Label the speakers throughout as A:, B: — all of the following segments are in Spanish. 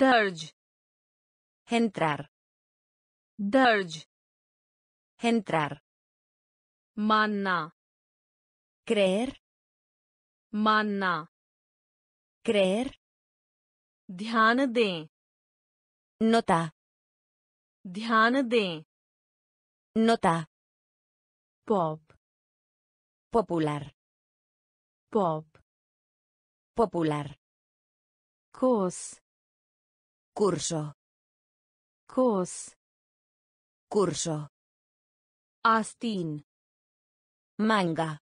A: Dărgi.
B: Entrar.
A: Dărgi.
B: Entrar.
A: Manna.
B: Creer.
A: Manna.
B: Creer.
A: ध्यान दें
B: नोता
A: ध्यान दें
B: नोता
A: पॉप
B: पॉपुलर
A: पॉप
B: पॉपुलर
A: कोस
B: Curso.
A: Kurs.
B: Curso.
A: Astin.
B: Manga.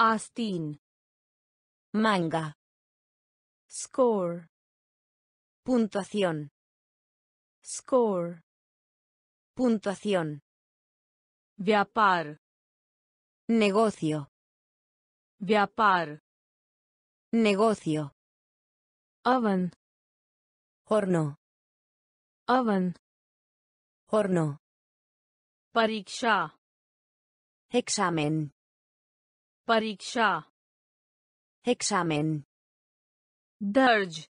A: Astin.
B: Manga.
A: Score.
B: Puntuación.
A: Score.
B: Puntuación.
A: Viapar.
B: Negocio.
A: Viapar.
B: Negocio.
A: Oven.
B: Horno.
A: Oven.
B: Horno.
A: Pariksha.
B: Examen.
A: Pariksha.
B: Examen.
A: Darj.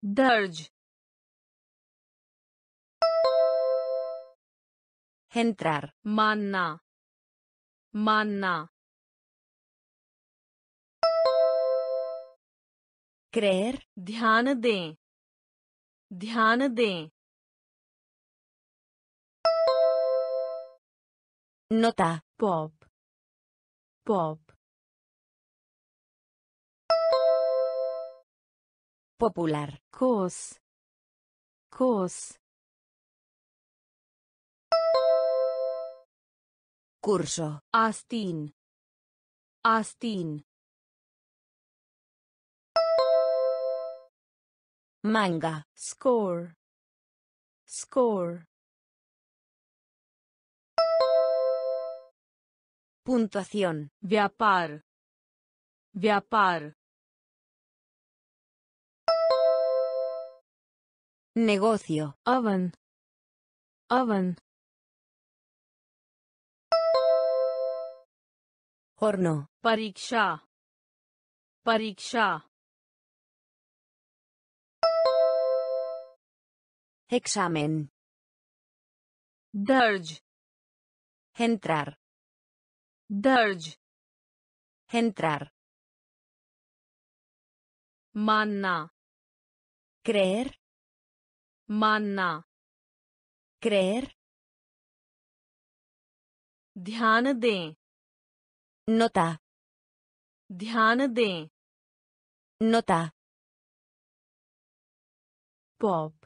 A: Darj.
B: Entrar.
A: Manna. Manna.
B: Creer.
A: ध्यान दें. ध्यान दें
B: Nota.
A: Pop pop
B: Popular.
A: Course course
B: Curso.
A: आस्तीन आस्तीन
B: manga.
A: Score. Score.
B: Puntuación.
A: Viapar. Viapar.
B: Negocio.
A: Oven. Oven.
B: Horno.
A: Pariksha. Pariksha.
B: Examen.
A: दर्ज
B: Entrar.
A: दर्ज
B: Entrar.
A: मानना
B: Creer.
A: मानना
B: Creer.
A: ध्यान दें
B: Nota.
A: ध्यान दें
B: Nota.
A: Pop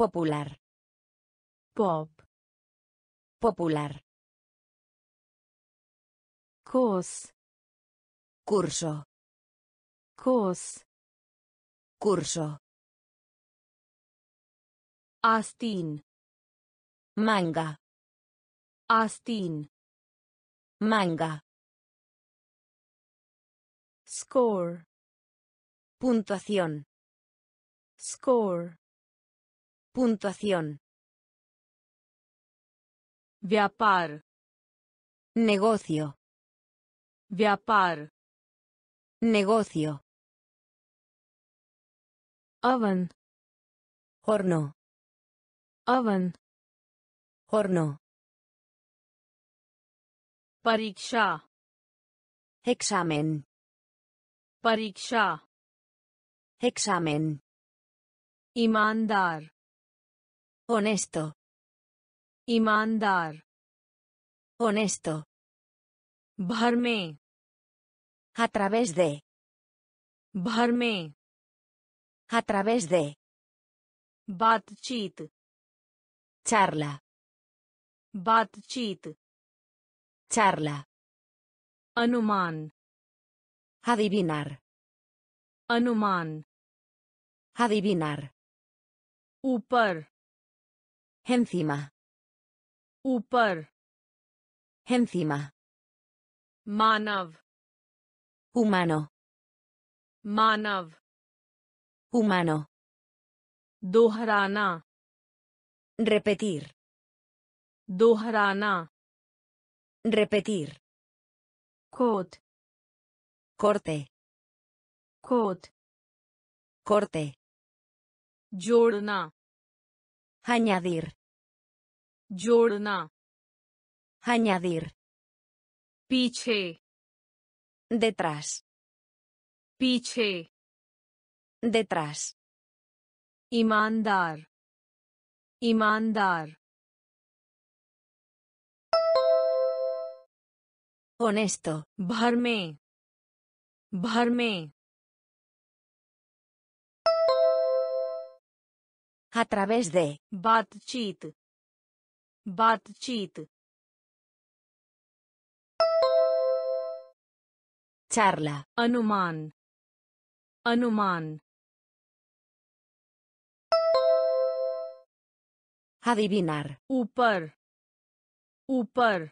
B: Popular.
A: Pop.
B: Popular. Curso.
A: Cos.
B: Curso.
A: Astin.
B: Manga.
A: Astin.
B: Manga.
A: Score.
B: Puntuación.
A: Score.
B: Puntuación.
A: Viapar.
B: Negocio.
A: Viapar.
B: Negocio.
A: Oven.
B: Horno.
A: Oven.
B: Horno.
A: Pariksha.
B: Examen.
A: Pariksha.
B: Examen.
A: Imandar.
B: Honesto.
A: Imandar.
B: Honesto.
A: Bharme.
B: A través de.
A: Bharme.
B: A través de.
A: Batchit.
B: Charla.
A: Batchit.
B: Charla.
A: Anuman.
B: Adivinar.
A: Anuman.
B: Adivinar.
A: Upar.
B: Encima.
A: Upar.
B: Encima.
A: Manav.
B: Humano.
A: Manav.
B: Humano.
A: Dohrana.
B: Repetir.
A: Dohrana.
B: Repetir.
A: Code.
B: Corte.
A: Code.
B: Corte.
A: Jorna.
B: Añadir. Añadir.
A: Piche.
B: Detrás.
A: Piche.
B: Detrás.
A: Imandar. Imandar.
B: Honesto.
A: Bharme. Bharme.
B: A través de.
A: Batchit. बातचीत
B: Charla.
A: अनुमान अनुमान
B: Adivinar.
A: ऊपर ऊपर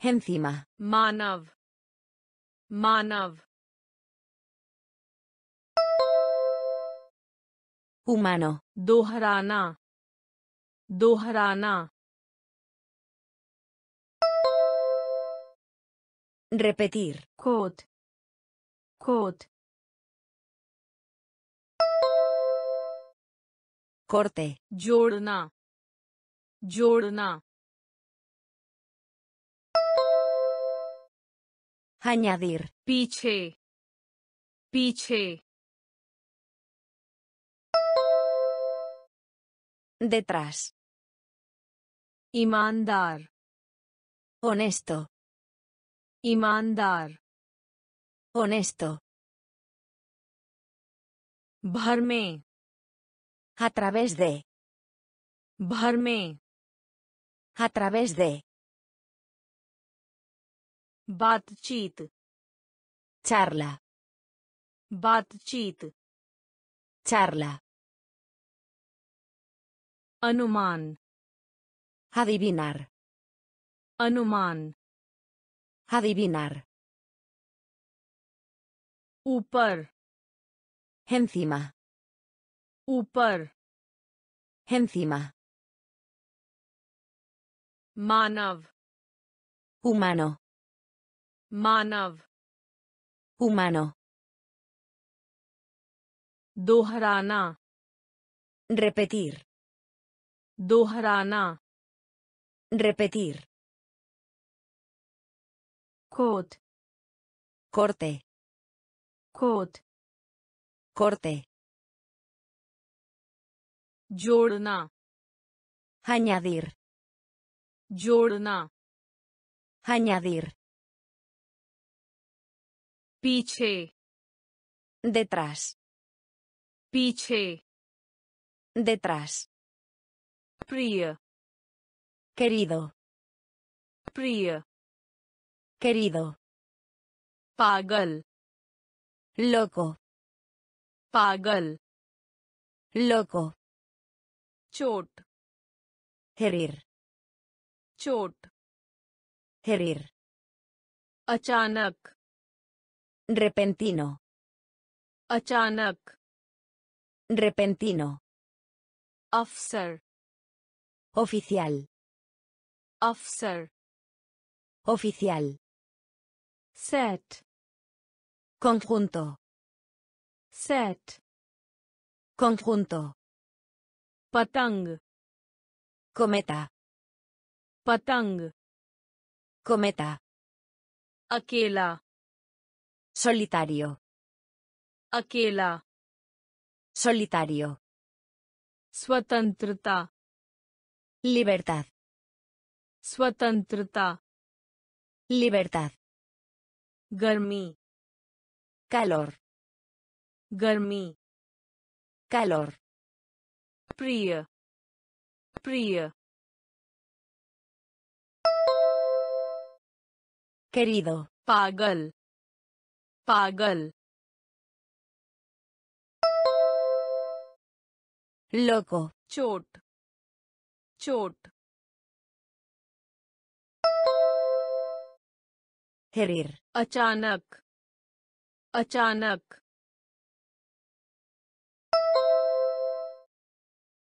B: Encima.
A: मानव मानव
B: Humano.
A: दोहराना दोहराना
B: Repetir.
A: खोत खोत
B: Corte.
A: जोड़ना जोड़ना
B: Añadir.
A: पीछे पीछे
B: Detrás.
A: ईमानदार
B: Honesto.
A: ईमानदार
B: Honesto.
A: भर में
B: A través de.
A: भर में
B: A través de.
A: बातचीत
B: Charla.
A: बातचीत
B: Charla.
A: Anuman.
B: Adivinar.
A: Anuman.
B: Adivinar.
A: Upar.
B: Encima.
A: Upar.
B: Encima.
A: Manav.
B: Humano.
A: Manav.
B: Humano.
A: Dohrana.
B: Repetir
A: दोहराना
B: Repetir.
A: खोत
B: Corte.
A: खोत
B: Corte.
A: जोड़ना
B: Añadir.
A: जोड़ना
B: Añadir.
A: पीछे
B: Detrás.
A: पीछे
B: Detrás.
A: Priya,
B: Querido.
A: Priya,
B: Querido.
A: Pagal.
B: Loco.
A: Pagal.
B: Loco.
A: Chot.
B: Herir.
A: Chot.
B: Herir.
A: Achanak.
B: Repentino.
A: Achanak.
B: Repentino.
A: Officer.
B: Oficial.
A: Officer.
B: Oficial.
A: Set.
B: Conjunto.
A: Set.
B: Conjunto.
A: Patang.
B: Cometa.
A: Patang.
B: Cometa.
A: Aquela.
B: Solitario.
A: Aquela.
B: Solitario.
A: Swatantrata.
B: Libertad.
A: Swatantrata.
B: Libertad.
A: Garmi.
B: Calor.
A: Garmi.
B: Calor.
A: Priya. Priya.
B: Querido.
A: Pagal. Pagal.
B: Loco.
A: Chot. चोट
B: Herir.
A: अचानक अचानक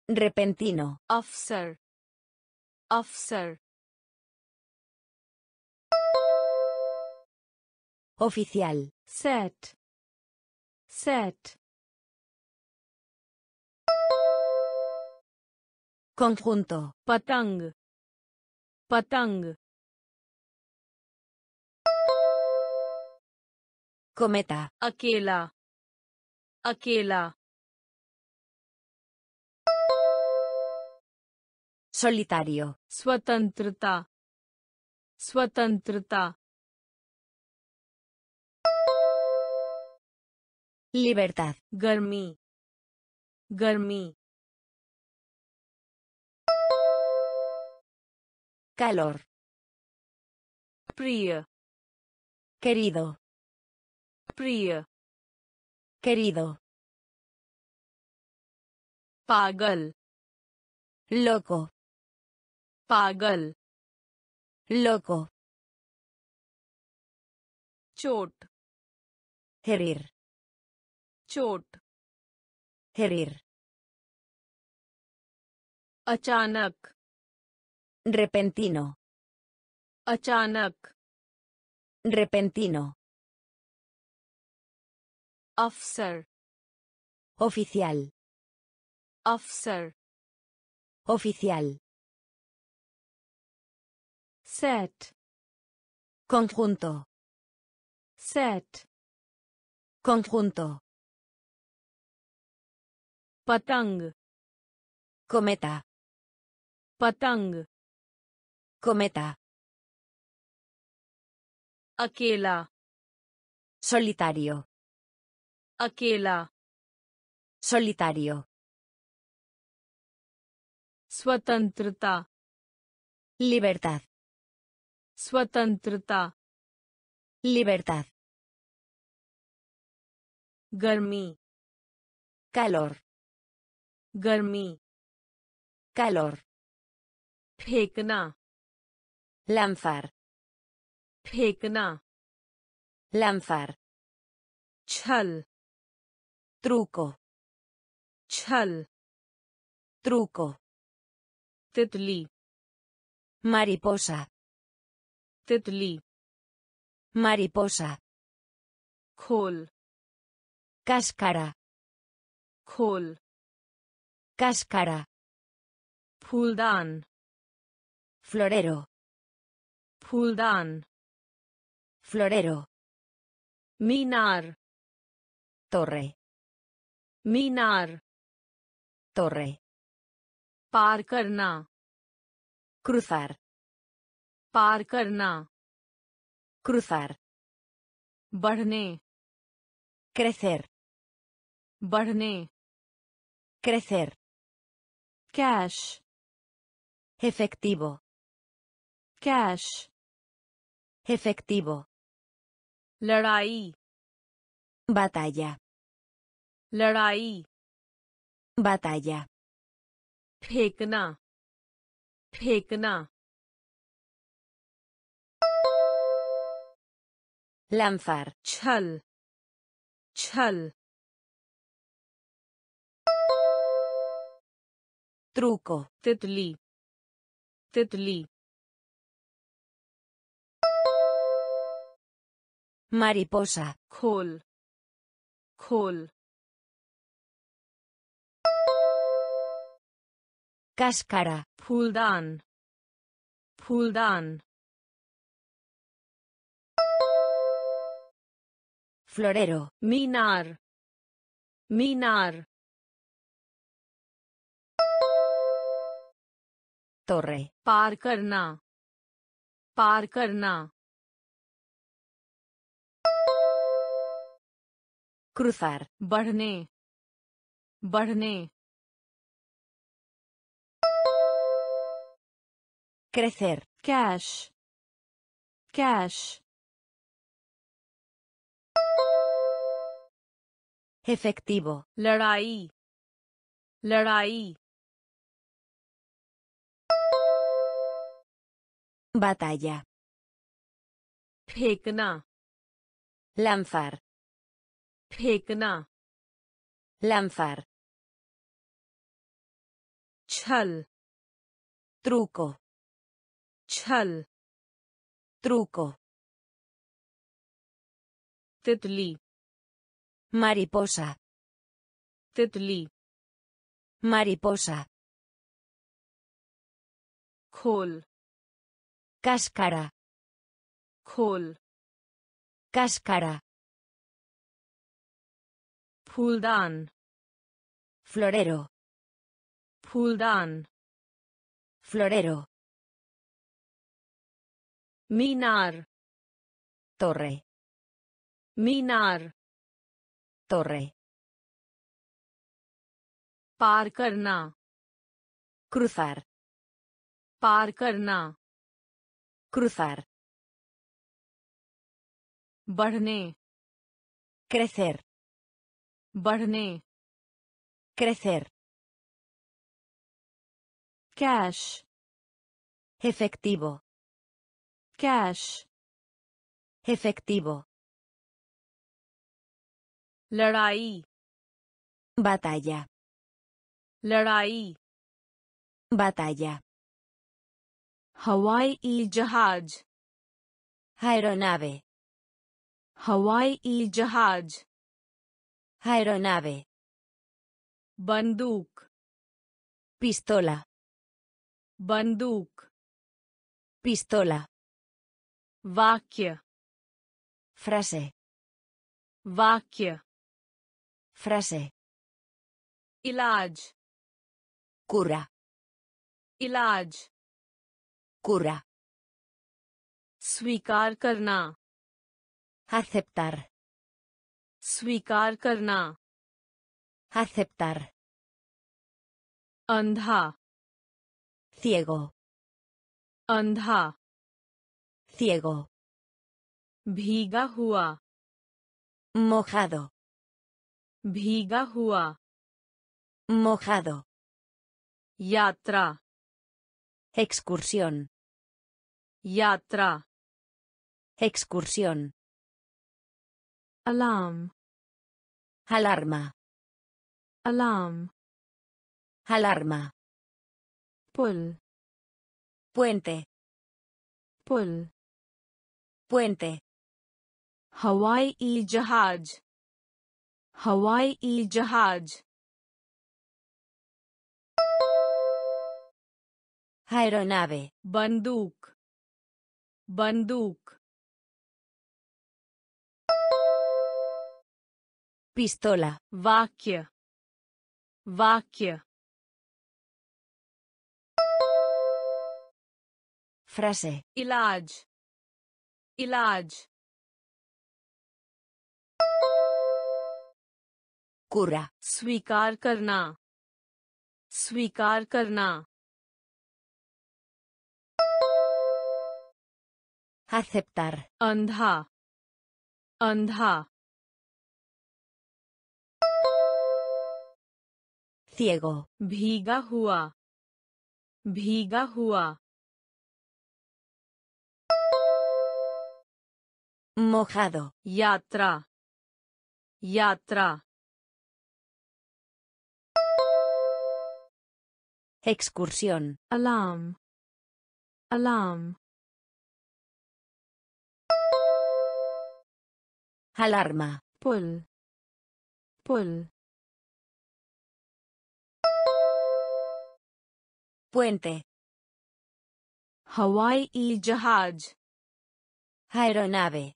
B: Repentino.
A: अफसर अफसर
B: Oficial.
A: Set set
B: Conjunto.
A: Patang. Patang.
B: Cometa.
A: Aquela. Aquela.
B: Solitario.
A: Swatantrata. Swatantrata.
B: Libertad.
A: Garmi. Garmi.
B: Calor.
A: प्रिय
B: Querido.
A: प्रिय
B: Querido.
A: पागल
B: Loco.
A: पागल
B: Loco.
A: चोट
B: Herir.
A: चोट
B: Herir.
A: अचानक
B: Repentino.
A: Achanak.
B: Repentino.
A: Officer.
B: Oficial.
A: Officer.
B: Oficial.
A: Set.
B: Conjunto.
A: Set.
B: Conjunto.
A: Patang.
B: Cometa.
A: Patang.
B: Cometa.
A: Aquela.
B: Solitario.
A: Aquela.
B: Solitario.
A: Swatantrata.
B: Libertad.
A: Swatantrata.
B: Libertad.
A: Garmi.
B: Calor.
A: Garmi.
B: Calor.
A: Fekna.
B: Lanzar.
A: Pekna.
B: Lanzar.
A: Chal.
B: Truco.
A: Chal.
B: Truco.
A: Tetli.
B: Mariposa.
A: Tetli.
B: Mariposa.
A: col,
B: Cáscara.
A: col,
B: Cáscara.
A: Fuldan.
B: Florero.
A: फूलदान
B: Florero.
A: मीनार
B: Torre.
A: मीनार
B: Torre.
A: पार करना
B: Cruzar.
A: पार करना
B: Cruzar.
A: बढ़ने
B: Crecer.
A: बढ़ने
B: Crecer.
A: Cash
B: Efectivo.
A: Cash
B: Efectivo.
A: Larai.
B: Batalla.
A: Larai.
B: Batalla.
A: Fekna. Fekna.
B: Lanzar.
A: Chal. Chal.
B: Truco.
A: Titli. Titli.
B: Mariposa.
A: खोल खोल
B: Cáscara.
A: फूलदान फूलदान
B: Florero.
A: मीनार मीनार
B: Torre.
A: पार करना पार करना
B: Cruzar.
A: बढ़ने बढ़ने
B: Crecer.
A: Cash cash
B: Efectivo.
A: लड़ाई लड़ाई
B: Batalla.
A: फेंकना
B: Lanzar.
A: फेंकना
B: Lanzar.
A: छल
B: Truco.
A: छल
B: Truco.
A: तितली
B: Mariposa.
A: तितली
B: Mariposa.
A: खोल
B: Cáscara.
A: खोल
B: Cáscara.
A: Pull.
B: Florero. Florero.
A: Minar.
B: Torre.
A: Minar.
B: Torre.
A: Parcarna.
B: Cruzar.
A: Parcarna.
B: Cruzar.
A: Barne.
B: Crecer.
A: बढ़ने
B: Crecer.
A: Cash
B: Efectivo.
A: Cash
B: Efectivo.
A: लड़ाई
B: Batalla.
A: लड़ाई
B: Batalla.
A: हवाई जहाज
B: Aeronave.
A: हवाई जहाज
B: Aeronave.
A: Banduk.
B: Pistola.
A: Banduk.
B: Pistola.
A: Vakje.
B: Frase.
A: Vakje.
B: Frase.
A: Ilaj.
B: Cura.
A: Ilaj.
B: Cura.
A: Svikar karna.
B: Aceptar.
A: स्वीकार करना
B: Aceptar.
A: अंधा
B: Ciego.
A: अंधा
B: Ciego.
A: भीगा हुआ
B: Mojado.
A: भीगा हुआ
B: Mojado.
A: यात्रा
B: Excursión.
A: यात्रा
B: Excursión.
A: alarm.
B: Alarma.
A: Alarm.
B: Alarma.
A: Pull.
B: Puente.
A: Pull.
B: Puente.
A: Hawaii jahaj. Hawaii jahaj.
B: Aeronave.
A: Banduk. Banduk.
B: Pistola.
A: वाक्य वाक्य
B: Frase.
A: इलाज इलाज
B: Cura.
A: स्वीकार करना स्वीकार करना
B: Aceptar.
A: अंधा अंधा
B: Ciego.
A: भीगा हुआ भीगा हुआ
B: Mojado.
A: यात्रा यात्रा
B: Excursión.
A: Alarm alarm
B: Alarma.
A: पुल पुल
B: Puente.
A: Hawaii Jahaj.
B: Aeronave.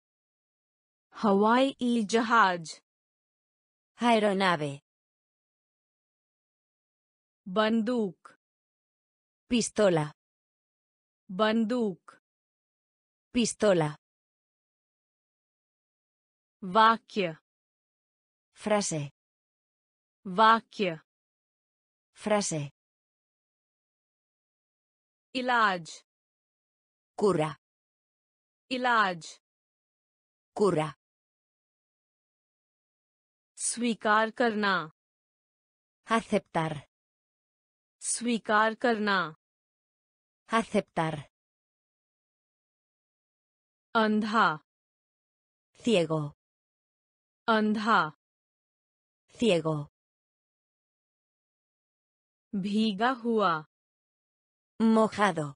A: Hawaii Jahaj.
B: Aeronave.
A: Banduk.
B: Pistola.
A: Banduk.
B: Pistola.
A: Vakya.
B: Frase.
A: Vakya.
B: Frase.
A: इलाज
B: कुरा
A: इलाज
B: कुरा
A: स्वीकार करना
B: हसेप्तर
A: स्वीकार करना
B: हसेप्तर
A: अंधा
B: ciego.
A: अंधा
B: ciego.
A: भीगा हुआ
B: Mojado.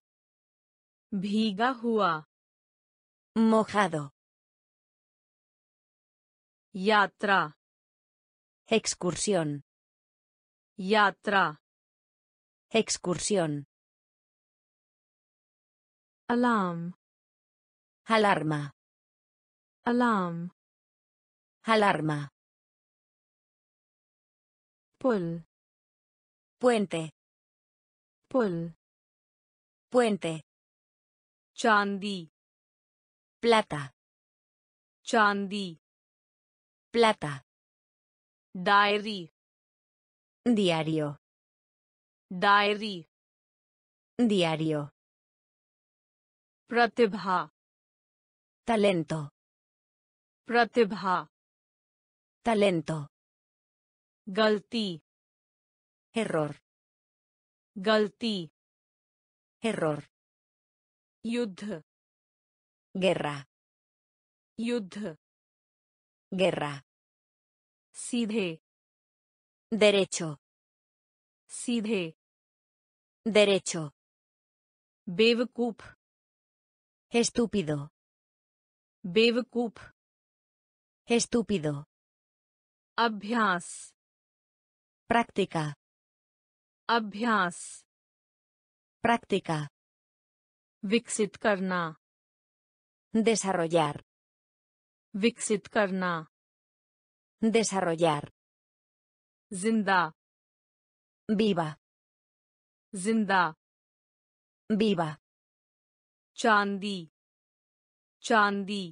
A: भीगा हुआ
B: Mojado.
A: यात्रा
B: Excursión.
A: यात्रा
B: Excursión.
A: Alarm
B: Alarma.
A: Alarm
B: Alarma.
A: पुल
B: Puente.
A: पुल
B: Puente.
A: Chandi.
B: Plata.
A: Chandi.
B: Plata.
A: Diary.
B: Diario.
A: Diary.
B: Diario.
A: Pratibha.
B: Talento.
A: Pratibha.
B: Talento.
A: Galti.
B: Error.
A: Galti.
B: Error.
A: Yudh.
B: Guerra.
A: Yudh.
B: Guerra.
A: Sidhe.
B: Derecho.
A: Sidhe.
B: Derecho.
A: Bevkup.
B: Estúpido.
A: Bevkup.
B: Estúpido.
A: Abhyas.
B: Práctica.
A: Abhyas.
B: Práctica.
A: विकसित करना
B: Desarrollar.
A: विकसित करना
B: Desarrollar.
A: ज़िंदा
B: Viva.
A: ज़िंदा
B: Viva.
A: चांदी चांदी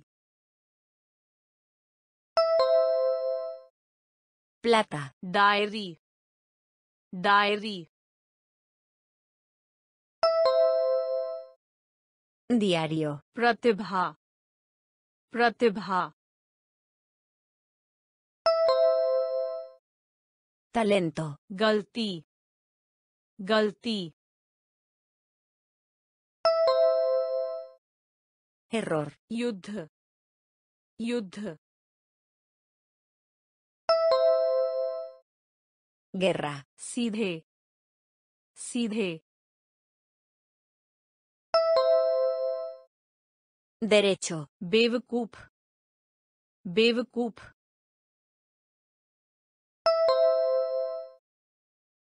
B: Plata.
A: Diary diary
B: Diario.
A: प्रतिभा प्रतिभा
B: Talento.
A: गलती गलती
B: Error.
A: युद्ध युद्ध
B: Guerra.
A: सीधे सीधे
B: Derecho.
A: Bivkup. Bivkup.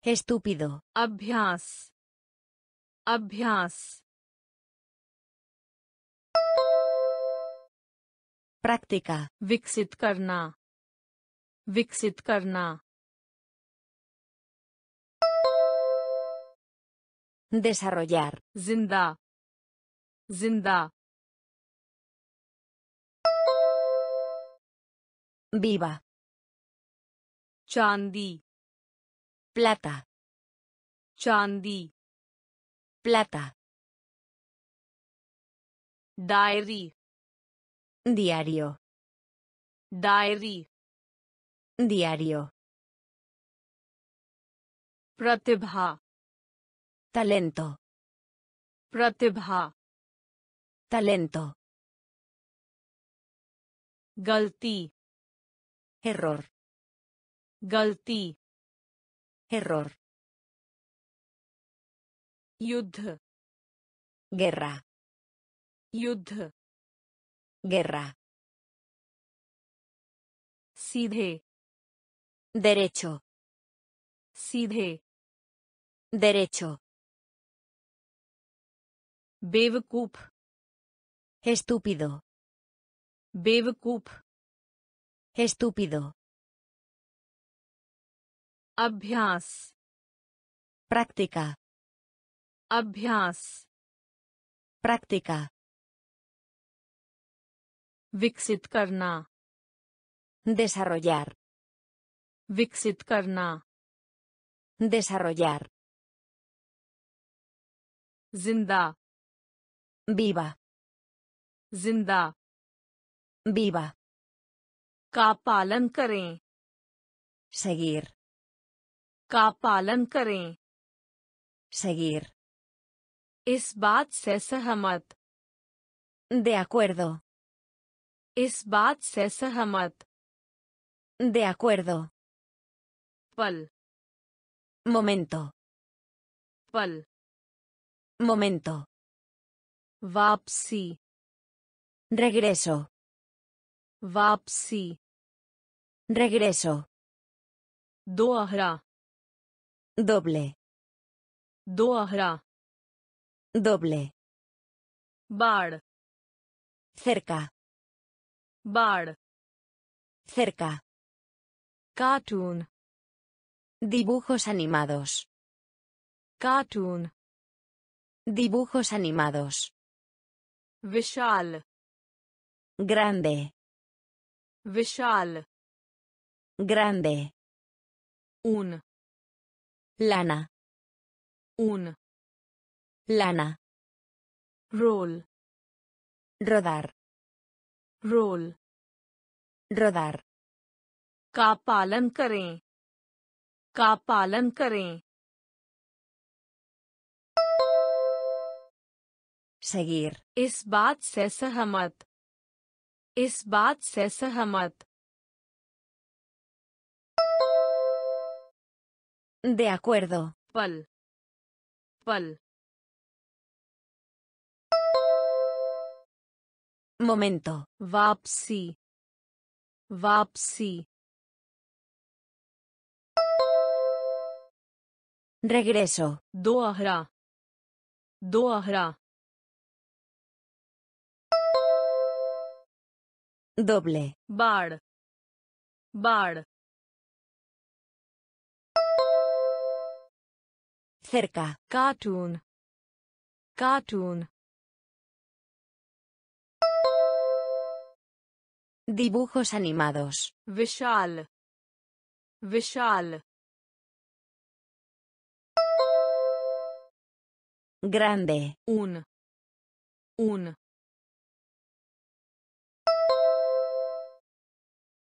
B: Estúpido.
A: Abhyas. Abhyas.
B: Práctica.
A: Viksit karna. Viksit karna.
B: Desarrollar.
A: Zinda. Zinda.
B: Viva.
A: चांदी
B: Plata.
A: चांदी
B: Plata.
A: Diary
B: Diario.
A: Diary
B: Diario.
A: प्रतिभा
B: Talento.
A: प्रतिभा
B: Talento.
A: गलती
B: Error.
A: Galti.
B: Error.
A: Yudh.
B: Guerra.
A: Yudh.
B: Guerra.
A: Sidhe.
B: Derecho.
A: Sidhe.
B: Derecho.
A: Bevkup.
B: Estúpido.
A: Bevkup.
B: Estúpido.
A: अभ्यास
B: Práctica.
A: अभ्यास
B: Práctica.
A: विकसित करना
B: Desarrollar.
A: विकसित करना
B: Desarrollar.
A: ज़िंदा
B: Viva.
A: ज़िंदा
B: Viva.
A: का पालन करें।
B: सगीर
A: का पालन करें।
B: सगीर
A: इस बात से सहमत।
B: दे acuerdo.
A: इस बात से सहमत।
B: दे acuerdo.
A: पल।
B: Momento.
A: पल।
B: Momento.
A: वापसी।
B: Regreso.
A: Vapsi.
B: Regreso.
A: Dohra.
B: Doble.
A: Dohra.
B: Doble.
A: Bar.
B: Cerca.
A: Bar.
B: Cerca.
A: Cartoon.
B: Dibujos animados.
A: Cartoon.
B: Dibujos animados.
A: Vishal.
B: Grande.
A: विशाल
B: grande,
A: ऊन
B: lana,
A: ऊन
B: lana,
A: roll
B: rodar,
A: roll
B: rodar,
A: का पालन करें का पालन करें
B: seguir,
A: इस बात से सहमत। इस बात से सहमत
B: De acuerdo.
A: Pal. Pal.
B: Momento.
A: Vapsi. Vapsi.
B: Regreso.
A: Dohra. Dohra.
B: doble.
A: Bar. Bar.
B: Cerca.
A: Cartoon. Cartoon.
B: Dibujos animados.
A: Vishal vishal
B: grande.
A: Un. Un.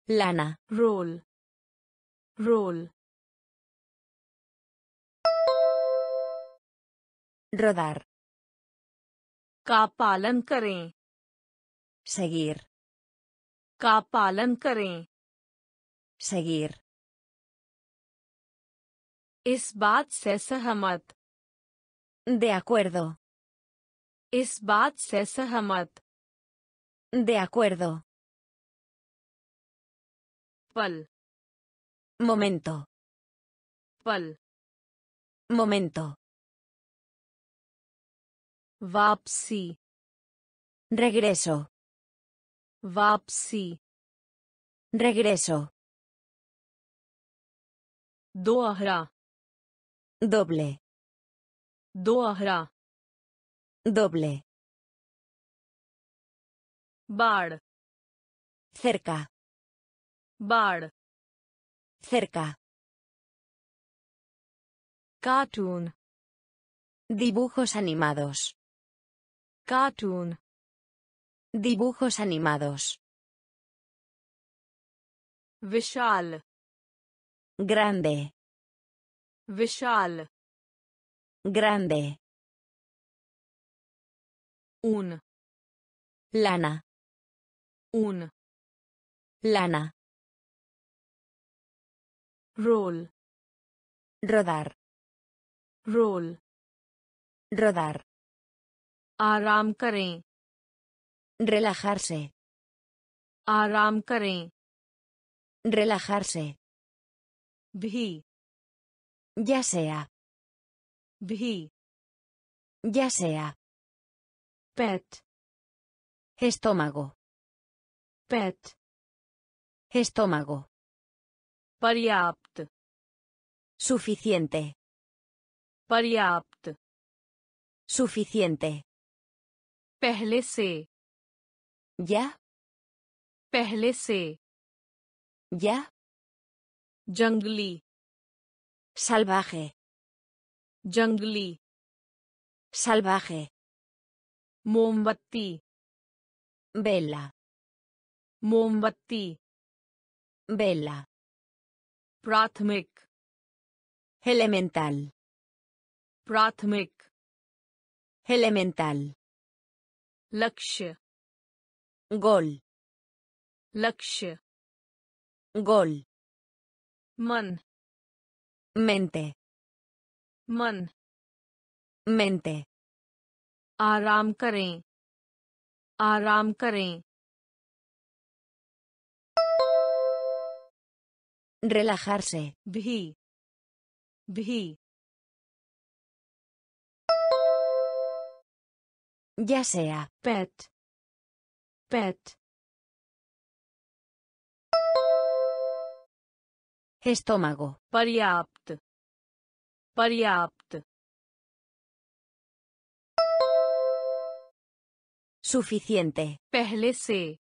B: lana,
A: role role
B: rodar,
A: का पालन करें
B: seguir,
A: का पालन करें
B: seguir,
A: इस बात से सहमत
B: de acuerdo,
A: इस बात से सहमत
B: de acuerdo,
A: Pal.
B: Momento.
A: Pal.
B: Momento.
A: Vapsi.
B: Regreso.
A: Vapsi.
B: Regreso.
A: Dohra.
B: Doble.
A: Dohra.
B: Doble.
A: Bar.
B: Cerca.
A: Bar.
B: Cerca.
A: Cartoon.
B: Dibujos animados.
A: Cartoon.
B: Dibujos animados.
A: Vishal.
B: Grande.
A: Vishal.
B: Grande.
A: Un.
B: Lana.
A: Un.
B: Lana.
A: Roll
B: rodar,
A: roll
B: rodar,
A: आराम करें
B: relajarse,
A: आराम करें
B: relajarse,
A: भी
B: ya sea,
A: भी
B: ya sea,
A: पेट
B: estómago,
A: पेट
B: estómago,
A: पर्याप्त
B: suficiente,
A: पर्याप्त
B: suficiente,
A: पहले से
B: ya,
A: पहले से
B: ya,
A: जंगली
B: salvaje,
A: जंगली
B: salvaje,
A: मोमबत्ती
B: vela,
A: मोमबत्ती
B: vela,
A: प्राथमिक
B: हेलेमेंटल
A: प्राथमिक
B: हेलेमेंटल
A: लक्ष्य
B: गोल
A: लक्ष्य
B: गोल
A: मन
B: मेंटे
A: मन
B: मेंटे
A: आराम करें आराम करें।
B: Relajarse.
A: Bhi. Bhi.
B: Ya sea.
A: Pet. Pet.
B: Estómago.
A: Paryapt. Paryapt.
B: Suficiente.
A: Pehle se.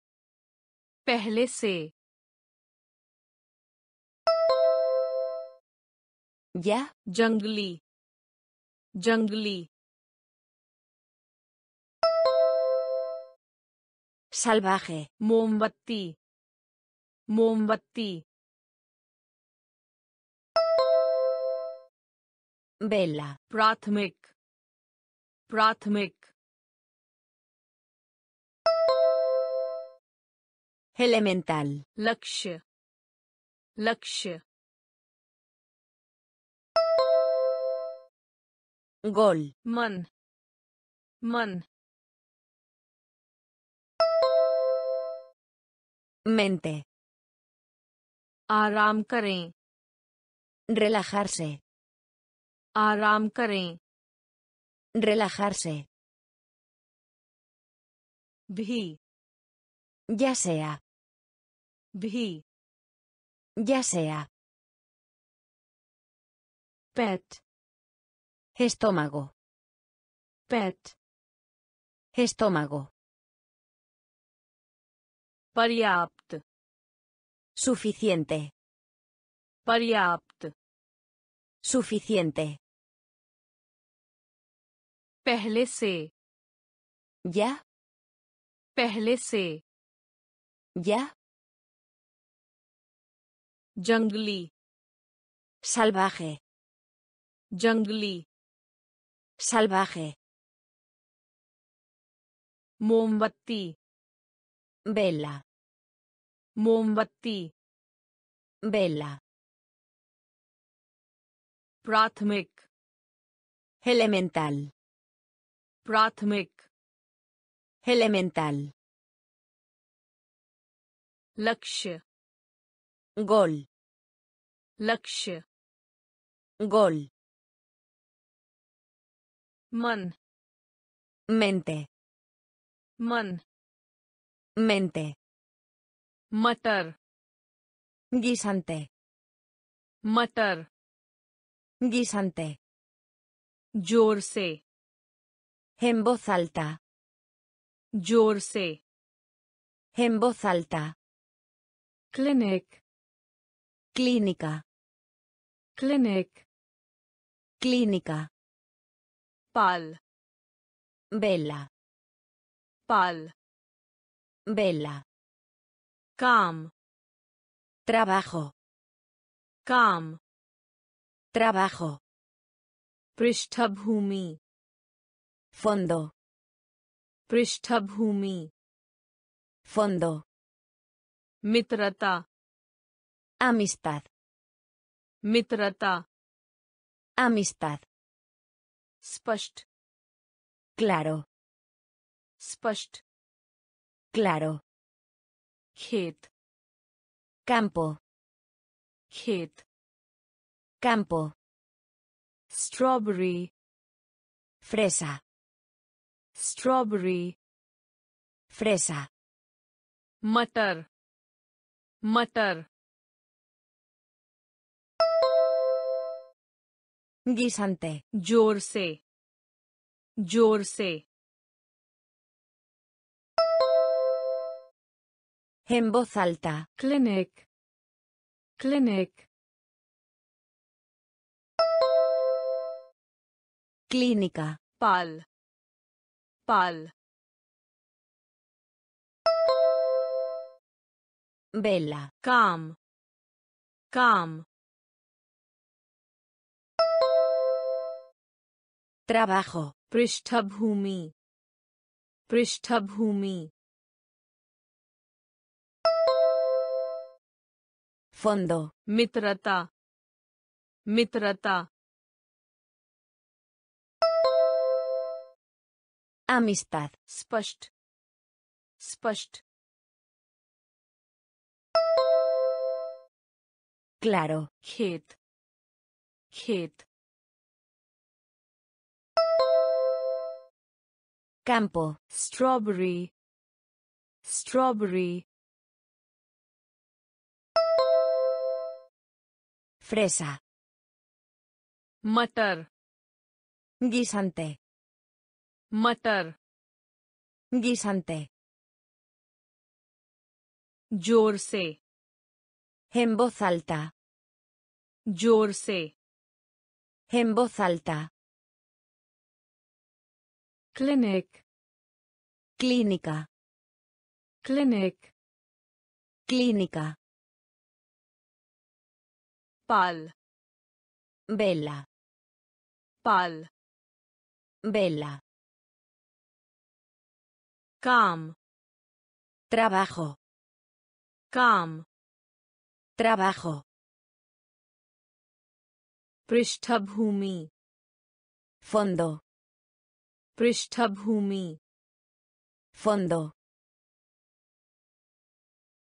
B: Ya.
A: जंगली जंगली
B: Salvaje.
A: मोमबत्ती मोमबत्ती
B: बेला
A: प्राथमिक प्राथमिक
B: Elemental.
A: लक्ष्य लक्ष्य
B: Gol.
A: मन मन
B: Mente.
A: आराम करें
B: Relajarse.
A: आराम करें
B: Relajarse.
A: भी
B: Ya sea.
A: भी
B: Ya sea.
A: पेट
B: Estómago.
A: पेट
B: Estómago.
A: पर्याप्त
B: Suficiente.
A: पर्याप्त
B: Suficiente.
A: पहले से
B: Ya.
A: पहले से
B: Ya.
A: जंगली
B: Salvaje.
A: जंगली
B: Salvaje.
A: मोमबत्ती
B: Vela.
A: मोमबत्ती
B: Vela.
A: प्राथमिक
B: Elemental.
A: प्राथमिक
B: Elemental.
A: लक्ष्य
B: Gol.
A: लक्ष्य
B: Gol.
A: Man.
B: Mente.
A: Man.
B: Mente.
A: Matar.
B: Guisante.
A: Matar.
B: Guisante.
A: Jorse.
B: En voz alta.
A: Jorse.
B: En voz alta.
A: Clinic.
B: Clínica.
A: Clinic.
B: Clínica.
A: Pal.
B: Vela.
A: Pal.
B: Vela.
A: Cam.
B: Trabajo.
A: Cam.
B: Trabajo.
A: Prishtabhumi.
B: Fondo.
A: Prishtabhumi.
B: Fondo.
A: Mitrata.
B: Amistad.
A: Mitrata.
B: Amistad.
A: स्पष्ट
B: क्लारो
A: स्पष्ट
B: क्लारो
A: खेत
B: कैंपो
A: खेत
B: कैंपो
A: स्ट्रॉबेरी
B: फ्रेसा
A: स्ट्रॉबेरी
B: फ्रेसा
A: मटर मटर
B: Guisante.
A: जोर से जोर से
B: En voz alta.
A: Clinic clinic
B: Clínica.
A: पाल पाल
B: Vela.
A: काम काम
B: Trabajo.
A: पृष्ठभूमि पृष्ठभूमि
B: Fondo.
A: मित्रता मित्रता
B: Amistad.
A: स्पष्ट स्पष्ट
B: Claro.
A: खेत खेत
B: campo,
A: strawberry, strawberry,
B: fresa,
A: matar,
B: guisante,
A: matar,
B: guisante,
A: Jorse.
B: En voz alta.
A: Jorse.
B: En voz alta.
A: Clinic.
B: Clínica.
A: Clinic.
B: Clínica.
A: Pal.
B: Vela.
A: Pal.
B: Vela.
A: Cam.
B: Trabajo.
A: Cam.
B: Trabajo.
A: Prishtabhumi.
B: Fondo.
A: पृष्ठभूमि
B: फंदो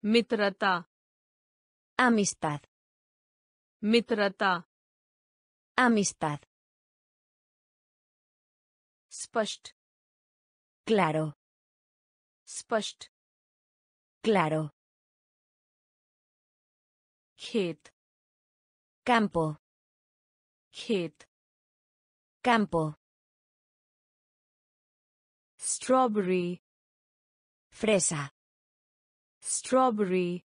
A: मित्रता
B: अमिस्ताद
A: मित्रता
B: अमिस्ताद
A: स्पष्ट
B: क्लारो
A: स्पष्ट
B: क्लारो
A: खेत
B: कैंपो
A: खेत
B: कैंपो
A: Strawberry.
B: Fresa.
A: Strawberry.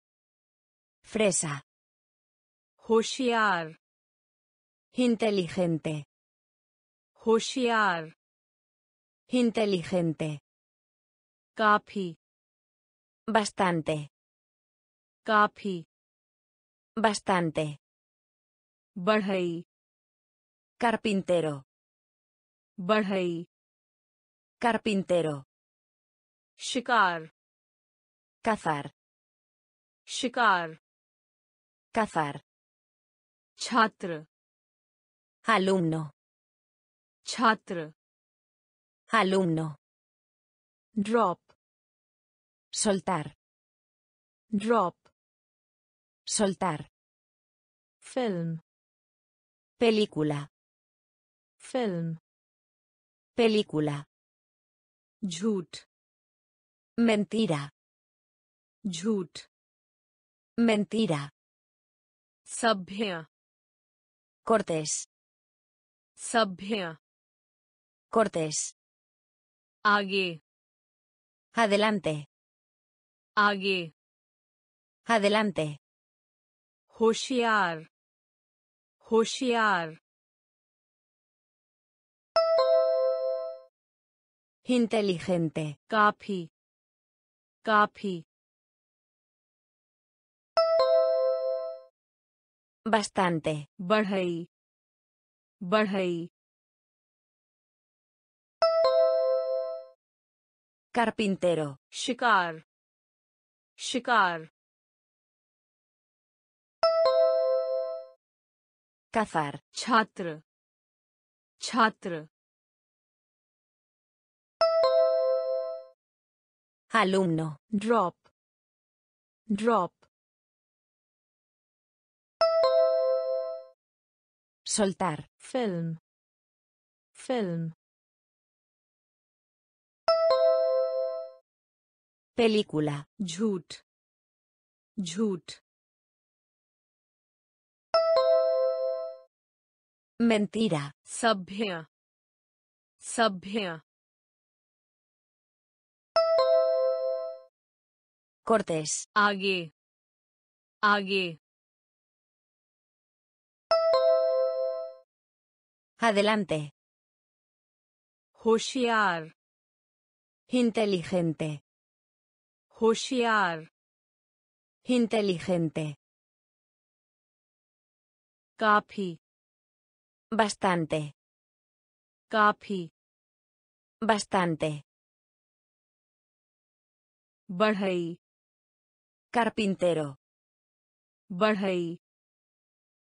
B: Fresa.
A: Hoshiar.
B: Inteligente.
A: Hoshiar.
B: Inteligente.
A: Kafi.
B: Bastante.
A: Kafi.
B: Bastante.
A: Barhai.
B: Carpintero.
A: Barhai.
B: Carpintero.
A: Shikar.
B: Cazar.
A: Shikar.
B: Cazar.
A: Chhatra.
B: Alumno.
A: Chhatra.
B: Alumno.
A: Drop.
B: Soltar.
A: Drop.
B: Soltar.
A: Film.
B: Película.
A: Film.
B: Película.
A: झूठ
B: Mentira.
A: झूठ
B: Mentira.
A: सभ्य
B: Cortés.
A: सभ्य
B: Cortés.
A: आगे
B: Adelante.
A: आगे
B: Adelante.
A: होशियार होशियार
B: Inteligente.
A: काफी काफी
B: Bastante.
A: बढ़ई बढ़ई
B: Carpintero.
A: शिकार शिकार
B: Cazar.
A: छात्र छात्र
B: alumno.
A: Drop. Drop.
B: Soltar.
A: Film. Film.
B: Película.
A: Jhoot jhoot
B: mentira.
A: Sabhya sabhya
B: Cortés.
A: आगे आगे
B: Adelante.
A: होशियार
B: Inteligente.
A: होशियार
B: Inteligente.
A: काफी
B: Bastante.
A: काफी
B: Bastante.
A: बढ़ई
B: Carpintero.
A: Barhai.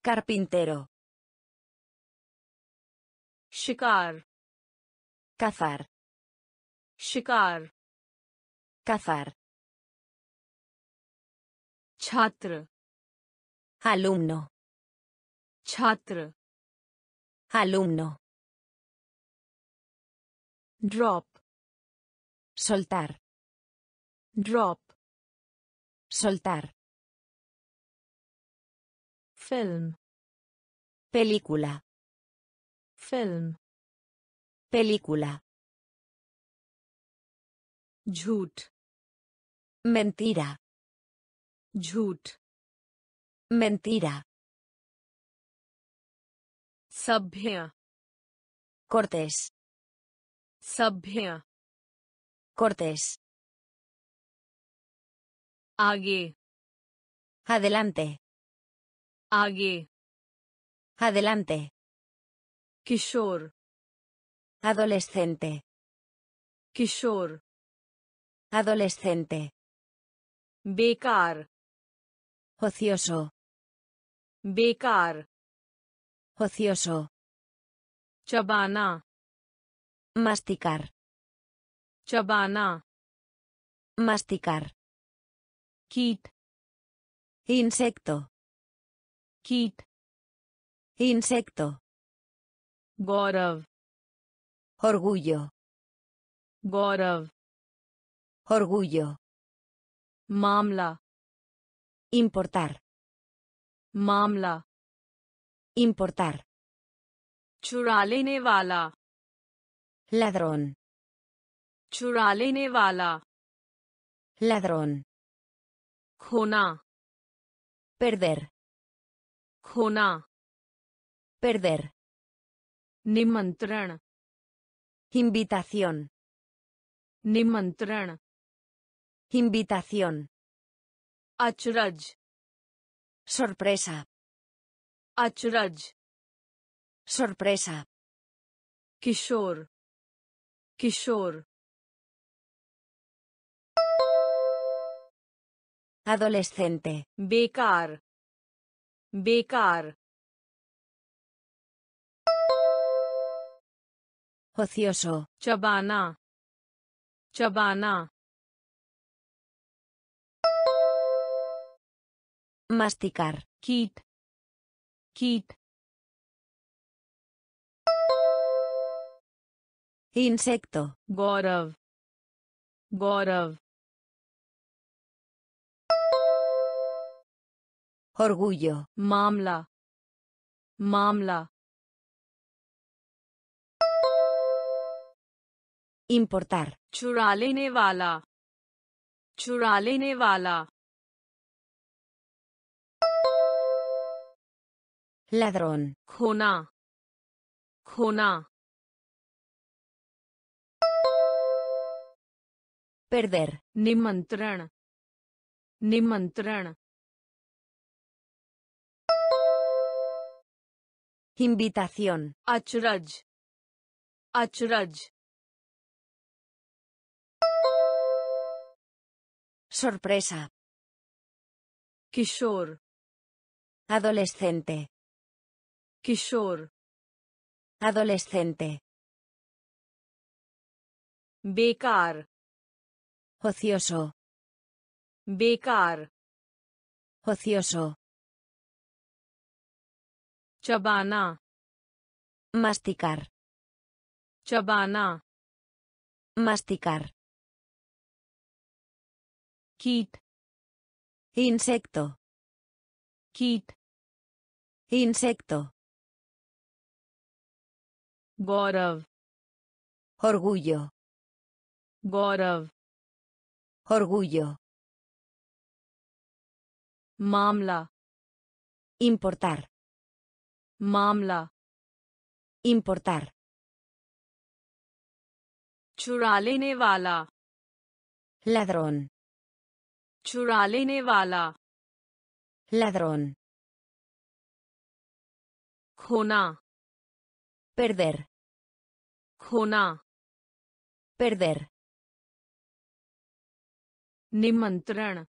B: Carpintero.
A: Shikar.
B: Cazar.
A: Shikar.
B: Cazar.
A: Chhatra.
B: Alumno.
A: Chhatra.
B: Alumno.
A: Drop.
B: Soltar.
A: Drop.
B: Soltar.
A: Film.
B: Película.
A: Film.
B: Película.
A: Jut.
B: Mentira.
A: Jut.
B: Mentira.
A: Sabhya.
B: Cortés.
A: Sabhya.
B: Cortés. Adelante.
A: Ague.
B: Adelante.
A: Kishore.
B: Adolescente.
A: Kishore.
B: Adolescente.
A: Bekar.
B: Ocioso.
A: Bekar.
B: Ocioso.
A: Chabana.
B: Masticar.
A: Chabana.
B: Masticar.
A: कीट
B: Insecto.
A: कीट
B: Insecto.
A: गौरव
B: Orgullo.
A: गौरव
B: Orgullo.
A: मामला
B: Importar.
A: मामला
B: Importar.
A: चुरा लेने वाला
B: Ladrón.
A: चुरा लेने वाला
B: Ladrón.
A: खोना
B: Perder.
A: खोना
B: Perder.
A: निमंत्रण
B: Invitación.
A: निमंत्रण
B: Invitación.
A: अचरज
B: Sorpresa.
A: अचरज
B: Sorpresa.
A: किशोर किशोर
B: Adolescente.
A: Bekar. Bekar.
B: Ocioso.
A: Chabana. Chabana.
B: Masticar.
A: Kit. Kit.
B: Insecto.
A: Gorav. Gorav.
B: Orgullo.
A: मामला मामला
B: Importar.
A: चुरा लेने वाला चुरा लेने वाला
B: Ladrón.
A: खोना खोना
B: Perder.
A: निमंत्रण निमंत्रण
B: Invitación.
A: Açraj. Açraj.
B: Sorpresa.
A: Kishore.
B: Adolescente.
A: Kishore.
B: Adolescente.
A: Bekar.
B: Ocioso.
A: Bekar.
B: Ocioso.
A: चबाना
B: Masticar.
A: चबाना
B: Masticar.
A: कीट
B: Insecto.
A: कीट
B: Insecto.
A: गौरव
B: Orgullo.
A: गौरव
B: Orgullo.
A: मामला
B: Importar.
A: मामला
B: Importar.
A: चुरा लेने वाला
B: Ladrón.
A: चुरा लेने वाला
B: Ladrón.
A: खोना
B: Perder.
A: खोना
B: Perder.
A: निमंत्रण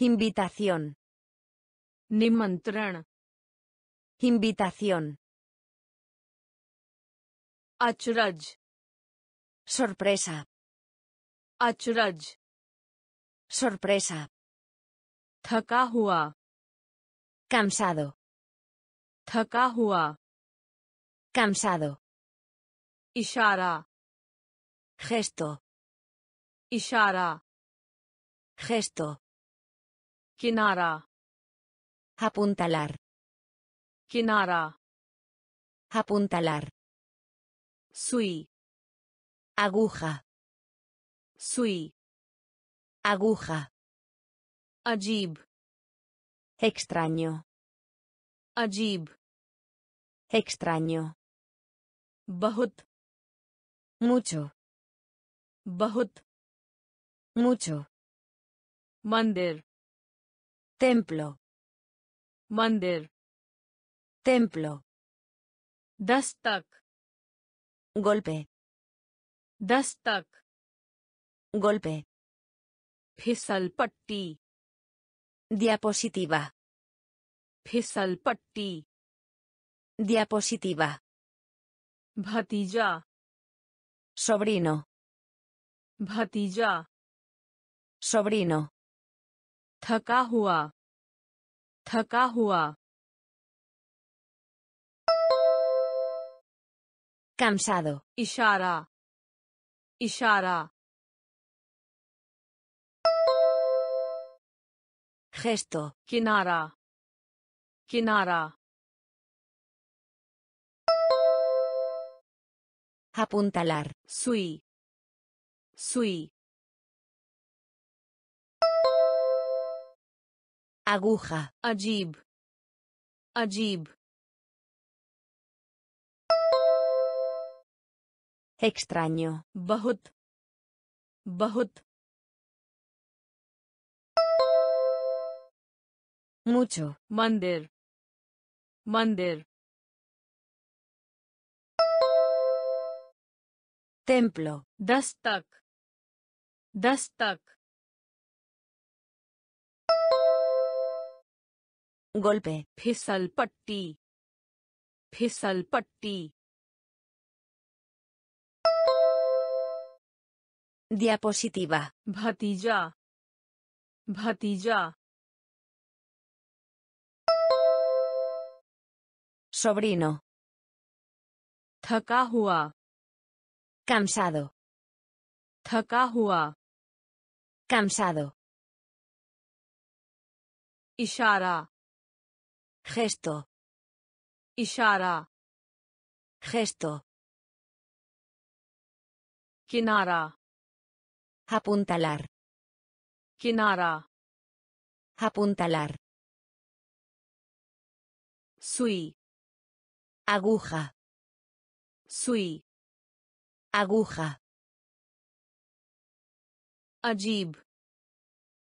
B: Invitación.
A: निमंत्रण
B: Invitación.
A: Açuraj.
B: Sorpresa.
A: Açuraj.
B: Sorpresa.
A: Thaka hua.
B: Cansado.
A: Thaka hua.
B: Cansado.
A: Ishara.
B: Gesto.
A: Ishara.
B: Gesto.
A: Kinara.
B: Apuntalar.
A: Kinara.
B: Apuntalar.
A: Sui.
B: Aguja.
A: Sui.
B: Aguja.
A: Ajib.
B: Extraño.
A: Ajib.
B: Extraño.
A: Bahut.
B: Mucho.
A: Bahut.
B: Mucho.
A: Mandir.
B: Templo.
A: Mandir.
B: Templo.
A: Dastak
B: Golpe.
A: दस्तक
B: Golpe.
A: फिसल पट्टी
B: Diapositiva.
A: फिसल पट्टी
B: Diapositiva.
A: भतीजा
B: Sobrino.
A: भतीजा
B: Sobrino.
A: थका हुआ थका हुआ
B: cansado.
A: Ishara. Ishara.
B: Gesto.
A: Kinara. Kinara.
B: Apuntalar.
A: Sui. Sui.
B: Aguja.
A: Ajib. Ajib.
B: Extraño.
A: Bahut. Bahut.
B: Mucho.
A: Mandir. Mandir.
B: Templo.
A: Dastak. Dastak.
B: Golpe.
A: Fisalpatti. Fisalpatti.
B: Diapositiva.
A: Bhatija. Bhatija.
B: Sobrino.
A: Thaka hua.
B: Cansado.
A: Thaka hua.
B: Cansado.
A: Ishara.
B: Gesto.
A: Ishara.
B: Gesto.
A: Kinara.
B: Apuntalar.
A: Kinara.
B: Apuntalar.
A: Sui.
B: Aguja.
A: Sui.
B: Aguja.
A: Ajib.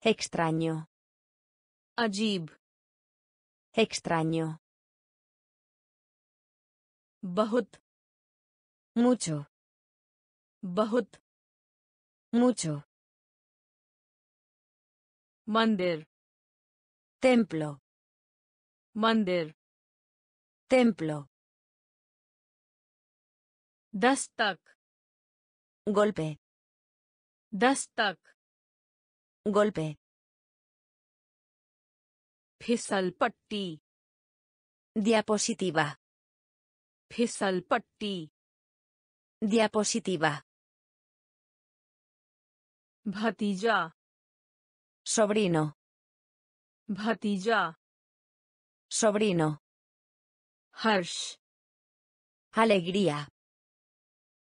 B: Extraño.
A: Ajib.
B: Extraño.
A: Bahut.
B: Mucho.
A: Bahut.
B: Mucho.
A: मंदिर
B: Templo.
A: मंदिर
B: Templo.
A: दस्तक
B: Golpe.
A: दस्तक
B: Golpe.
A: फिसल पट्टी
B: Diapositiva.
A: फिसल पट्टी
B: Diapositiva.
A: भतीजा
B: Sobrino.
A: भतीजा
B: Sobrino.
A: हर्ष
B: Alegría.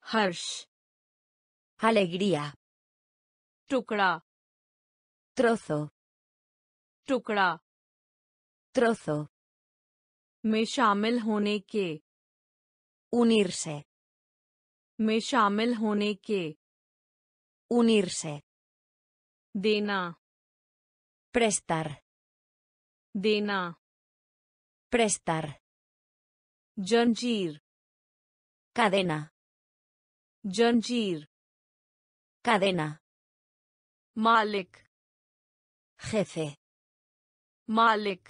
A: हर्ष
B: Alegría.
A: टुकड़ा
B: Trozo.
A: टुकड़ा
B: Trozo.
A: में शामिल होने के
B: Unirse.
A: में शामिल होने के
B: Unirse.
A: देना
B: Prestar.
A: देना
B: Prestar.
A: जंजीर
B: Cadena.
A: जंजीर
B: Cadena.
A: मालिक
B: Jefe.
A: मालिक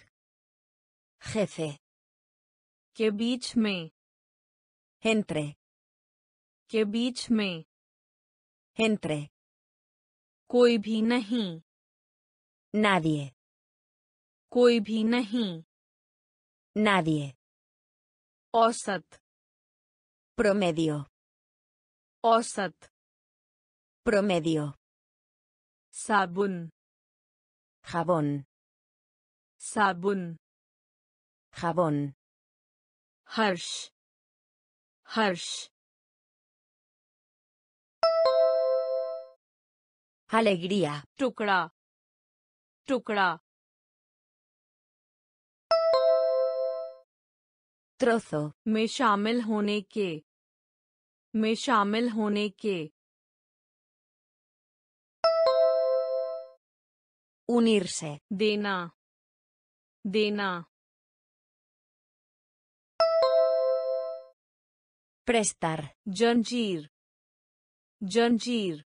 B: Jefe.
A: के बीच में
B: Entre.
A: के बीच में
B: Entre.
A: कोई भी नहीं।
B: नादिए
A: कोई भी नहीं।
B: नादिए
A: औसत।
B: प्रोमेडियो
A: औसत।
B: प्रोमेडियो
A: साबुन।
B: जाबोन
A: साबुन।
B: जाबोन
A: हर्ष। हर्ष।
B: Alegría.
A: टुकड़ा टुकड़ा
B: Trozo.
A: में शामिल होने के में शामिल होने के
B: Unirse.
A: देना देना
B: Prestar.
A: जंजीर जंजीर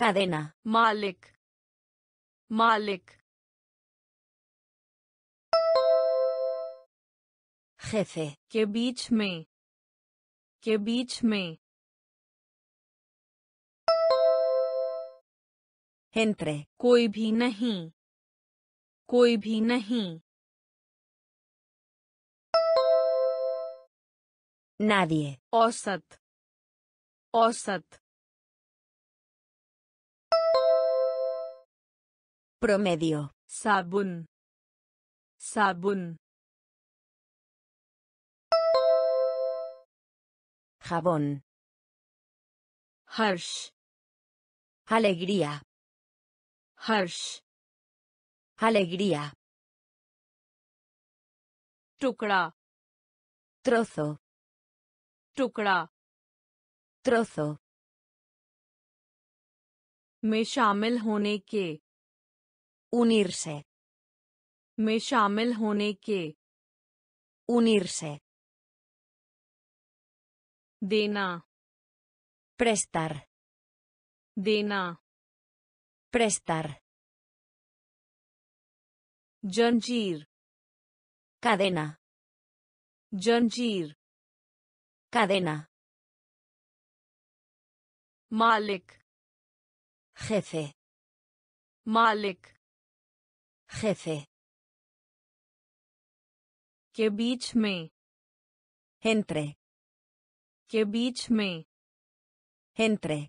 B: Cadena.
A: मालिक मालिक
B: Jefe.
A: के बीच में के बीच में
B: Entre.
A: कोई भी नहीं कोई भी नहीं
B: Nadie.
A: औसत औसत
B: Promedio.
A: साबुन साबुन
B: Jabón.
A: हर्ष
B: Alegría.
A: हर्ष
B: Alegría.
A: टुकड़ा
B: Trozo.
A: टुकड़ा
B: Trozo.
A: में शामिल होने के
B: Unirse.
A: में शामिल होने के
B: Unirse.
A: देना
B: Prestar.
A: देना
B: Prestar.
A: जंजीर
B: Cadena.
A: जंजीर
B: Cadena.
A: मालिक
B: Jefe.
A: मालिक
B: Jefe.
A: के बीच में
B: Entre.
A: के बीच में
B: Entre.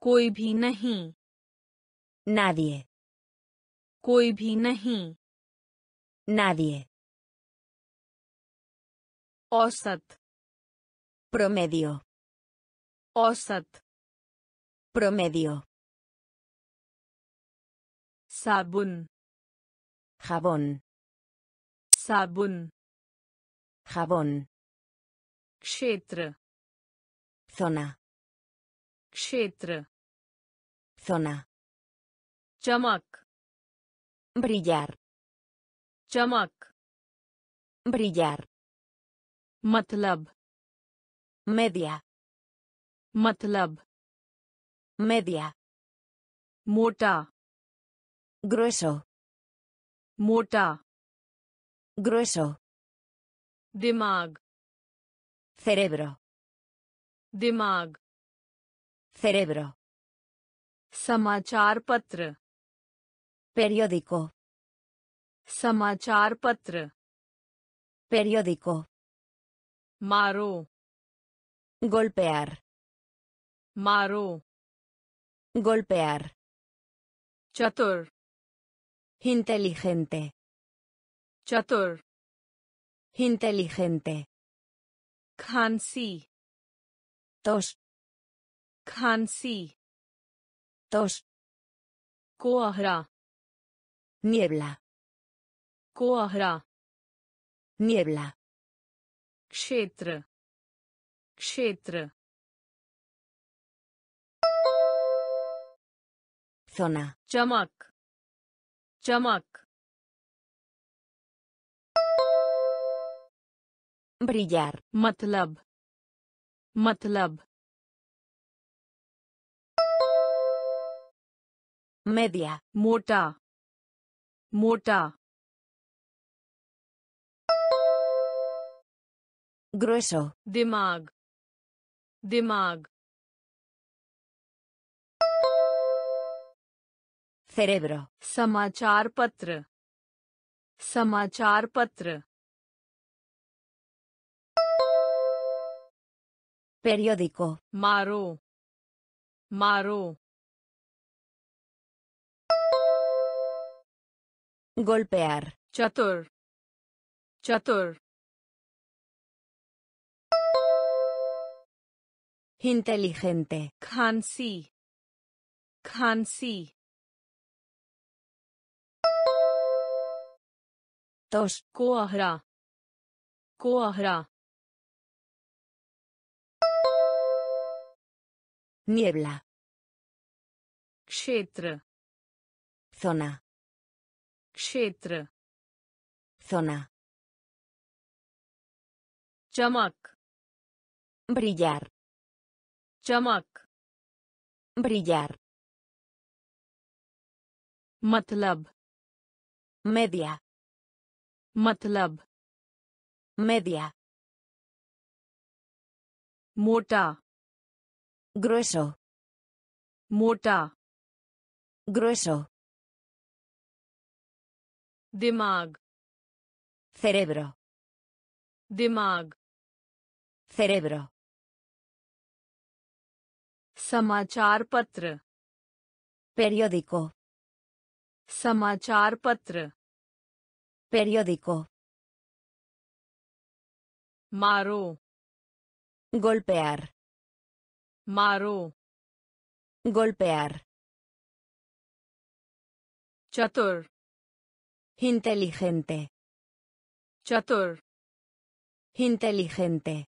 A: कोई भी नहीं
B: Nadie.
A: कोई भी नहीं
B: Nadie.
A: औसत
B: Promedio.
A: औसत
B: Promedio.
A: साबुन
B: Jabón.
A: साबुन
B: Jabón.
A: क्षेत्र
B: Zona.
A: क्षेत्र
B: Zona.
A: चमक
B: Brillar.
A: चमक
B: Brillar.
A: मतलब
B: Media.
A: मतलब
B: Media.
A: मोटा
B: grueso.
A: Mota
B: grueso.
A: Dimag
B: cerebro.
A: Dimag
B: cerebro.
A: Samachar patra.
B: Periódico.
A: Samachar patra.
B: Periódico.
A: Maro.
B: Golpear.
A: Maro.
B: Golpear.
A: Chatur.
B: Inteligente.
A: Chatur.
B: Inteligente.
A: Khansi.
B: Tos.
A: Khansi.
B: Tos.
A: Kohra.
B: Niebla.
A: Kohra.
B: Niebla.
A: Kshetra. Kshetra.
B: Zona.
A: Chamak. चमक
B: Brillar.
A: मतलब मतलब
B: Media.
A: मोटा मोटा
B: Grueso.
A: दिमाग दिमाग
B: cerebro,
A: समाचार पत्र समाचार पत्र
B: periódico,
A: मारो मारो
B: golpear,
A: चतुर चतुर
B: inteligente,
A: खांसी खांसी
B: Tos.
A: Kohra. Kohra.
B: Niebla.
A: Kshetra.
B: Zona.
A: Kshetra.
B: Zona.
A: Chamak.
B: Brillar.
A: Chamak.
B: Brillar.
A: Matlab.
B: Media.
A: मतलब
B: मेडिया
A: मोटा
B: ग्रोसो
A: मोटा
B: ग्रोसो
A: दिमाग
B: सेरेब्रो
A: दिमाग
B: सेरेब्रो
A: समाचार पत्र
B: पेरियोडिको
A: समाचार पत्र
B: Periódico.
A: Maro.
B: Golpear.
A: Maro.
B: Golpear.
A: Chatur.
B: Inteligente.
A: Chatur.
B: Inteligente.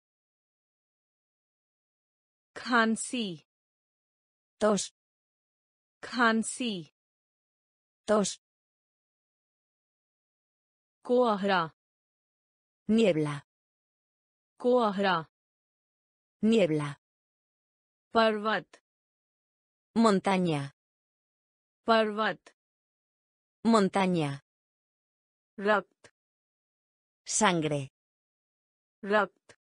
A: Khansi.
B: Tos.
A: Khansi.
B: Tos. Niebla.
A: Coahra.
B: Niebla.
A: Parvat.
B: Montaña.
A: Parvat.
B: Montaña.
A: Rakt.
B: Sangre.
A: Rakt.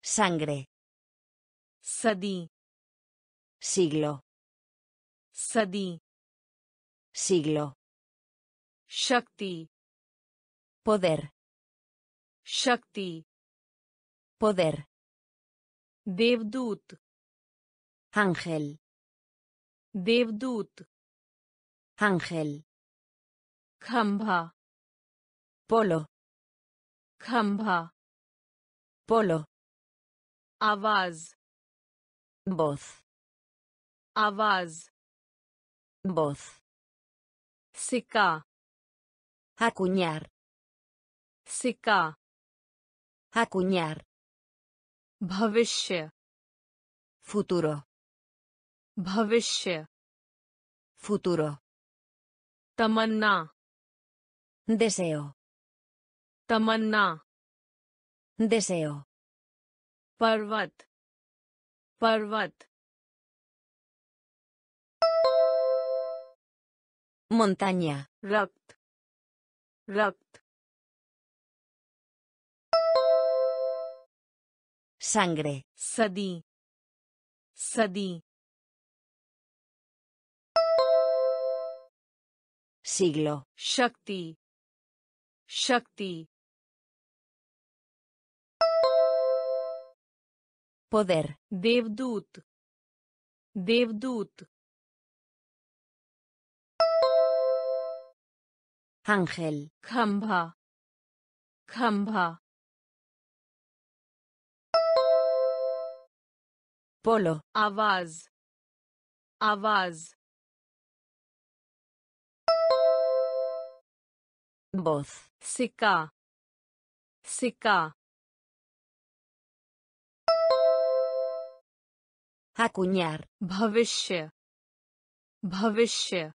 B: Sangre.
A: Sadi.
B: Siglo.
A: Sadi.
B: Siglo.
A: Shakti.
B: Poder.
A: Shakti.
B: Poder.
A: Devdut.
B: Ángel.
A: Devdut.
B: Ángel.
A: Khambha.
B: Polo.
A: Khambha.
B: Polo.
A: Avaz.
B: Voz.
A: Avaz.
B: Voz.
A: sika
B: Acuñar.
A: सिक्का
B: Acuñar.
A: Bhavishya.
B: Futuro.
A: Bhavishya.
B: Futuro.
A: Tamanna.
B: Deseo.
A: Tamanna.
B: Deseo.
A: Parvat. Parvat.
B: Montaña.
A: Rakt. Rakt.
B: Sangre.
A: Sadi. Sadi.
B: Siglo.
A: Shakti. Shakti.
B: Poder.
A: Devdut. Devdut.
B: Ángel.
A: Khambha. Khambha.
B: पोलो
A: आवाज़ आवाज़
B: बोथ
A: सिक्का सिक्का
B: Acuñar.
A: Bhavishya. Bhavishya.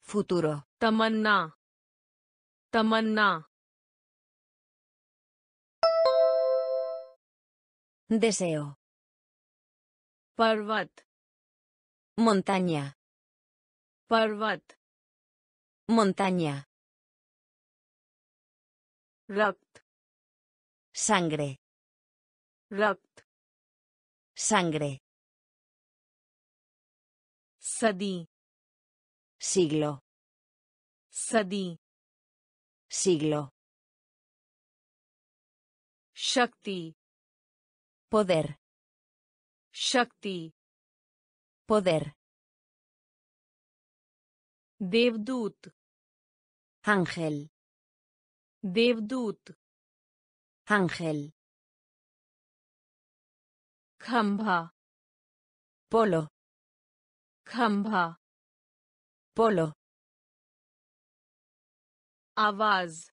B: Futuro.
A: Tamanna. Tamanna.
B: Deseo.
A: Parvat.
B: Montaña.
A: Parvat.
B: Montaña.
A: Rakt.
B: Sangre.
A: Rakt.
B: Sangre.
A: Sadi.
B: Siglo.
A: Sadi.
B: Siglo.
A: Shakti.
B: Poder.
A: Shakti.
B: Poder.
A: Devdut.
B: Ángel.
A: Devdut.
B: Ángel.
A: Khamba.
B: Polo.
A: Khamba.
B: Polo.
A: Avaz.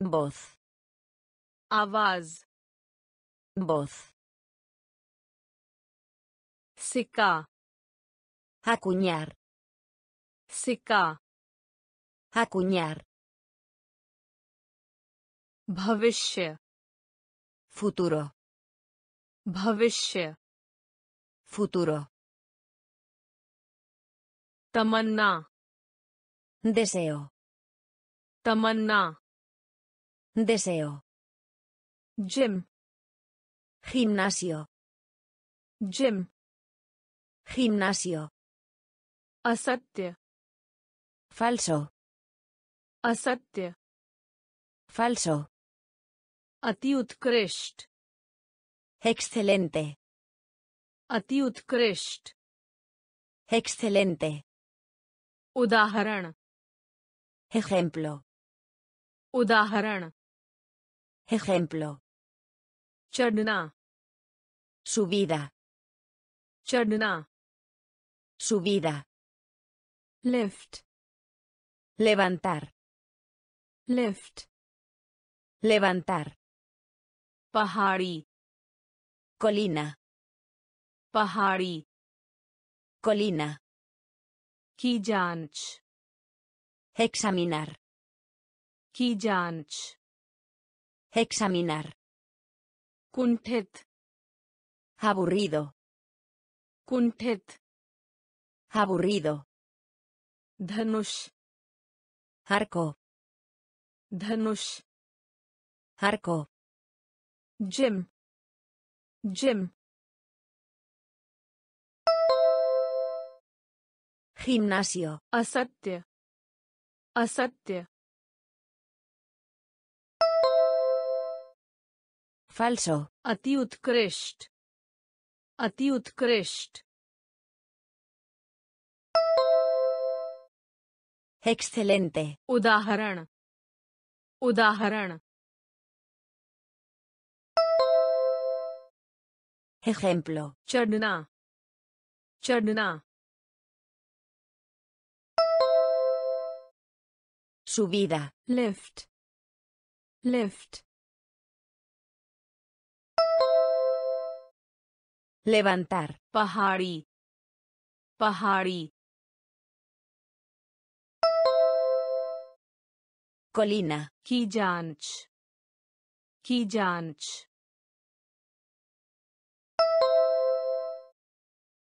B: Voz.
A: Avaz.
B: Voz.
A: Seca.
B: Acuñar.
A: Seca.
B: Acuñar.
A: Bhavishya.
B: Futuro.
A: Bhavishya.
B: Futuro.
A: Tamanna.
B: Deseo.
A: Tamanna.
B: Deseo.
A: Jim.
B: Gimnasio.
A: Gym.
B: Gimnasio.
A: Asatya.
B: Falso.
A: Asatya.
B: Falso.
A: Atiutkresht.
B: Excelente.
A: Atiutkresht.
B: Excelente.
A: Udaharan.
B: Ejemplo.
A: Udaharan.
B: Ejemplo.
A: चढ़ना
B: subida,
A: चढ़ना
B: subida,
A: lift
B: levantar,
A: lift
B: levantar,
A: पहाड़ी
B: colina,
A: पहाड़ी
B: colina,
A: की जांच
B: examinar,
A: की जांच
B: examinar,
A: Kuntet.
B: Aburrido.
A: Kuntet.
B: Aburrido.
A: Dhanush.
B: Arco.
A: Dhanush.
B: Arco.
A: Jim. Jim.
B: Gimnasio.
A: Asatya. Asatya.
B: Falso.
A: Atiutkrisht. Atiutkrisht.
B: Excelente.
A: Udaharan. Udaharan.
B: Ejemplo.
A: Chadna. Chadna.
B: Subida.
A: Lift. Lift.
B: Levantar.
A: Pahari. Pahari.
B: Colina.
A: Kijanch. Kijanch.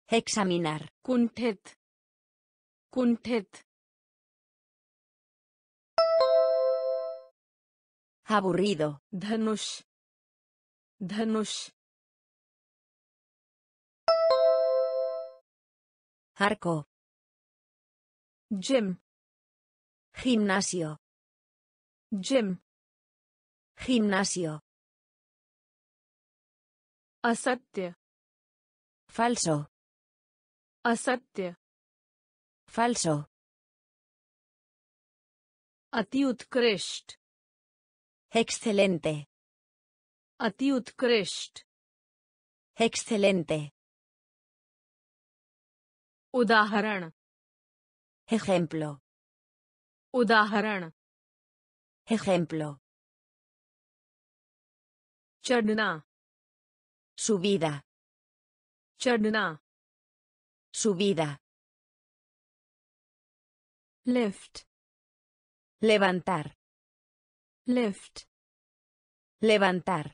B: Examinar.
A: Kuntet.
B: Aburrido.
A: Dhanush. Dhanush.
B: Arco.
A: Gym.
B: Gimnasio.
A: Gym.
B: Gimnasio.
A: Asatya.
B: Falso.
A: Asatya.
B: Falso.
A: Atiutkresht.
B: Excelente.
A: Atiutkresht.
B: Excelente.
A: उदाहरण
B: ejemplo,
A: उदाहरण
B: ejemplo,
A: चढ़ना
B: subida,
A: चढ़ना
B: subida,
A: lift
B: levantar,
A: lift
B: levantar,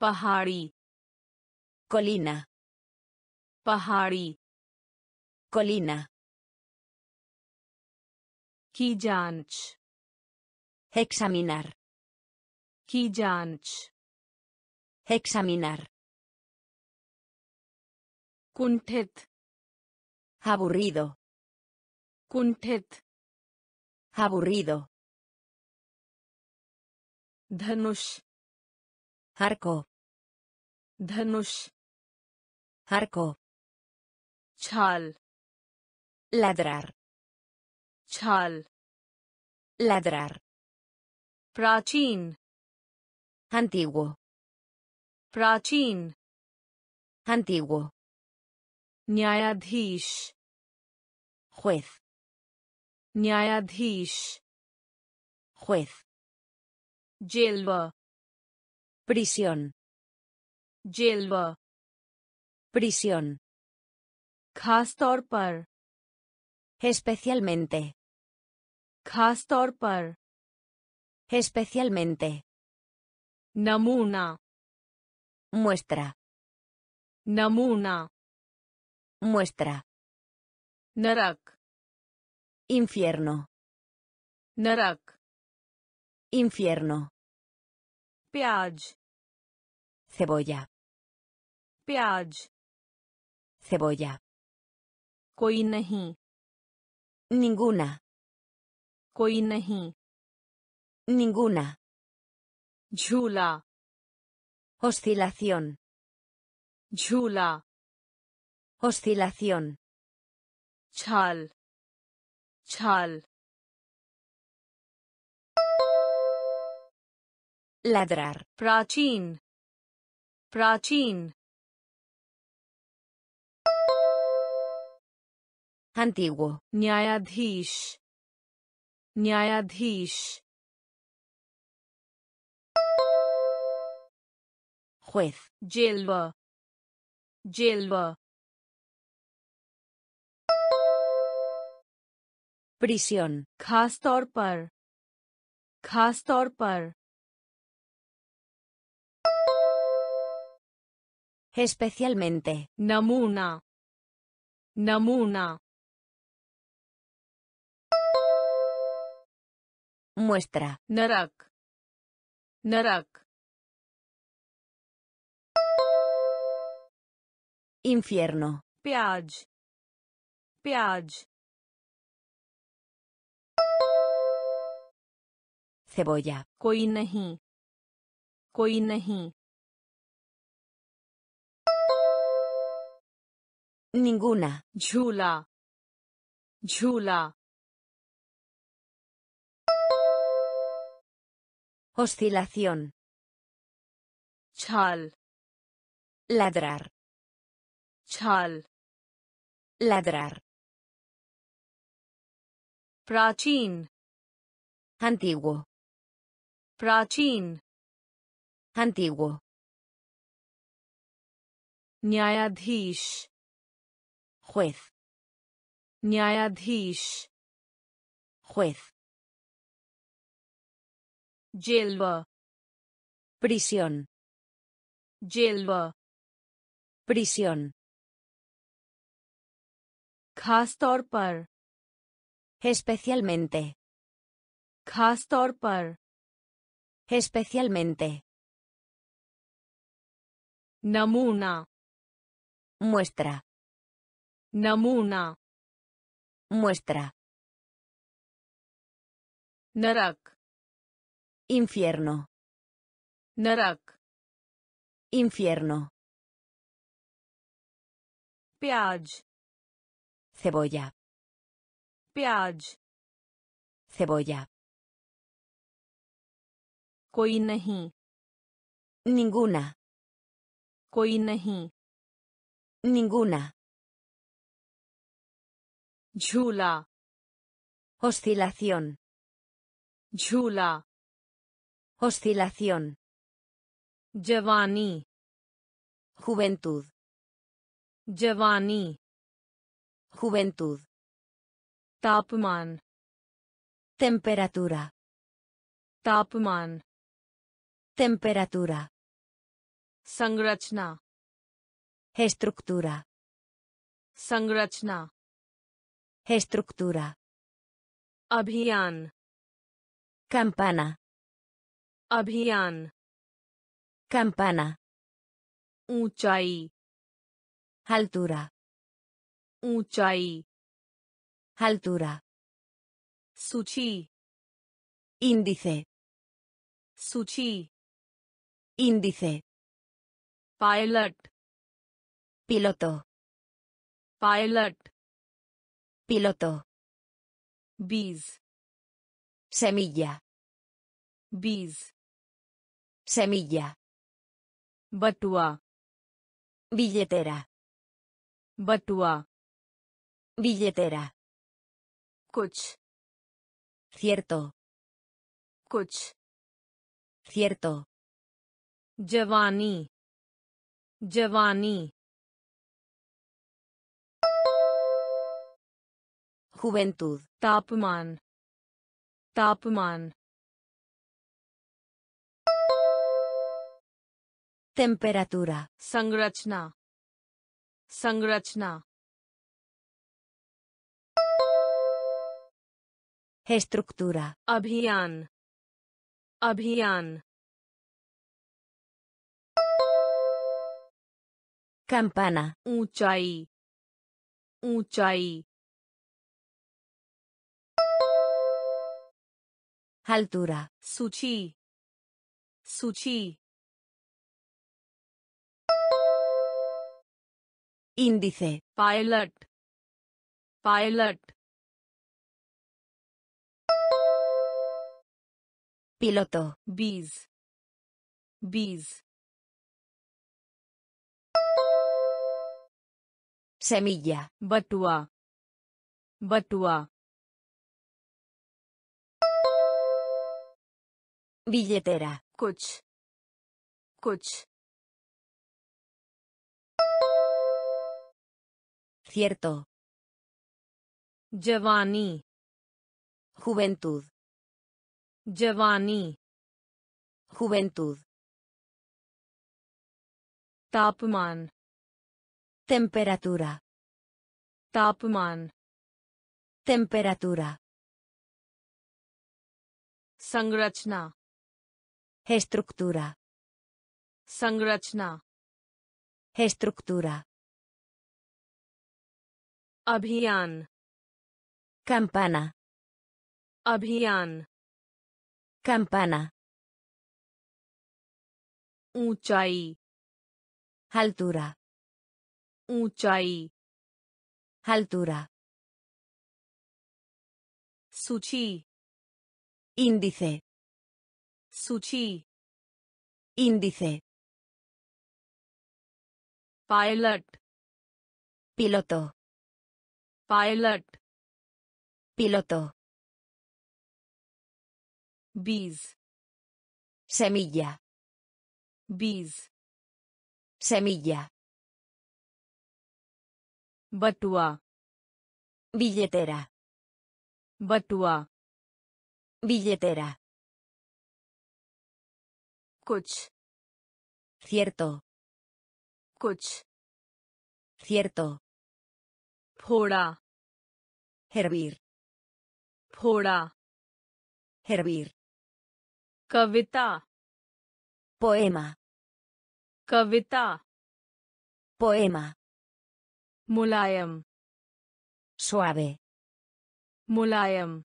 A: पहाड़ी
B: colina,
A: पहाड़ी
B: colina,
A: की जांच
B: examinar,
A: की जांच
B: examinar,
A: कुंठित
B: Aburrido.
A: कुंठित
B: Aburrido.
A: धनुष
B: Arco.
A: धनुष
B: Arco.
A: Chal.
B: Ladrar.
A: Chal.
B: Ladrar.
A: Prachin.
B: Antiguo.
A: Prachin.
B: Antiguo.
A: Nyayadhish.
B: Juez.
A: Nyayadhish.
B: Juez.
A: Yelva.
B: Prisión.
A: Yelva.
B: Prisión.
A: खास तौर पर
B: Especialmente.
A: खास तौर पर
B: Especialmente.
A: नमूना
B: Muestra.
A: नमूना
B: Muestra.
A: नरक
B: Infierno.
A: नरक
B: Infierno.
A: प्याज
B: Cebolla.
A: प्याज
B: Cebolla.
A: कोई नहीं
B: Ninguna.
A: कोई नहीं
B: Ninguna.
A: झूला
B: Oscilación.
A: झूला
B: Oscilación.
A: छाल छाल
B: Ladrar.
A: प्राचीन प्राचीन
B: Antiguo.
A: Nyayadhish. Nyayadhish.
B: Juez.
A: Jelva. Jelva.
B: Prisión.
A: Khas taur par. Khas par.
B: Especialmente.
A: Namuna. Namuna.
B: Muestra.
A: Narak. Narak.
B: Infierno.
A: Piaj. Piaj.
B: Cebolla.
A: Koi nahi. Koi nahi.
B: Ninguna.
A: Jula. Jula.
B: Oscilación.
A: Chal.
B: Ladrar.
A: Chal.
B: Ladrar.
A: Prachin.
B: Antiguo.
A: Prachin.
B: Antiguo.
A: Nyayadhish.
B: Juez.
A: Nyayadhish.
B: Juez.
A: जेलवर
B: Prisión.
A: जेलवर
B: Prisión.
A: खास तौर पर
B: Especialmente.
A: खास तौर पर
B: Especialmente.
A: नमूना
B: Muestra.
A: नमूना
B: Muestra.
A: नरक
B: Infierno.
A: नरक
B: Infierno.
A: प्याज
B: Cebolla.
A: प्याज
B: Cebolla.
A: कोई नहीं
B: Ninguna.
A: कोई नहीं
B: Ninguna.
A: झूला
B: Oscilación.
A: झूला
B: Oscilación.
A: Giovanni.
B: Juventud.
A: Giovanni.
B: Juventud.
A: Tapman.
B: Temperatura.
A: Tapman.
B: Temperatura.
A: Sangrachna.
B: Estructura.
A: Sangrachna.
B: Estructura.
A: Abhiyan.
B: Campana
A: अभियान
B: Campana.
A: ऊंचाई
B: Altura.
A: ऊंचाई
B: Altura.
A: सूची
B: Índice.
A: सूची
B: Índice.
A: Pilot
B: Piloto.
A: Pilot
B: Piloto.
A: बीज
B: Semilla.
A: बीज
B: Semilla.
A: Batua.
B: Billetera.
A: Batua.
B: Billetera.
A: Coach.
B: Cierto.
A: Coach.
B: Cierto.
A: Javani. Javani.
B: Juventud.
A: Tapman. Tapman.
B: Temperatura.
A: संरचना संरचना
B: Estructura.
A: अभियान अभियान
B: Campana.
A: ऊंचाई ऊंचाई
B: Altura.
A: सूची सूची
B: Índice.
A: Pilot pilot
B: Piloto.
A: बीज बीज
B: Semilla.
A: बटुआ बटुआ
B: Billetera.
A: कुछ कुछ
B: Cierto.
A: Giovanni.
B: Juventud.
A: Giovanni.
B: Juventud.
A: Tapman.
B: Temperatura.
A: Tapman.
B: Temperatura.
A: Sangrachna.
B: Estructura.
A: Sangrachna.
B: Estructura.
A: अभियान
B: कंपना
A: अभियान
B: कंपना
A: ऊंचाई
B: हल्तुरा
A: ऊंचाई
B: हल्तुरा
A: सूची
B: इंडिसे
A: सूची
B: इंडिसे
A: पायलट
B: पिलोटो
A: Pilot.
B: Piloto.
A: Bees.
B: Semilla.
A: Bees.
B: Semilla.
A: Batua.
B: Billetera.
A: Batua.
B: Billetera.
A: Coach.
B: Cierto.
A: Coach.
B: Cierto.
A: फोड़ा।
B: हेरवीर
A: फोड़ा।
B: हेरवीर
A: कविता।
B: पोएमा
A: कविता।
B: पोएमा
A: मुलायम।
B: स्वावे
A: मुलायम।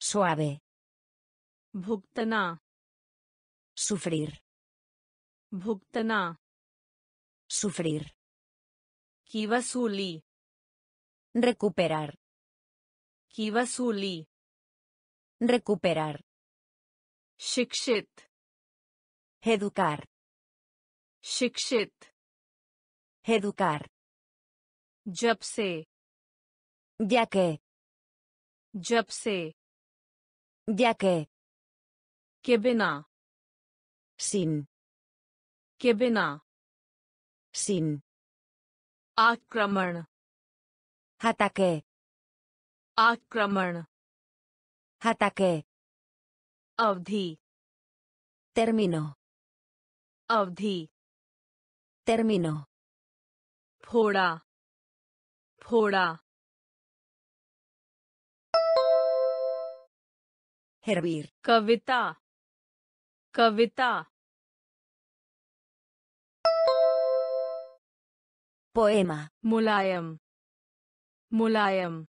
B: स्वावे
A: भुगतना।
B: सुफरीर
A: भुगतना।
B: सुफरीर
A: की वसूली।
B: Recuperar.
A: की वसूली
B: Recuperar.
A: शिक्षित
B: Educar.
A: शिक्षित
B: Educar.
A: जब से
B: Ya que.
A: जब से
B: Ya que.
A: के बिना
B: Sin.
A: के बिना
B: Sin.
A: आक्रमण
B: हताके
A: आक्रमण।
B: हताके
A: अवधि।
B: टर्मिनो
A: अवधि।
B: टर्मिनो
A: फोड़ा। फोड़ा।
B: हेरवीर
A: कविता। कविता।
B: पोएमा
A: मुलायम। मुलायम।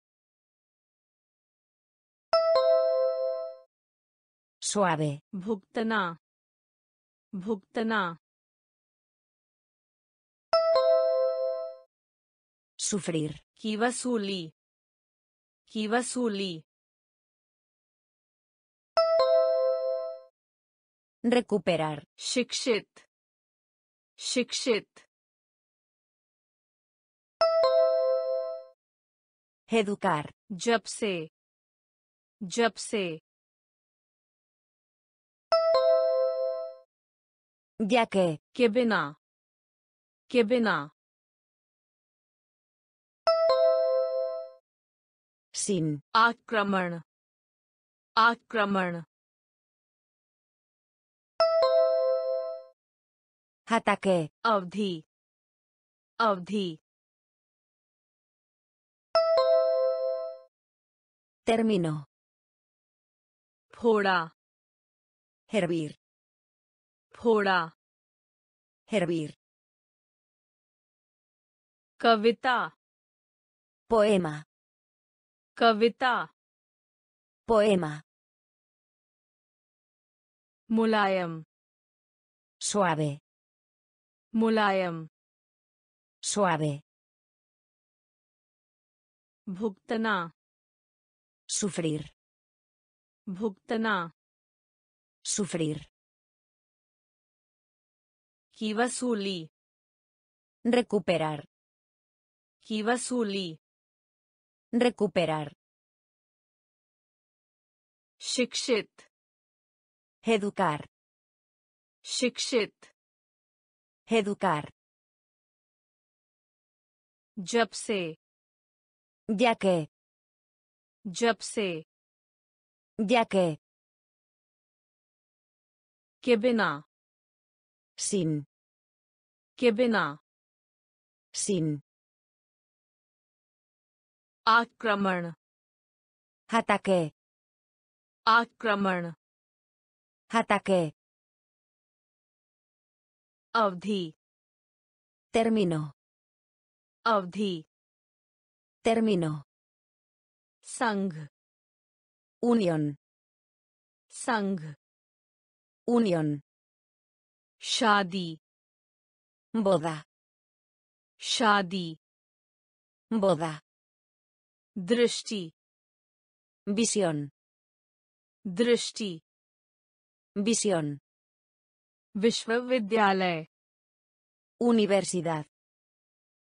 B: Suave.
A: भुगतना। भुगतना।
B: Sufrir.
A: की वसूली की वसूली
B: Recuperar.
A: शिक्षित। शिक्षित।
B: Educar.
A: जब से जब से
B: Ya que.
A: के बिना के बिना
B: Sin.
A: आक्रमण आक्रमण
B: Ataque.
A: अवधि अवधि
B: Término.
A: Pora.
B: Hervir.
A: Pora.
B: Hervir.
A: Kavita.
B: Poema.
A: Kavita.
B: Poema.
A: Mulayam.
B: Suave.
A: Mulayam.
B: Suave.
A: Bhuktana.
B: Sufrir.
A: भुगतना
B: Sufrir.
A: की वसूली
B: Recuperar.
A: की वसूली
B: Recuperar.
A: शिक्षित
B: Educar.
A: शिक्षित
B: Educar.
A: जब से
B: Ya que.
A: जब से
B: जाके
A: के बिना
B: सिन
A: के बिना
B: सिन
A: आक्रमण
B: हटाके
A: आक्रमण
B: हटाके
A: अवधि
B: टर्मिनो
A: अवधि
B: टर्मिनो
A: Sang.
B: Unión.
A: Sang.
B: Unión.
A: Shadi.
B: Boda.
A: Shadi.
B: Boda.
A: Drishti.
B: Visión.
A: Drishti.
B: Visión.
A: Vishwavidyalay.
B: Universidad.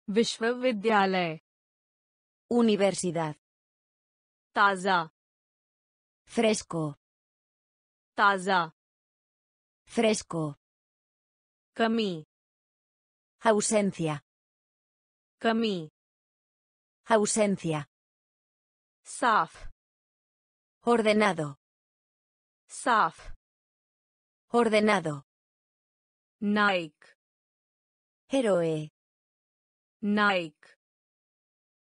A: Vishwavidyalay.
B: Universidad.
A: Taza.
B: Fresco.
A: Taza.
B: Fresco.
A: Camí.
B: Ausencia.
A: Camí.
B: Ausencia.
A: Saf.
B: Ordenado.
A: Saf.
B: Ordenado.
A: Nike.
B: Héroe.
A: Nike.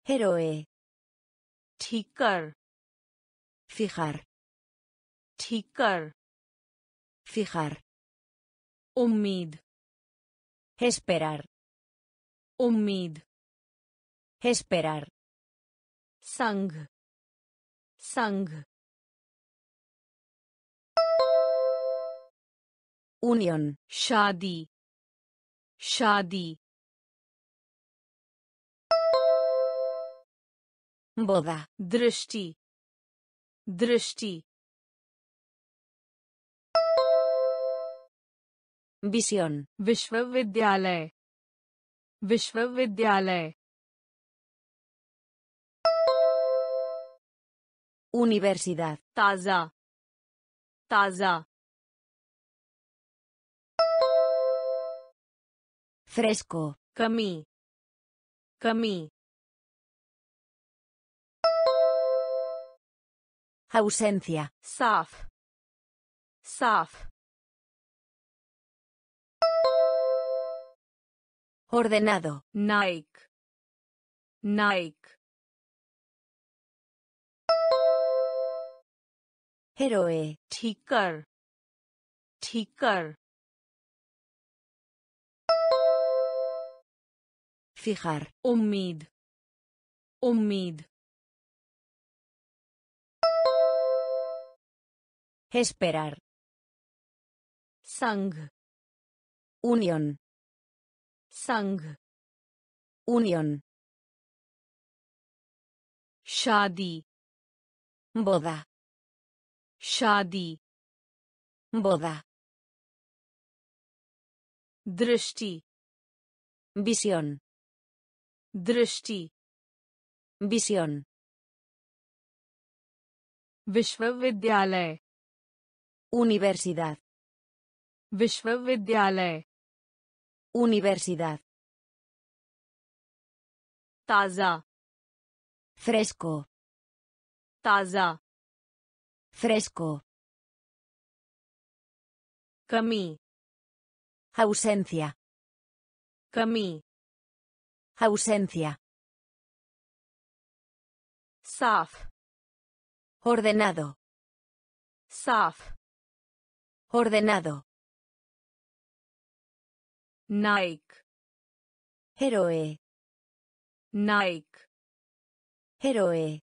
B: Héroe. ठीकर
A: फिखर ठीकर
B: फिखर
A: उम्मीद
B: हेस्पेरार
A: उम्मीद
B: हेस्पेरार
A: संघ संघ
B: union.
A: शादी शादी
B: बोधा
A: दृष्टि दृष्टि
B: विषयन
A: विश्वविद्यालय विश्वविद्यालय
B: Universidad.
A: Taza. Taza.
B: Fresco.
A: Camí. Camí.
B: Ausencia.
A: Saf. Saf.
B: Ordenado.
A: Nike. Nike.
B: Héroe.
A: Tikar. Tikar.
B: Fijar.
A: Umid. Umid.
B: Esperar.
A: Sang.
B: Unión.
A: Sang.
B: Unión.
A: Shadi.
B: Boda.
A: Shadi.
B: Boda.
A: Drishti.
B: Visión.
A: Drishti.
B: Visión.
A: विश्वविद्यालय
B: Universidad.
A: Vishwavidyalay.
B: Universidad.
A: Taza.
B: Fresco.
A: Taza.
B: Fresco.
A: Camí.
B: Ausencia.
A: Camí.
B: Ausencia.
A: Saf.
B: Ordenado.
A: Saf.
B: Ordenado.
A: Nike.
B: Héroe.
A: Nike.
B: Héroe.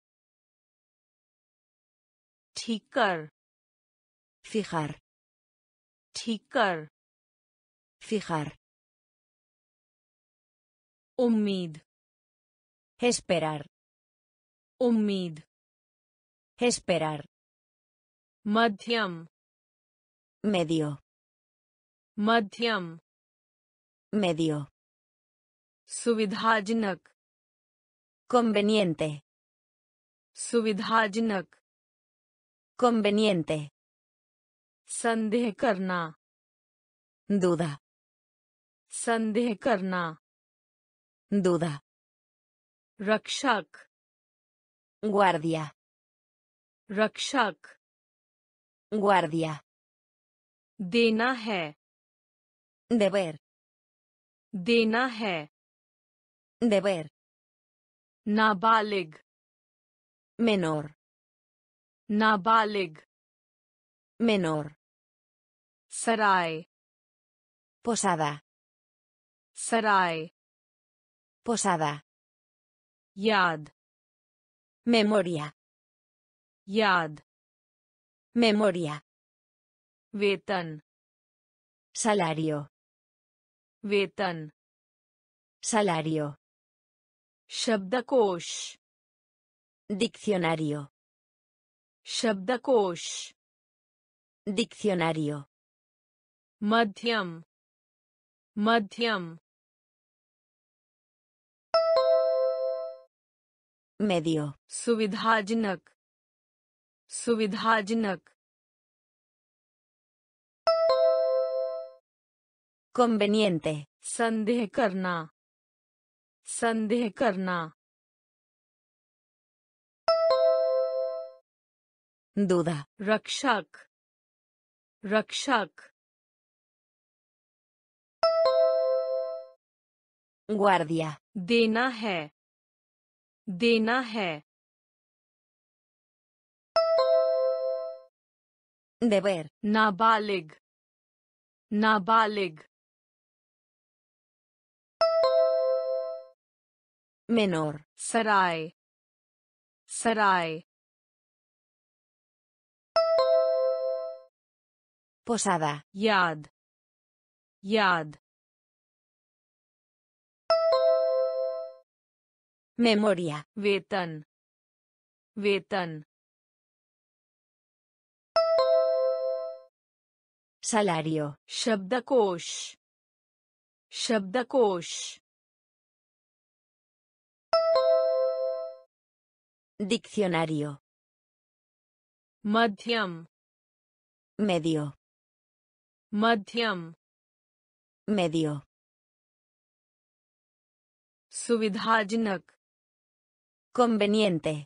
A: Tikar.
B: Fijar.
A: Tikar.
B: Fijar.
A: Ummid.
B: Esperar.
A: Ummid.
B: Esperar.
A: Madhyam.
B: Medio.
A: मध्यम
B: Medio.
A: सुविधाजनक
B: Conveniente.
A: सुविधाजनक
B: Conveniente.
A: संदेह करना
B: Duda.
A: संदेह करना
B: Duda.
A: रक्षक
B: Guardia.
A: रक्षक
B: Guardia.
A: देना है।
B: देवर
A: देना है।
B: देवर
A: नाबालिग।
B: मेनोर
A: नाबालिग।
B: मेनोर
A: सराय।
B: पोसादा
A: सराय।
B: पोसादा
A: याद।
B: मेमोरिया
A: याद।
B: मेमोरिया
A: वेतन
B: सलारियो
A: वेतन
B: सलारियो
A: शब्दकोश
B: डिक्शनरियो
A: शब्दकोश
B: डिक्शनरियो
A: मध्यम मध्यम
B: मेडियो
A: सुविधाजनक सुविधाजनक
B: Conveniente.
A: संदेह करना संदेह करना
B: Duda.
A: रक्षक रक्षक
B: Guardia.
A: देना है देना है
B: Deber.
A: नाबालिग नाबालिग
B: Menor.
A: सराय सराय
B: Posada.
A: याद याद
B: Memoria.
A: वेतन वेतन
B: Salario.
A: शब्दकोश शब्दकोश
B: Diccionario.
A: मध्यम
B: Medio.
A: मध्यम
B: Medio.
A: सुविधाजनक
B: Conveniente.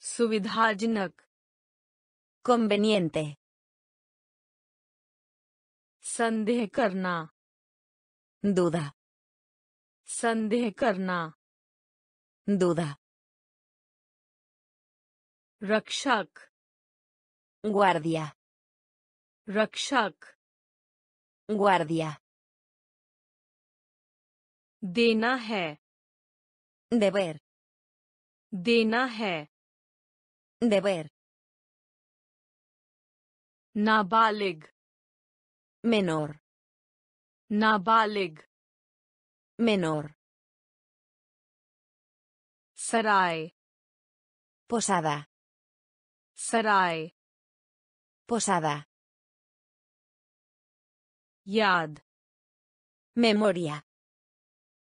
A: सुविधाजनक
B: Conveniente.
A: संदेह करना
B: Duda.
A: संदेह करना
B: Duda.
A: Rakshak.
B: Guardia.
A: Rakshak.
B: Guardia.
A: Dena hai.
B: Deber.
A: Dena.
B: Deber.
A: Nabalig.
B: Menor.
A: Nabalig.
B: Menor.
A: Sarai.
B: Posada.
A: Sarai.
B: Posada.
A: Yad.
B: Memoria.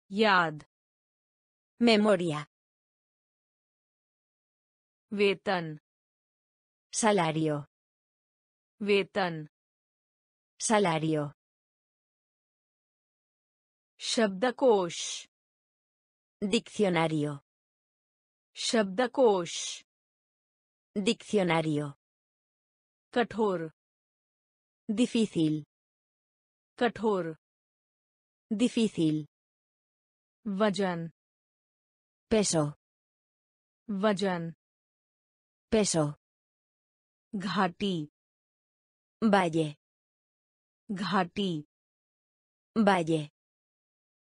A: Yad.
B: Memoria.
A: Vetan.
B: Salario.
A: Vetan.
B: Salario.
A: Shabdakosh.
B: Diccionario.
A: Shabdakosh.
B: diccionario,
A: कठोर
B: difícil,
A: कठोर
B: difícil,
A: वजन
B: peso,
A: वजन
B: peso,
A: घाटी
B: valle,
A: घाटी
B: valle,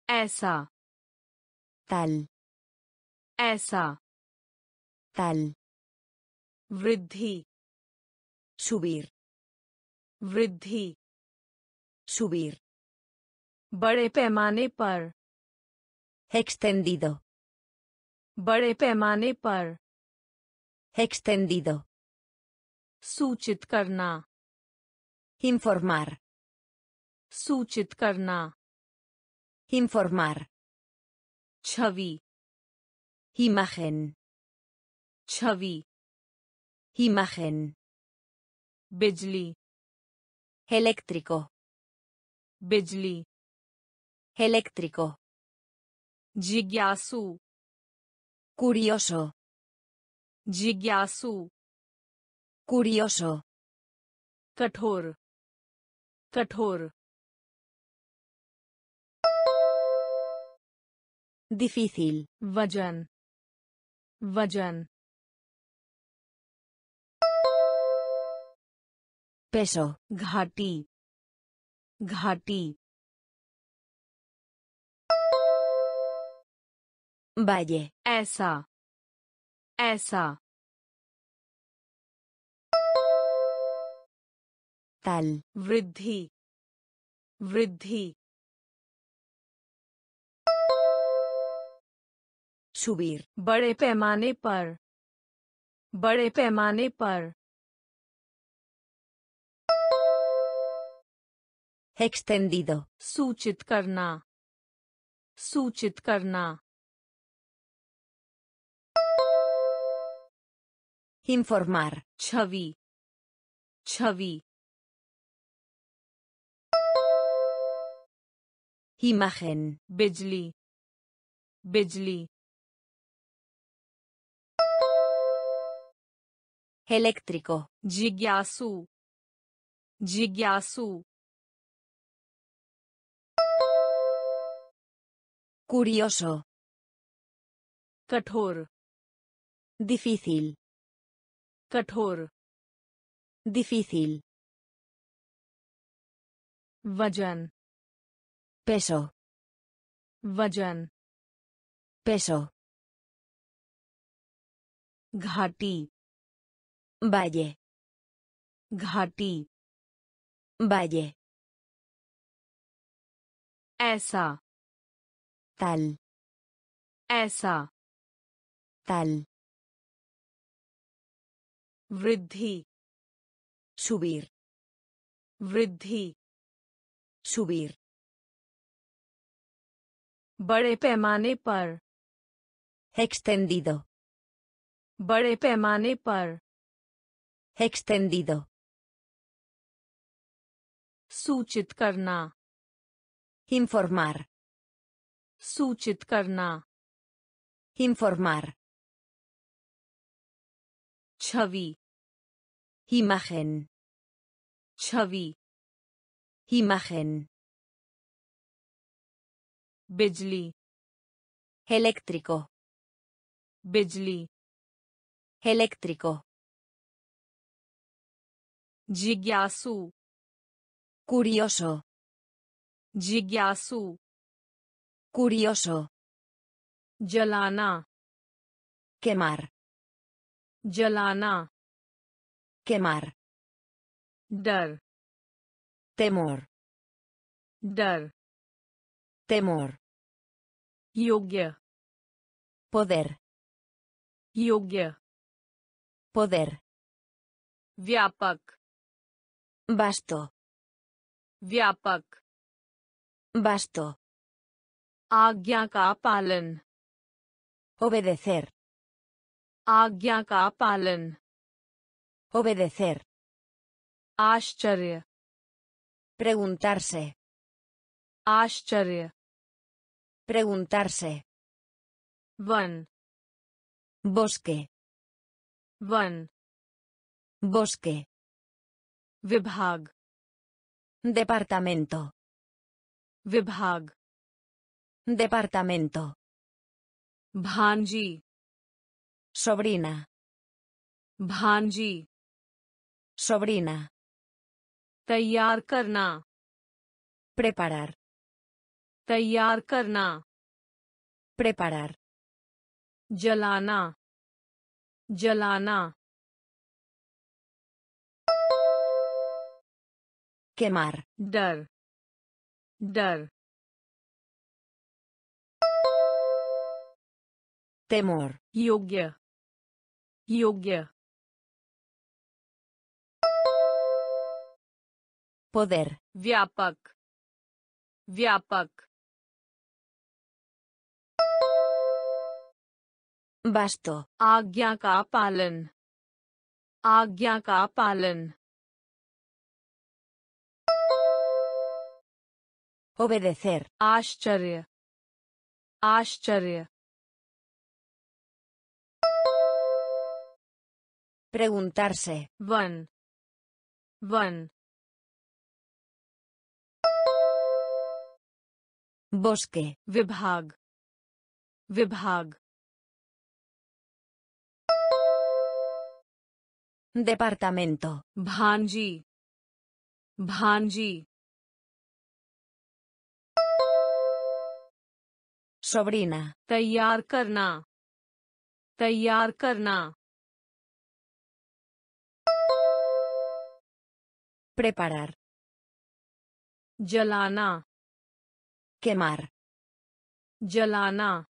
A: ऐसा
B: tal,
A: ऐसा
B: tal,
A: वृद्धि
B: सुबीर
A: वृद्धि
B: सुबीर
A: बड़े पैमाने पर
B: extendido
A: बड़े पैमाने पर
B: extendido
A: सूचित करना
B: informar
A: सूचित करना
B: informar
A: छवि
B: imagen
A: छवि
B: Imagen.
A: Bejli.
B: Eléctrico.
A: Bejli.
B: Eléctrico.
A: Jigyasu.
B: Curioso.
A: Jigyasu.
B: Curioso.
A: Kathor. Kathor.
B: Difícil.
A: Vajan. Vajan.
B: Peso,
A: घाटी घाटी।
B: Valle,
A: ऐसा ऐसा
B: tal,
A: वृद्धि वृद्धि
B: subir,
A: बड़े पैमाने पर बड़े पैमाने पर।
B: Extendido.
A: Suchit karna. Suchit karna.
B: Informar.
A: Chavi. Chavi.
B: Imagen.
A: Bejli. Bejli.
B: Eléctrico.
A: Jigyasu. Jigyasu.
B: Curioso.
A: Kathor.
B: Difícil.
A: Kathor.
B: Difícil.
A: Vajan.
B: Peso.
A: Vajan.
B: Peso.
A: Ghati.
B: Valle.
A: Ghati.
B: Valle.
A: Esa.
B: Tal,
A: ऐसा
B: tal,
A: वृद्धि
B: subir,
A: वृद्धि
B: subir,
A: बड़े पैमाने पर
B: extendido,
A: बड़े पैमाने पर
B: extendido,
A: सूचित करना
B: informar,
A: सूचित करना।
B: इंफॉर्मार
A: छवि।
B: इमेजन
A: छवि।
B: इमेजन
A: बिजली।
B: इलेक्ट्रिको
A: बिजली।
B: इलेक्ट्रिको
A: जिज्ञासु।
B: कुरियोसो
A: जिज्ञासु।
B: Curioso.
A: Jalana.
B: Quemar.
A: Jalana.
B: Quemar.
A: Dar.
B: Temor.
A: Dar.
B: Temor.
A: Yogya.
B: Poder.
A: Yogya.
B: Poder.
A: Viapak.
B: Basto.
A: Viapak.
B: Basto.
A: आज्ञा का पालन
B: Obedecer.
A: आज्ञा का पालन
B: Obedecer.
A: आश्चर्य
B: Preguntarse.
A: आश्चर्य
B: Preguntarse.
A: वन
B: Bosque.
A: वन
B: Bosque.
A: विभाग
B: Departamento.
A: विभाग
B: Departamento.
A: भांजी
B: Sobrina.
A: भांजी
B: Sobrina.
A: तैयार करना
B: Preparar.
A: तैयार करना
B: Preparar.
A: जलाना जलाना
B: Quemar.
A: डर डर
B: Temor.
A: Yogya. Yogya.
B: Poder. Vyapak.
A: Vyapak. Basto. Agya ka palan. Agya.
B: Obedecer.
A: Ashcharya. Ashcharya.
B: Preguntarse.
A: Van. Van.
B: Bosque.
A: Vibhag. Vibhag.
B: Departamento.
A: Bhanji. Bhanji.
B: Sobrina.
A: Tayar karna. Tayar karna.
B: Preparar.
A: Jalana.
B: Quemar.
A: Jalana.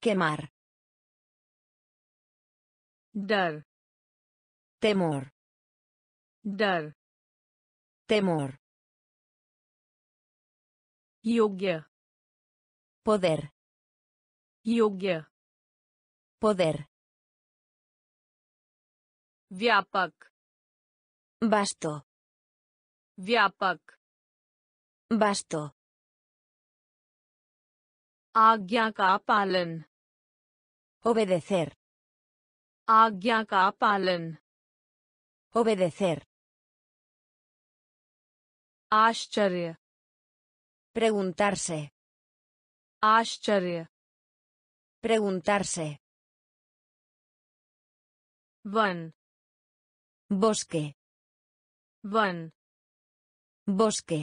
B: Quemar.
A: Dar.
B: Temor.
A: Dar.
B: Temor.
A: Yogya.
B: Poder.
A: Yogya.
B: Poder.
A: Viapak.
B: Basto.
A: Vyapak.
B: Basto.
A: Agya ka palan.
B: Obedecer.
A: Agya ka palan.
B: Obedecer.
A: Ashcharya.
B: Preguntarse.
A: Ashcharya.
B: Preguntarse.
A: Van.
B: Bosque.
A: वन
B: बोस्के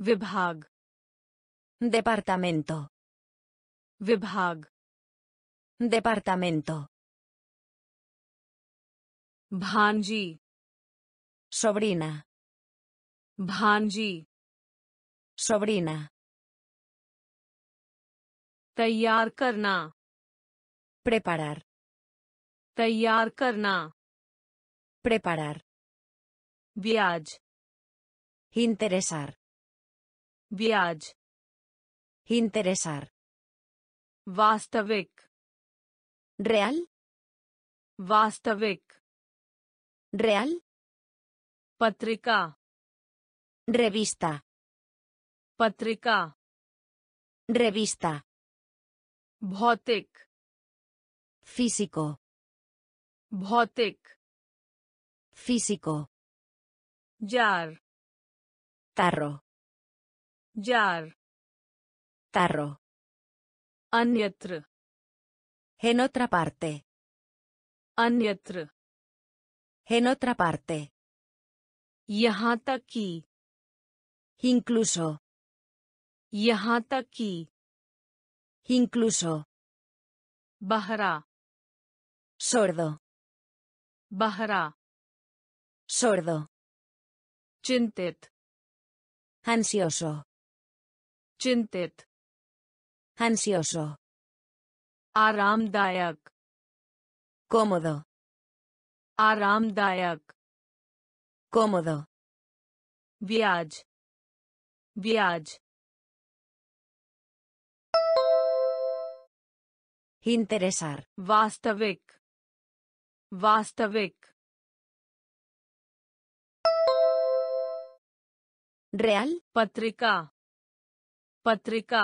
A: विभाग
B: डिपार्टमेंटो
A: विभाग
B: डिपार्टमेंटो
A: भांजी
B: सोब्रीना
A: भांजी
B: सोब्रीना
A: तैयार करना
B: प्रेपारार
A: तैयार करना
B: Preparar.
A: ब्याज
B: Interesar.
A: ब्याज
B: Interesar.
A: वास्तविक
B: Real.
A: वास्तविक
B: Real.
A: पत्रिका
B: Revista.
A: पत्रिका
B: Revista.
A: भौतिक
B: Físico.
A: भौतिक
B: Físico.
A: Jar
B: Tarro.
A: Jar
B: Tarro.
A: अन्यत्र
B: En otra parte.
A: अन्यत्र
B: En otra parte.
A: यहाँ तक कि
B: Incluso.
A: यहाँ तक कि
B: Incluso.
A: बहरा
B: Sordo.
A: बहरा
B: Sordo.
A: Chintet.
B: Ansioso.
A: Chintet.
B: Ansioso.
A: Aramdayak.
B: Cómodo.
A: Aramdayak.
B: Cómodo.
A: Viaj. Viaj.
B: Interesar.
A: Vastavik. Vastavik.
B: Real.
A: पत्रिका पत्रिका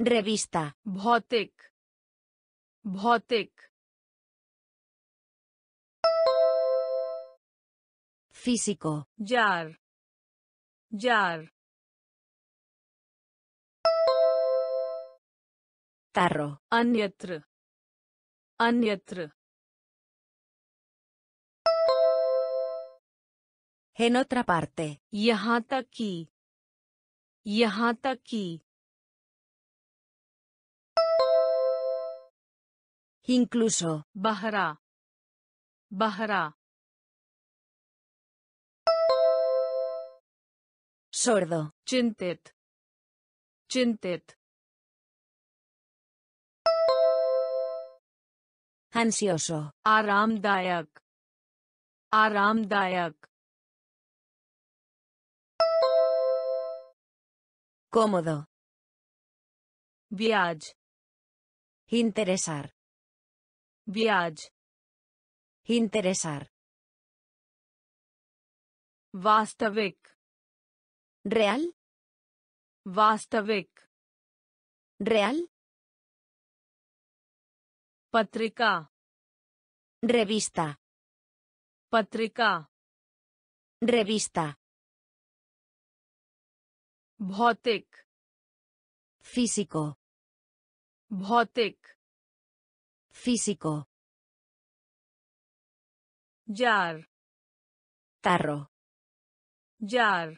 B: Revista.
A: भौतिक भौतिक
B: Físico.
A: Jar jar
B: Tarro.
A: अन्यत्र अन्यत्र
B: En otra parte.
A: Yahan tak ki. Yahan tak ki.
B: Incluso.
A: Bahra. Bahra.
B: Sordo.
A: Chintet. Chintet.
B: Ansioso.
A: Aramdayak. Aramdayak.
B: Cómodo.
A: Viaj.
B: Interesar.
A: Viaj.
B: Interesar.
A: Vastavik.
B: Real.
A: Vastavik.
B: Real.
A: Patrika.
B: Revista.
A: Patrika.
B: Revista.
A: भौतिक
B: Físico.
A: भौतिक
B: Físico.
A: Jar
B: Tarro.
A: Jar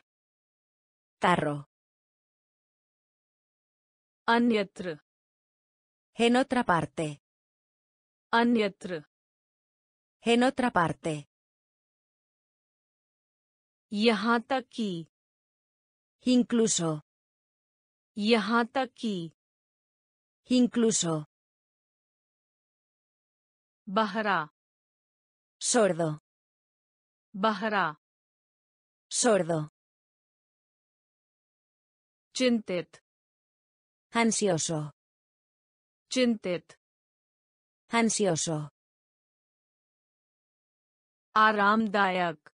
B: Tarro.
A: अन्यत्र
B: En otra parte.
A: अन्यत्र
B: En otra parte.
A: यहाँ तक कि
B: Incluso.
A: यहाँ तक कि
B: Incluso.
A: बहरा
B: Sordo.
A: बहरा
B: Sordo.
A: चिंतित
B: Ansioso.
A: चिंतित
B: Ansioso.
A: आरामदायक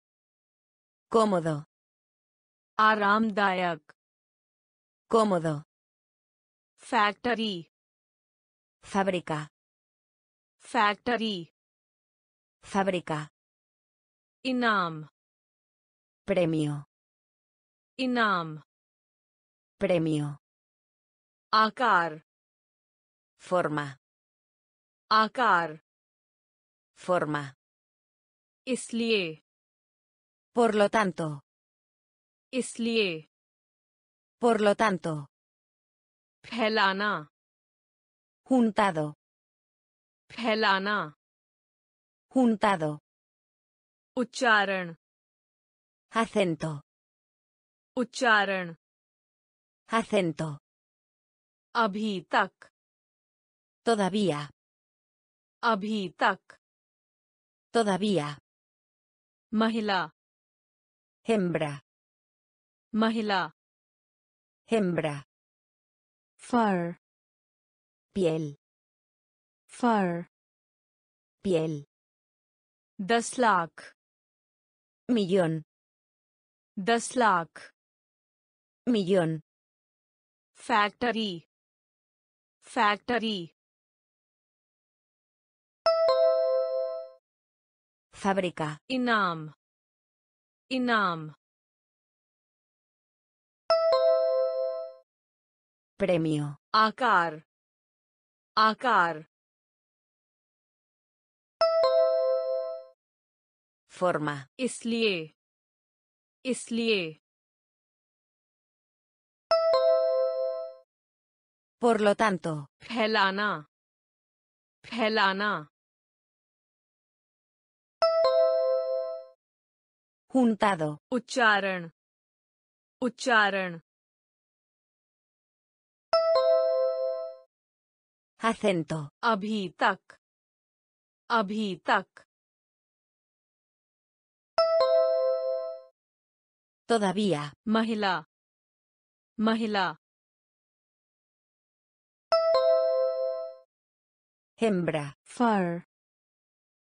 B: Cómodo.
A: आरामदायक
B: Cómodo.
A: Factory
B: Fábrica.
A: Factory
B: Fábrica.
A: इनाम
B: Premio.
A: इनाम
B: Premio.
A: आकार
B: Forma.
A: आकार
B: Forma.
A: इसलिए
B: Por lo tanto.
A: इसलिए
B: Por lo tanto.
A: फैलाना
B: Juntado.
A: फैलाना
B: Juntado.
A: उच्चारण
B: Acento.
A: उच्चारण
B: Acento.
A: अभी तक
B: Todavía.
A: अभी तक
B: Todavía.
A: महिला
B: Hembra.
A: महिला
B: Hembra.
A: फर
B: Piel.
A: फर
B: Piel.
A: दस लाख
B: Millón.
A: दस lakh
B: Millón.
A: Factory factory
B: Fábrica.
A: इनाम इनाम
B: Premio.
A: आकार आकार
B: Forma.
A: इसलिए इसलिए
B: Por lo tanto.
A: फैलाना फैलाना
B: Juntado.
A: उच्चारण उच्चारण
B: acento.
A: Abhi tak. Abhi tak.
B: Todavía.
A: Mahila. Mahila.
B: Hembra.
A: Far.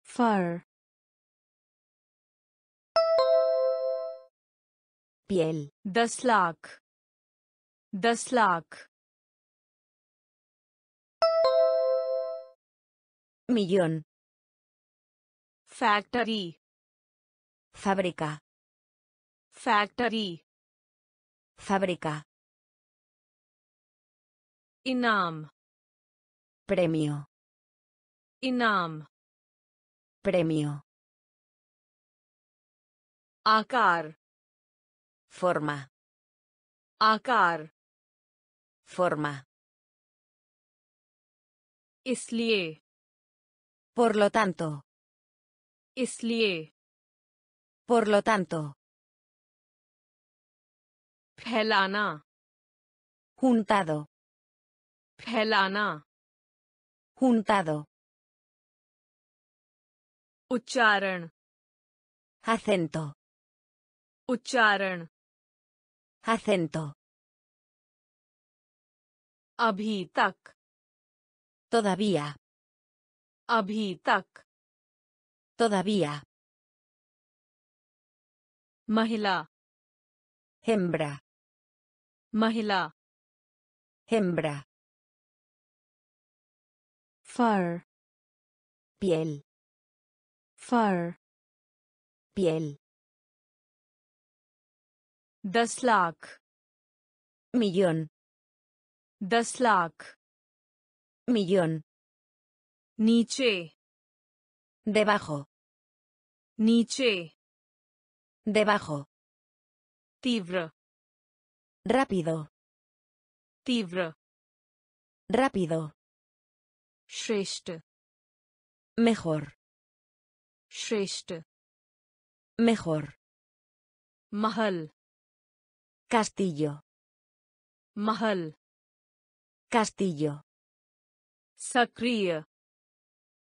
A: Far.
B: Piel.
A: Das lakh das lakh
B: Millón.
A: Factory
B: Fábrica.
A: Factory
B: Fábrica.
A: इनाम
B: Premio.
A: इनाम
B: Premio.
A: आकार
B: Forma.
A: आकार
B: Forma.
A: इसलिए
B: Por lo tanto.
A: इसलिए
B: Por lo tanto.
A: फैलाना
B: Juntado.
A: फैलाना
B: Juntado.
A: उच्चारण
B: Acento.
A: उच्चारण
B: Acento.
A: अभी तक
B: Todavía.
A: अभी तक
B: Todavía.
A: महिला
B: Hembra.
A: महिला
B: Hembra.
A: फर
B: Piel.
A: फर
B: Piel.
A: दस लाख
B: Millón.
A: दस lakh
B: Millón.
A: Nietzsche.
B: Debajo.
A: Nietzsche.
B: Debajo.
A: Tibro.
B: Rápido.
A: Tibro.
B: Rápido.
A: Shrest.
B: Mejor.
A: Shrest.
B: Mejor.
A: Mahal.
B: Castillo.
A: Mahal.
B: Castillo.
A: Sakriya.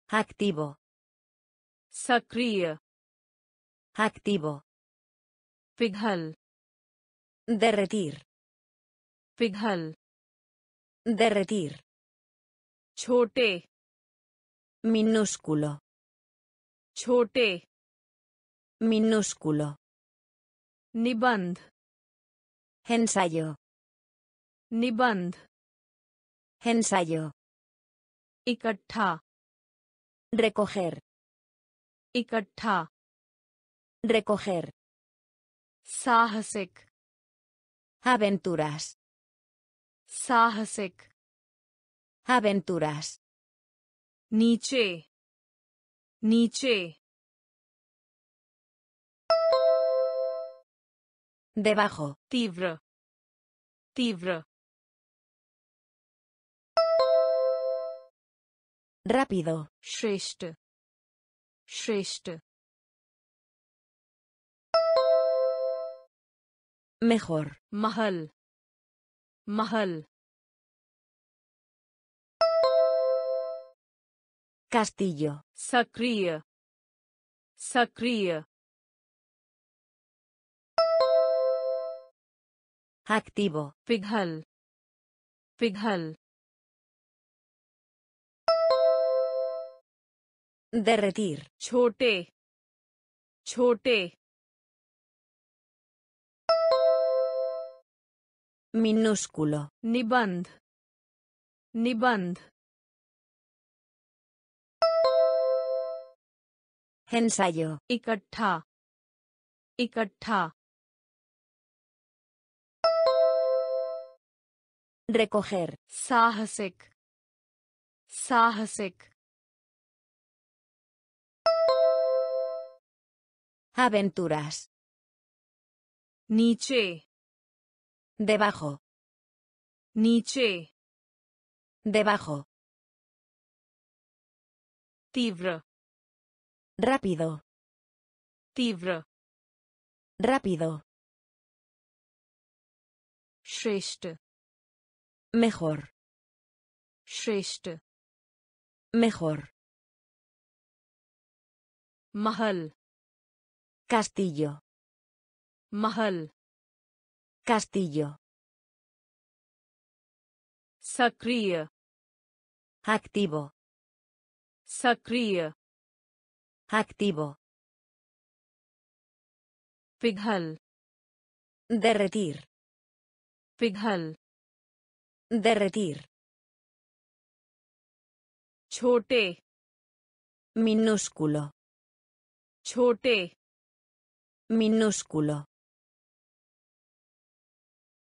B: Activo.
A: Sakriya.
B: Activo.
A: Pighal.
B: Derretir.
A: Pighal.
B: Derretir.
A: Chote.
B: Minúsculo.
A: Chote.
B: Minúsculo.
A: Niband.
B: Ensayo.
A: Niband.
B: Ensayo.
A: Ikattha.
B: Recoger.
A: Ikattha.
B: Recoger.
A: Sahasik.
B: Aventuras.
A: Sahasik.
B: Aventuras.
A: Niche. Niche.
B: Debajo.
A: Tibro. Tibro.
B: Rápido.
A: Shrestha. Shrestha.
B: Mejor.
A: Mahal. Mahal.
B: Castillo.
A: Sakriya. Sakriya.
B: Activo.
A: Pighal. Pighal.
B: Derretir.
A: छोटे छोटे
B: Minúsculo.
A: निबंध निबंध
B: Ensayo.
A: इकट्ठा इकट्ठा
B: Recoger.
A: साहसिक साहसिक
B: Aventuras.
A: Nietzsche.
B: Debajo.
A: Nietzsche.
B: Debajo.
A: Tibro.
B: Rápido.
A: Tibro.
B: Rápido.
A: Shrest.
B: Mejor.
A: Shrest.
B: Mejor.
A: Mahal.
B: Castillo.
A: Mahal.
B: Castillo.
A: Sakriya.
B: Activo.
A: Sakriya.
B: Activo.
A: Pighal.
B: Derretir.
A: Pighal.
B: Derretir.
A: Chote.
B: Minúsculo.
A: Chote.
B: Minúsculo.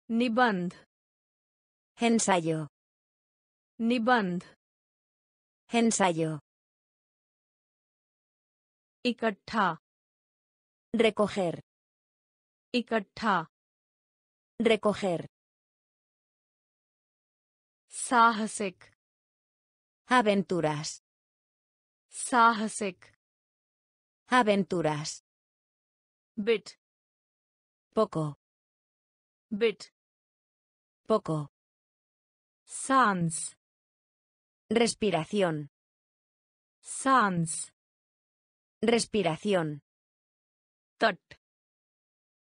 A: Niband.
B: Ensayo.
A: Niband.
B: Ensayo.
A: Ikattha.
B: Recoger.
A: Ikattha.
B: Recoger.
A: Sahasik.
B: Aventuras.
A: Sahasik.
B: Aventuras
A: bit.
B: Poco.
A: Bit.
B: Poco.
A: Sans.
B: Respiración.
A: Sans.
B: Respiración.
A: Tot.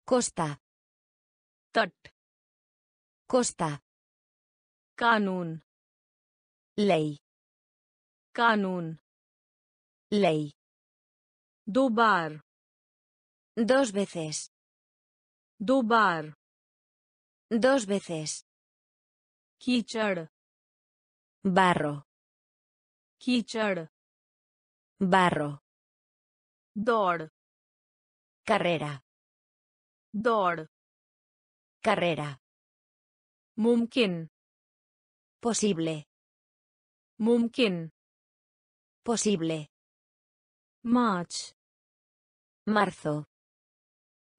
B: Costa.
A: Tot.
B: Costa.
A: Kanun.
B: Ley.
A: Kanun.
B: Ley.
A: Dobar.
B: Dos veces.
A: Dobar.
B: Dos veces.
A: Quichar.
B: Barro.
A: Quichar.
B: Barro.
A: Dor.
B: Carrera.
A: Dor.
B: Carrera.
A: Mumkin.
B: Posible.
A: Mumkin.
B: Posible.
A: March.
B: Marzo.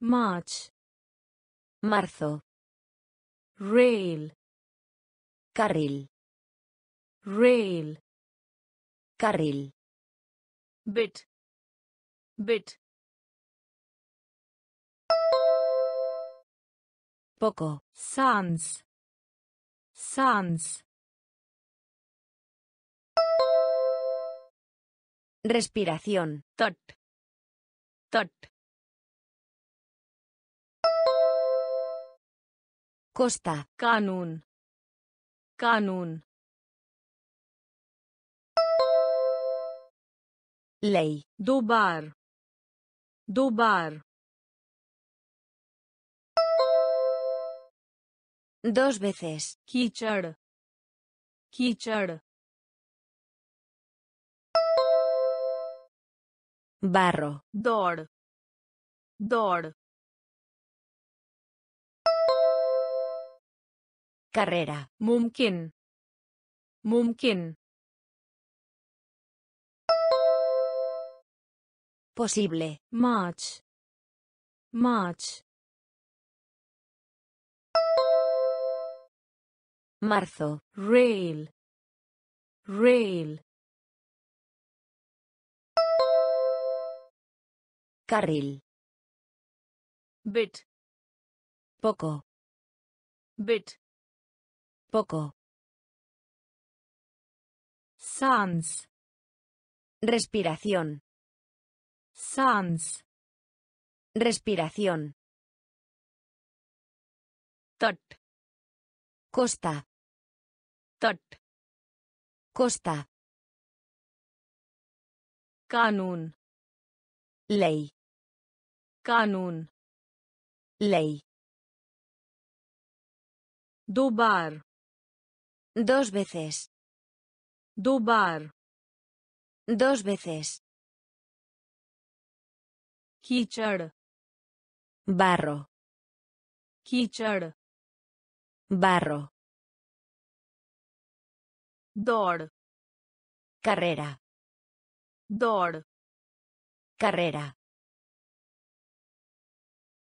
A: March.
B: Marzo.
A: Rail.
B: Carril.
A: Rail.
B: Carril.
A: Bit. Bit.
B: Poco.
A: Sans. Sans.
B: Respiración.
A: Tot. Tot.
B: Costa.
A: Kanun. Kanun.
B: Ley.
A: Dobar. Dobar.
B: Dos veces.
A: Kichar. Kichar.
B: Barro.
A: Dor. Dor.
B: carrera.
A: Mumkin. Mumkin.
B: Posible.
A: Much much
B: marzo.
A: Rail. Rail.
B: Carril.
A: Bit.
B: Poco.
A: Bit.
B: Poco.
A: Sans.
B: Respiración.
A: Sans.
B: Respiración.
A: Tot.
B: Costa.
A: Tot.
B: Costa.
A: Canun.
B: Ley.
A: Canun.
B: Ley.
A: Dobar.
B: Dos veces.
A: Dobar.
B: Dos veces.
A: Quichar.
B: Barro.
A: Quichar.
B: Barro.
A: Dor.
B: Carrera.
A: Dor.
B: Carrera.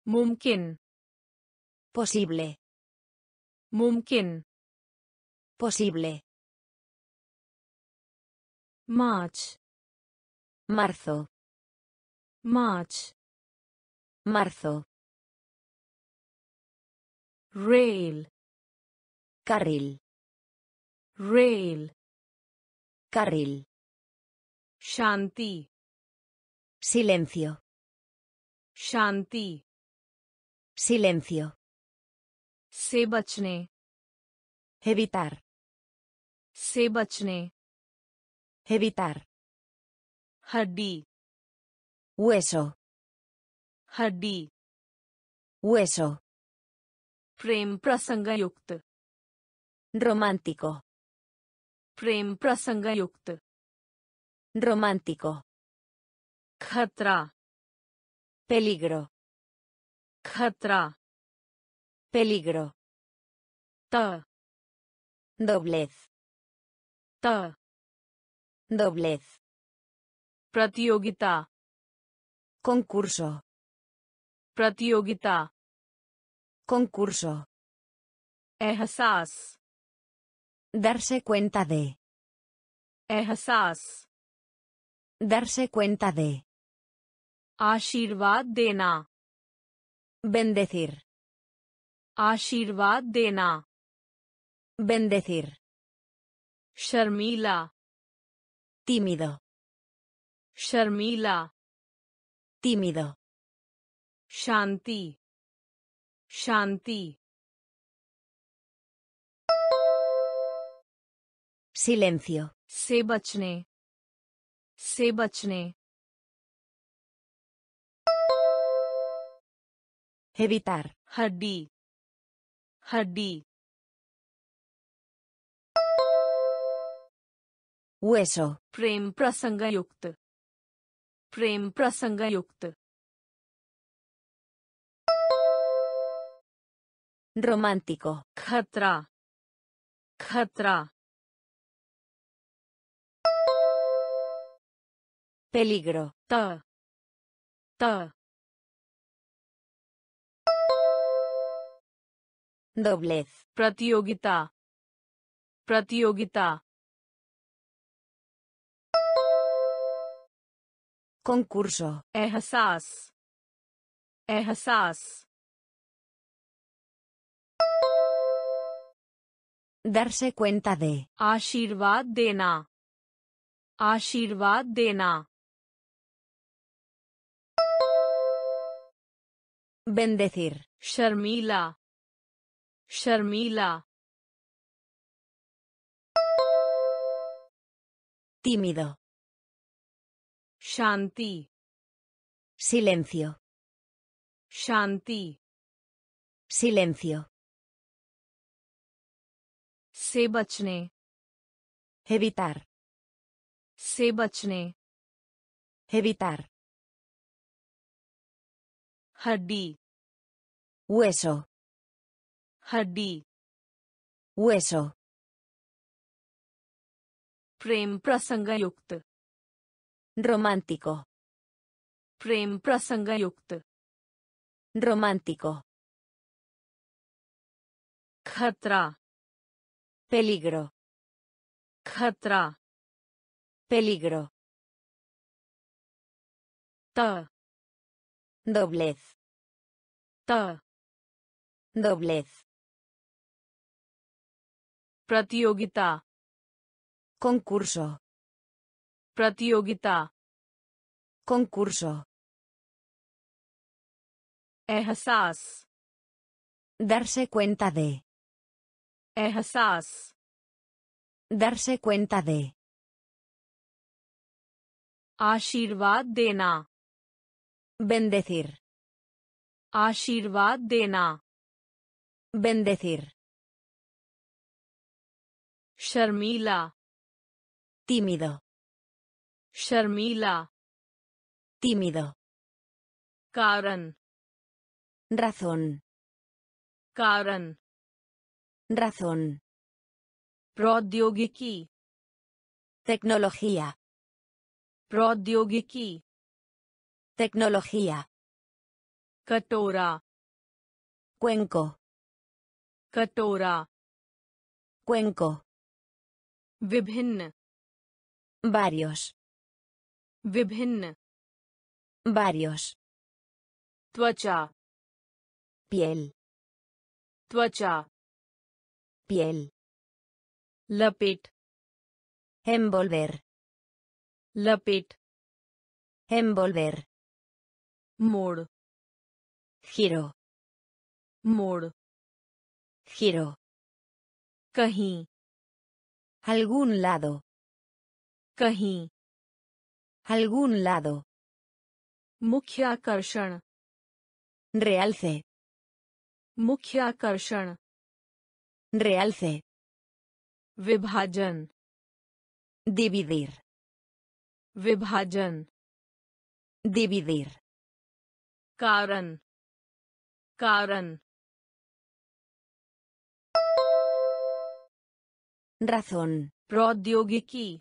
A: Mumkin.
B: Posible.
A: Mumkin.
B: Posible.
A: March.
B: Marzo.
A: March.
B: Marzo.
A: Rail.
B: Carril.
A: Rail.
B: Carril.
A: Shanti.
B: Silencio.
A: Shanti.
B: Silencio.
A: Sebachne.
B: Evitar.
A: से बचने
B: Evitar.
A: हड्डी
B: Hueso.
A: हड्डी
B: Hueso.
A: प्रेम प्रसंगयुक्त
B: Romántico.
A: प्रेम प्रसंगयुक्त
B: Romántico.
A: खतरा
B: Peligro.
A: खतरा
B: Peligro.
A: त
B: Doblez. Doblez.
A: Pratiyogita.
B: Concurso.
A: Pratiyogita.
B: Concurso.
A: Ehsas.
B: Darse cuenta de.
A: Ehsas.
B: Darse cuenta de.
A: Ashirvad dena.
B: Bendecir.
A: Ashirvad dena.
B: Bendecir.
A: शर्मीला
B: Tímido.
A: शर्मीला
B: Tímido.
A: शांति शांति
B: Silencio.
A: से बचने से बचने
B: Evitar.
A: हड्डी हड्डी
B: Hueso.
A: प्रेम प्रसंगयुक्त प्रेम प्रसंगयुक्त
B: Romántico.
A: खतरा खतरा
B: Peligro.
A: त त
B: Doblez.
A: प्रतियोगिता प्रतियोगिता
B: concurso.
A: Ehsas ehsas
B: darse cuenta de.
A: Ashirvad dena. Ashirvad dena.
B: Bendecir.
A: Sharmila. Sharmila.
B: Tímido.
A: शांति
B: Silencio.
A: शांति
B: Silencio.
A: से बचने
B: Evitar.
A: से बचने
B: Evitar.
A: हड्डी
B: Hueso.
A: हड्डी
B: Hueso.
A: प्रेम प्रसंगयुक्त
B: Romántico.
A: Prem prasangayukt.
B: Romántico.
A: Khatra.
B: Peligro.
A: Khatra.
B: Peligro.
A: Ta.
B: Doblez.
A: Ta.
B: Doblez.
A: Pratiogita.
B: Concurso.
A: प्रतियोगिता
B: Concurso.
A: एहसास
B: Darse cuenta de.
A: एहसास
B: Darse cuenta de.
A: आशीर्वाद देना
B: Bendecir.
A: आशीर्वाद देना
B: Bendecir.
A: शर्मीला
B: Tímido.
A: Sharmila.
B: Tímido.
A: Karan.
B: Razón.
A: Karan.
B: Razón.
A: Prodyogiki.
B: Tecnología.
A: Prodyogiki.
B: Tecnología.
A: Katora.
B: Cuenco.
A: Katora.
B: Cuenco.
A: Vibhin.
B: Varios.
A: विभिन्न
B: varios,
A: त्वचा
B: piel,
A: त्वचा
B: piel,
A: लपेट
B: envolver,
A: लपेट
B: envolver,
A: मोड़
B: giro,
A: मोड़
B: giro,
A: कहीं
B: algún lado,
A: कहीं
B: algún lado,
A: मुख्याकर्षण
B: realce,
A: मुख्याकर्षण
B: realce,
A: विभाजन
B: dividir,
A: विभाजन
B: dividir,
A: कारण कारण
B: razón,
A: प्रौद्योगिकी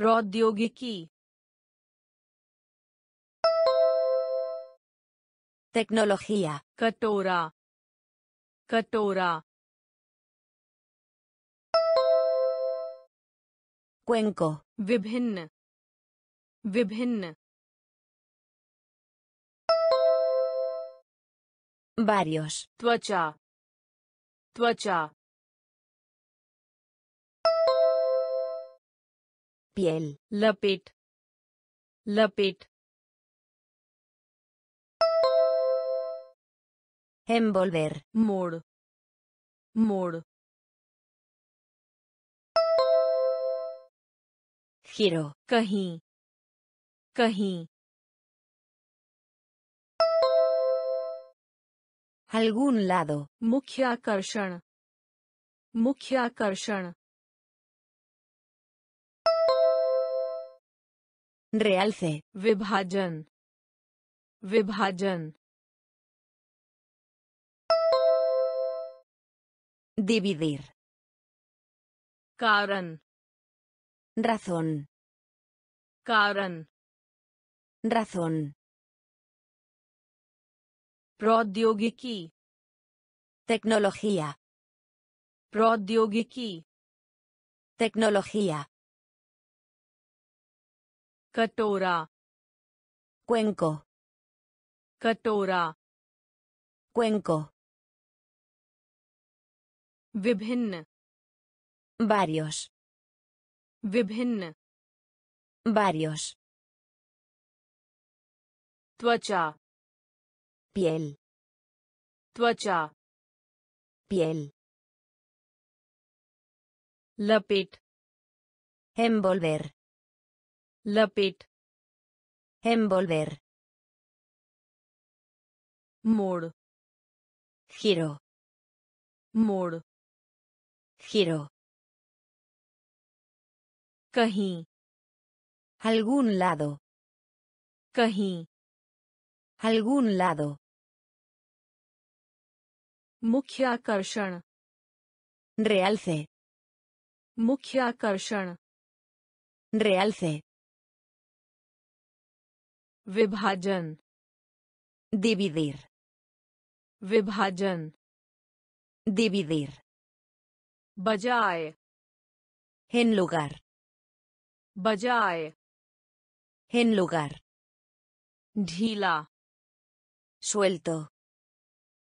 A: प्रौद्योगिकी।
B: Tecnología,
A: कटोरा। कटोरा।
B: Cuenco,
A: विभिन्न। विभिन्न।
B: Varios,
A: त्वचा। त्वचा।
B: piel
A: lapet lapet
B: envolver
A: mor mor
B: giro
A: kahin kahin
B: algún lado
A: mukhya आकर्षण mukhya आकर्षण
B: realce,
A: विभाजन विभाजन
B: dividir,
A: कारण
B: razón,
A: कारण
B: razón,
A: प्रौद्योगिकी
B: tecnología,
A: प्रौद्योगिकी
B: tecnología,
A: Catora.
B: Cuenco.
A: Catora.
B: Cuenco.
A: Vibhin.
B: Varios.
A: Vibhin.
B: Varios.
A: Twacha.
B: Piel.
A: Twacha.
B: Piel.
A: Lapit.
B: Envolver.
A: लपेट
B: envolver,
A: मोड़
B: giro,
A: मोड़
B: giro,
A: कहीं
B: algún lado,
A: कहीं
B: algún lado,
A: मुख्याकर्षण
B: realce,
A: मुख्याकर्षण
B: realce,
A: विभाजन
B: dividir,
A: विभाजन
B: dividir,
A: बजाय
B: en lugar,
A: बजाय
B: en lugar,
A: ढीला
B: suelto,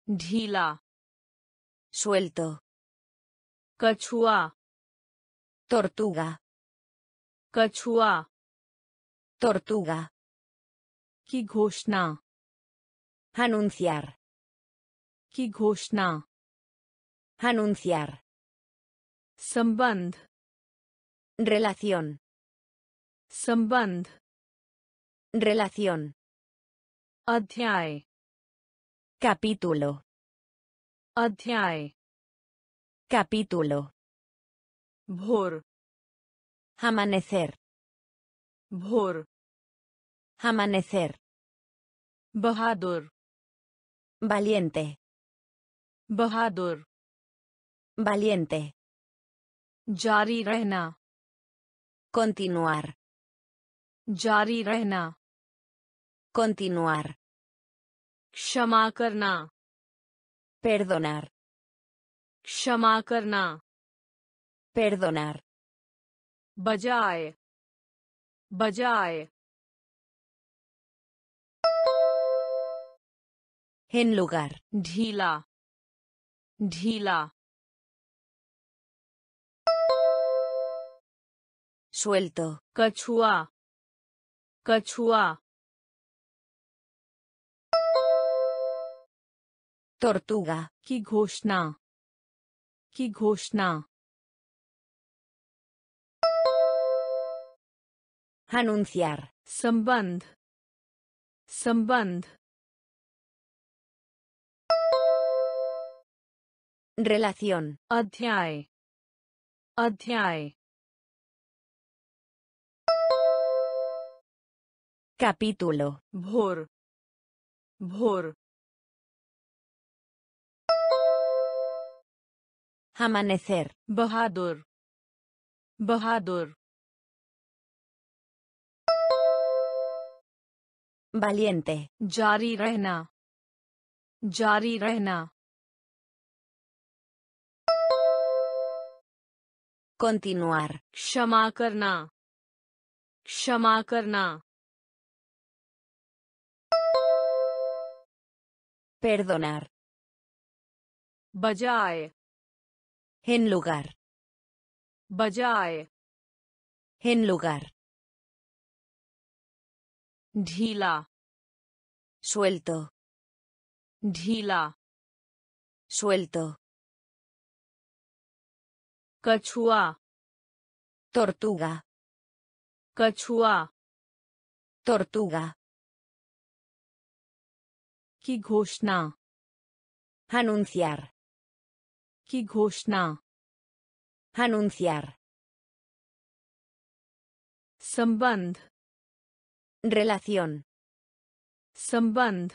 A: ढीला
B: suelto,
A: कछुआ
B: tortuga,
A: कछुआ
B: tortuga,
A: की घोषणा
B: anunciar,
A: की घोषणा
B: anunciar,
A: संबंध
B: relación,
A: संबंध
B: relación,
A: अध्याय
B: capítulo,
A: अध्याय
B: capítulo,
A: भोर
B: amanecer,
A: भोर
B: Amanecer.
A: Bahadur.
B: Valiente.
A: Bahadur.
B: Valiente.
A: Jari rehna.
B: Continuar.
A: Jari rehna.
B: Continuar.
A: Kshama karna.
B: Perdonar.
A: Kshama karna.
B: Perdonar.
A: Bajaye. Bajaye.
B: En lugar.
A: ढीला ढीला
B: Suelto.
A: कछुआ कछुआ
B: Tortuga.
A: की घोषणा की घोषणा
B: Anunciar.
A: संबंध संबंध
B: Relación.
A: Adhyay. Adhyay.
B: Capítulo.
A: Bhor. Bhor.
B: Amanecer.
A: Bahadur. Bahadur.
B: Valiente.
A: Jari rehna. Jari rehna.
B: Continuar.
A: क्षमा करना क्षमा करना
B: Perdonar.
A: बजाय
B: En lugar.
A: बजाय
B: En lugar.
A: ढीला
B: Suelto.
A: ढीला
B: Suelto.
A: कछुआ
B: Tortuga.
A: कछुआ
B: Tortuga.
A: की घोषणा
B: Anunciar.
A: की घोषणा
B: Anunciar.
A: संबंध
B: Relación.
A: संबंध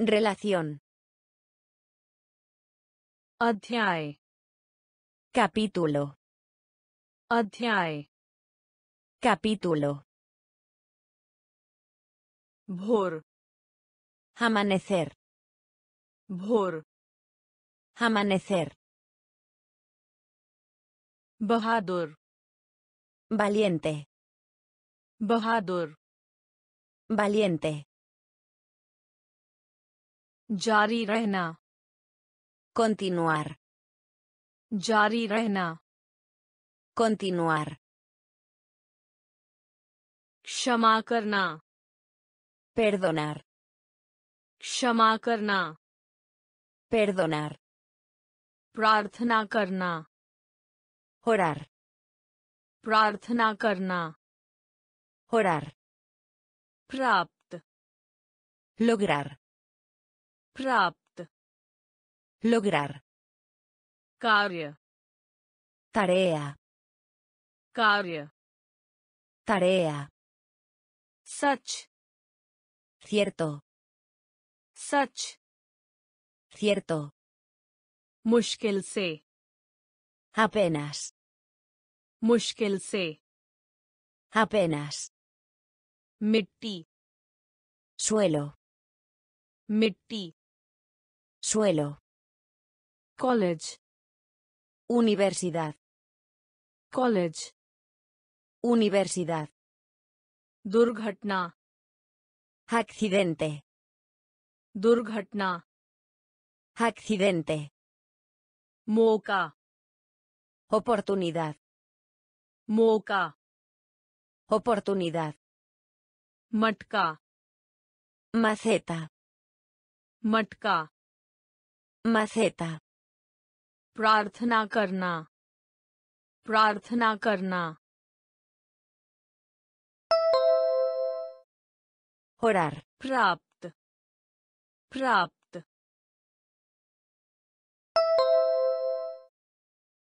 B: Relación.
A: अध्याय
B: Capítulo.
A: Adhyay.
B: Capítulo.
A: Bhor.
B: Amanecer.
A: Bhor.
B: Amanecer.
A: Bahadur.
B: Valiente.
A: Bahadur.
B: Valiente.
A: Jari rehna.
B: Continuar.
A: जारी रहना
B: Continuar.
A: क्षमा करना
B: Perdonar.
A: क्षमा करना
B: Perdonar.
A: प्रार्थना करना
B: Orar.
A: प्रार्थना करना
B: Orar.
A: प्राप्त
B: Lograr.
A: प्राप्त
B: Lograr.
A: कार्य
B: Tarea.
A: कार्य
B: Tarea.
A: सच
B: Cierto.
A: सच
B: Cierto.
A: मुश्किल से
B: Apenas.
A: मुश्किल से
B: Apenas.
A: मिट्टी
B: Suelo.
A: मिट्टी
B: Suelo.
A: College
B: Universidad.
A: College.
B: Universidad.
A: Durghatna.
B: Accidente.
A: Durghatna.
B: Accidente.
A: Moka.
B: Oportunidad.
A: Moka.
B: Oportunidad.
A: Matka.
B: Maceta.
A: Matka.
B: Maceta.
A: प्रार्थना करना। प्रार्थना करना।
B: होरार
A: प्राप्त। प्राप्त।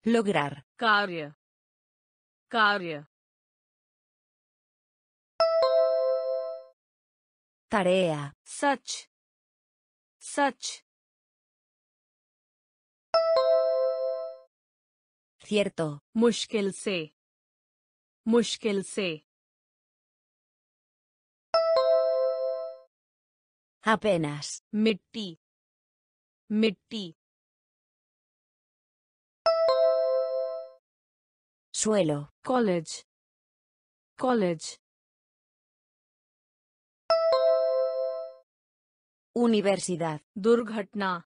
B: लोग्रार
A: कार्य। कार्य।
B: Tarea.
A: सच। सच।
B: Cierto.
A: मुश्किल से मुश्किल से
B: apenas.
A: Mitti. Mitti.
B: Suelo.
A: College. College.
B: Universidad.
A: Durghatna.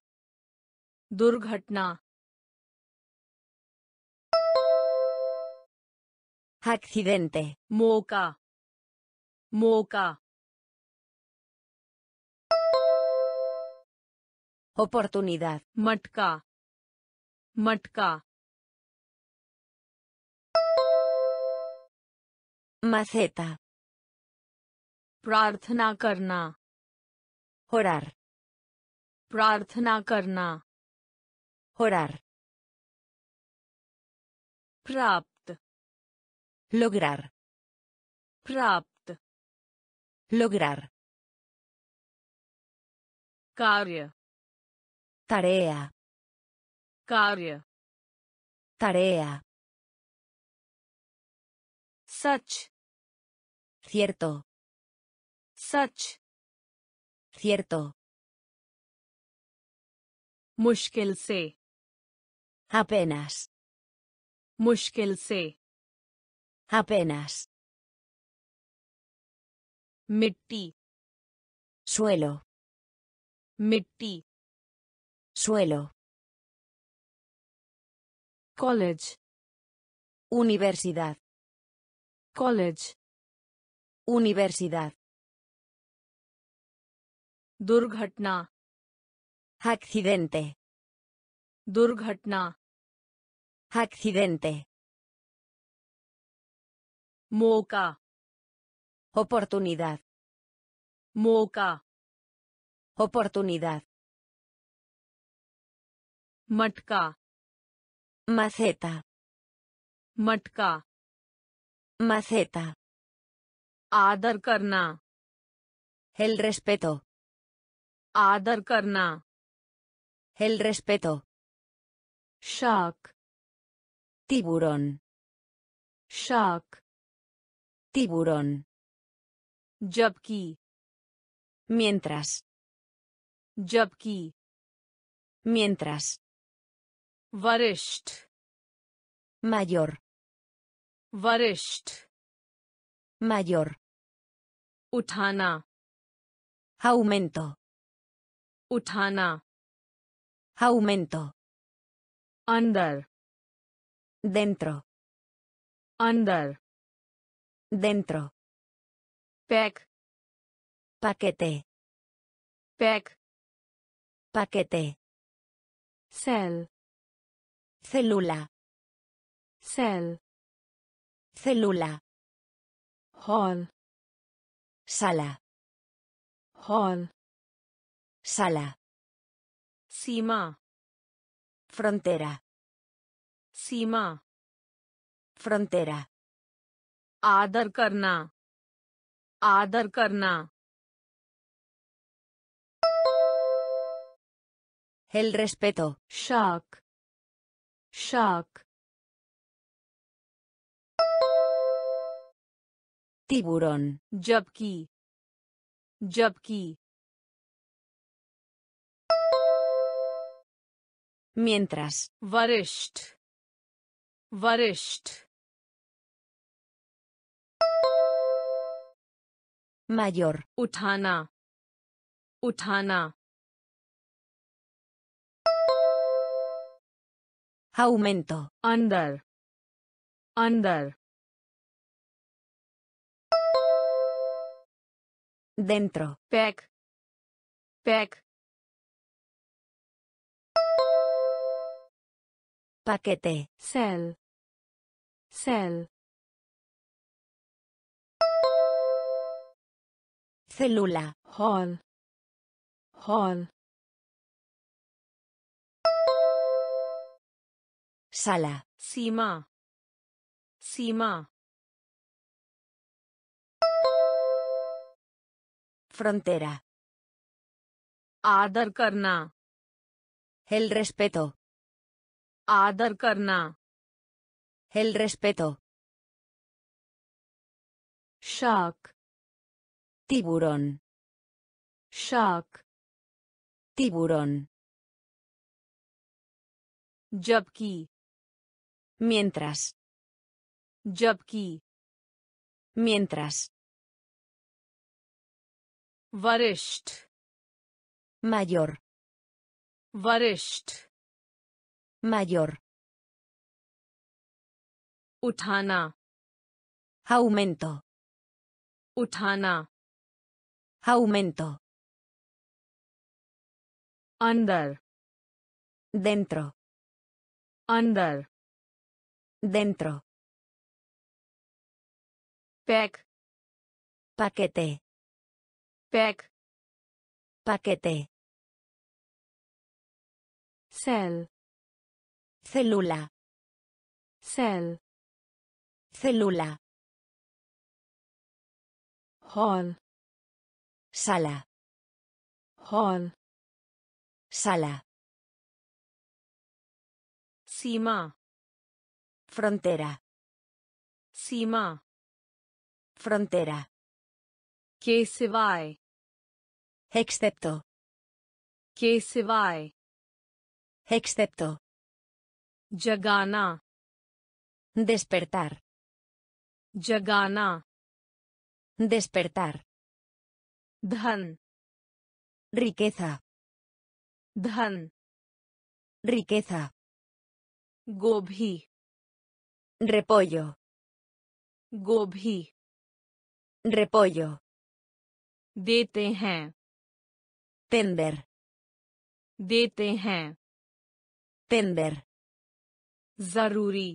A: Durghatna.
B: Accidente.
A: Moca. Moca.
B: Oportunidad.
A: Matka. Matka.
B: Maceta.
A: प्रार्थना karna,
B: orar,
A: प्रार्थना karna,
B: orar,
A: prap
B: lograr,
A: प्राप्त
B: lograr,
A: कार्य
B: tarea,
A: कार्य
B: tarea,
A: सच
B: cierto,
A: सच
B: cierto,
A: मुश्किल से
B: apenas,
A: मुश्किल से
B: apenas,
A: मिट्टी
B: suelo,
A: मिट्टी
B: suelo,
A: college
B: universidad,
A: college
B: universidad,
A: दुर्घटना
B: accidente,
A: दुर्घटना
B: accidente,
A: Moca.
B: Oportunidad.
A: Moca.
B: Oportunidad.
A: Matka.
B: Maceta.
A: Matka.
B: Maceta.
A: Adar karna.
B: El respeto.
A: Adar karna.
B: El respeto.
A: Shark.
B: Tiburón.
A: Shark.
B: Tiburón.
A: Jobki.
B: Mientras.
A: Jobki.
B: Mientras.
A: Varisht.
B: Mayor.
A: Varisht.
B: Mayor.
A: Uthana.
B: Aumento.
A: Uthana.
B: Aumento.
A: Under.
B: Dentro.
A: Under.
B: Dentro.
A: Pack.
B: Paquete.
A: Pack.
B: Paquete.
A: Cell.
B: Célula.
A: Cell.
B: Célula.
A: Hall.
B: Sala.
A: Hall.
B: Sala.
A: Sima.
B: Frontera.
A: Sima.
B: Frontera.
A: आदर करना आदर करना
B: El respeto.
A: Shock. Shock.
B: Tiburón.
A: Jabki. Jabki.
B: Mientras.
A: Varisht. Varisht.
B: mayor.
A: Uthana uthana
B: aumento.
A: Andar andar
B: dentro.
A: Pec pec
B: paquete.
A: Cell. Cell.
B: célula,
A: hall hall
B: sala,
A: सीमा सीमा
B: frontera,
A: आदर करना
B: el respeto,
A: आदर करना
B: el respeto,
A: shark
B: Tiburón.
A: Shark.
B: Tiburón.
A: Jabki.
B: Mientras.
A: Jabki.
B: Mientras.
A: Varisht.
B: Mayor.
A: Varisht.
B: Mayor.
A: Uthana.
B: Aumento.
A: Uthana.
B: Aumento.
A: Andar.
B: Dentro.
A: Andar.
B: Dentro.
A: Pack.
B: Paquete.
A: Pack.
B: Paquete.
A: Cell.
B: Célula.
A: Cell.
B: Célula.
A: Hall.
B: Sala.
A: Hall.
B: Sala.
A: Sima.
B: Frontera.
A: Sima.
B: Frontera.
A: Que se vai.
B: Excepto.
A: Que se vai.
B: Excepto.
A: Jagana.
B: Despertar.
A: Jagana.
B: Despertar.
A: धन
B: रिकेथा
A: धन
B: रिकेथा
A: गोभी
B: रेपोयो
A: गोभी
B: रेपोयो
A: देते हैं
B: टेंडर
A: देते हैं
B: टेंडर
A: ज़रूरी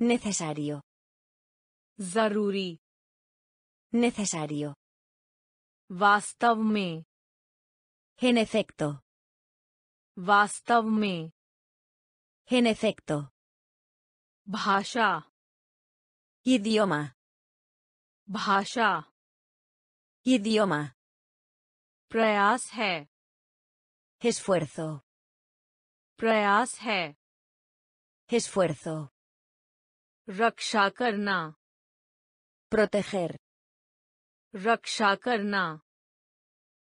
B: necesario,
A: ज़रूरी
B: necesario,
A: वास्तव में
B: En efecto.
A: वास्तव में
B: En efecto.
A: भाषा
B: Idioma.
A: भाषा
B: Idioma.
A: प्रयास है
B: Esfuerzo.
A: प्रयास है
B: Esfuerzo.
A: रक्षा करना
B: Proteger.
A: रक्षा करना।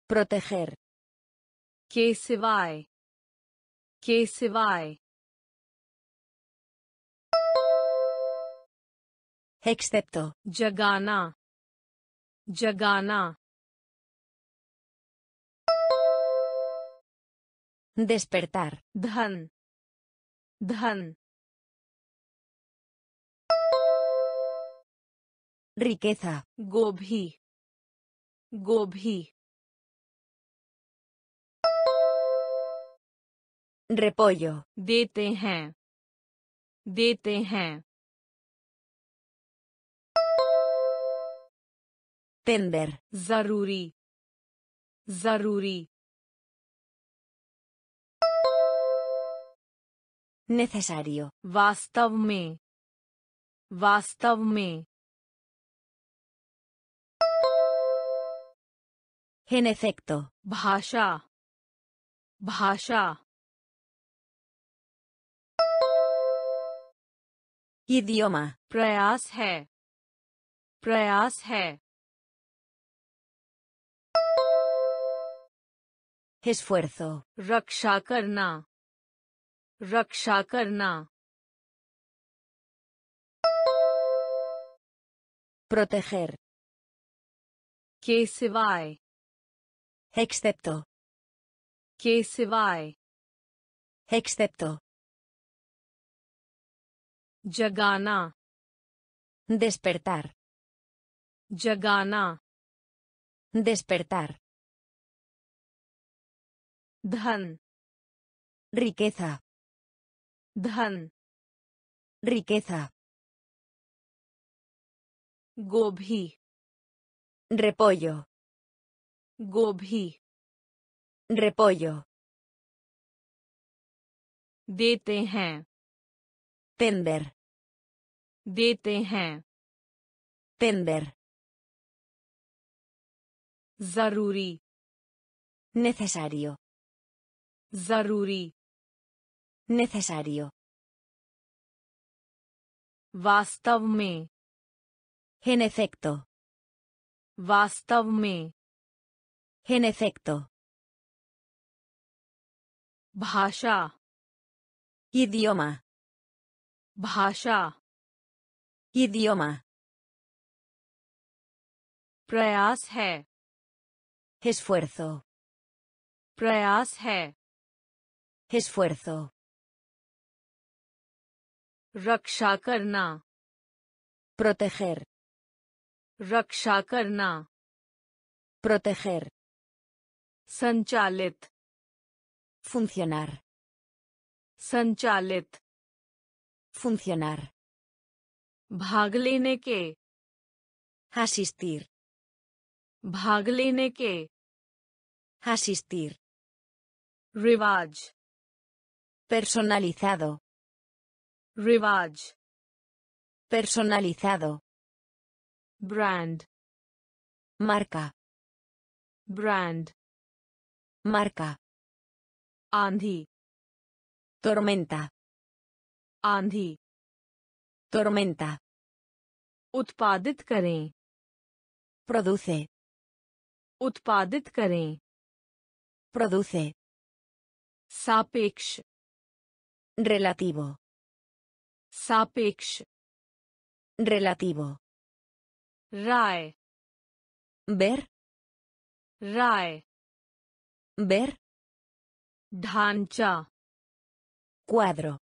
B: प्रोटेजर
A: के सिवाय। के सिवाय।
B: एक्सेप्ट
A: जगाना। जगाना।
B: Despertar.
A: धन। धन।
B: Riqueza.
A: गोभी। गोभी।
B: Repollo.
A: देते हैं। देते हैं।
B: Tender.
A: ज़रूरी। ज़रूरी।
B: Necesario.
A: वास्तव में। वास्तव में।
B: En efecto.
A: Bhasha. Bhasha.
B: Idioma.
A: Prayas hai. Prayas hai.
B: Esfuerzo.
A: Raksha karna. Raksha karna.
B: Proteger.
A: Que se सिवाय
B: Excepto.
A: के सिवाय
B: Excepto.
A: जगाना
B: Despertar.
A: जगाना
B: Despertar.
A: धन
B: Riqueza.
A: धन
B: Riqueza.
A: गोभी
B: Repollo.
A: गोभी
B: Repollo.
A: देते हैं
B: Tender.
A: देते हैं
B: Tender.
A: ज़रूरी
B: Necesario.
A: ज़रूरी
B: Necesario.
A: वास्तव में
B: En efecto.
A: वास्तव में
B: En efecto.
A: भाषा
B: Idioma.
A: भाषा
B: Idioma.
A: प्रयास है
B: Esfuerzo.
A: प्रयास है
B: Esfuerzo.
A: रक्षा करना
B: Proteger.
A: रक्षा करना
B: Proteger.
A: संचालित
B: Funcionar.
A: संचालित
B: Funcionar.
A: भाग लेने के
B: Asistir.
A: भाग लेने के
B: Asistir.
A: रिवाज
B: Personalizado.
A: रिवाज
B: Personalizado.
A: Brand
B: Marca.
A: Brand
B: Marca.
A: आंधी
B: Tormenta.
A: आंधी
B: Tormenta.
A: उत्पादित करें
B: Produce.
A: उत्पादित करें
B: Produce.
A: सापेक्ष
B: Relativo.
A: सापेक्ष
B: Relativo.
A: राय
B: Ver.
A: राय
B: Ver.
A: ढांचा
B: Cuadro.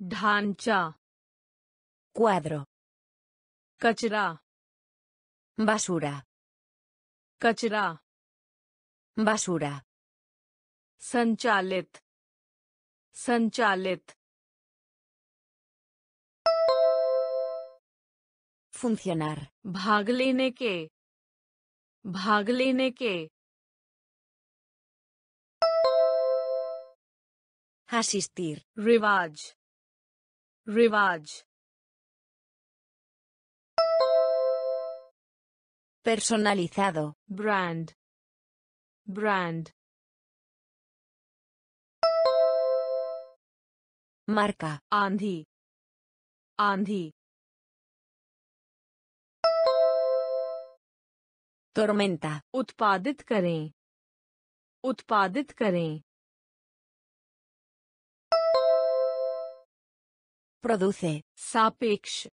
A: ढांचा
B: Cuadro.
A: कचरा
B: Basura.
A: कचरा
B: Basura.
A: संचालित संचालित
B: Funcionar.
A: भाग लेने के भाग लेने के
B: Asistir.
A: Rivaj. Rivaj.
B: Personalizado.
A: Brand. Brand.
B: Marca.
A: Andhi. Andhi.
B: Tormenta.
A: Utpadit करें Utpadit करें
B: Produce.
A: Sapeksh.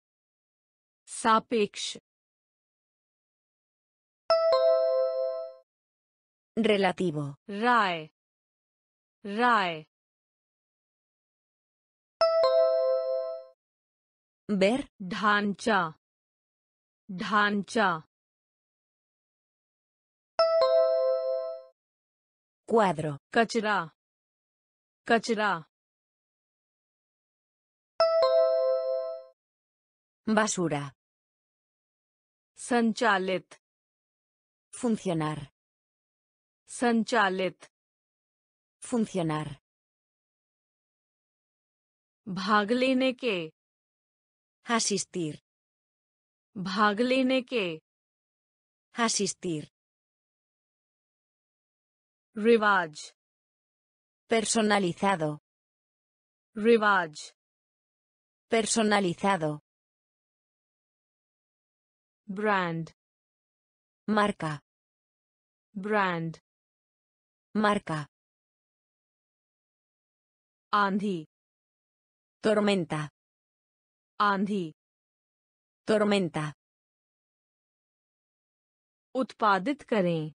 A: Sapeksh.
B: Relativo.
A: Rae. Rae.
B: Ver.
A: Dhancha. Dhancha.
B: Cuadro.
A: Kachra. Kachra.
B: Basura.
A: संचालित
B: Funcionar.
A: संचालित
B: Funcionar.
A: भाग लेने के
B: Asistir.
A: भाग लेने के
B: Asistir.
A: रिवाज
B: Personalizado.
A: रिवाज
B: Personalizado.
A: brand
B: Marca.
A: Brand
B: Marca.
A: आंधी
B: Tormenta.
A: आंधी
B: Tormenta.
A: उत्पादित करें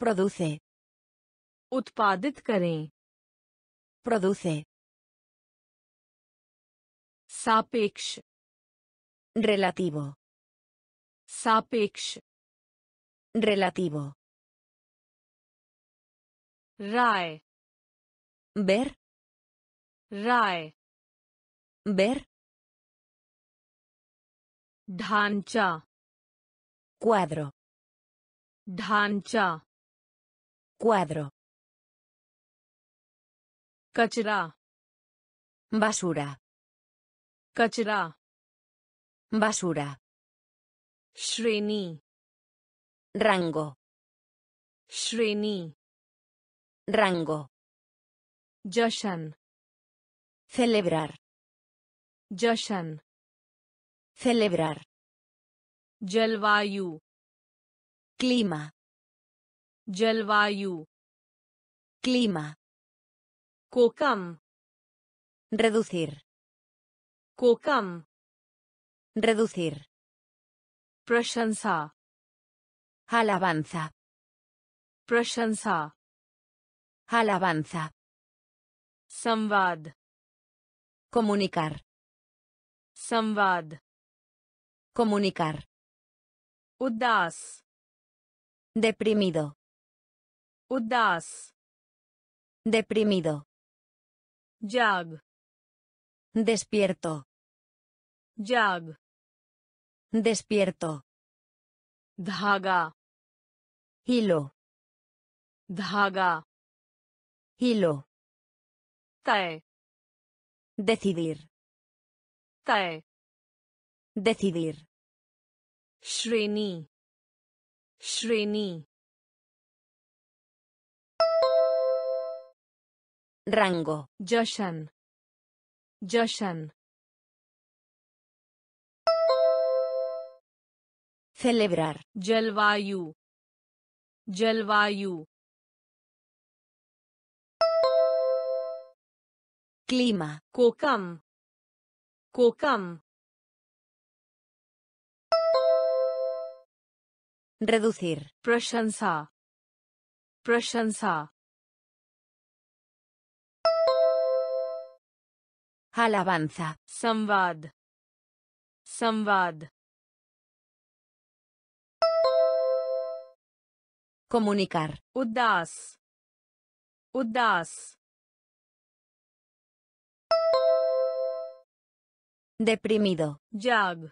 B: Produce.
A: उत्पादित करें
B: Produce.
A: सापेक्ष
B: Relativo.
A: सापेक्ष
B: Relativo.
A: राय
B: Ver.
A: राय
B: Ver.
A: ढांचा
B: Cuadro.
A: ढांचा
B: Cuadro.
A: कचरा
B: Basura.
A: कचरा
B: Basura.
A: Shreni.
B: Rango.
A: Shreni.
B: Rango.
A: Joshan.
B: Celebrar.
A: Joshan.
B: Celebrar.
A: Jalvayu.
B: Clima.
A: Jalvayu.
B: Clima.
A: Kokam.
B: Reducir.
A: Kokam.
B: Reducir.
A: प्रशंसा
B: Alabanza.
A: प्रशंसा
B: Alabanza.
A: संवाद
B: Comunicar.
A: संवाद
B: Comunicar.
A: उदास
B: Deprimido.
A: उदास
B: Deprimido.
A: जाग
B: Despierto.
A: जाग
B: Despierto.
A: Dhaga.
B: Hilo.
A: Dhaga.
B: Hilo.
A: Tae.
B: Decidir.
A: Tae.
B: Decidir.
A: Shreni. Shreni.
B: Rango.
A: Joshan. Joshan.
B: Celebrar.
A: जलवायु जलवायु
B: Clima.
A: कोकम कोकम
B: Reducir.
A: प्रशंसा प्रशंसा
B: Alabanza.
A: संवाद संवाद
B: Comunicar.
A: Udas. Udas.
B: Deprimido.
A: Jag.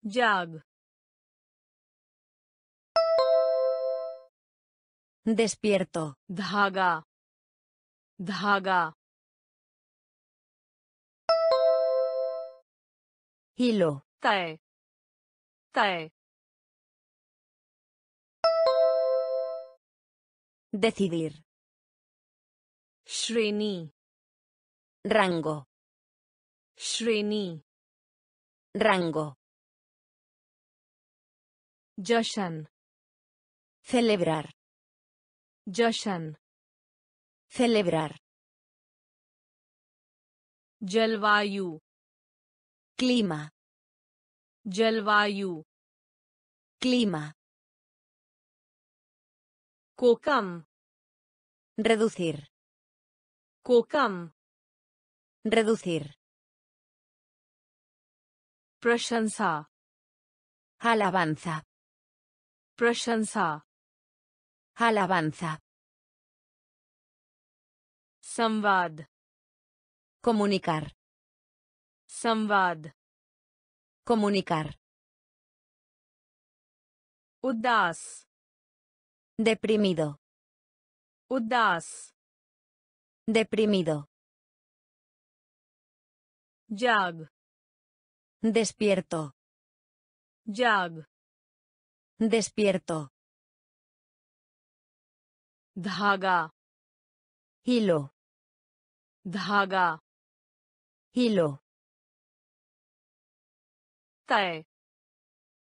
A: Jag.
B: Despierto.
A: Dhaga. Dhaga.
B: Hilo.
A: Tae. Tae.
B: Decidir.
A: Shreni.
B: Rango.
A: Shreni.
B: Rango.
A: Joshan.
B: Celebrar.
A: Joshan.
B: Celebrar.
A: Jalvayu.
B: Clima.
A: Jalvayu.
B: Clima.
A: Kokam.
B: Reducir.
A: Kokam.
B: Reducir.
A: Prashansa.
B: Alabanza.
A: Prashansa.
B: Alabanza.
A: Samvad.
B: Comunicar.
A: Samvad.
B: Comunicar.
A: Udas.
B: Deprimido.
A: Udas.
B: Deprimido.
A: Jag.
B: Despierto.
A: Jag.
B: Despierto.
A: Dhaga.
B: Hilo.
A: Dhaga.
B: Hilo.
A: Tae.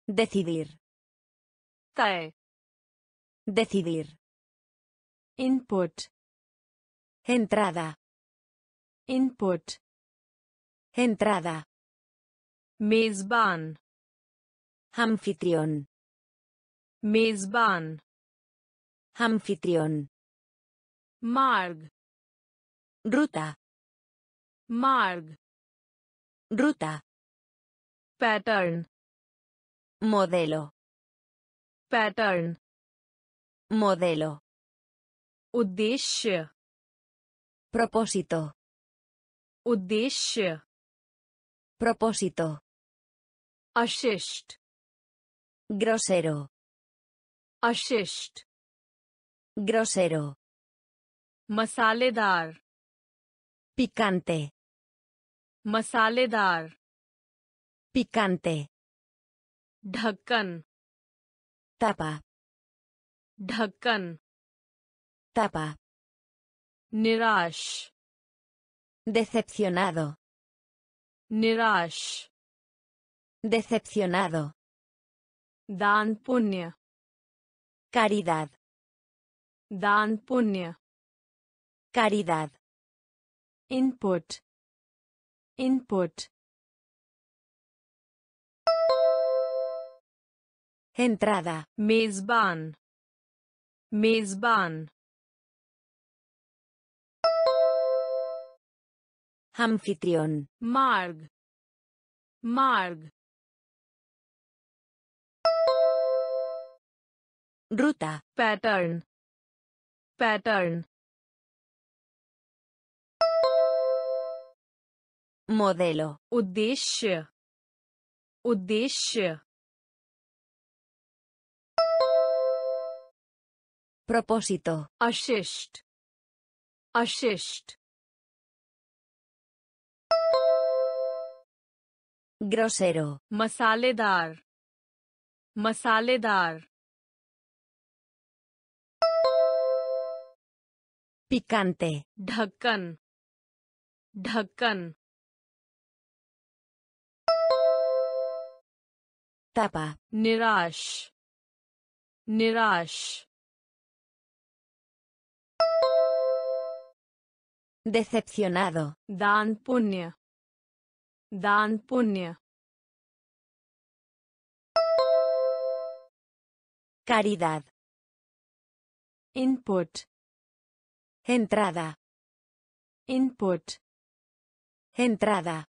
B: Decidir.
A: Tae.
B: Decidir.
A: Input.
B: Entrada.
A: Input.
B: Entrada.
A: Mezban.
B: Anfitrión.
A: Mezban.
B: Anfitrión.
A: Marg.
B: Ruta.
A: Marg.
B: Ruta.
A: Pattern.
B: Modelo.
A: Pattern.
B: Modelo.
A: Uddeshy.
B: Propósito.
A: Uddeshy.
B: Propósito.
A: Asist.
B: Grosero.
A: Asist.
B: Grosero.
A: Masaledar.
B: Picante.
A: Masaledar.
B: Picante.
A: Dhakkan.
B: Tapa.
A: ढक्कन
B: Tapa.
A: निराश
B: Decepcionado.
A: निराश
B: Decepcionado.
A: दान पुण्य
B: Caridad.
A: दान पुण्य
B: Caridad.
A: Input input
B: Entrada.
A: मेजबान میزبان
B: Amfitrion.
A: Marg. Marg.
B: Ruta.
A: Pattern. Pattern.
B: Modelo.
A: Uddeshya. Uddeshya.
B: Propósito.
A: अशिष्ट अशिष्ट
B: Grosero.
A: मसालेदार मसालेदार
B: Picante.
A: ढक्कन ढक्कन
B: Tapa.
A: निराश निराश
B: Decepcionado.
A: Dan punya. Dan punya.
B: Caridad.
A: Input.
B: Entrada.
A: Input.
B: Entrada.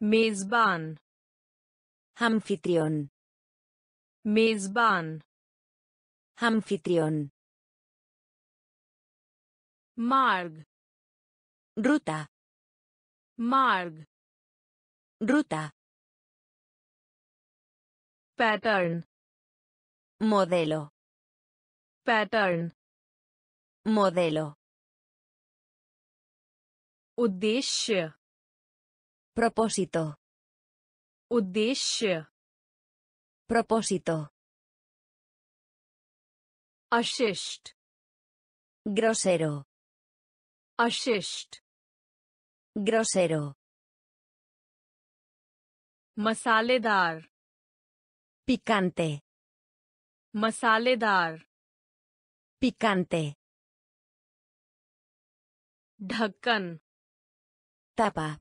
A: Mezban.
B: Anfitrión.
A: Mezban.
B: Anfitrión.
A: Marg.
B: Ruta.
A: Marg.
B: Ruta.
A: Pattern.
B: Modelo.
A: Pattern.
B: Modelo.
A: Uddeshya.
B: Propósito.
A: Uddeshya.
B: Propósito.
A: Asist.
B: Grosero.
A: Ashisht.
B: Grosero.
A: Masaledar.
B: Picante.
A: Masaledar.
B: Picante.
A: Dhakkan.
B: Tapa.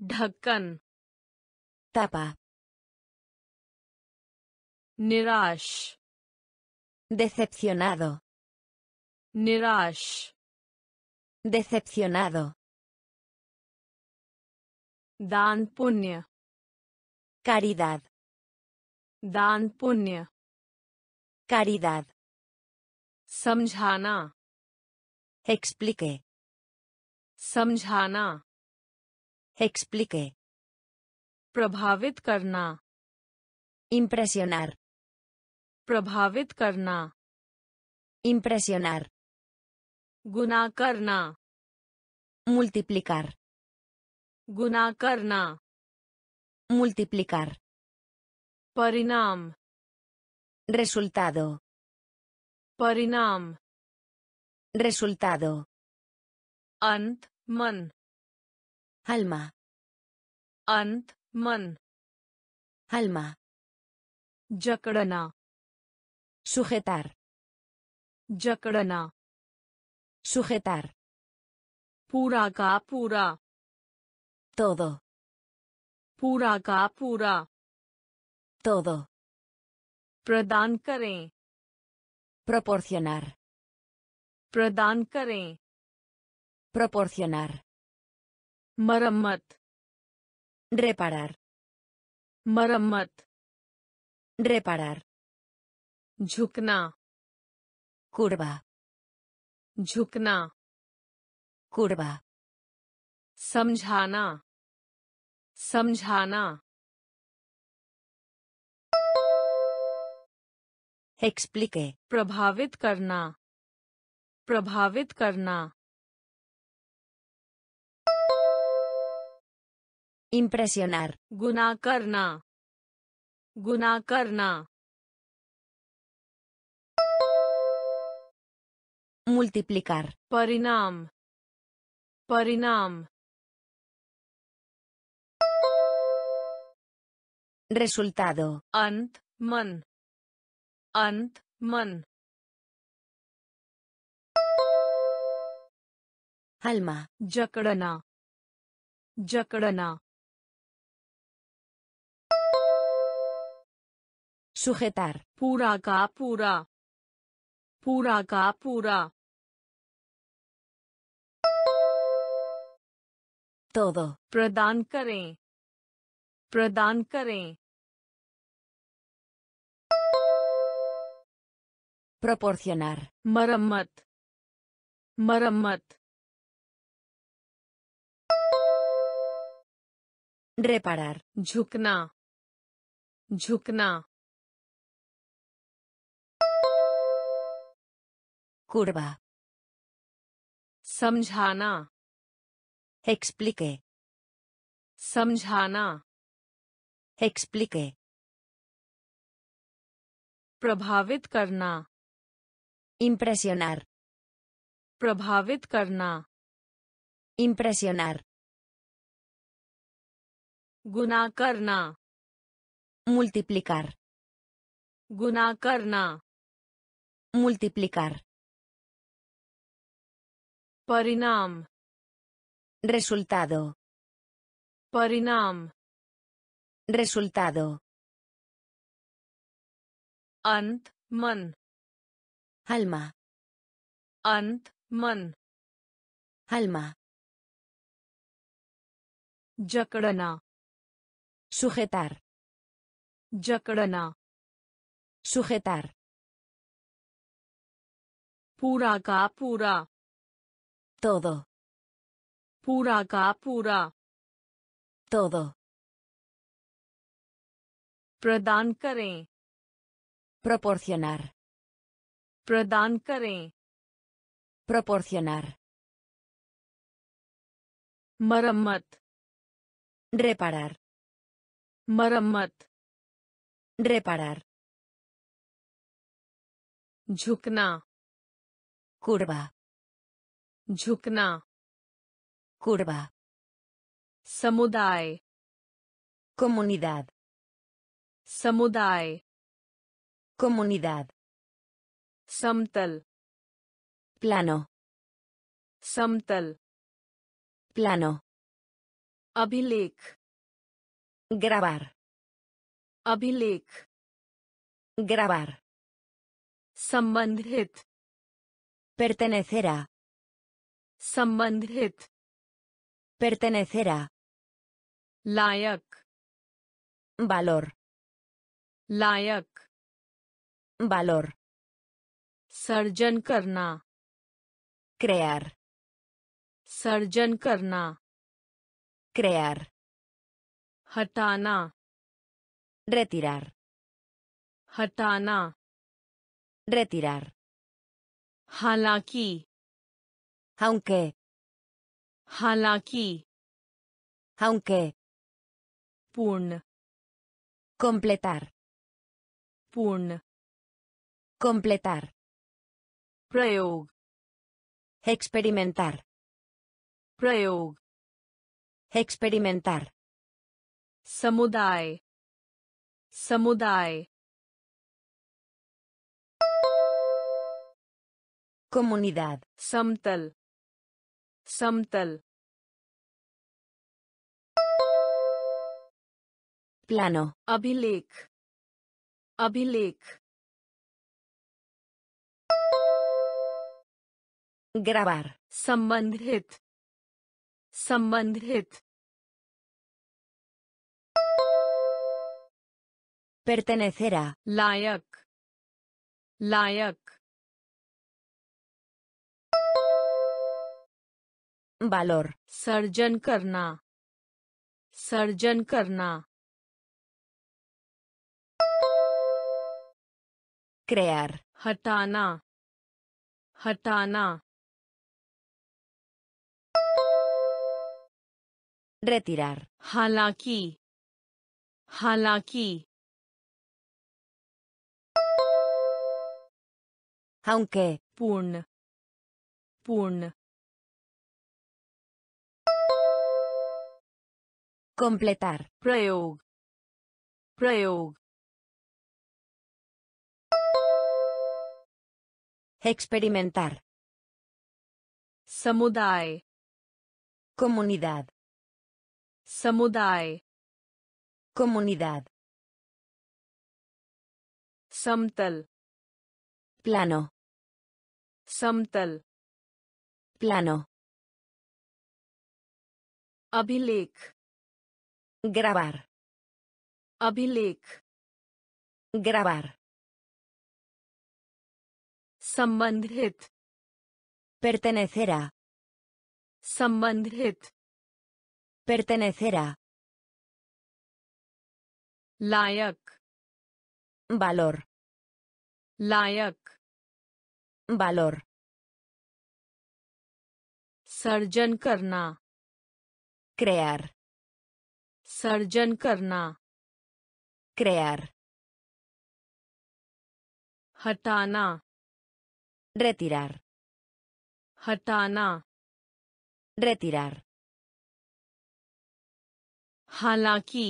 A: Dhakkan.
B: Tapa.
A: Nirash.
B: Decepcionado.
A: Nirash.
B: Decepcionado.
A: दान पुण्य
B: Caridad.
A: दान पुण्य
B: Caridad.
A: समझाना
B: Explique.
A: समझाना
B: Explique.
A: प्रभावित करना
B: Impresionar.
A: प्रभावित करना
B: Impresionar.
A: गुना करना
B: Multiplicar.
A: गुना करना
B: Multiplicar.
A: परिणाम
B: Resultado.
A: परिणाम
B: Resultado.
A: अंत मन
B: Alma.
A: अंत मन
B: Alma.
A: जकड़ना
B: Sujetar.
A: जकड़ना
B: Sujetar.
A: पूरा का पूरा
B: Todo.
A: पूरा का पूरा
B: Todo.
A: प्रदान करें
B: Proporcionar.
A: प्रदान करें
B: Proporcionar.
A: मरम्मत
B: Reparar.
A: मरम्मत
B: Reparar.
A: झुकना
B: Curva.
A: झुकना
B: Curva.
A: समझाना समझाना
B: Explique.
A: प्रभावित करना प्रभावित करना
B: Impresionar.
A: गुना करना गुना करना
B: Multiplicar.
A: परिणाम परिणाम
B: Resultado.
A: अंत मन अंत मन
B: Alma.
A: जकड़ना जकड़ना
B: Sujetar.
A: पूरा का पूरा पूरा का पूरा
B: Todo.
A: प्रदान करें प्रदान करें
B: Proporcionar.
A: मरम्मत मरम्मत
B: Reparar.
A: झुकना झुकना
B: Curva.
A: समझाना
B: Explique.
A: समझाना
B: Explique.
A: प्रभावित करना
B: Impresionar.
A: प्रभावित करना
B: Impresionar.
A: गुना करना
B: Multiplicar.
A: गुना करना
B: Multiplicar.
A: परिणाम
B: Resultado.
A: Parinam.
B: Resultado.
A: Ant, man.
B: Alma.
A: Ant, man.
B: Alma.
A: Jacrana.
B: Sujetar.
A: Jacrana.
B: Sujetar.
A: Pura ka pura.
B: Todo.
A: पूरा का पूरा
B: Todo.
A: प्रदान करें
B: Proporcionar.
A: प्रदान करें
B: Proporcionar.
A: मरम्मत
B: Reparar.
A: मरम्मत
B: Reparar.
A: झुकना
B: Curva.
A: झुकना
B: Curva.
A: समुदाय
B: Comunidad.
A: समुदाय
B: Comunidad.
A: समतल
B: Plano.
A: समतल
B: Plano.
A: अभिलेख
B: Grabar.
A: अभिलेख
B: Grabar.
A: संबंधित
B: Pertenecer a.
A: संबंधित
B: Pertenecer a.
A: लायक
B: Valor.
A: लायक
B: Valor.
A: सर्जन करना
B: Crear.
A: सर्जन करना
B: Crear.
A: हटाना
B: Retirar.
A: हटाना
B: Retirar.
A: हालांकि
B: Aunque.
A: Halaki.
B: Aunque.
A: Purn.
B: Completar.
A: Purn.
B: Completar.
A: Prayog.
B: Experimentar.
A: Prayog.
B: Experimentar.
A: Samuday. Samuday.
B: Comunidad.
A: Samtal. समतल
B: Plano.
A: अभिलेख अभिलेख
B: Grabar.
A: संबंधित संबंधित
B: Pertenecer a.
A: लायक लायक
B: Valor.
A: सर्जन करना सर्जन करना
B: Crear.
A: हटाना हटाना
B: Retirar.
A: हालाँकि हालाँकि
B: Aunque.
A: पूर्ण पूर्ण
B: Completar.
A: प्रयोग प्रयोग
B: Experimentar.
A: समुदाय
B: Comunidad.
A: समुदाय
B: Comunidad.
A: समतल
B: plano,
A: समतल
B: plano,
A: अभिलेख
B: grabar,
A: अभिलेख
B: grabar,
A: संबंधित
B: pertenecer a,
A: संबंधित
B: pertenecer a,
A: लायक
B: valor,
A: लायक
B: valor,
A: सर्जन करना
B: crear,
A: सर्जन करना।
B: क्रेयर
A: हटाना।
B: रेतिरार
A: हटाना।
B: रेतिरार
A: हालाँकि।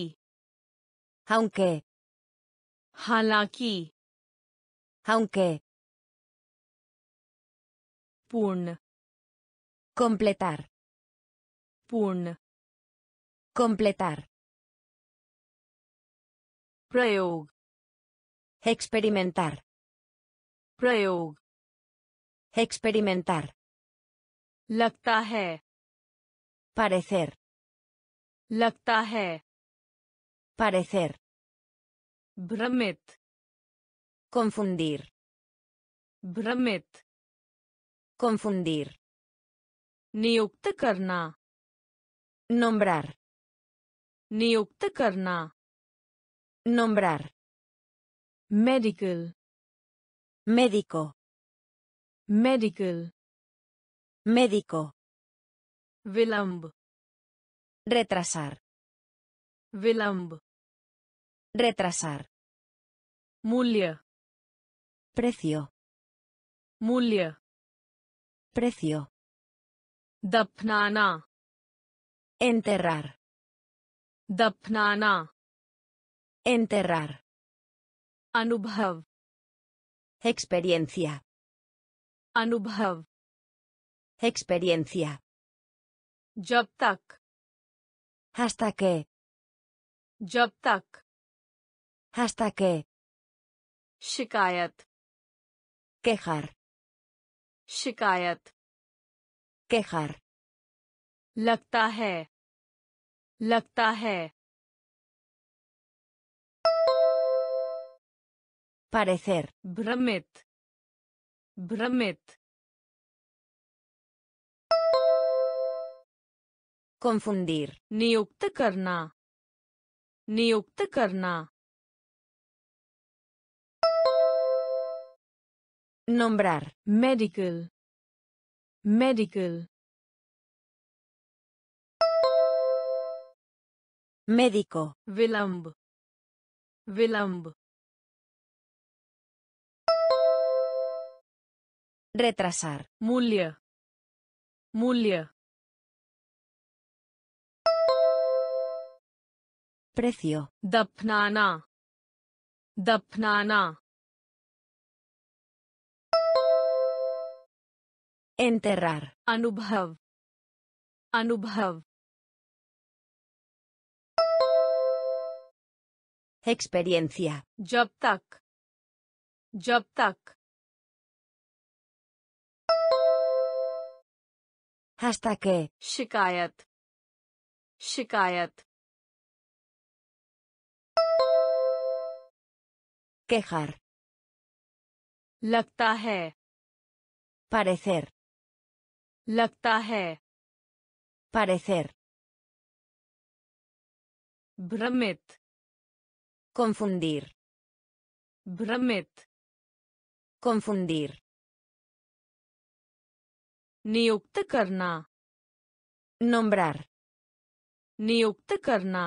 B: Aunque.
A: हालाँकि।
B: Aunque.
A: पूर्ण।
B: Completar.
A: पूर्ण।
B: Completar.
A: प्रयोग
B: experimentar,
A: प्रयोग
B: experimentar,
A: लगता है
B: parecer,
A: लगता है
B: parecer,
A: भ्रमित
B: confundir,
A: भ्रमित
B: confundir,
A: नियुक्त करना
B: nombrar,
A: नियुक्त करना
B: Nombrar.
A: Medical.
B: Médico.
A: Medical.
B: Médico.
A: Vilamb.
B: Retrasar.
A: Vilamb.
B: Retrasar.
A: Mulya.
B: Precio.
A: Mulya.
B: Precio.
A: Dapnana.
B: Enterrar.
A: Dapnana.
B: Enterrar,
A: अनुभव
B: experiencia,
A: अनुभव
B: experiencia,
A: जब तक
B: hasta que,
A: जब तक
B: hasta que,
A: शिकायत
B: quejar,
A: शिकायत
B: quejar,
A: लगता है लगता है
B: parecer,
A: भ्रमित भ्रमित
B: confundir,
A: नियुक्त करना नियुक्त करना
B: nombrar,
A: मेडिकल मेडिकल
B: médico,
A: विलंब विलंब
B: Retrasar.
A: Mulje. Mulje.
B: Precio.
A: Dapnana. Dapnana.
B: Enterrar.
A: Anubhav. Anubhav.
B: Experiencia.
A: Jab tak.
B: hasta que,
A: शिकायत शिकायत
B: quejar,
A: लगता है
B: parecer,
A: लगता है
B: parecer,
A: भ्रमित
B: confundir,
A: भ्रमित
B: confundir,
A: नियुक्त करना।
B: नंबरार
A: नियुक्त करना।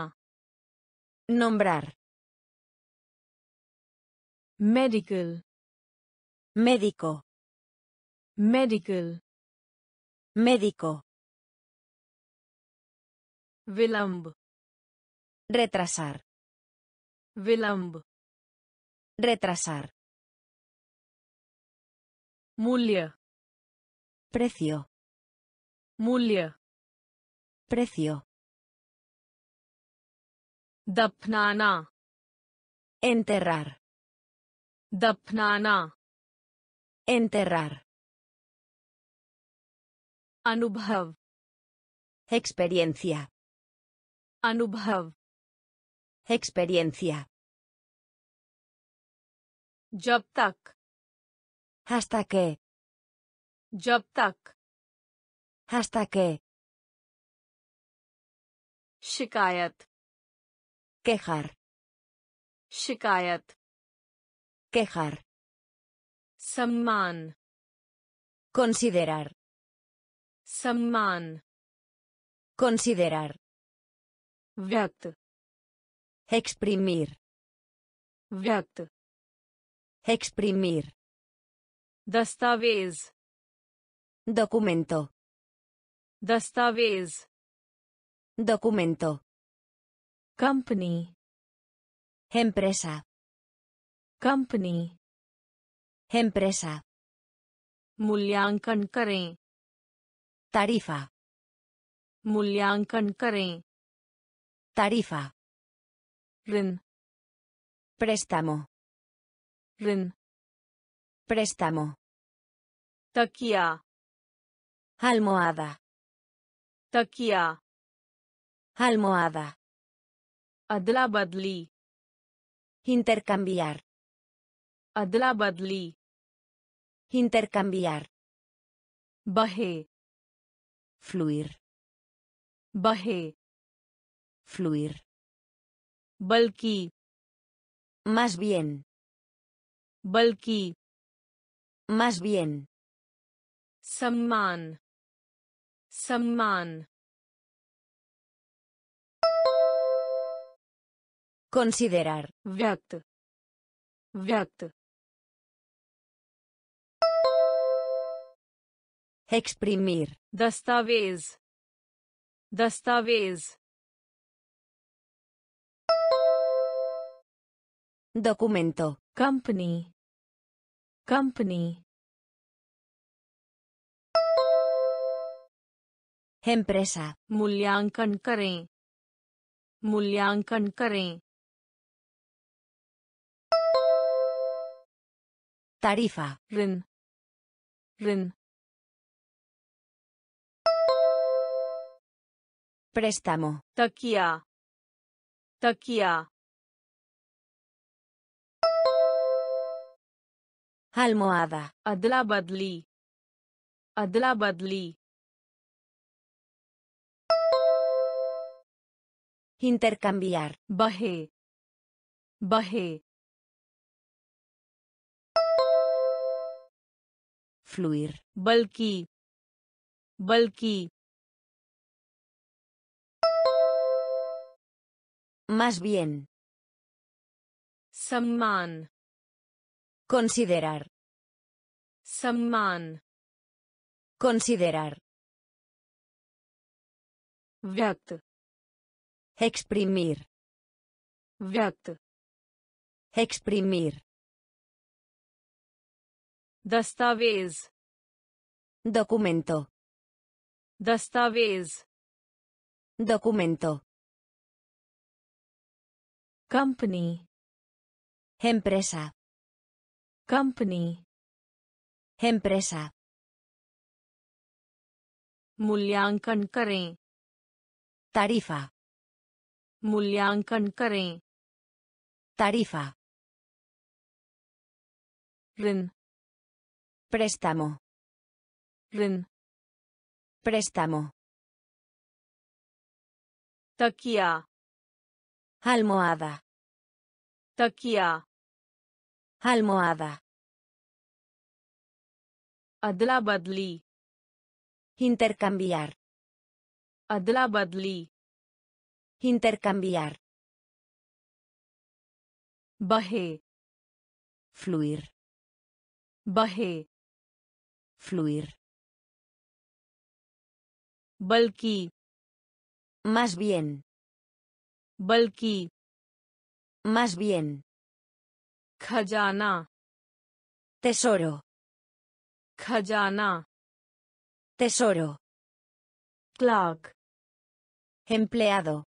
B: नंबरार
A: मेडिकल
B: मेडिको
A: मेडिकल
B: मेडिको
A: विलंब
B: रेट्रासार
A: विलंब
B: रेट्रासार
A: मूल्य
B: Precio.
A: Mulya.
B: Precio.
A: Dapnana.
B: Enterrar.
A: Dapnana.
B: Enterrar.
A: Anubhav.
B: Experiencia.
A: Anubhav.
B: Experiencia.
A: Jab tak.
B: Hasta que.
A: जब तक।
B: हस्ता के
A: शिकायत।
B: केहर
A: शिकायत।
B: केहर
A: सम्मान।
B: कंसीडरर
A: सम्मान।
B: कंसीडरर
A: व्यक्त।
B: एक्सप्रीमिर
A: व्यक्त।
B: एक्सप्रीमिर
A: दस्तावेज़।
B: Documento.
A: दस्तावेज
B: Documento.
A: Company
B: Empresa.
A: Company
B: Empresa.
A: मूल्यांकन करें
B: Tarifa.
A: मूल्यांकन करें
B: Tarifa.
A: ऋण
B: Préstamo.
A: ऋण
B: Préstamo.
A: तकिया
B: Almohada.
A: Takia.
B: Almohada.
A: Adlabadli.
B: Intercambiar.
A: Adlabadli.
B: Intercambiar.
A: Baje.
B: Fluir.
A: Baje.
B: Fluir.
A: Balki.
B: Más bien.
A: Balki.
B: Más bien.
A: Samman. सम्मान
B: Considerar.
A: व्यक्त व्यक्त
B: Exprimir.
A: दस्तावेज दस्तावेज
B: Documento.
A: Company company
B: Empresa.
A: मूल्यांकन करें मूल्यांकन करें
B: Tarifa.
A: ऋण ऋण
B: Préstamo.
A: तकिया तकिया
B: Almohada.
A: अदला बदली अदला बदली
B: Intercambiar.
A: Baje. Baje.
B: Fluir.
A: Balki. Balki.
B: Más bien.
A: Samman.
B: Considerar.
A: Samman.
B: Considerar.
A: Vyakt.
B: Exprimir.
A: व्यक्त
B: Exprimir.
A: दस्तावेज
B: Documento.
A: दस्तावेज
B: Documento.
A: Company
B: Empresa.
A: Company
B: Empresa.
A: मूल्यांकन करें
B: Tarifa.
A: मूल्यांकन करें
B: Tarifa.
A: ऋण
B: Préstamo.
A: ऋण
B: Préstamo.
A: तकिया
B: Almohada.
A: तकिया
B: Almohada.
A: अदला बदली
B: Intercambiar.
A: अदला बदली
B: Intercambiar.
A: Baje.
B: Fluir.
A: Baje.
B: Fluir.
A: Balki.
B: Más bien.
A: Balki.
B: Más bien.
A: Khajana.
B: Tesoro.
A: Khajana.
B: Tesoro.
A: Clock.
B: Empleado.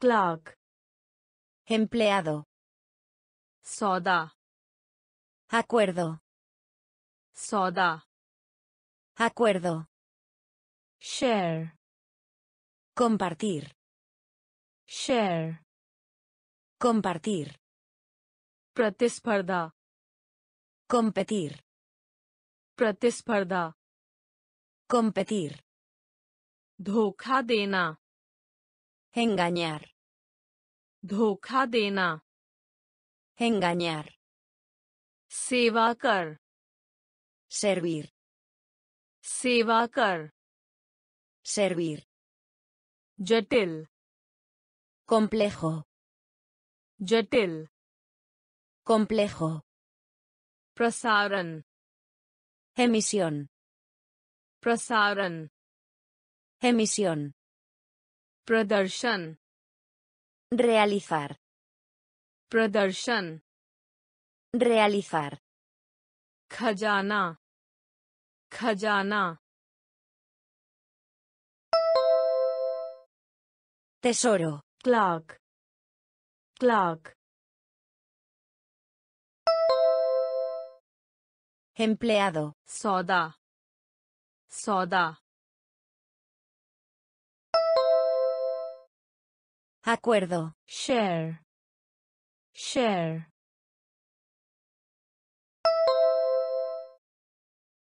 A: Clark
B: Empleado.
A: सौदा
B: Acuerdo.
A: सौदा
B: Acuerdo.
A: share
B: Compartir.
A: share
B: Compartir.
A: प्रतिस्पर्धा
B: Competir.
A: प्रतिस्पर्धा
B: Competir.
A: धोखा देना
B: Engañar.
A: धोखा देना
B: Engañar.
A: सेवा कर
B: Servir.
A: सेवा कर
B: Servir.
A: जटिल
B: Complejo.
A: जटिल
B: Complejo.
A: प्रसारण
B: Emisión.
A: प्रसारण
B: Emisión.
A: Pradarshan.
B: Realizar.
A: Pradarshan.
B: Realizar.
A: Khajana. Khajana.
B: Tesoro.
A: Clock. Clock.
B: Empleado.
A: Soda. Soda.
B: Acuerdo.
A: Share. Share.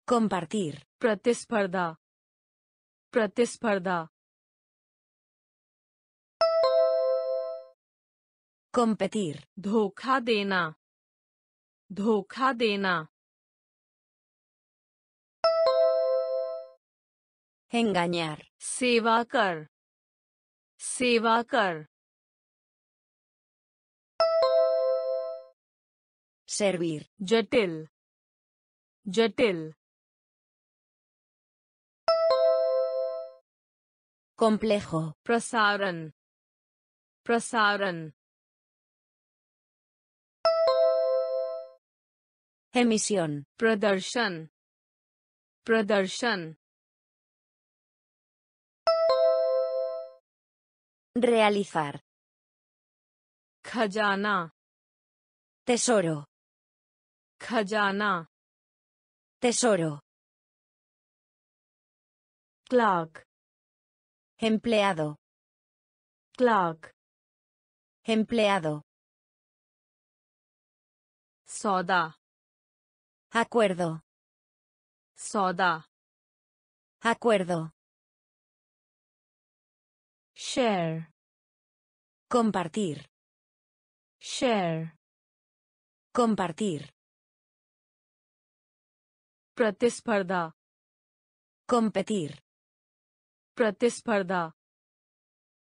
B: Compartir.
A: Pratisparda. Pratisparda.
B: Competir.
A: Dhoka dena. Dhoka dena.
B: Engañar.
A: Seva kar. सेवा कर।
B: Servir.
A: जटिल। जटिल।
B: Complejo.
A: प्रसारण। प्रसारण।
B: Emisión.
A: प्रदर्शन। प्रदर्शन।
B: Realizar.
A: Khajana.
B: Tesoro.
A: Khajana.
B: Tesoro.
A: Clerk.
B: Empleado.
A: Clerk.
B: Empleado.
A: Soda.
B: Acuerdo.
A: Soda.
B: Acuerdo.
A: Share
B: Compartir.
A: share
B: Compartir.
A: प्रतिस्पर्धा
B: Competir.
A: प्रतिस्पर्धा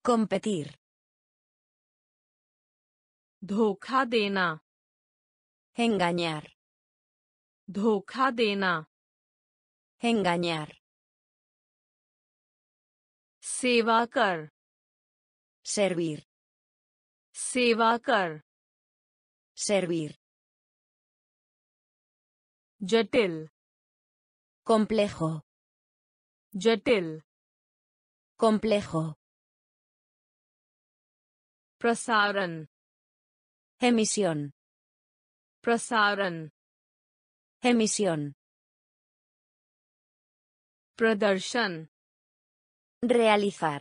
B: Competir.
A: धोखा देना
B: Engañar.
A: धोखा देना
B: Engañar.
A: सेवा कर
B: Servir.
A: सेवा कर
B: Servir.
A: जटिल
B: Complejo.
A: जटिल
B: Complejo.
A: प्रसारण
B: Emisión.
A: प्रसारण
B: Emisión.
A: प्रदर्शन
B: Realizar.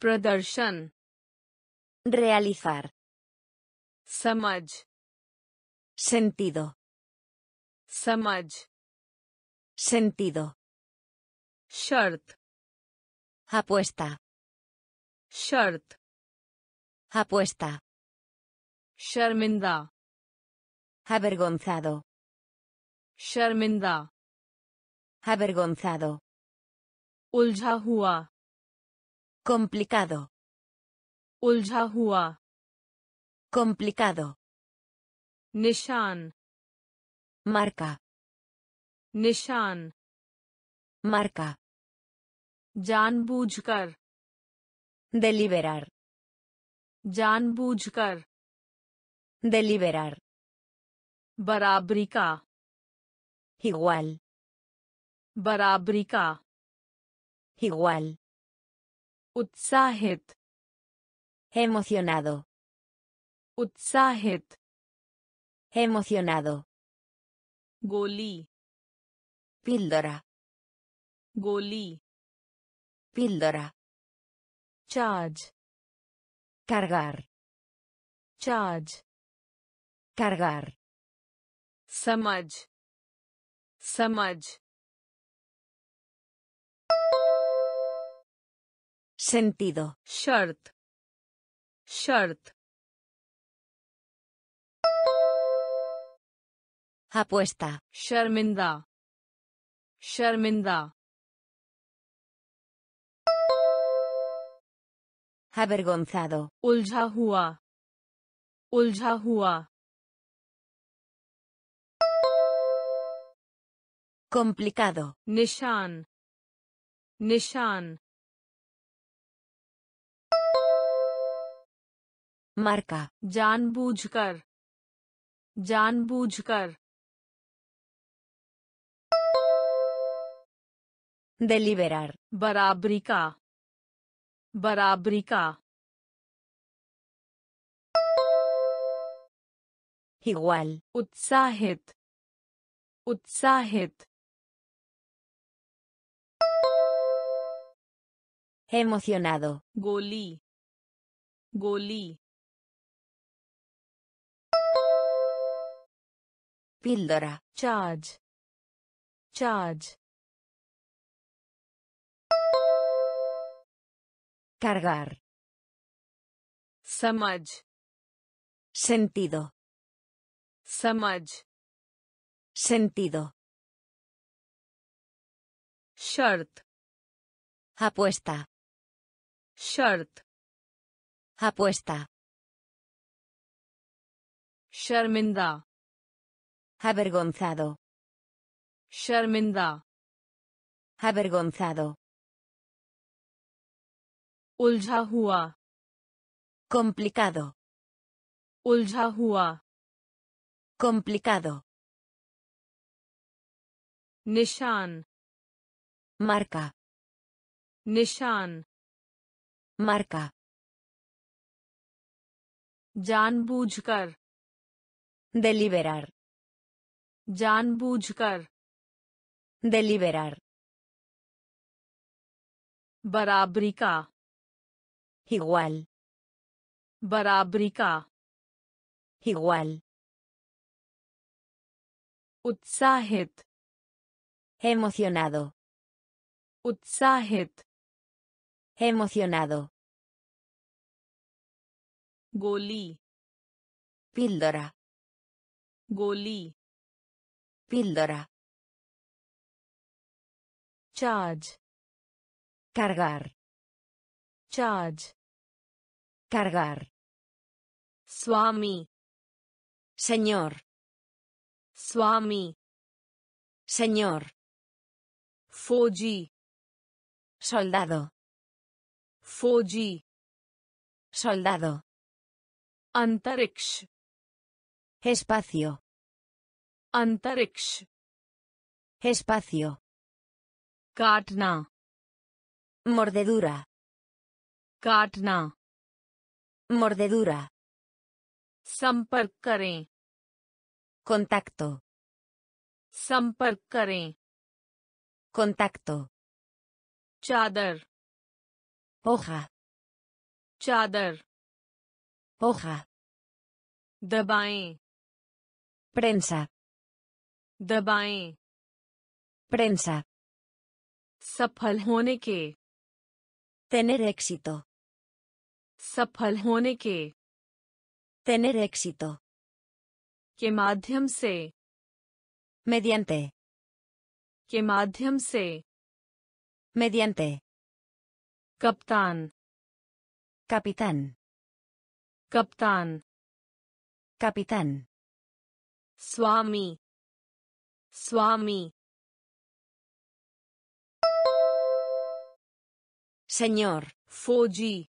A: प्रदर्शन
B: Realizar.
A: समझ
B: Sentido.
A: समझ
B: Sentido.
A: शर्त
B: Apuesta.
A: शर्त
B: Apuesta.
A: शर्मिंदा
B: Avergonzado.
A: शर्मिंदा
B: Avergonzado.
A: उलझा हुआ
B: Complicado.
A: उलझा हुआ
B: Complicado.
A: निशान
B: Marca.
A: निशान
B: Marca.
A: जानबूझकर
B: Deliberar.
A: जानबूझकर
B: Deliberar.
A: बराबरी का
B: Igual.
A: बराबरी का
B: Igual.
A: Utsahit.
B: Emocionado.
A: Utsahit.
B: Emocionado.
A: Goli.
B: Píldora.
A: Goli.
B: Píldora.
A: Charge.
B: Cargar.
A: Charge.
B: Cargar.
A: Samaj. Samaj.
B: Sentido.
A: Short. Short.
B: Apuesta.
A: Sharminda. Sharminda.
B: Avergonzado.
A: Uljha hua. Uljha hua.
B: Complicado.
A: Nishan. Nishan.
B: Marca.
A: जानबूझकर जानबूझकर
B: Deliberar.
A: बराबरी का बराबरी का
B: Igual.
A: उत्साहित उत्साहित
B: Emocionado.
A: गोली गोली
B: Pildora.
A: Charge. Charge.
B: Cargar.
A: Samaj.
B: Sentido.
A: Samaj.
B: Sentido.
A: Short.
B: Apuesta.
A: Short.
B: Apuesta.
A: Sharminda.
B: Avergonzado.
A: शर्मिंदा
B: Avergonzado.
A: उलझा हुआ
B: Complicado.
A: उलझा हुआ
B: Complicado.
A: निशान
B: Marca.
A: निशान
B: Marca.
A: जानबूझकर
B: Deliberar.
A: जानबूझकर
B: डेलीवरर
A: बराबरी का
B: इक्वल
A: बराबरी का
B: इक्वल
A: उत्साहित
B: emocionado
A: उत्साहित
B: emocionado
A: गोली
B: píldora
A: गोली
B: Píldora.
A: Charge.
B: Cargar.
A: Charge.
B: Cargar.
A: Swami.
B: Señor.
A: Swami.
B: Señor.
A: Fuji.
B: Soldado.
A: Fuji.
B: Soldado.
A: Antariksh.
B: Espacio.
A: अंतरिक्ष
B: Espacio.
A: काटना
B: Mordedura.
A: काटना
B: Mordedura.
A: संपर्क करें
B: Contacto.
A: संपर्क करें
B: Contacto.
A: चादर
B: Hoja.
A: चादर
B: Hoja.
A: दबाएँ
B: Prensa.
A: दबाएँ
B: Prensa.
A: सफल होने के
B: Tener éxito.
A: सफल होने के
B: Tener éxito.
A: के माध्यम से
B: Mediante.
A: के माध्यम से
B: Mediante.
A: कप्तान
B: Capitán.
A: कप्तान
B: Capitán.
A: स्वामी Swami.
B: Señor.
A: Fuji.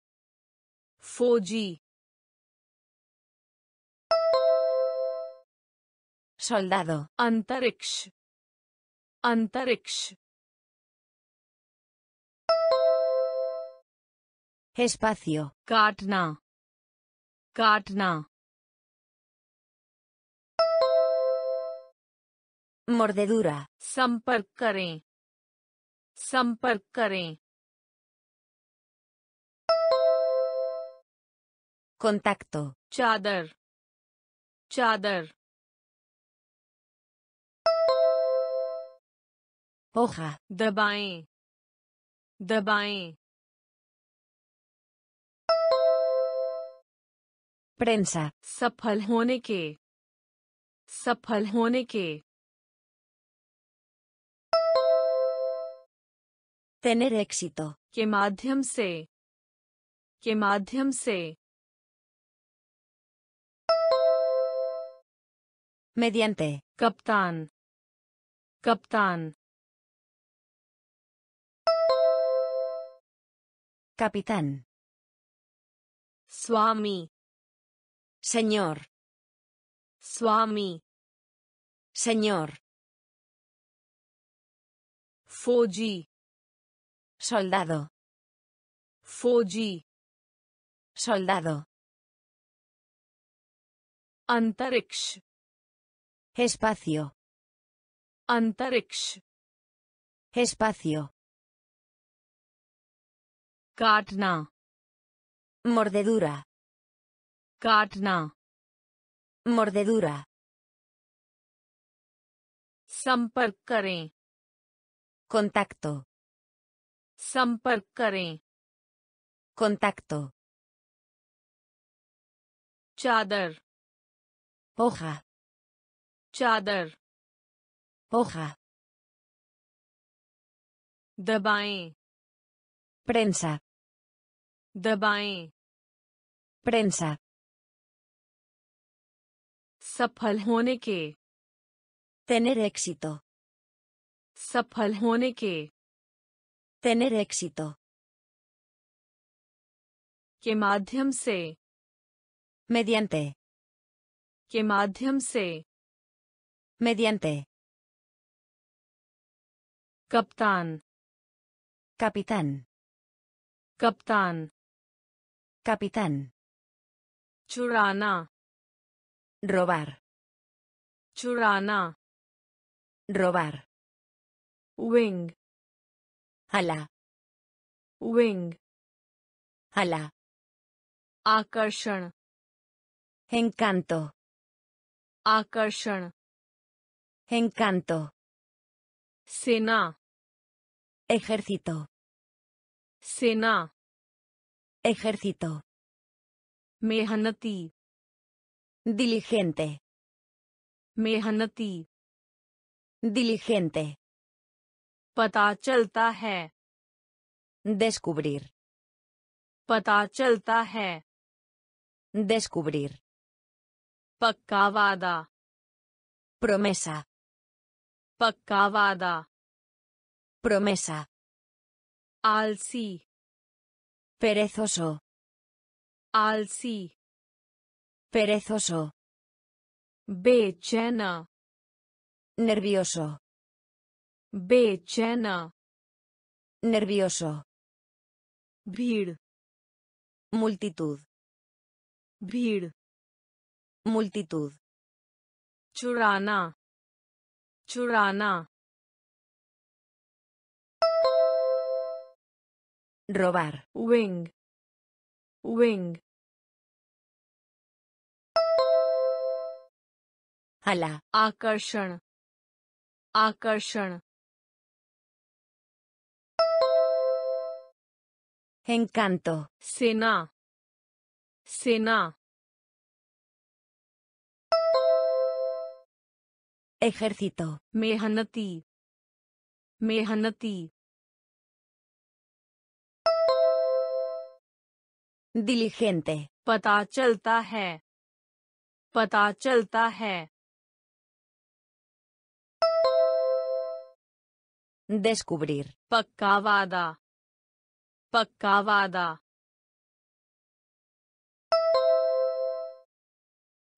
A: Fuji.
B: Soldado.
A: Antariksh. Antariksh.
B: Espacio.
A: Katna. Katna.
B: Mordedura.
A: संपर्क करें संपर्क करें
B: Contacto.
A: चादर चादर
B: Hoja.
A: दबाएँ दबाएँ
B: Prensa.
A: सफल होने के सफल होने के
B: Tener éxito.
A: के माध्यम से के माध्यम से
B: Mediante.
A: कप्तान कप्तान
B: Capitán.
A: स्वामी
B: Señor.
A: स्वामी
B: Señor.
A: फौजी
B: Soldado.
A: फौजी
B: Soldado.
A: अंतरिक्ष
B: Espacio.
A: अंतरिक्ष
B: Espacio.
A: काटना
B: Mordedura.
A: काटना
B: Mordedura.
A: संपर्क करें
B: Contacto.
A: संपर्क करें।
B: कॉन्टैक्टो
A: चादर।
B: पोखा
A: चादर।
B: पोखा
A: दबाएँ।
B: प्रेंसा
A: दबाएँ।
B: प्रेंसा
A: सफल होने के।
B: Tener éxito.
A: सफल होने के।
B: Tener éxito.
A: के माध्यम से
B: Mediante.
A: के माध्यम से
B: Mediante.
A: कप्तान
B: Capitán.
A: कप्तान
B: Capitán.
A: चुराना
B: Robar.
A: चुराना
B: Robar.
A: Wing
B: Ala.
A: Wing.
B: Ala.
A: Akarshan.
B: Encanto.
A: Akarshan.
B: Encanto.
A: Sena.
B: Ejército.
A: Sena.
B: Ejército.
A: Mehanati.
B: Diligente.
A: Mehanati.
B: Diligente.
A: पता चलता है
B: Descubrir.
A: पता चलता है
B: Descubrir.
A: पक्का वादा
B: Promesa.
A: पक्का वादा
B: Promesa.
A: आलसी
B: Perezoso.
A: आलसी
B: Perezoso.
A: बेचैन
B: Nervioso.
A: Bechena.
B: Nervioso.
A: Vir.
B: Multitud.
A: Vir.
B: Multitud.
A: Churana. Churana.
B: Robar.
A: Wing. Wing.
B: Ala.
A: Akarshan. Akarshan.
B: Encanto.
A: सेना सेना
B: Ejército.
A: मेहनती मेहनती
B: Diligente.
A: पता चलता है पता चलता है
B: Descubrir.
A: पक्का वादा पक्का वादा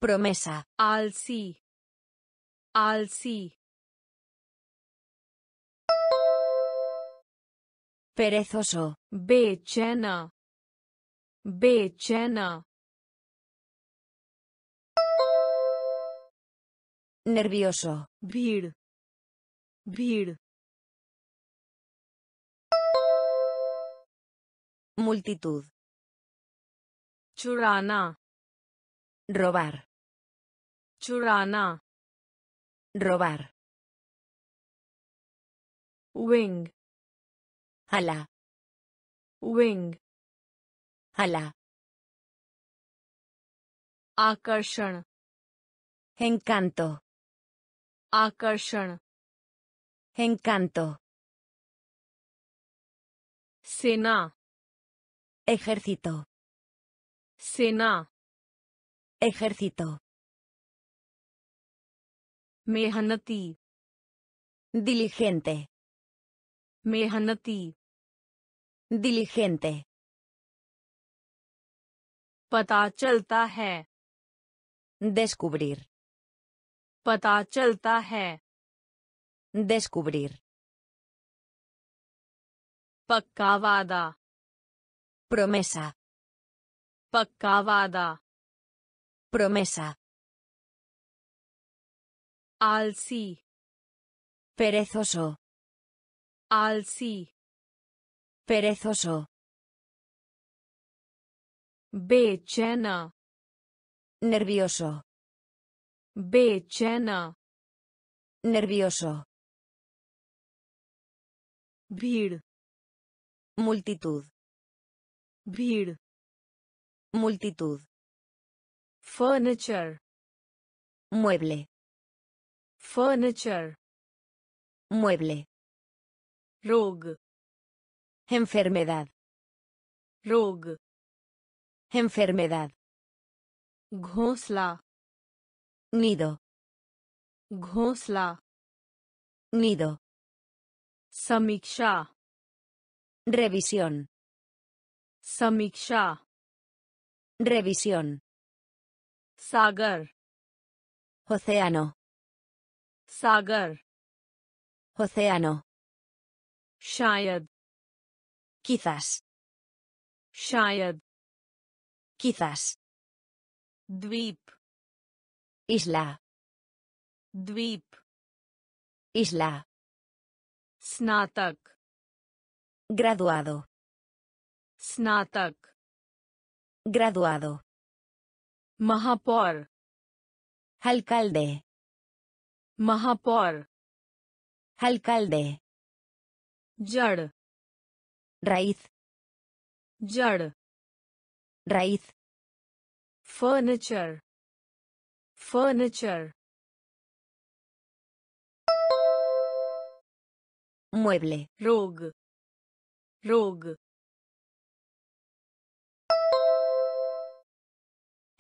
B: Promesa.
A: आलसी आलसी
B: Perezoso.
A: बेचैन बेचैन
B: Nervioso.
A: भीड़ भीड़
B: Multitud.
A: चुराना
B: Robar.
A: चुराना
B: Robar.
A: Wing
B: Ala.
A: Wing
B: Ala.
A: आकर्षण
B: Encanto.
A: आकर्षण
B: Encanto.
A: सेना
B: Ejército.
A: सेना
B: Ejército.
A: मेहनती
B: Diligente.
A: मेहनती
B: Diligente.
A: पता चलता है
B: Descubrir.
A: पता चलता है
B: Descubrir.
A: पक्का वादा
B: Promesa.
A: Pakkavada.
B: Promesa.
A: Alsi.
B: Perezoso.
A: Alsi.
B: Perezoso.
A: Bechena.
B: Nervioso.
A: Bechena.
B: Nervioso.
A: Vir.
B: Multitud
A: भीड़
B: Multitud.
A: Furniture
B: Mueble.
A: Furniture
B: Mueble.
A: रोग
B: Enfermedad.
A: रोग
B: Enfermedad.
A: घोंसला
B: Nido.
A: घोंसला
B: Nido.
A: समीक्षा
B: Revisión.
A: समीक्षा
B: Revisión.
A: सागर
B: Océano.
A: सागर
B: Océano.
A: शायद
B: Quizás.
A: शायद
B: Quizás.
A: द्वीप
B: Isla.
A: द्वीप
B: Isla.
A: स्नातक
B: Graduado.
A: स्नातक
B: ग्रेजुएट
A: महापौर
B: अल्कालदे
A: महापौर
B: अल्कालदे
A: जड़
B: राइस
A: जड़
B: राइस
A: फर्नीचर फर्नीचर
B: मुएबले
A: रोग रोग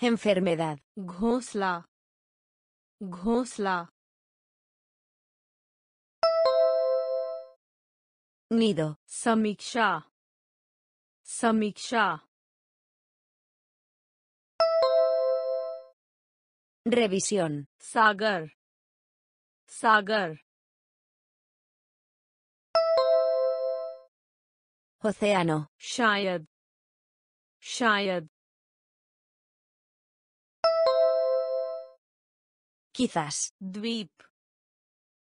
B: Enfermedad.
A: घोंसला घोंसला
B: Nido.
A: समीक्षा समीक्षा
B: Revisión.
A: सागर सागर
B: Océano.
A: शायद शायद
B: Quizás.
A: Dvip.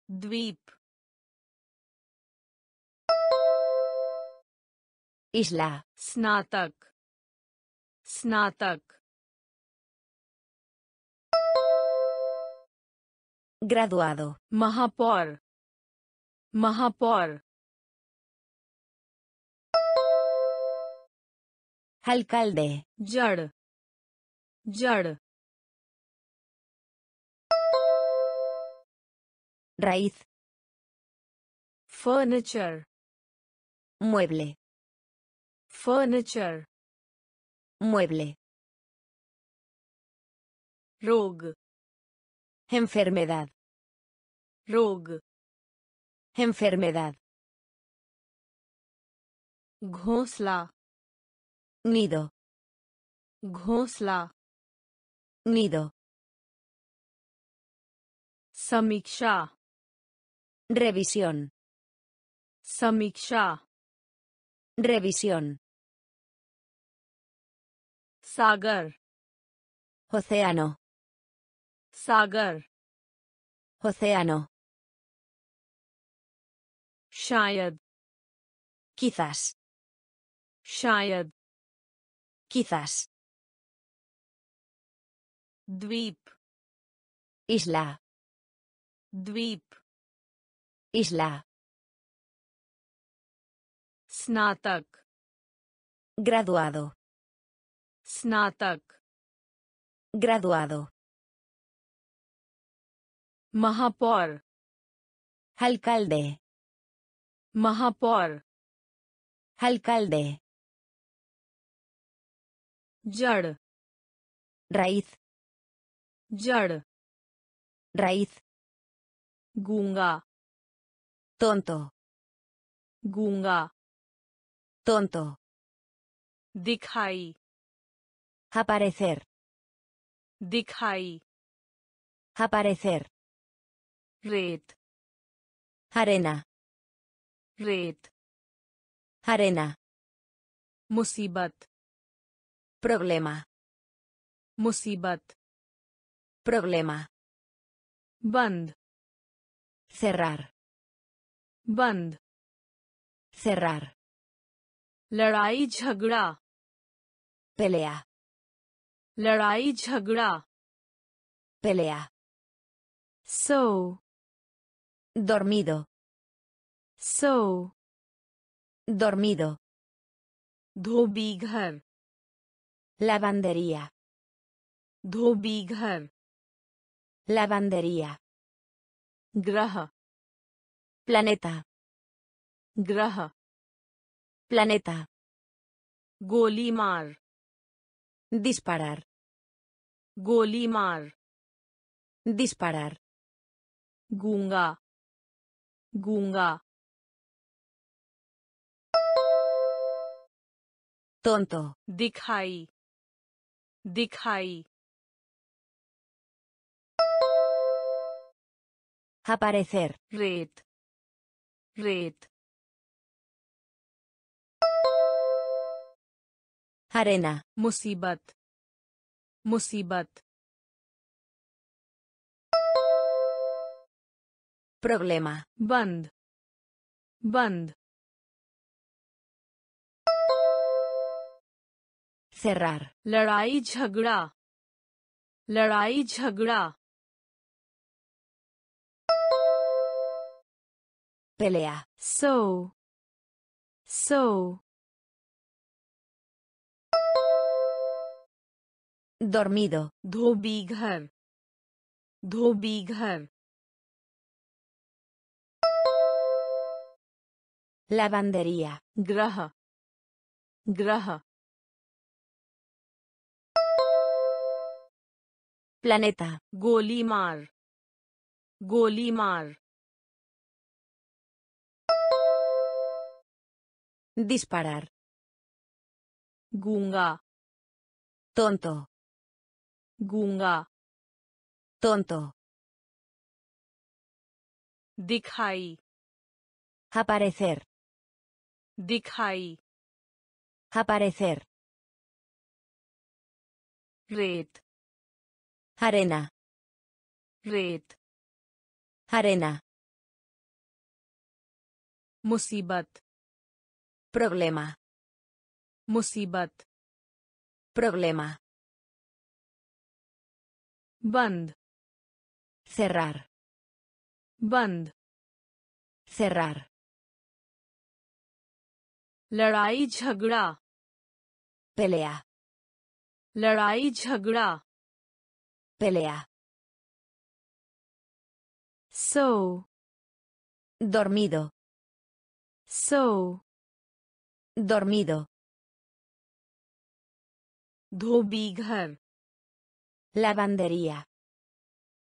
A: Dvip.
B: Isla.
A: Snatak. Snatak.
B: Graduado.
A: Mahapor. Mahapor.
B: Alcalde.
A: Jad. Jad.
B: Raíz.
A: Furniture.
B: Mueble.
A: Furniture.
B: Mueble.
A: Rog.
B: Enfermedad.
A: Rog.
B: Enfermedad.
A: Ghosla.
B: Nido.
A: Ghosla.
B: Nido.
A: Samiksha.
B: Revisión.
A: Samiksha.
B: Revisión.
A: Sagar.
B: Océano.
A: Sagar.
B: Océano.
A: Shayad.
B: Quizás.
A: Shayad.
B: Quizás.
A: Dweep.
B: Isla.
A: Dweep.
B: Isla.
A: Snatak.
B: Graduado.
A: Snatak.
B: Graduado.
A: Mahapor.
B: Alcalde.
A: Mahapor.
B: Alcalde.
A: Jad.
B: Raíz.
A: Jad.
B: Raíz.
A: Gunga.
B: Tonto.
A: Gunga.
B: Tonto.
A: Dikhai.
B: Aparecer.
A: Dikhai.
B: Aparecer.
A: Red.
B: Arena.
A: Red.
B: Arena.
A: Musibat.
B: Problema.
A: Musibat.
B: Problema.
A: Band.
B: Cerrar.
A: बंद
B: सर्रार
A: लड़ाई झगड़ा
B: पेलिया
A: लड़ाई झगड़ा
B: पेलिया
A: सो
B: dormido.
A: सो
B: dormido.
A: धोबी घर
B: लावंदरिया
A: धोबी घर
B: लावंदरिया
A: ग्रह
B: planeta.
A: Graha.
B: Planeta.
A: Golimar.
B: Disparar.
A: Golimar.
B: Disparar.
A: Gunga. Gunga.
B: Tonto.
A: Dikhai. Dikhai.
B: Aparecer.
A: Red. रेत।
B: Arena.
A: मुसीबत। मुसीबत।
B: Problema.
A: बंद। बंद।
B: Cerrar.
A: लड़ाई झगड़ा। लड़ाई झगड़ा।
B: Pelea.
A: So. So.
B: Dormido.
A: Dhobighar. Dhobighar.
B: Lavandería.
A: Graha. Graha.
B: Planeta.
A: Golimar. Golimar.
B: Disparar.
A: Gunga.
B: Tonto.
A: Gunga.
B: Tonto.
A: Dikhai.
B: Aparecer.
A: Dikhai.
B: Aparecer.
A: Red.
B: Arena.
A: Red.
B: Arena.
A: Musibat.
B: Problema.
A: मुसीबत
B: Problema.
A: बंद
B: Cerrar.
A: बंद
B: Cerrar.
A: लड़ाई झगड़ा
B: Pelea.
A: लड़ाई झगड़ा
B: Pelea.
A: सो
B: Dormido.
A: सो
B: Dormido.
A: Dhobighar.
B: Lavandería.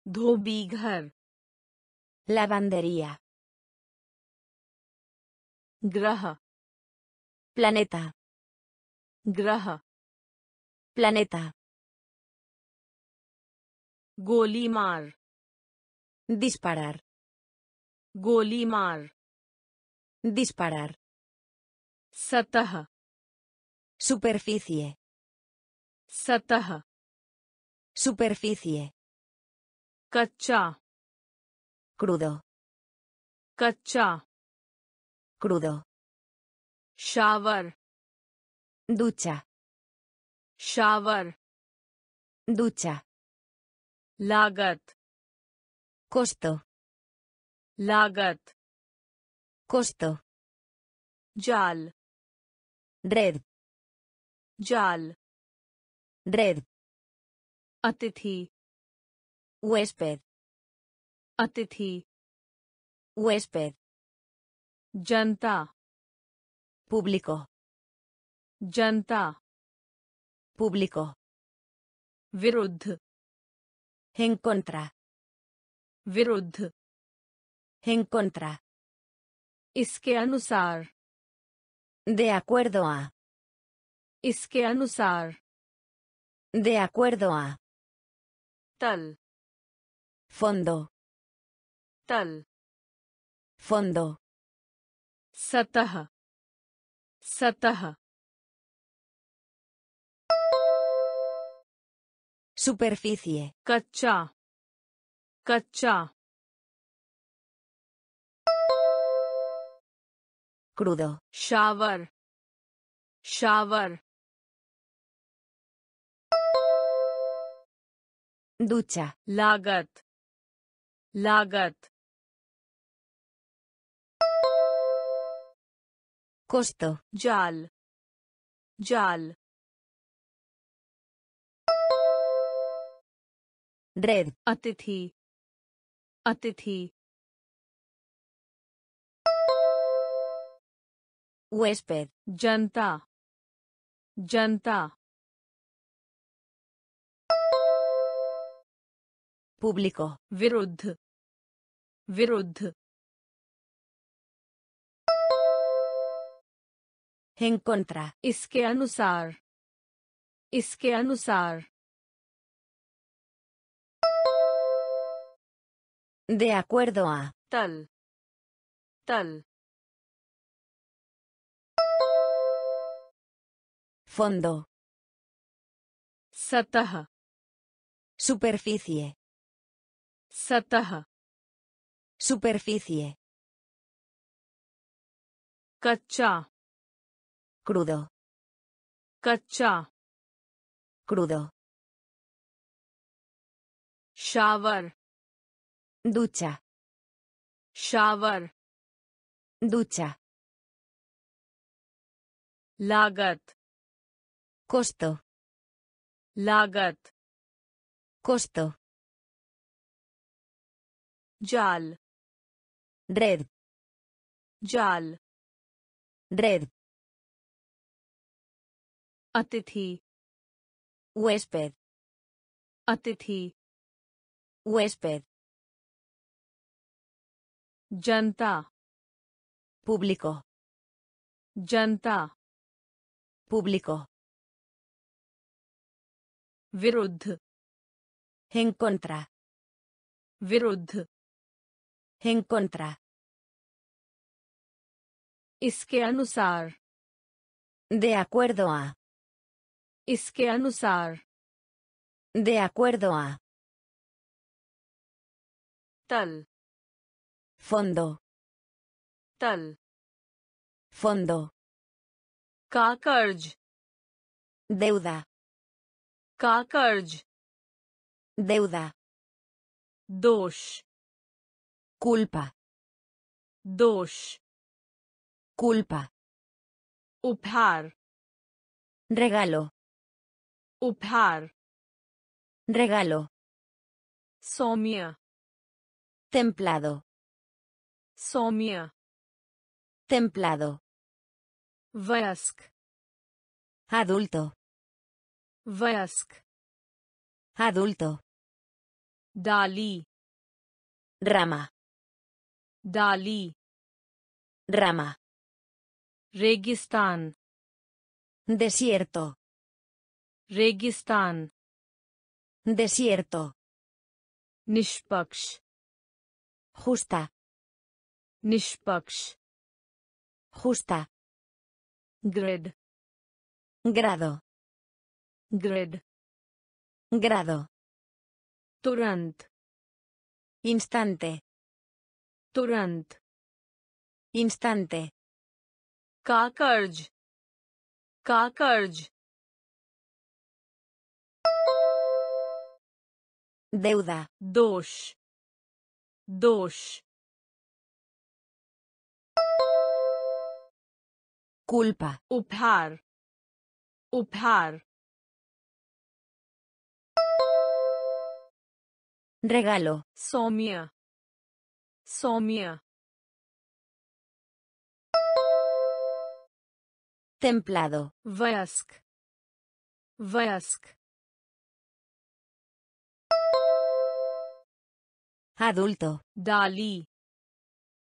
A: Dhobighar.
B: Lavandería.
A: Graha.
B: Planeta.
A: Graha.
B: Planeta.
A: Golimar.
B: Disparar.
A: Golimar.
B: Disparar.
A: सतह
B: Superficie.
A: सतह
B: Superficie.
A: कच्चा
B: Crudo.
A: कच्चा
B: Crudo.
A: Shower
B: Ducha.
A: Shower
B: Ducha.
A: लागत
B: Costo.
A: लागत
B: Costo.
A: जाल
B: Red.
A: जाल
B: Red.
A: अतिथि
B: Huésped.
A: अतिथि
B: Huésped.
A: जनता
B: Público.
A: जनता
B: Público.
A: विरुद्ध
B: En contra.
A: विरुद्ध
B: En contra.
A: इसके अनुसार
B: De acuerdo a.
A: इसके अनुसार
B: De acuerdo a.
A: तल
B: Fondo.
A: तल
B: Fondo.
A: सतह सतह
B: Superficie.
A: कच्चा कच्चा
B: Crudo.
A: Shower shower
B: Ducha.
A: लागत लागत
B: Costo.
A: जाल जाल
B: Red.
A: अतिथि अतिथि
B: Huésped.
A: जनता जनता
B: Público.
A: विरुद्ध विरुद्ध
B: En contra.
A: इसके अनुसार इसके अनुसार
B: De acuerdo a.
A: तल तल
B: Fondo. Superficie.
A: Sataha.
B: Superficie.
A: Cacha.
B: Crudo.
A: Cacha.
B: Crudo.
A: Shower.
B: Ducha.
A: Shower.
B: Ducha.
A: Lagat.
B: Costo.
A: लागत
B: Costo.
A: जाल
B: Red.
A: जाल
B: Red.
A: अतिथि
B: Huésped.
A: अतिथि
B: Huésped.
A: जनता
B: Público.
A: जनता
B: Público.
A: विरुद्ध
B: En contra.
A: विरुद्ध
B: En contra.
A: इसके अनुसार
B: De acuerdo a.
A: इसके अनुसार
B: De acuerdo a.
A: तल
B: Fondo.
A: तल
B: Fondo.
A: का कर्ज
B: Deuda.
A: का कर्ज
B: Deuda.
A: दोष
B: Culpa.
A: दोष
B: Culpa.
A: उपहार
B: Regalo.
A: उपहार
B: Regalo.
A: सौम्य
B: Templado.
A: सौम्य
B: Templado.
A: वयस्क
B: Adulto.
A: Vyask.
B: Adulto.
A: Dalí.
B: Rama.
A: Dalí.
B: Rama.
A: Registán.
B: Desierto.
A: Registán.
B: Desierto.
A: Nishpaksh.
B: Justa.
A: Nishpaksh.
B: Justa.
A: Grid.
B: Grado.
A: Grid.
B: Grado.
A: Durant.
B: Instante.
A: Durant.
B: Instante.
A: Kakarj. Kakarj.
B: Deuda.
A: Dosh. Dosh.
B: Culpa.
A: Upar. Upar.
B: Regalo.
A: Somia. Somia.
B: Templado.
A: Vask. Vask.
B: Adulto.
A: Dalí.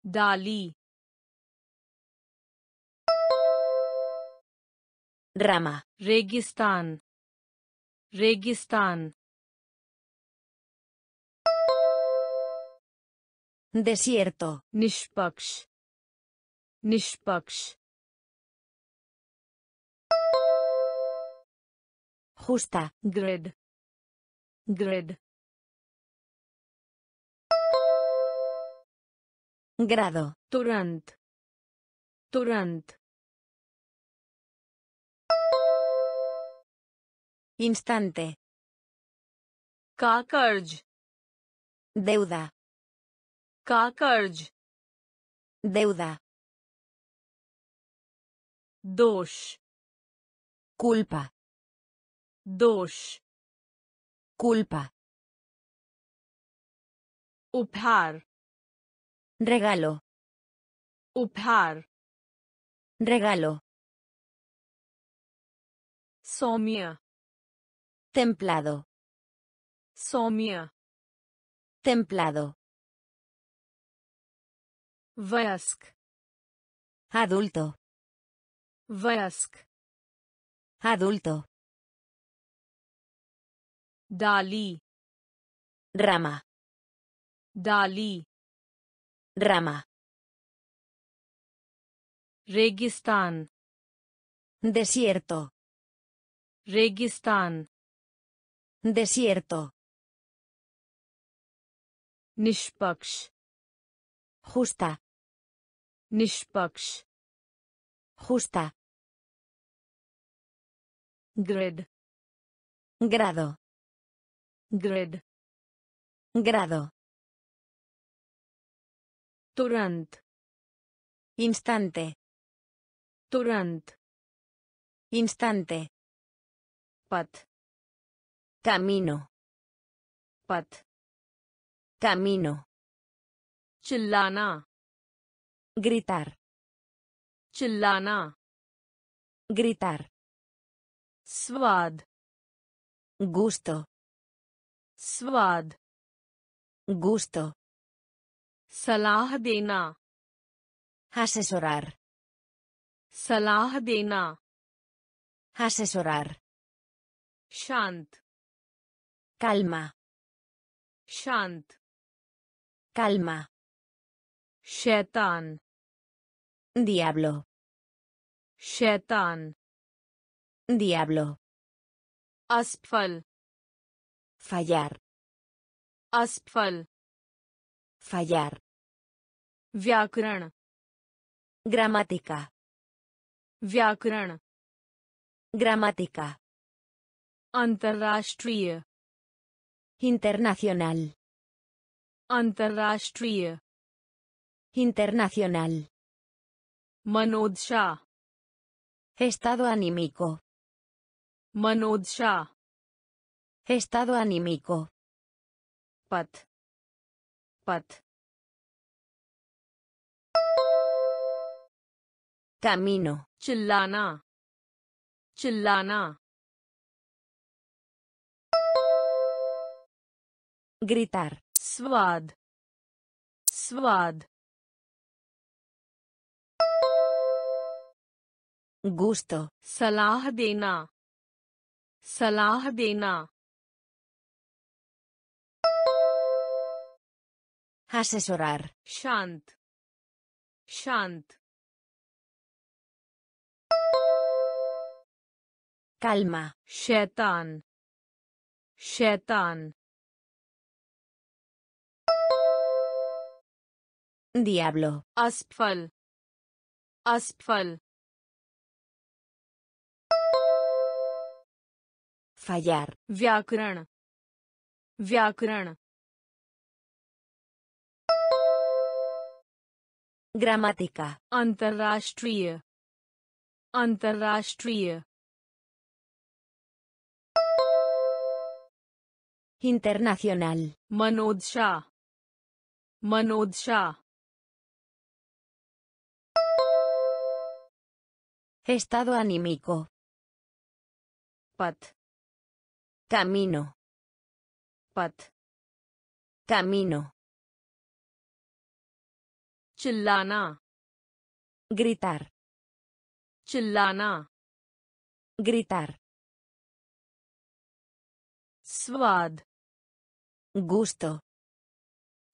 A: Dalí.
B: Rama.
A: Registán. Registán.
B: Desierto.
A: Nishpaksh. Nishpaksh.
B: Justa.
A: Grid. Grid.
B: Grado.
A: Turant. Turant.
B: Instante.
A: Kakarj.
B: Deuda.
A: Kakarj.
B: Deuda.
A: Dosh.
B: Culpa.
A: Dosh.
B: Culpa.
A: Upar.
B: Regalo.
A: Upar.
B: Regalo.
A: Somia.
B: Templado.
A: Somia.
B: Templado.
A: Веск.
B: Adulto.
A: Веск.
B: Adulto.
A: Dalí.
B: Rama.
A: Dalí.
B: Rama.
A: Registán.
B: Desierto.
A: Registán.
B: Desierto.
A: Nishpaksh.
B: Justa.
A: निष्पक्ष
B: Justa.
A: Grid
B: Grado.
A: Grid
B: Grado.
A: तुरंत
B: Instante.
A: तुरंत
B: Instante.
A: पथ
B: Camino.
A: पथ
B: Camino.
A: चिल्लाना
B: Gritar.
A: चिल्लाना
B: Gritar.
A: स्वाद
B: Gusto.
A: स्वाद
B: Gusto.
A: सलाह देना
B: Asesorar.
A: सलाह देना
B: Asesorar.
A: शांत
B: Calma.
A: शांत
B: Calma.
A: शैतान
B: Diablo.
A: Shetan.
B: Diablo.
A: Asfal.
B: Fallar.
A: Asfal.
B: Fallar.
A: Vyakran.
B: Gramática.
A: Vyakran.
B: Gramática.
A: Antarrashtriya.
B: Internacional.
A: Antarrashtriya.
B: Internacional.
A: Manodshah.
B: Estado anímico.
A: Manodshah.
B: Estado anímico.
A: Pat. Pat.
B: Camino.
A: Chillana. Chillana.
B: Gritar.
A: Swad. Swad.
B: Gusto.
A: सलाह देना सलाह देना
B: Asesorar.
A: शांत शांत
B: Calma.
A: शैतान शैतान
B: Diablo.
A: असफल असफल
B: fallar,
A: व्याकरण व्याकरण
B: gramática,
A: अंतर्राष्ट्रीय अंतर्राष्ट्रीय
B: internacional,
A: मनोज शाह मनोज शाह
B: estado anímico,
A: पथ
B: camino,
A: पथ
B: camino,
A: चिल्लाना
B: gritar,
A: चिल्लाना
B: gritar,
A: स्वाद
B: gusto,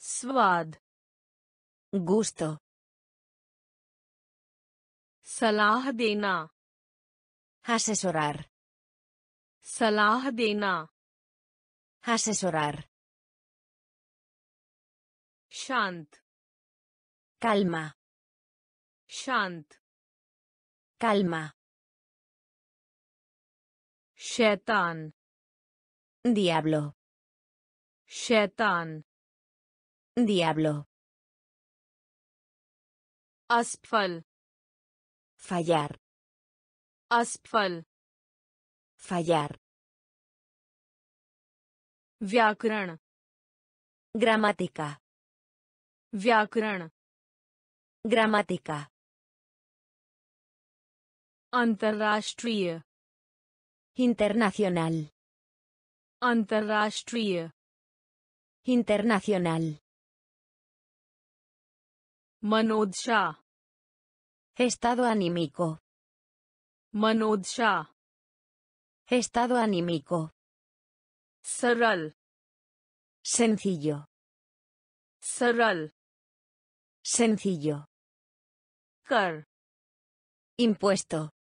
A: स्वाद
B: gusto,
A: सलाह देना
B: asesorar,
A: सलाह देना
B: asesorar,
A: शांत
B: calma,
A: शांत
B: calma,
A: शैतान
B: diablo,
A: शैतान
B: diablo,
A: असफल
B: fallar,
A: असफल
B: fallar,
A: व्याकरण
B: gramática,
A: व्याकरण
B: gramática,
A: अंतर्राष्ट्रीय
B: internacional,
A: अंतर्राष्ट्रीय
B: internacional,
A: Manoj Shah
B: estado anímico,
A: Manoj Shah
B: Estado anímico.
A: Saral.
B: Sencillo.
A: Saral.
B: Sencillo.
A: Car.
B: Impuesto.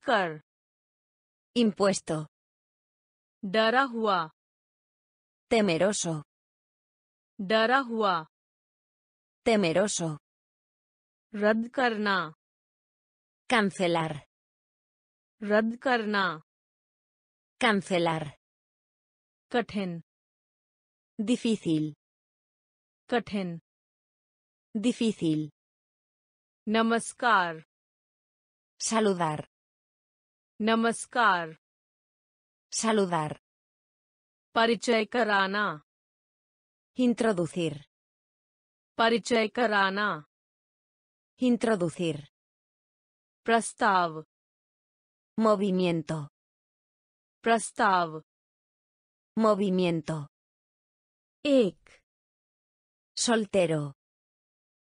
A: Car.
B: Impuesto.
A: Dara hua.
B: Temeroso.
A: Dara hua.
B: Temeroso.
A: Radkarna.
B: Cancelar.
A: Radkarna.
B: cancelar,
A: कठिन
B: difícil,
A: कठिन
B: difícil,
A: नमस्कार
B: saludar,
A: नमस्कार
B: saludar,
A: परिचय कराना
B: introducir,
A: परिचय कराना
B: introducir,
A: प्रस्ताव
B: movimiento,
A: प्रस्ताव
B: movimiento,
A: एक
B: soltero,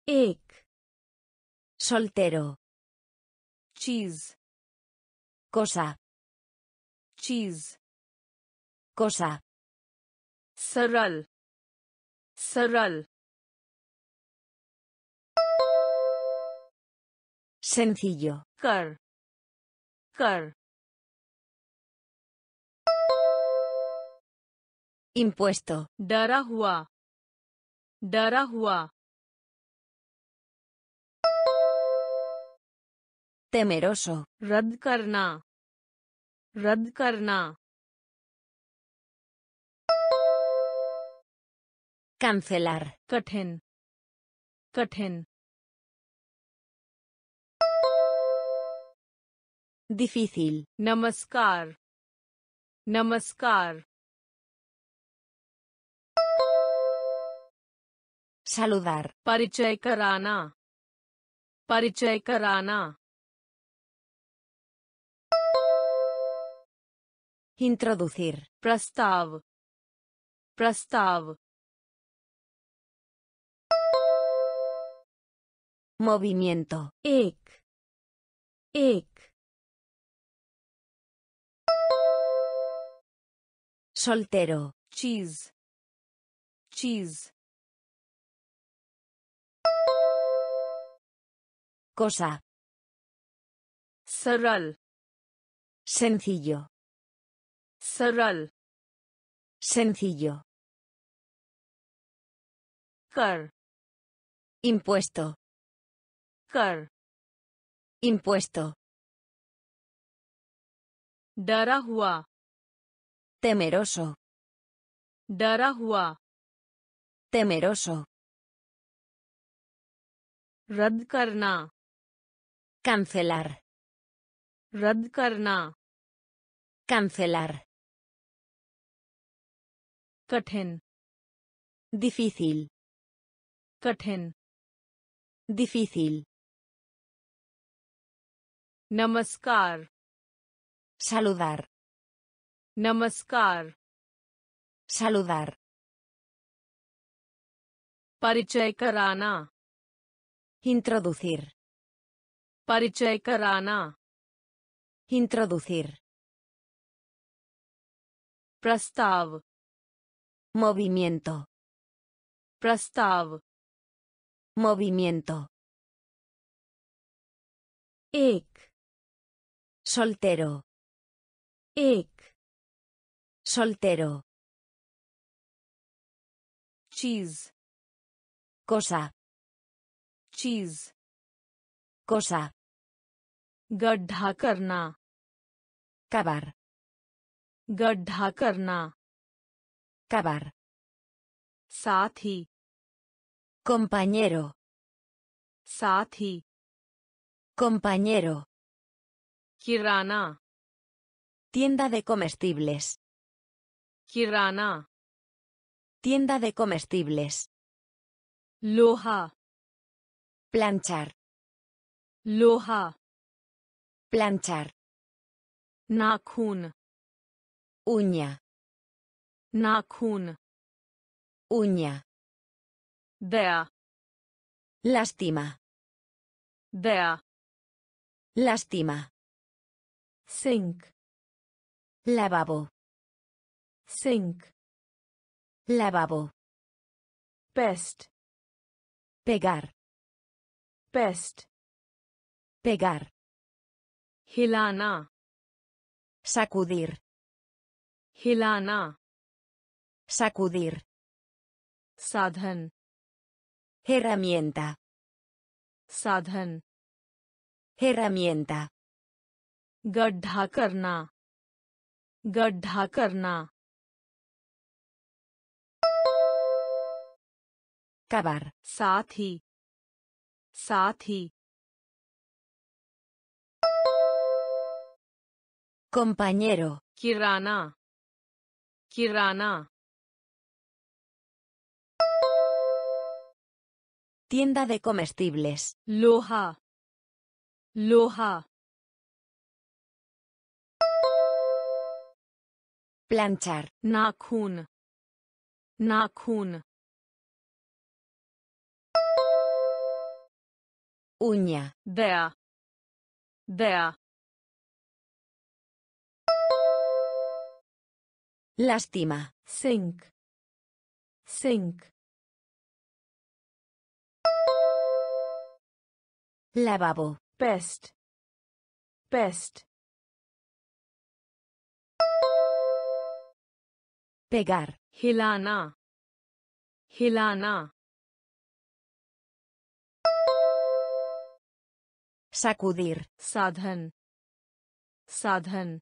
A: एक
B: soltero,
A: चीज
B: cosa,
A: चीज
B: cosa,
A: सरल सरल
B: sencillo,
A: कर कर
B: impuesto,
A: डरा हुआ। डरा हुआ।
B: temeroso,
A: रद्द करना। रद्द करना।
B: cancelar,
A: कठिन। कठिन।
B: difícil,
A: नमस्कार। नमस्कार।
B: saludar,
A: परिचय कराना परिचय कराना
B: introducir,
A: प्रस्ताव प्रस्ताव
B: movimiento,
A: एक एक
B: soltero,
A: चीज चीज
B: cosa,
A: सरल
B: sencillo,
A: सरल
B: sencillo,
A: कर
B: impuesto,
A: कर
B: impuesto,
A: डरा हुआ
B: Temeroso.
A: डरा हुआ
B: Temeroso.
A: रद्द करना
B: Cancelar.
A: radkarna.
B: Cancelar.
A: Kathin.
B: Difícil.
A: Kathin.
B: Difícil.
A: Namaskar.
B: Saludar.
A: Namaskar.
B: Saludar.
A: parichayakarana.
B: Introducir.
A: परिचय कराना
B: Introducir.
A: प्रस्ताव
B: Movimiento.
A: प्रस्ताव
B: Movimiento.
A: एक
B: Soltero.
A: एक
B: Soltero.
A: चीज
B: Cosa.
A: चीज
B: Cosa.
A: गड्ढा करना
B: Cavar.
A: गड्ढा करना
B: Cavar.
A: साथी
B: Compañero.
A: साथी
B: Compañero.
A: किराना
B: Tienda de comestibles.
A: किराना
B: Tienda de comestibles.
A: लोहा
B: Planchar.
A: लोहा
B: Planchar.
A: नाखून
B: Uña.
A: नाखून
B: Uña.
A: दया
B: Lástima.
A: दया
B: Lástima.
A: Sink
B: Lavabo.
A: Sink
B: Lavabo.
A: Paste
B: Pegar.
A: Paste
B: Pegar.
A: हिलाना
B: Sacudir.
A: हिलाना
B: Sacudir.
A: साधन
B: Herramienta.
A: साधन
B: Herramienta.
A: गड्ढा करना गड्ढा करना
B: Cavar.
A: साथी साथी
B: compañero.
A: Kirana. Kirana.
B: Tienda de comestibles.
A: Loja. Loja.
B: Planchar.
A: Nakhun nakhun
B: uña.
A: Dea. Dea.
B: Lástima.
A: Sink. Sink.
B: Lavabo.
A: Best. Best.
B: Pegar.
A: Hilana. Hilana.
B: Sacudir.
A: Sadhan. Sadhan.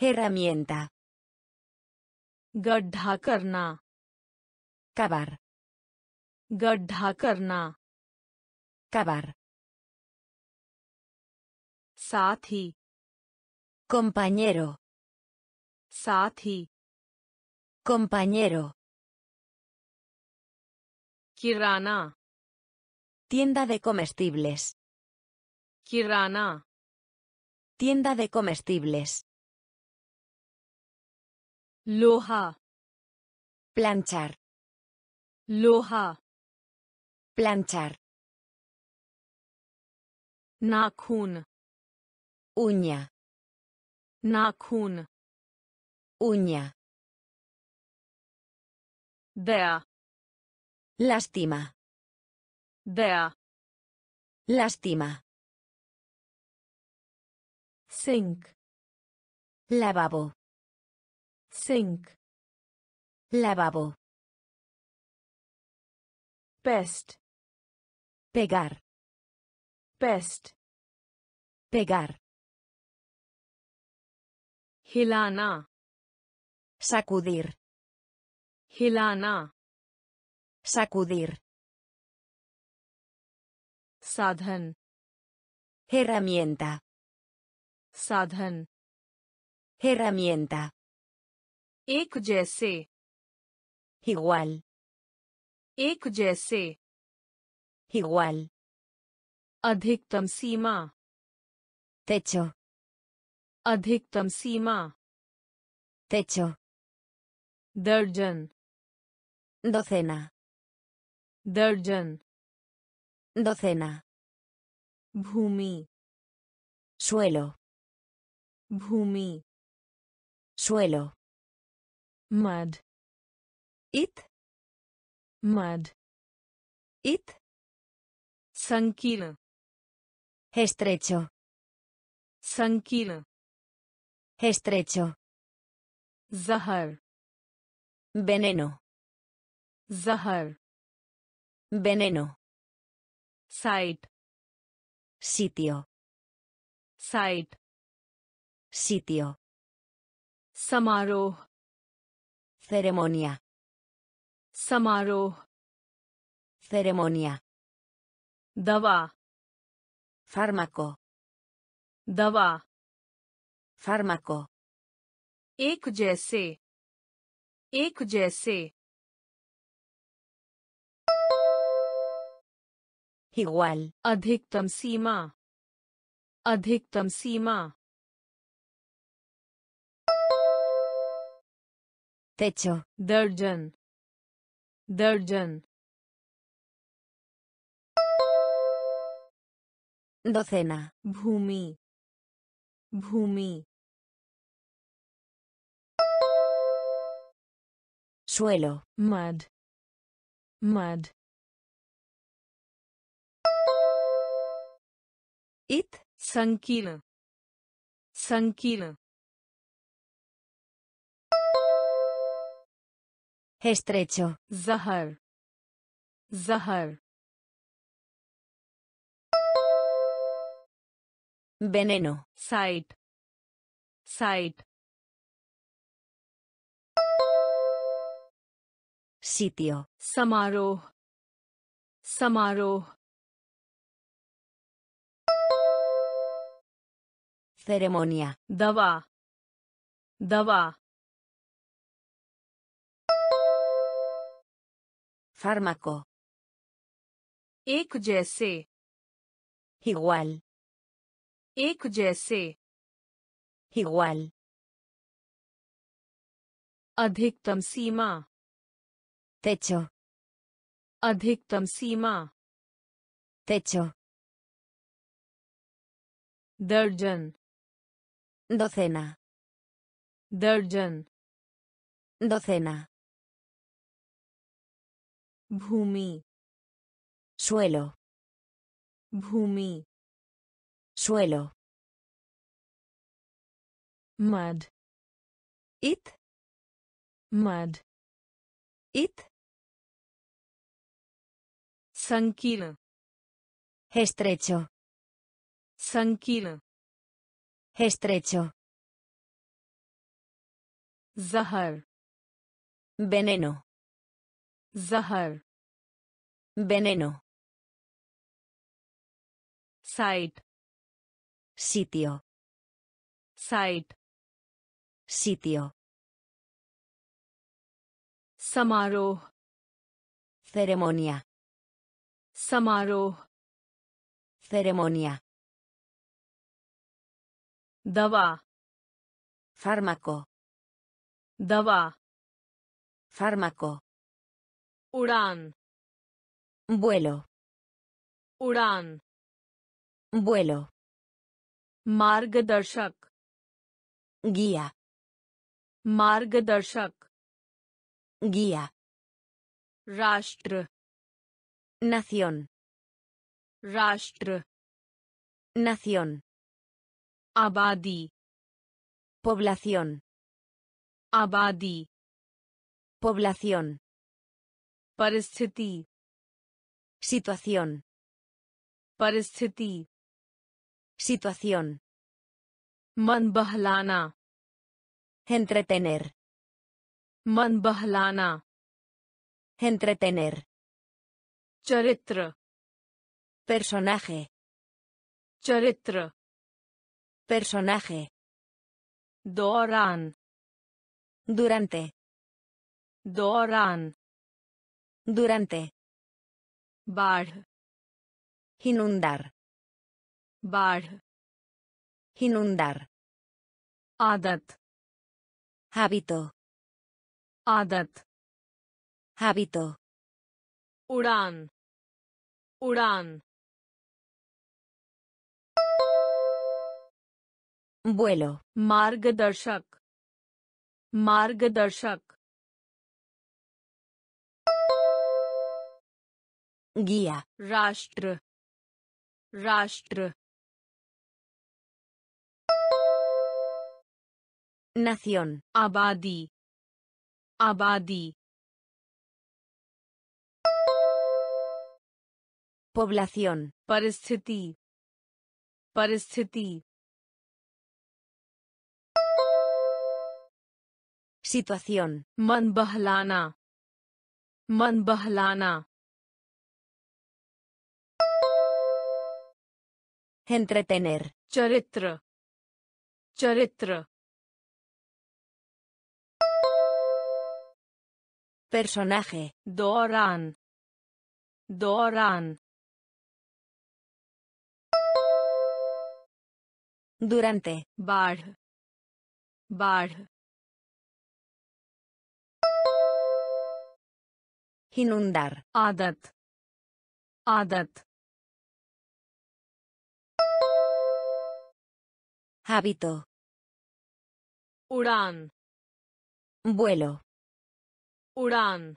B: Herramienta.
A: गड्ढा करना
B: Cavar.
A: गड्ढा करना
B: Cavar.
A: साथी
B: Compañero.
A: साथी
B: Compañero.
A: किराना
B: Tienda de comestibles.
A: किराना
B: Tienda de comestibles.
A: लोहा
B: Planchar.
A: लोहा
B: Planchar.
A: नाखून
B: Uña.
A: नाखून
B: Uña.
A: दया
B: Lástima.
A: दया
B: Lástima.
A: Sink
B: Lavabo.
A: Sink.
B: Lavabo.
A: Pest.
B: Pegar.
A: Pest.
B: Pegar.
A: Hilana.
B: Sacudir.
A: Hilana.
B: Sacudir.
A: Sadhan.
B: Herramienta.
A: Sadhan.
B: Herramienta.
A: एक जैसे।
B: इग्वाल
A: एक जैसे।
B: इग्वाल
A: अधिकतम सीमा।
B: तेचो
A: अधिकतम सीमा।
B: तेचो
A: दर्जन।
B: डोसेना
A: दर्जन।
B: डोसेना
A: भूमि।
B: स्वेलो
A: भूमि।
B: स्वेलो
A: मड
B: It.
A: Mud
B: It.
A: संकीर्ण
B: Estrecho.
A: संकीर्ण
B: Estrecho.
A: जहर
B: Veneno.
A: जहर
B: Veneno.
A: Site
B: Sitio.
A: Site
B: Sitio.
A: समारोह
B: Ceremonia.
A: समारोह
B: Ceremonia.
A: दवा
B: Fármaco.
A: दवा
B: Fármaco.
A: एक जैसे एक जैसे
B: Igual.
A: अधिकतम सीमा अधिकतम सीमा
B: Techo.
A: Dergen. Dergen.
B: Docena.
A: Bhumi. Bhumi.
B: Suelo.
A: Mud. Mud.
B: It.
A: Sankina. Sankina.
B: Estrecho.
A: Zahar. Zahar.
B: Veneno.
A: Site. Site.
B: Sitio.
A: Samaroh. Samaroh.
B: Ceremonia.
A: Dava. Dava.
B: Fármaco.
A: एक जैसे
B: Igual.
A: एक जैसे
B: Igual.
A: अधिकतम सीमा
B: Techo.
A: अधिकतम सीमा
B: Techo.
A: दर्जन
B: Docena.
A: दर्जन
B: Docena.
A: Bhumi.
B: Suelo.
A: Bhumi.
B: Suelo.
A: Mud.
B: It.
A: Mud.
B: It.
A: Sankina.
B: Estrecho.
A: Sankina.
B: Estrecho.
A: Zahar.
B: Veneno.
A: Zahar.
B: Veneno.
A: Site.
B: Sitio.
A: Site.
B: Sitio.
A: Samaroh.
B: Ceremonia.
A: Samaroh.
B: Ceremonia.
A: Dava.
B: Fármaco.
A: Dava.
B: Fármaco.
A: Urán.
B: Vuelo.
A: Urán.
B: Vuelo.
A: Margadarshak.
B: Guía.
A: Margadarshak.
B: Guía.
A: Rashtra.
B: Nación.
A: Rashtra.
B: Nación.
A: Abadi.
B: Población.
A: Abadi.
B: Población.
A: परिस्थिति
B: Situación.
A: परिस्थिति
B: Situación.
A: मन बहलाना
B: Entretener.
A: मन बहलाना
B: Entretener.
A: चरित्र
B: Personaje.
A: चरित्र
B: Personaje.
A: दौरान
B: Durante.
A: दौरान
B: Durante.
A: Bar.
B: Inundar.
A: Bar.
B: Inundar.
A: Adat.
B: Hábito.
A: Adat.
B: Hábito.
A: Uran. Uran.
B: Vuelo.
A: Margadarshak. Margadarshak.
B: गिया।
A: राष्ट्र। राष्ट्र।
B: नसियन
A: आबादी। आबादी।
B: पोब्लेशन
A: परिस्थिति। परिस्थिति।
B: सिचुएशन
A: मन बहलाना। मन बहलाना।
B: Entretener.
A: Charitra. Charitra.
B: Personaje.
A: Doran. Doran.
B: Durante.
A: Bar. Bar.
B: Inundar.
A: Adat. Adat.
B: Hábito.
A: Urán.
B: Vuelo.
A: Urán.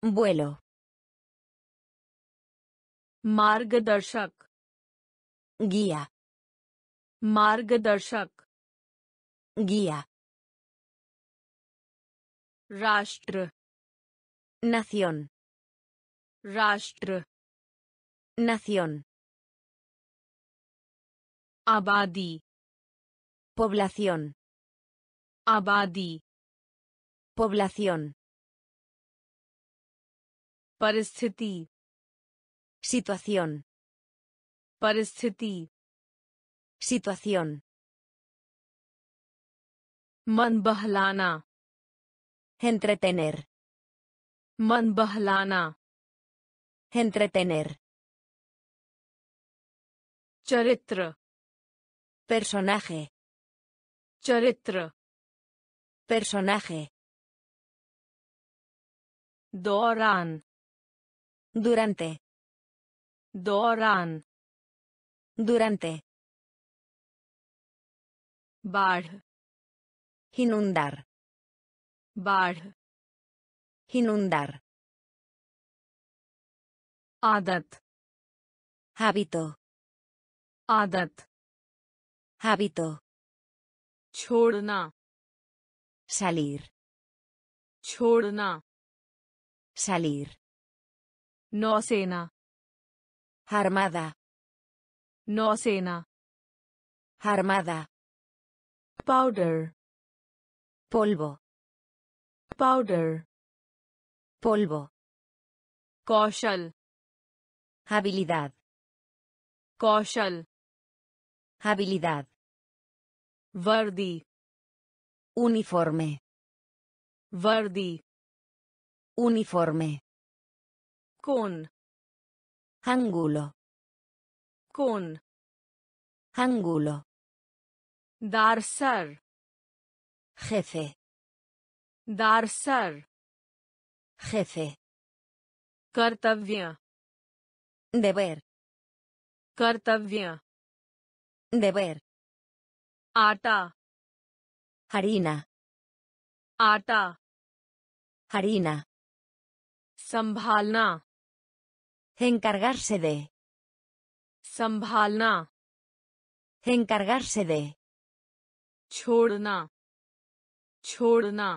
B: Vuelo.
A: Margadarshak.
B: Guía.
A: Margadarshak.
B: Guía.
A: Rashtra.
B: Nación.
A: Rashtra.
B: Nación.
A: Abadi.
B: Población.
A: आबादी
B: Población.
A: परिस्थिति
B: Situación.
A: परिस्थिति
B: Situación.
A: मन बहलाना
B: Entretener.
A: मन बहलाना
B: Entretener.
A: चरित्र
B: Personaje. Personaje.
A: Doran.
B: Durante.
A: Doran.
B: Durante.
A: Bar.
B: Inundar.
A: Bar.
B: Inundar.
A: Adat.
B: Hábito.
A: Adat.
B: Hábito.
A: छोड़ना
B: Salir.
A: छोड़ना
B: Salir.
A: नौसेना
B: Armada.
A: नौसेना
B: Armada.
A: Powder
B: Polvo.
A: Powder
B: Polvo.
A: कौशल
B: Habilidad.
A: कौशल
B: Habilidad.
A: Verdi.
B: Uniforme.
A: Verdi.
B: Uniforme.
A: Con.
B: Ángulo.
A: Con.
B: Ángulo.
A: dar Darsar.
B: Jefe.
A: Darsar.
B: Jefe.
A: Cartavia.
B: Deber.
A: Cartavia.
B: Deber.
A: आटा
B: Harina.
A: आटा
B: Harina.
A: संभालना
B: Encargarse de.
A: संभालना
B: Encargarse de.
A: छोड़ना छोड़ना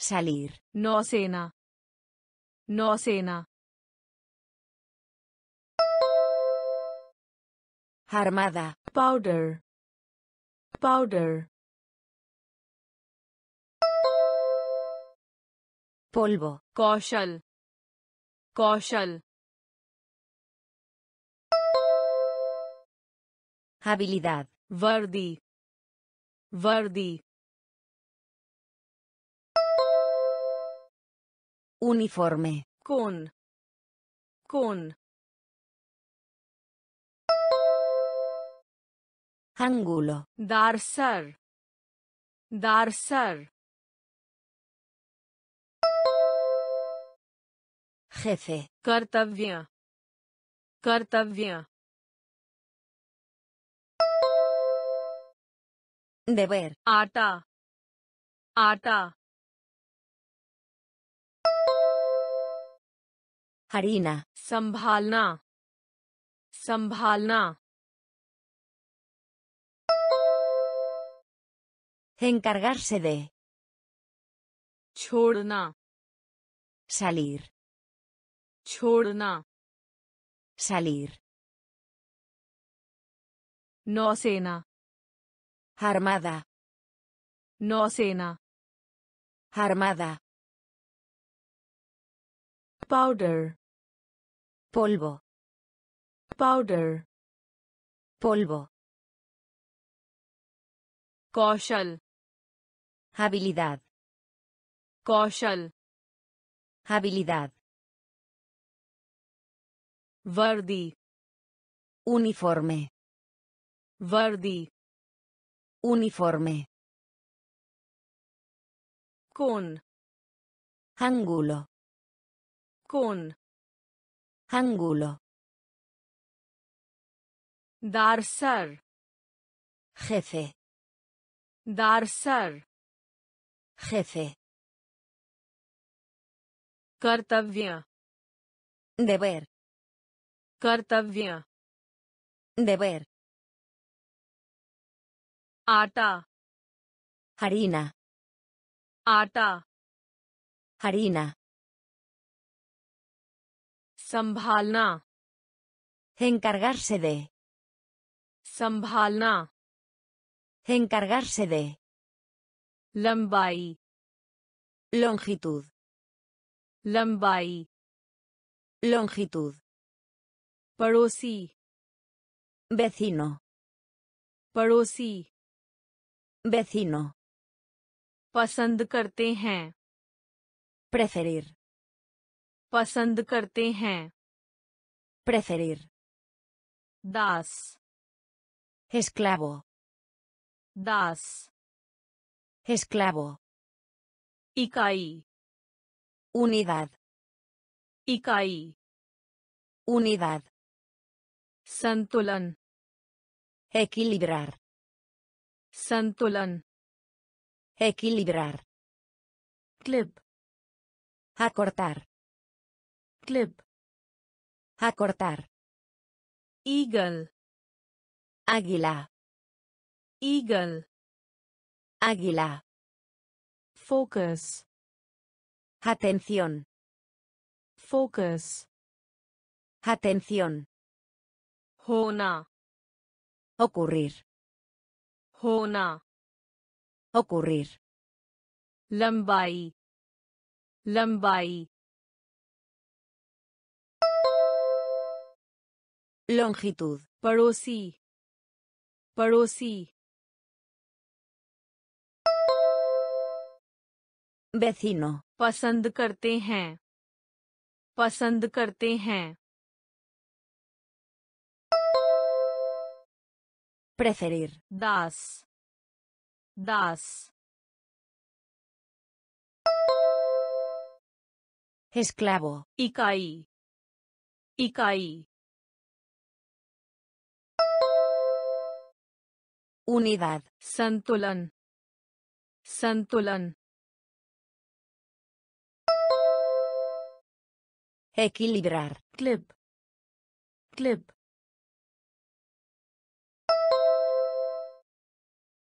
B: Salir.
A: नौसेना नौसेना
B: Armada.
A: Powder. Powder.
B: Polvo.
A: Kaushal. Kaushal.
B: Habilidad.
A: Verdi. Verdi.
B: Uniforme.
A: Con. Con.
B: angulo
A: dar Hangolo. Darsar. Darsar.
B: Jefe.
A: Kartavya. Kartavya.
B: Deber.
A: Ata. Ata.
B: harina
A: संभालना संभालना
B: Encargarse de.
A: Chorna.
B: Salir.
A: Chorna.
B: Salir.
A: Nocena.
B: Armada.
A: No cena
B: Armada.
A: Powder.
B: Polvo.
A: Powder.
B: Polvo. Habilidad.
A: Kaushal.
B: Habilidad.
A: Verdi.
B: Uniforme.
A: Verdi.
B: Uniforme.
A: Con.
B: Ángulo.
A: Con.
B: Ángulo.
A: Darsar.
B: Jefe.
A: Darsar.
B: jefe
A: कर्तव्य
B: deber
A: कर्तव्य
B: deber
A: आटा
B: harina
A: आटा
B: harina
A: संभालना
B: encargarse de
A: संभालना
B: encargarse de
A: लंबाई
B: longitud
A: लंबाई
B: longitud
A: पड़ोसी
B: vecino
A: पड़ोसी
B: vecino
A: पसंद करते हैं
B: preferir
A: पसंद करते हैं
B: preferir
A: दास
B: esclavo
A: दास
B: Esclavo.
A: Ikai.
B: Unidad.
A: Ikai.
B: Unidad.
A: Santulan.
B: Equilibrar.
A: Santulan.
B: Equilibrar.
A: Clip.
B: Acortar.
A: Clip.
B: Acortar.
A: Eagle.
B: Águila.
A: Eagle.
B: Águila.
A: Focus.
B: Atención.
A: Focus.
B: Atención.
A: Hona.
B: Ocurrir.
A: Hona.
B: Ocurrir.
A: Lambai. Lambai.
B: Longitud.
A: Parosi. Parosi.
B: Vecino.
A: पसंद करते हैं। पसंद करते हैं।
B: Preferir.
A: दास। दास।
B: Esclavo.
A: इकाई। इकाई।
B: Unidad.
A: संतुलन। संतुलन।
B: Equilibrar.
A: Clip. Clip.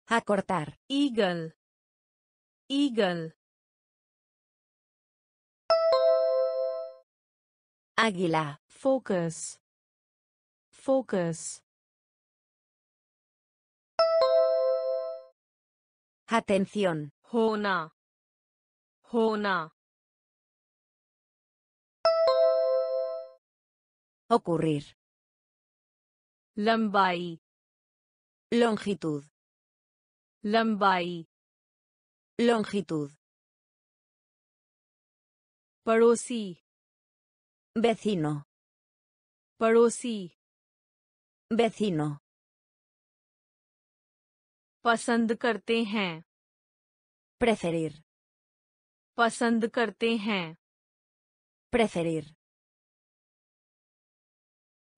B: Acortar.
A: Eagle. Eagle.
B: Águila.
A: Focus. Focus.
B: Atención.
A: Hona. Hona.
B: Ocurrir.
A: लंबाई
B: Longitud.
A: लंबाई
B: Longitud.
A: पड़ोसी
B: Vecino.
A: पड़ोसी
B: Vecino.
A: पसंद करते हैं
B: Preferir.
A: पसंद करते हैं
B: Preferir.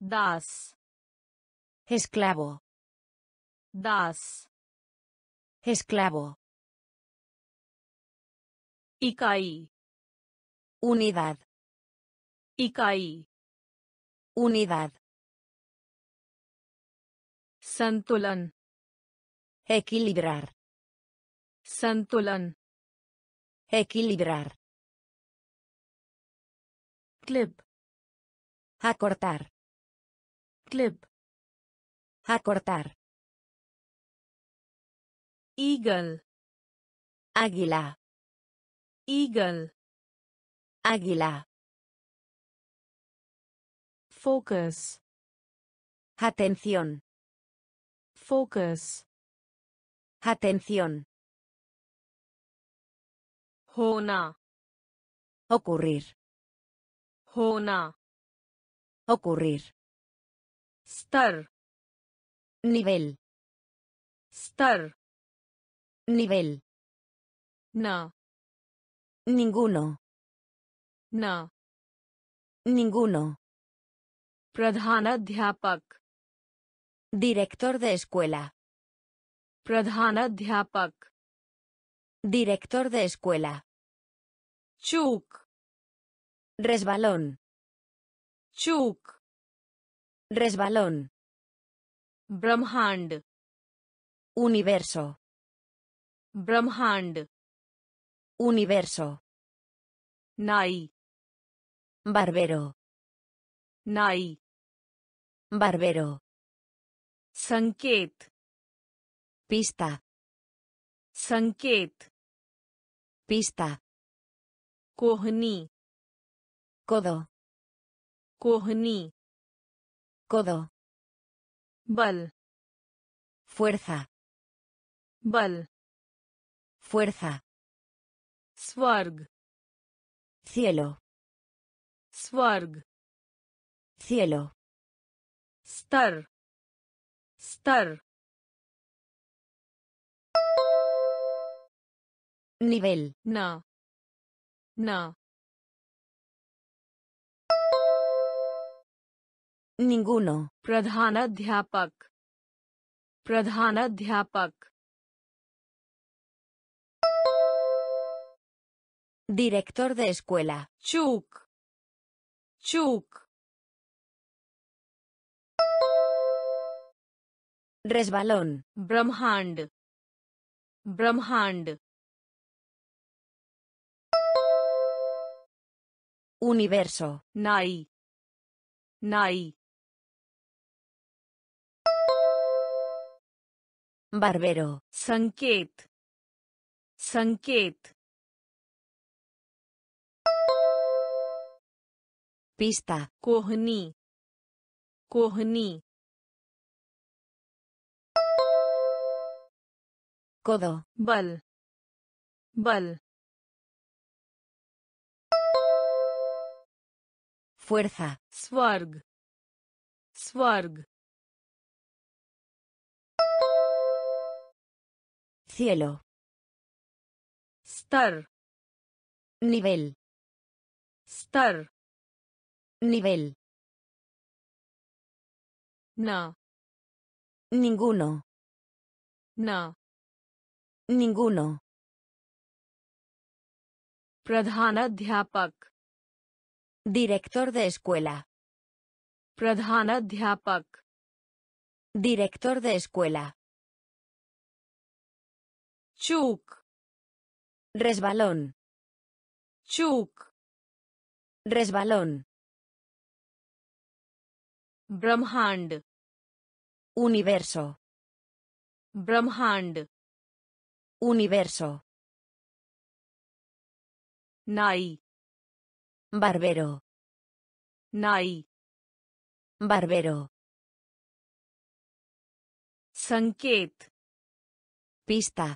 A: Das.
B: Esclavo.
A: Das.
B: Esclavo.
A: Ikai.
B: Unidad.
A: Ikai.
B: Unidad.
A: Santulan.
B: Equilibrar.
A: Santulan.
B: Equilibrar.
A: Clip.
B: Acortar.
A: Clip.
B: Acortar.
A: Eagle.
B: Águila.
A: Eagle.
B: Águila.
A: Focus.
B: Atención.
A: Focus.
B: Atención.
A: Hona.
B: Ocurrir.
A: Hona.
B: Ocurrir.
A: Star.
B: Nivel.
A: Star.
B: Nivel.
A: No.
B: Ninguno.
A: No.
B: Ninguno.
A: Pradhanadhyapak.
B: Director de escuela.
A: Pradhanadhyapak.
B: Director de escuela.
A: Chuk.
B: Resbalón.
A: Chuk.
B: Resbalón.
A: ब्रह्मांड
B: Universo.
A: ब्रह्मांड
B: Universo.
A: नाई
B: Barbero.
A: नाई
B: Barbero.
A: संकेत
B: Pista.
A: संकेत
B: Pista.
A: कोहनी
B: Codo.
A: कोहनी
B: codo
A: bal
B: fuerza
A: bal
B: fuerza
A: svarg
B: cielo
A: svarg
B: cielo
A: star star
B: Nivel.
A: No. No.
B: Ninguno.
A: प्रधानाध्यापक प्रधानाध्यापक
B: Director de escuela.
A: Chuk. Chuk.
B: Resbalón.
A: Brahmand. Brahmand.
B: Universo.
A: Nai. Nai.
B: Barbero.
A: Sanket. Sanket.
B: Pista.
A: Kohni. Kohni.
B: Codo.
A: Bal. Bal.
B: Fuerza.
A: Swarg. Swarg.
B: Cielo.
A: Star.
B: Nivel.
A: Star.
B: Nivel.
A: No.
B: Ninguno.
A: No.
B: Ninguno.
A: Pradhanadhyapak.
B: Director de escuela.
A: Pradhanadhyapak.
B: Director de escuela.
A: चूक
B: Resbalón.
A: चूक
B: Resbalón.
A: ब्रह्मांड
B: Universo.
A: ब्रह्मांड
B: Universo.
A: नाई
B: Barbero.
A: नाई
B: Barbero.
A: संकेत
B: Pista.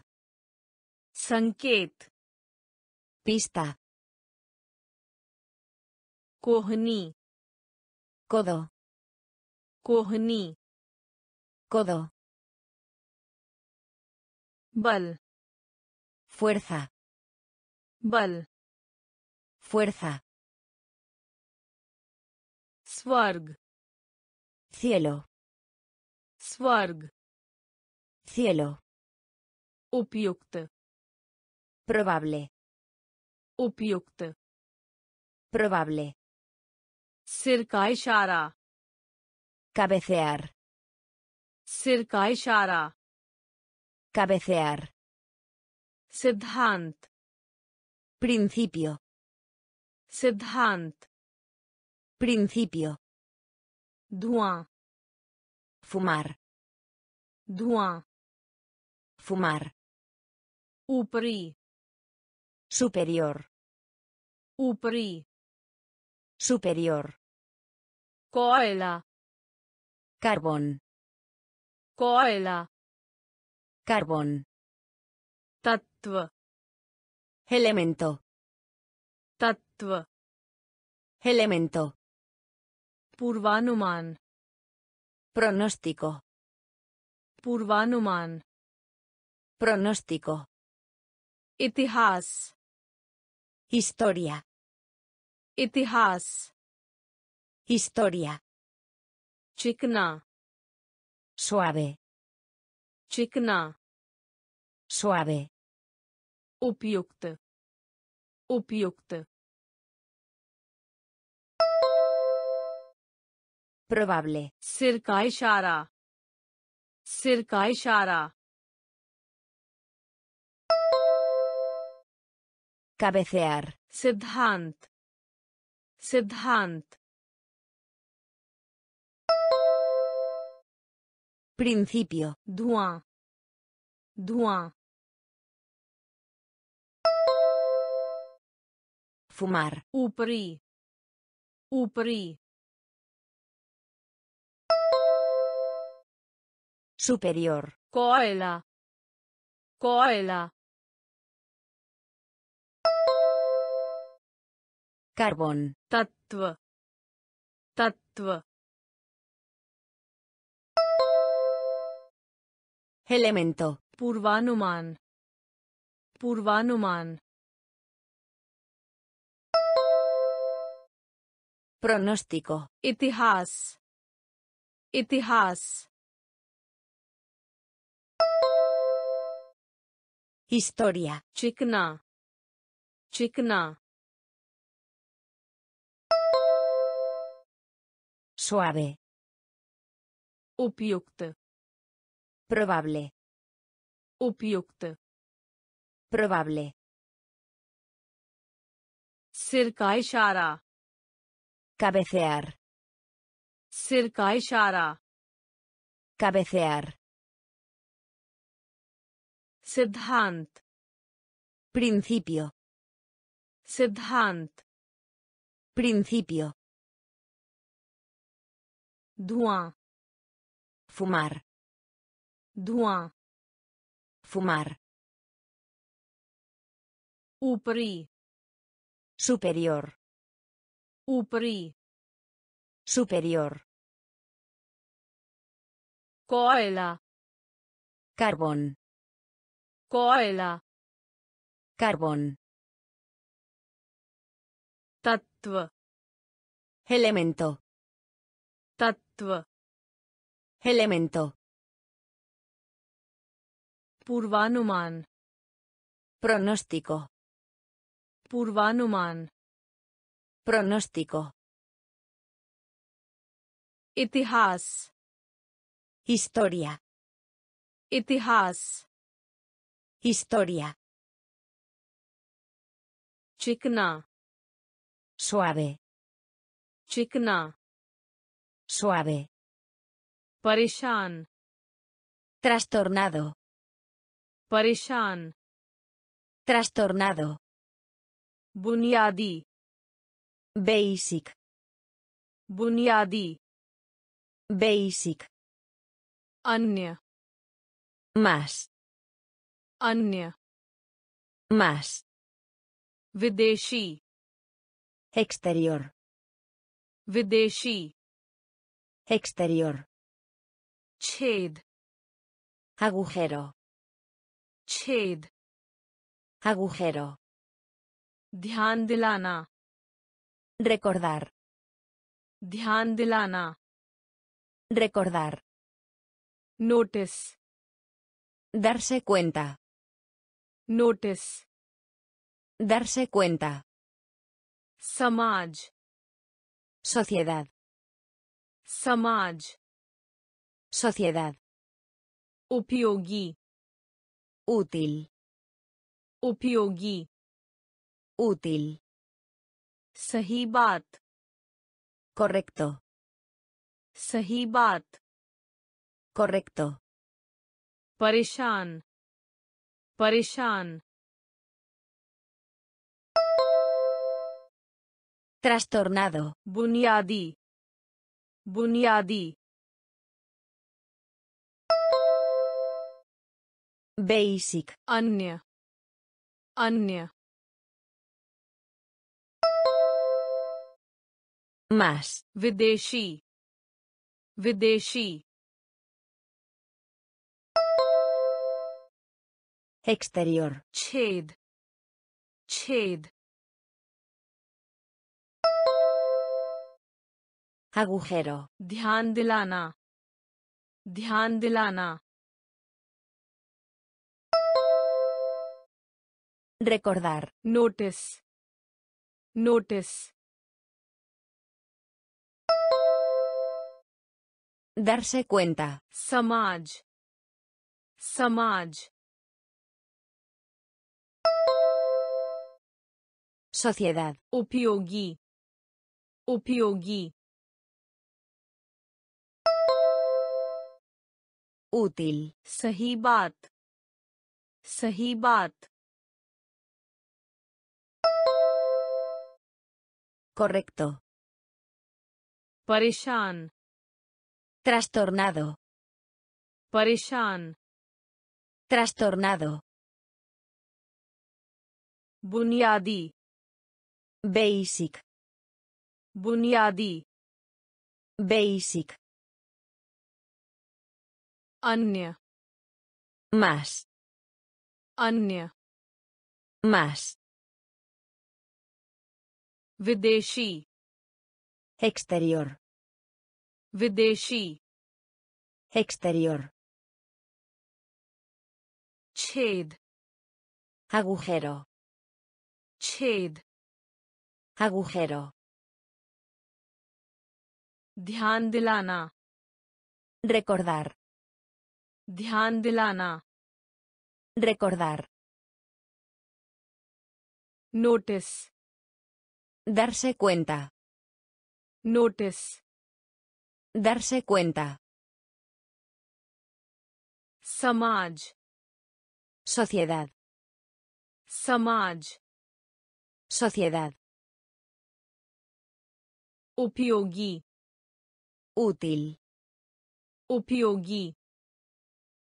A: संकेत
B: Pista.
A: कोहनी
B: Codo.
A: कोहनी
B: Codo.
A: बल
B: Fuerza.
A: बल
B: Fuerza.
A: स्वर्ग
B: Cielo.
A: स्वर्ग
B: Cielo.
A: उपयुक्त
B: Probable.
A: उपयुक्त
B: Probable.
A: सिर का इशारा
B: Cabecear.
A: सिर का इशारा
B: Cabecear.
A: सिद्धांत
B: Principio.
A: सिद्धांत
B: Principio.
A: धुआं
B: Fumar.
A: धुआं
B: Fumar.
A: ऊपरी
B: Superior.
A: Upri.
B: Superior.
A: Coela.
B: Carbón.
A: Coela.
B: Carbón.
A: Tattva.
B: Elemento.
A: Tattva.
B: Elemento.
A: Purvanuman.
B: Pronóstico.
A: Purvanuman.
B: Pronóstico.
A: Itihas.
B: Historia.
A: इतिहास
B: Historia.
A: चिकना
B: Suave.
A: चिकना
B: Suave.
A: उपयुक्त उपयुक्त
B: Probable.
A: सिर का इशारा सिर का इशारा
B: cabecear.
A: Siddhant siddhant
B: principio.
A: Duan. Duan.
B: Fumar.
A: Upri. Upri.
B: Superior.
A: Coela coela
B: carbón
A: tattva. Tattva.
B: Elemento.
A: Purvanuman. Purvanuman.
B: Pronóstico.
A: Itihas. Itihas.
B: Historia.
A: Chikna. Chikna.
B: Suave.
A: Opjukte.
B: Probable.
A: Opjukte.
B: Probable.
A: Sirka.
B: Cabecear.
A: Sirka.
B: Cabecear.
A: Siddhant.
B: Principio.
A: Siddhant.
B: Principio.
A: Duin.
B: Fumar.
A: Duin.
B: Fumar.
A: Upri.
B: Superior.
A: Upri.
B: Superior.
A: Coela.
B: Carbón.
A: Coela.
B: Carbón.
A: Tattva.
B: Elemento.
A: तत्व
B: Elemento.
A: पूर्वानुमान
B: Pronóstico.
A: पूर्वानुमान
B: Pronóstico.
A: इतिहास
B: Historia.
A: इतिहास
B: Historia.
A: चिकना
B: Suave.
A: चिकना
B: Suave.
A: Parishan.
B: Trastornado.
A: Parishan.
B: Trastornado.
A: Bunyadi.
B: Basic.
A: Bunyadi.
B: Basic.
A: Anya.
B: Más.
A: Anya.
B: Más.
A: Videshi.
B: Exterior.
A: Videshi.
B: Exterior.
A: Chid.
B: Agujero.
A: Chid.
B: Agujero.
A: Dhyan dilana.
B: Recordar.
A: Dhyan dilana.
B: Recordar.
A: Notice.
B: Darse cuenta.
A: Notice.
B: Darse cuenta.
A: Samaj.
B: Sociedad.
A: समाज
B: Sociedad.
A: उपयोगी
B: Útil.
A: उपयोगी
B: Útil.
A: सही बात
B: Correcto.
A: सही बात
B: Correcto.
A: परेशान परेशान
B: Trastornado.
A: बुनियादी बुनियादी
B: Basic.
A: अन्य अन्य
B: Más.
A: विदेशी विदेशी
B: Exterior.
A: छेद छेद
B: Agujero.
A: ध्यान दिलाना ध्यान दिलाना
B: Recordar.
A: Notice notice
B: Darse cuenta.
A: समाज समाज
B: Sociedad.
A: उपयोगी उपयोगी
B: Útil.
A: सही बात सही बात
B: Correcto.
A: परेशान
B: Trastornado.
A: परेशान
B: Trastornado.
A: बुनियादी
B: Basic.
A: बुनियादी
B: Basic.
A: अन्य
B: Más.
A: अन्य
B: Más.
A: विदेशी
B: Exterior.
A: विदेशी
B: Exterior.
A: छेद
B: Agujero.
A: छेद
B: Agujero.
A: ध्यान दिलाना
B: Recordar.
A: ध्यान दिलाना
B: Recordar.
A: Notice
B: Darse cuenta.
A: Notice
B: Darse cuenta.
A: समाज
B: Sociedad.
A: समाज
B: Sociedad.
A: उपयोगी
B: Útil.
A: उपयोगी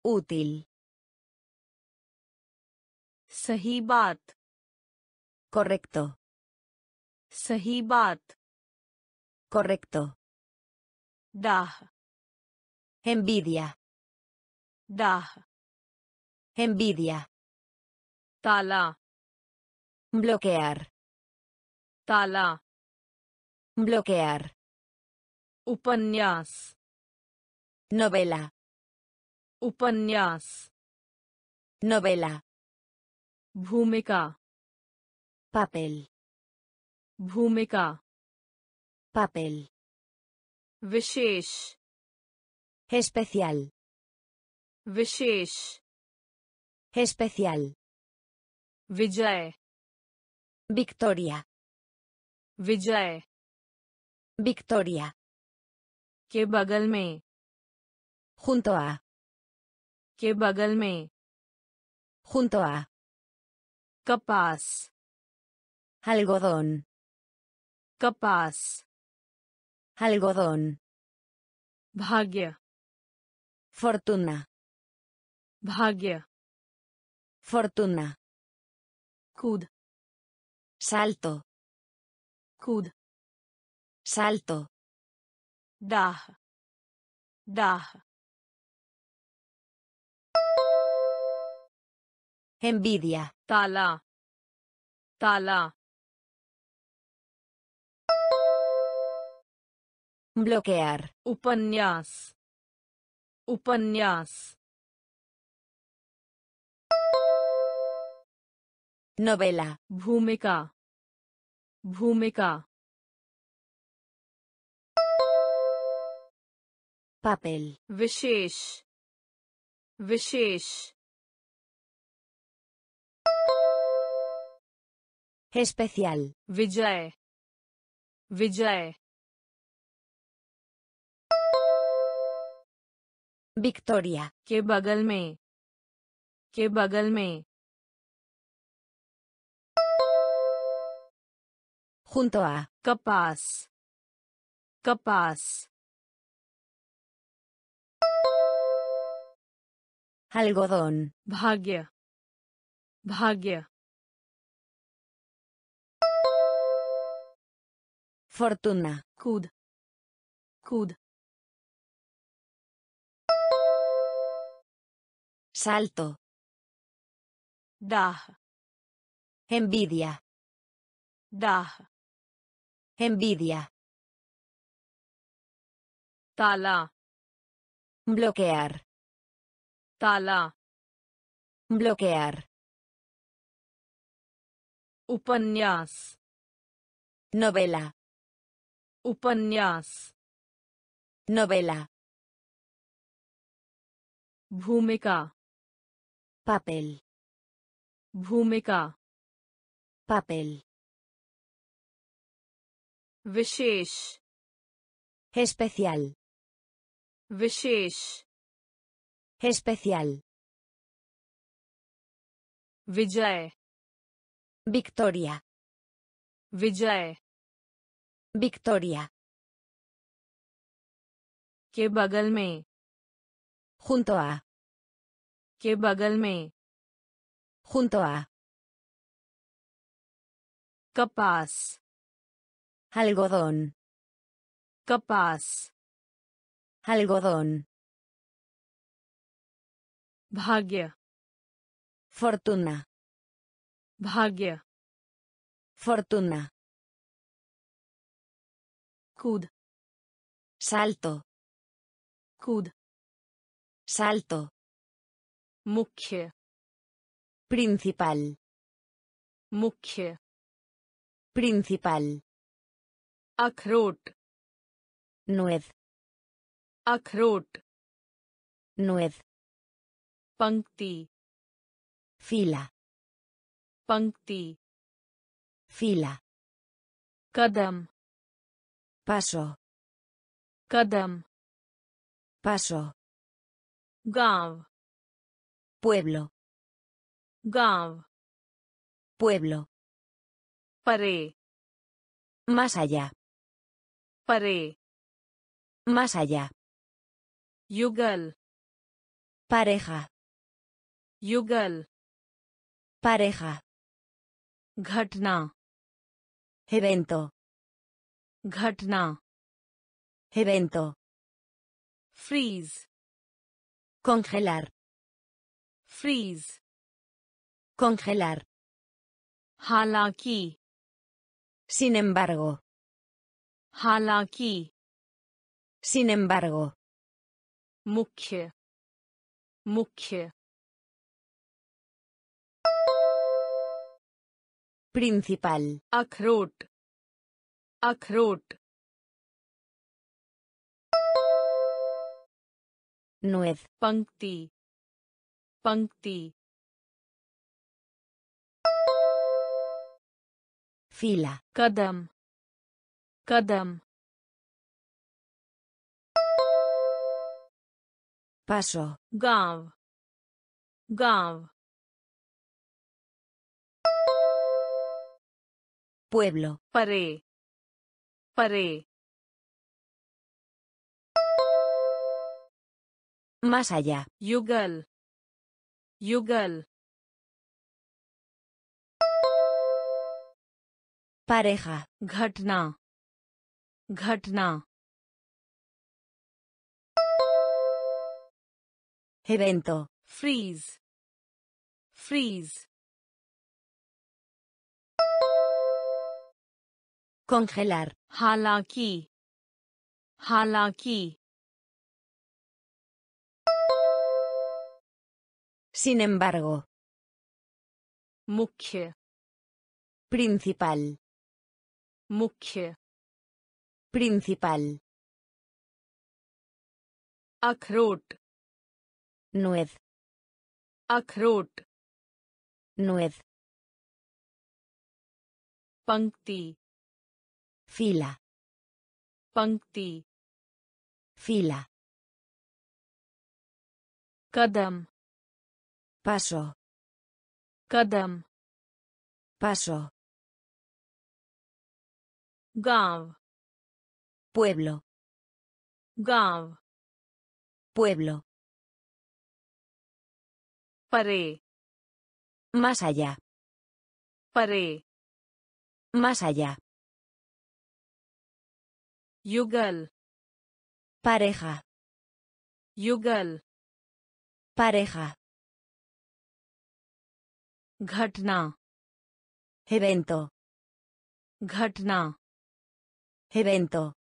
B: Útil.
A: सही बात
B: Correcto.
A: सही बात
B: Correcto.
A: डाह
B: Envidia.
A: डाह
B: Envidia.
A: ताला
B: Bloquear.
A: ताला
B: Bloquear.
A: उपन्यास
B: Novela.
A: उपन्यास
B: Novela.
A: भूमिका
B: Papel.
A: भूमिका
B: Papel.
A: विशेष
B: Especial.
A: विशेष
B: Especial.
A: विजय
B: Victoria.
A: विजय
B: Victoria.
A: के बगल में
B: Junto a.
A: के बगल में
B: Junto a.
A: कपास
B: Algodón.
A: कपास
B: Algodón.
A: भाग्य
B: Fortuna.
A: भाग्य
B: Fortuna.
A: कूद
B: Salto.
A: कूद
B: Salto.
A: डाह डाह
B: Envidia.
A: Tala. Tala.
B: Bloquear.
A: Upanyas. Upanyas.
B: Novela.
A: Bhumika. Bhumika.
B: papel
A: vishesh vishesh
B: Especial.
A: Vijay Vijay
B: Victoria.
A: के बगल में के बगल में
B: Junto a.
A: कपास कपास
B: Algodón.
A: भाग्य भाग्य
B: Fortuna.
A: Could. Could.
B: Salto.
A: Dag.
B: Envidia.
A: Dag.
B: Envidia.
A: Tala.
B: Bloquear.
A: Tala.
B: Bloquear.
A: Upanyas.
B: Novela.
A: उपन्यास।
B: नोवेला
A: भूमिका।
B: पापेल
A: भूमिका।
B: पापेल
A: विशेष।
B: स्पेशियल
A: विशेष।
B: स्पेशियल
A: विजय।
B: विक्टोरिया
A: विजय।
B: Victoria.
A: के बगल में
B: Junto a.
A: के बगल में
B: Junto a.
A: कपास
B: Algodón.
A: कपास
B: Algodón.
A: भाग्य
B: Fortuna.
A: भाग्य
B: Fortuna.
A: Kud.
B: Salto.
A: Kud.
B: Salto.
A: Mukhya.
B: Principal.
A: Mukhya.
B: Principal.
A: Akhroot.
B: Nuez.
A: Akhroot.
B: Nuez.
A: Pankti.
B: Fila.
A: Pankti.
B: Fila.
A: Kadam.
B: Paso.
A: Kadam.
B: Paso.
A: Gav.
B: Pueblo.
A: Gav.
B: Pueblo.
A: Pare.
B: Más allá.
A: Pare.
B: Más allá.
A: Yugal.
B: Pareja.
A: Yugal.
B: Pareja.
A: Ghatna.
B: Evento.
A: Ghatna.
B: Evento.
A: Freeze.
B: Congelar.
A: Freeze.
B: Congelar.
A: Halaki.
B: Sin embargo.
A: Halaki.
B: Sin embargo.
A: Mukhya. Mukhya.
B: Principal.
A: Akhroot. Akhroot.
B: Nuez.
A: Pankti. Pankti.
B: Fila.
A: Kadam. Kadam.
B: Paso.
A: Gav. Gav.
B: Pueblo.
A: Pare. परे
B: Más allá.
A: युगल युगल
B: Pareja.
A: घटना घटना
B: Evento.
A: Freeze freeze
B: Congelar.
A: Halaki. Halaki.
B: Sin embargo.
A: Mukhya.
B: Principal.
A: Mukhya.
B: Principal.
A: Akhroot.
B: Nuez.
A: Akhroot.
B: Nuez.
A: Pankti
B: Fila.
A: पंक्ति
B: Fila.
A: कदम
B: Paso.
A: कदम
B: Paso.
A: गांव
B: Pueblo.
A: गांव
B: Pueblo.
A: परे
B: Más allá.
A: परे
B: Más allá.
A: Yugal.
B: Pareja.
A: Yugal.
B: Pareja.
A: Ghatna.
B: Evento.
A: Ghatna.
B: Evento.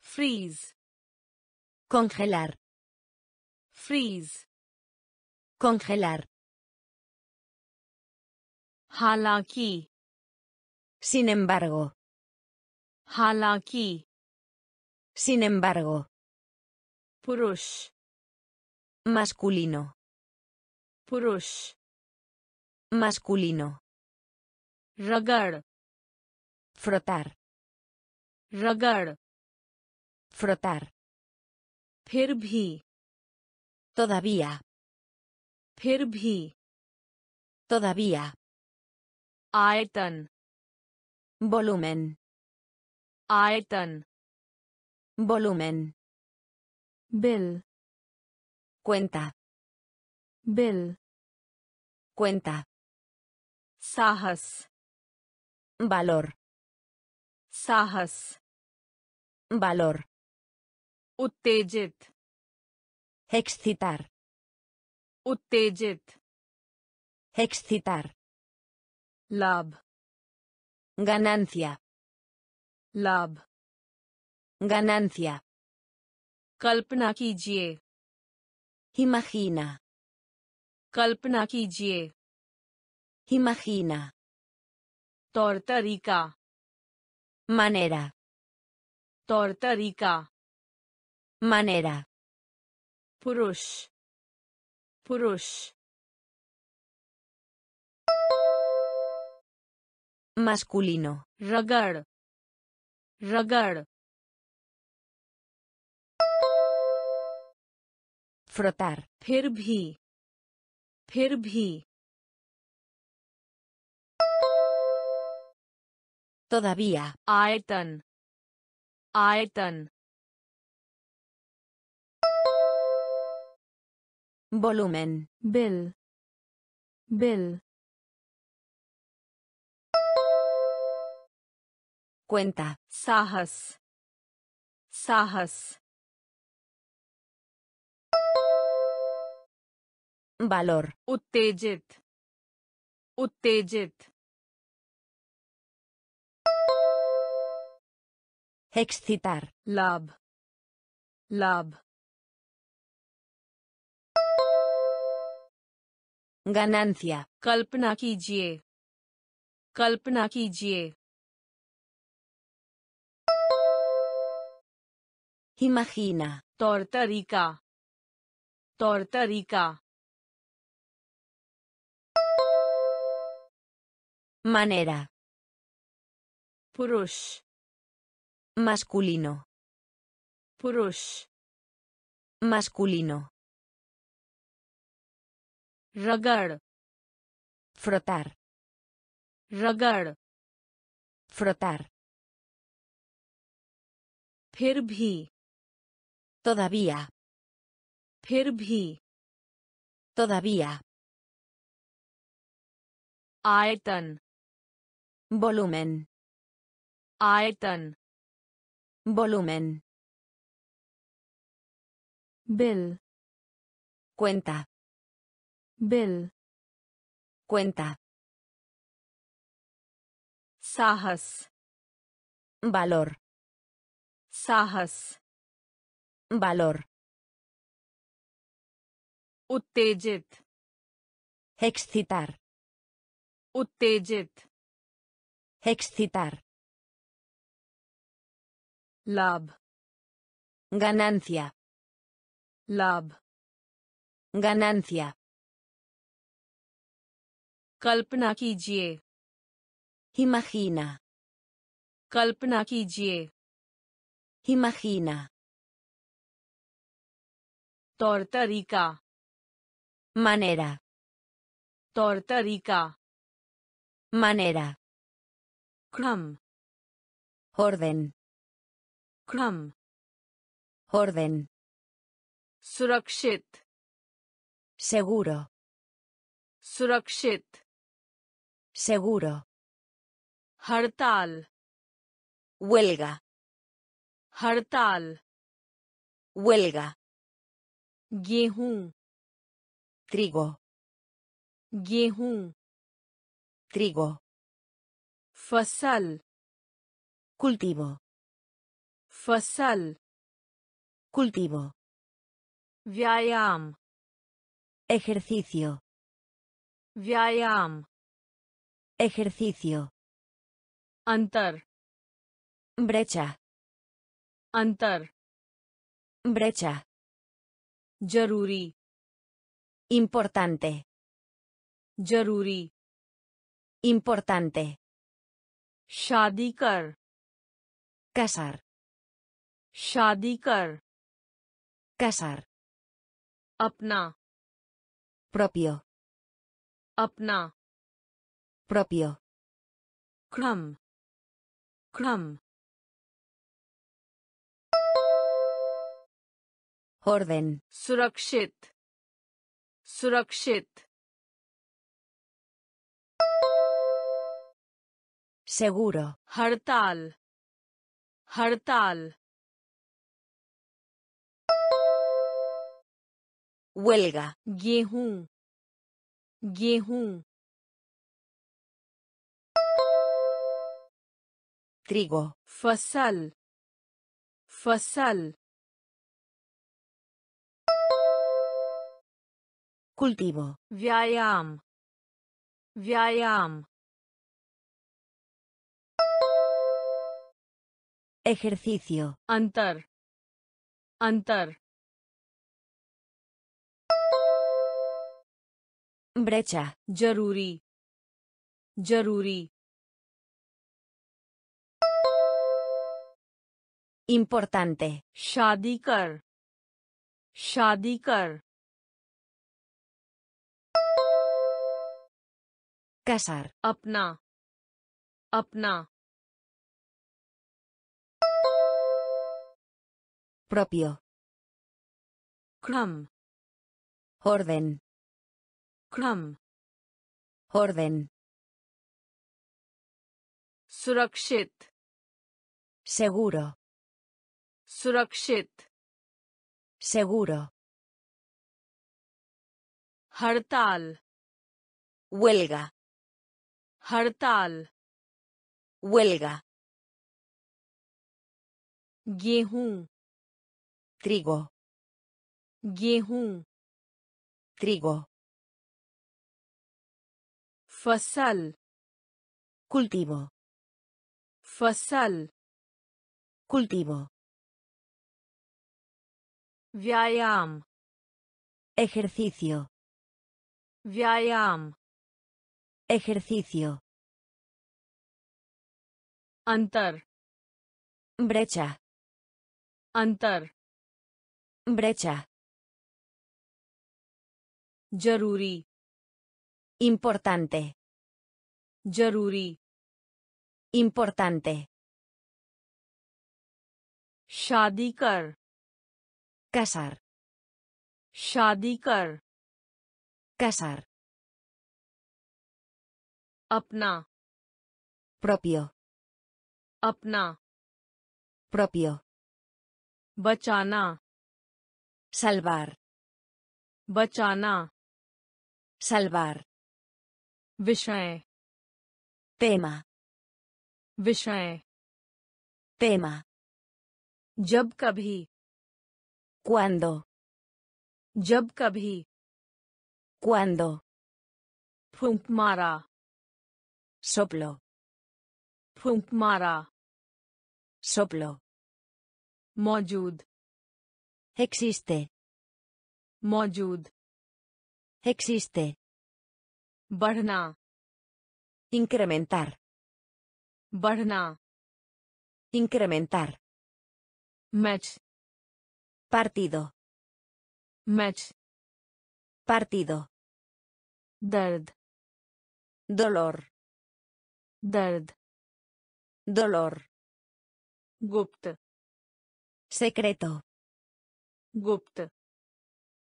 A: Freeze.
B: Congelar.
A: Freeze.
B: Congelar.
A: Halaki.
B: Sin embargo.
A: हालांकि
B: Sin embargo.
A: पुरुष
B: Masculino.
A: पुरुष
B: Masculino.
A: रगड़
B: Frotar.
A: रगड़
B: Frotar.
A: फिर भी
B: Todavía.
A: फिर भी
B: Todavía.
A: आयतन
B: Volumen.
A: Aetan.
B: Volumen.
A: Bill.
B: Cuenta.
A: Bill.
B: Cuenta.
A: Sahas.
B: Valor.
A: Sahas.
B: Valor.
A: Uttejit.
B: Excitar.
A: Uttejit.
B: Excitar.
A: Lab.
B: Ganancia
A: लाभ
B: Ganancia.
A: कल्पना कीजिए
B: Imagina.
A: कल्पना कीजिए
B: Imagina.
A: तौर तरीका
B: Manera.
A: तौर तरीका
B: Manera.
A: पुरुष पुरुष
B: Masculino.
A: रगड़ रगड़
B: Frotar.
A: फिर भी फिर भी
B: Todavía.
A: आयतन आयतन
B: Volumen.
A: Bill bill
B: cuenta,
A: sahas, sahas.
B: valor,
A: uttejit, uttejit.
B: excitar,
A: lab, lab.
B: ganancia
A: कल्पना कीजिए कल्पना कीजिए
B: Imagina.
A: तौर तरीका तौर तरीका
B: Manera.
A: पुरुष
B: Masculino.
A: पुरुष
B: Masculino.
A: रगड़
B: Frotar.
A: रगड़
B: Frotar.
A: फिर भी
B: Todavía.
A: फिर भी
B: Todavía.
A: आयतन
B: Volumen.
A: आयतन
B: Volumen.
A: Bill
B: Cuenta.
A: Bill
B: Cuenta.
A: साहस
B: Valor.
A: साहस
B: Valor.
A: उत्तेजित
B: Excitar.
A: उत्तेजित
B: Excitar.
A: लाभ
B: Ganancia.
A: लाभ
B: Ganancia.
A: कल्पना कीजिए
B: Imagina.
A: कल्पना कीजिए
B: Imagina.
A: Tortarica.
B: Manera.
A: Tortarica.
B: Manera.
A: Crumb.
B: Orden.
A: Crumb.
B: Orden.
A: Surakshit.
B: Seguro.
A: Surakshit.
B: Seguro.
A: Hartal.
B: Huelga.
A: Hartal.
B: Huelga
A: गेहूं
B: Trigo.
A: गेहूं
B: Trigo.
A: फसल
B: Cultivo.
A: फसल
B: Cultivo.
A: व्यायाम
B: Ejercicio.
A: व्यायाम
B: Ejercicio.
A: अंतर
B: Brecha.
A: अंतर
B: Brecha.
A: ज़रूरी
B: इम्पोर्टेंटे
A: ज़रूरी
B: इम्पोर्टेंटे
A: शादी कर
B: कसर
A: शादी कर
B: कसर
A: अपना
B: प्रोपियो
A: अपना
B: प्रोपियो
A: क्रम क्रम
B: Orden.
A: Surakshit. Surakshit.
B: Seguro.
A: Hartal. Hartal.
B: Huelga.
A: Gehun. Gehun.
B: Trigo.
A: Fasal. Fasal.
B: Cultivo.
A: Vyayam. Vyayam.
B: Ejercicio.
A: Antar. Antar.
B: Brecha.
A: Jaruri. Jaruri.
B: Importante.
A: Shadi kar. Shadi kar.
B: Casar.
A: अपना अपना
B: Propio.
A: क्रम
B: Orden.
A: क्रम
B: Orden.
A: सुरक्षित
B: Seguro.
A: सुरक्षित
B: Seguro.
A: हड़ताल
B: Huelga.
A: हड़ताल
B: Huelga.
A: गेहूं
B: Trigo.
A: गेहूं
B: Trigo.
A: फसल
B: Cultivo.
A: फसल
B: Cultivo.
A: व्यायाम
B: Ejercicio.
A: व्यायाम
B: Ejercicio.
A: अंतर
B: Brecha.
A: अंतर
B: Brecha.
A: जरूरी
B: Importante.
A: जरूरी
B: Importante.
A: शादी कर
B: Casar.
A: शादी कर
B: Casar.
A: अपना
B: Propio.
A: अपना
B: Propio.
A: बचाना
B: Salvar.
A: बचाना
B: Salvar.
A: विषय
B: Tema.
A: विषय
B: Tema.
A: जब कभी
B: Cuando.
A: जब कभी
B: Cuando.
A: फूंक मारा
B: Soplo.
A: Pumpmara.
B: Soplo.
A: Mojud.
B: Existe.
A: Mojud.
B: Existe.
A: Barna.
B: Incrementar.
A: Barna.
B: Incrementar.
A: Match.
B: Partido.
A: Match.
B: Partido.
A: Dard.
B: Dolor.
A: दर्द
B: दलोर
A: गुप्त
B: सेक्रेटो
A: गुप्त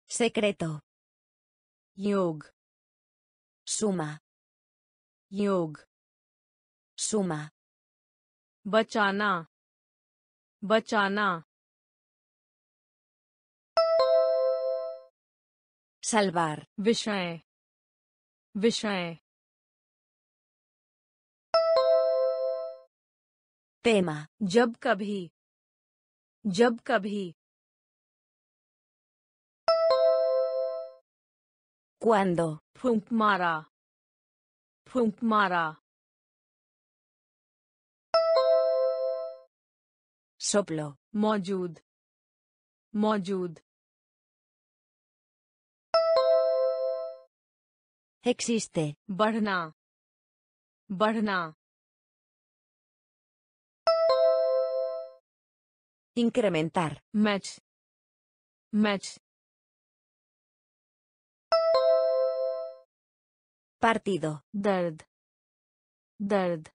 B: सेक्रेटो
A: योग
B: सुमा
A: योग
B: सुमा
A: बचाना बचाना
B: सलवार
A: विषय विषय
B: Tema.
A: जब कभी जब कभी
B: Cuando.
A: फूंक मारा फूंक मारा
B: Soplo.
A: मौजूद मौजूद
B: Existe.
A: बढ़ना बढ़ना
B: Incrementar.
A: Match. Match.
B: Partido.
A: Dard. Dard.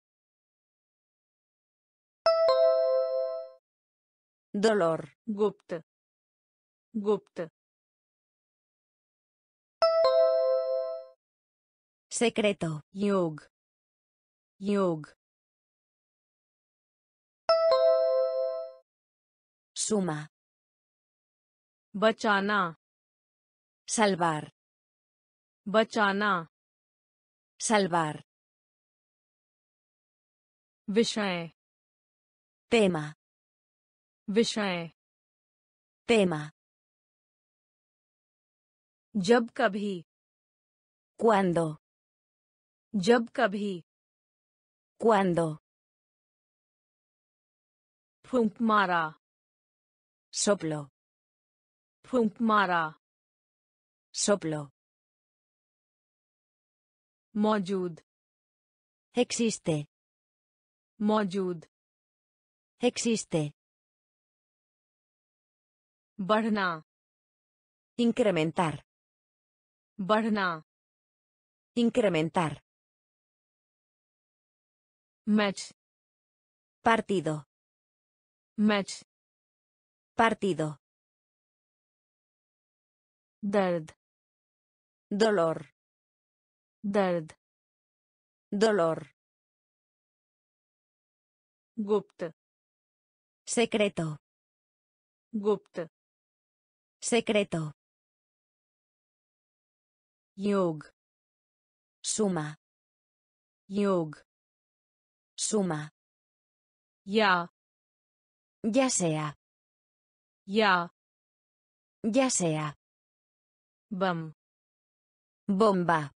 B: Dolor.
A: Gupta. Gupta.
B: Secreto.
A: Yog. Yog.
B: Suma.
A: बचाना
B: Salvar.
A: बचाना
B: Salvar.
A: विषय
B: Tema.
A: विषय
B: Tema.
A: जब कभी
B: Cuando.
A: जब कभी
B: Cuando.
A: फूंक मारा
B: Soplo.
A: Pumpmara.
B: Soplo.
A: Mojud.
B: Existe.
A: Mojud.
B: Existe.
A: Barna.
B: Incrementar.
A: Barna.
B: Incrementar.
A: Match.
B: Partido.
A: Match.
B: Partido.
A: Dard.
B: Dolor.
A: Dard.
B: Dolor.
A: Gupta.
B: Secreto.
A: Gupta.
B: Secreto.
A: Yog.
B: Suma.
A: Yog.
B: Suma.
A: Ya.
B: Ya sea.
A: Ya.
B: Ya sea.
A: Bam.
B: Bomba.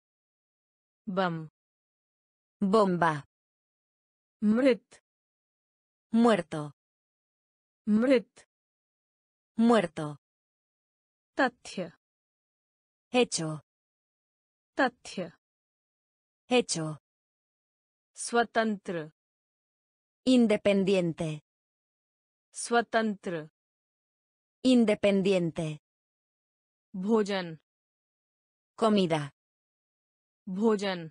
A: Bam.
B: Bomba.
A: Mrit.
B: Muerto.
A: Mrit.
B: Muerto.
A: Tatya.
B: Hecho.
A: Tatya.
B: Hecho.
A: Swatantra.
B: Independiente.
A: Swatantra.
B: Independiente.
A: भोजन
B: Comida.
A: भोजन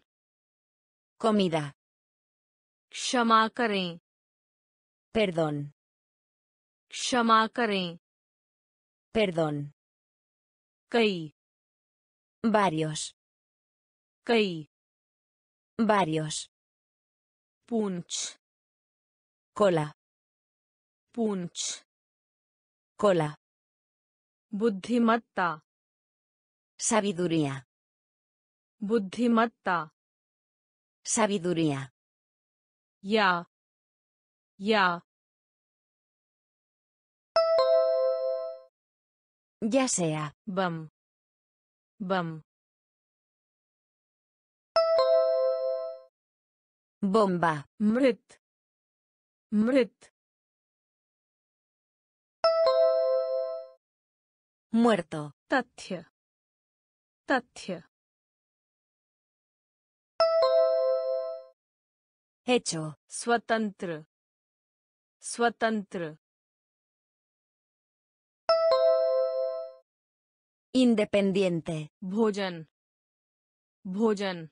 B: Comida.
A: क्षमा करें
B: Perdón.
A: क्षमा करें
B: Perdón.
A: कई
B: Varios.
A: कई
B: Varios.
A: पूंछ
B: Cola.
A: पूंछ
B: Cola.
A: बुद्धिमत्ता
B: Sabiduría.
A: बुद्धिमत्ता
B: Sabiduría.
A: या या
B: Ya sea.
A: बम बम
B: Bomba.
A: मृत मृत
B: Muerto.
A: तथ्य तथ्य
B: Hecho.
A: स्वतंत्र स्वतंत्र
B: Independiente.
A: भोजन भोजन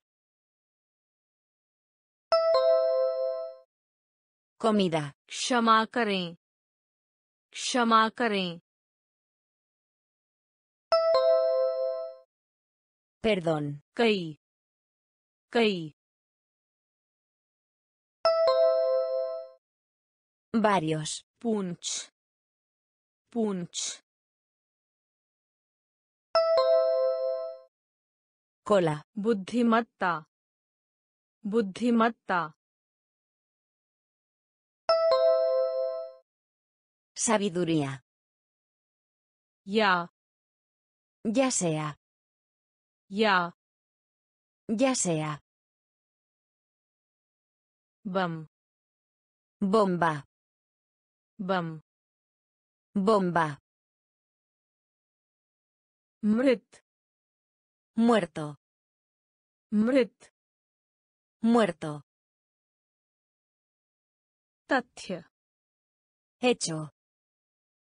B: Comida.
A: क्षमा करें क्षमा करें
B: Perdón.
A: Caí. Caí.
B: Varios.
A: Punch. Punch.
B: Cola.
A: Buddhimatta. Buddhimatta.
B: Sabiduría.
A: Ya.
B: Ya sea.
A: Ya.
B: Ya sea.
A: Bam.
B: Bomba.
A: Bam.
B: Bomba.
A: Mrit.
B: Muerto.
A: Mrit.
B: Muerto.
A: Tatya.
B: Hecho.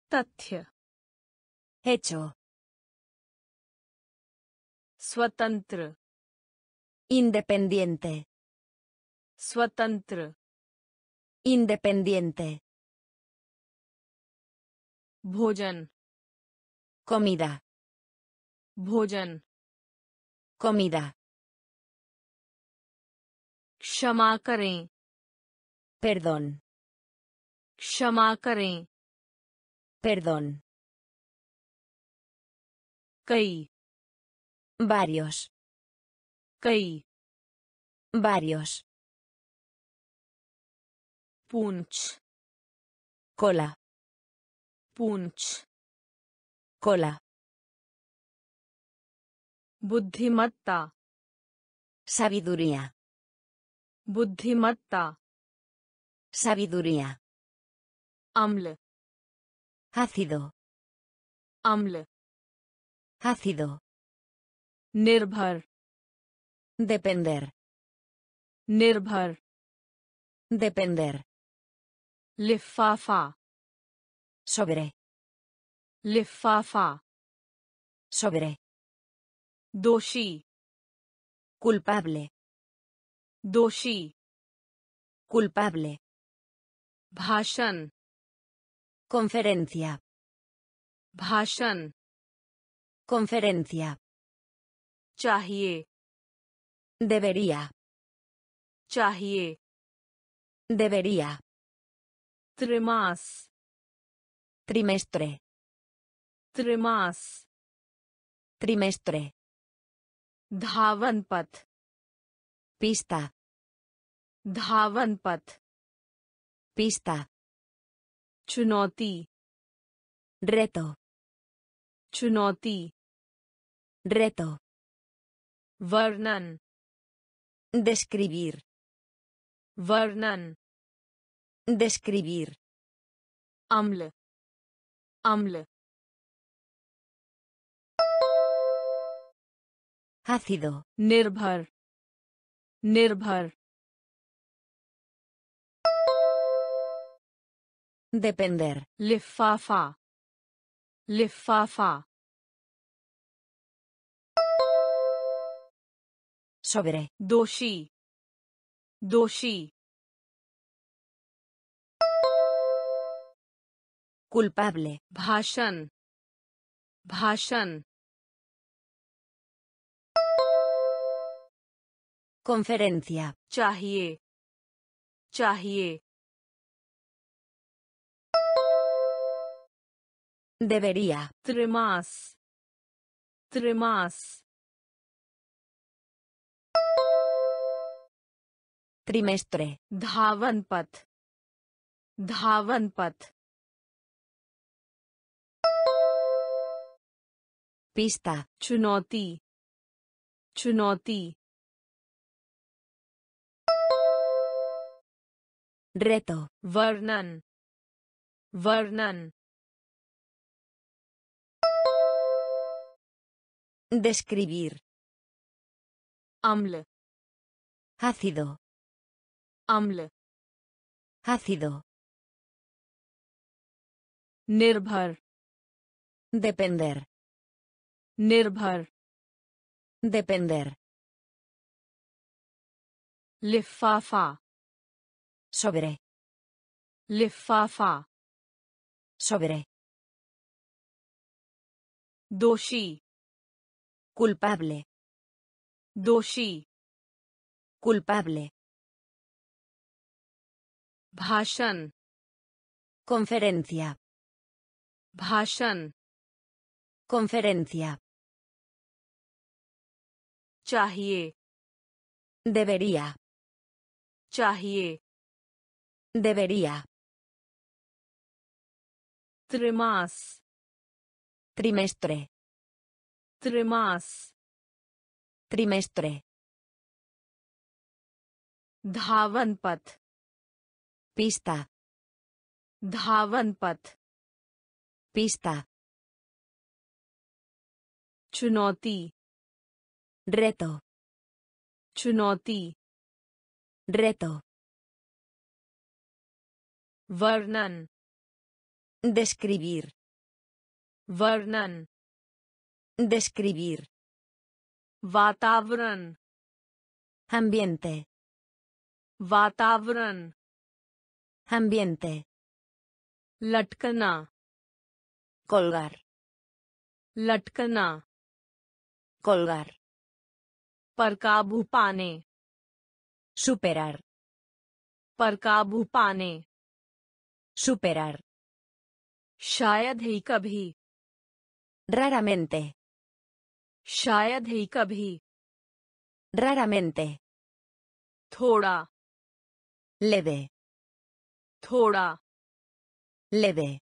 A: Tatya.
B: Hecho.
A: स्वतंत्र
B: Independiente.
A: स्वतंत्र
B: Independiente.
A: भोजन
B: Comida.
A: भोजन
B: Comida.
A: क्षमा करें
B: Perdón.
A: क्षमा करें
B: Perdón.
A: कई
B: Varios.
A: Caí.
B: Varios.
A: Punch.
B: Cola.
A: Punch.
B: Cola.
A: Buddhimatta.
B: Sabiduría.
A: Buddhimatta.
B: Sabiduría.
A: Amle.
B: Ácido.
A: Amle.
B: Ácido.
A: निर्भर
B: Depender.
A: निर्भर
B: Depender.
A: लिफाफा
B: Sobre.
A: लिफाफा
B: Sobre.
A: दोषी
B: Culpable.
A: दोषी
B: Culpable.
A: भाषण
B: Conferencia.
A: भाषण
B: Conferencia.
A: चाहिए।
B: डेबेरिया
A: चाहिए।
B: डेबेरिया
A: त्रिमास।
B: त्रिमेस्त्रे
A: त्रिमास।
B: त्रिमेस्त्रे
A: धावन पथ
B: पिस्ता
A: धावन पथ
B: पिस्ता
A: चुनौती।
B: रेतो
A: चुनौती।
B: रेतो
A: Varnan.
B: Describir.
A: Varnan.
B: Describir.
A: Amle. Amle.
B: Ácido.
A: Nirbhar. Nirbhar.
B: Depender.
A: Lifafa. Lifafa.
B: sobre.
A: Doshi. Doshi.
B: Culpable.
A: Bhashan. Bhashan.
B: Conferencia.
A: Chahiye. Chahiye.
B: Debería.
A: Trimas. Trimas.
B: Trimestre,
A: धावन पथ धावन पथ
B: pista,
A: चुनौती चुनौती
B: reto,
A: वर्णन वर्णन
B: describir,
A: अम्ल
B: ácido,
A: अम्ल
B: ácido,
A: निर्भर
B: depender,
A: निर्भर
B: depender,
A: लिफाफा
B: sobre,
A: लिफाफा
B: sobre,
A: दोषी
B: culpable,
A: दोषी
B: culpable,
A: भाषण
B: कॉन्फ़ेरेंसिया
A: भाषण
B: कॉन्फ़ेरेंसिया
A: चाहिए
B: डेबरिया
A: चाहिए
B: डेबरिया
A: त्रिमास
B: त्रिमेस्त्रे
A: त्रिमास
B: त्रिमेस्त्रे
A: धावन पथ
B: pista,
A: धावन पथ
B: pista,
A: चुनौती
B: reto,
A: चुनौती
B: reto,
A: वर्णन
B: describir,
A: वर्णन
B: describir,
A: वातावरण
B: ambiente,
A: वातावरण
B: ambiente,
A: लटकना
B: colgar,
A: लटकना
B: colgar,
A: पर काबू पाने
B: superar,
A: पर काबू पाने
B: superar,
A: शायद ही कभी
B: raramente,
A: शायद ही कभी
B: raramente,
A: थोड़ा
B: leve,
A: थोड़ा
B: leve,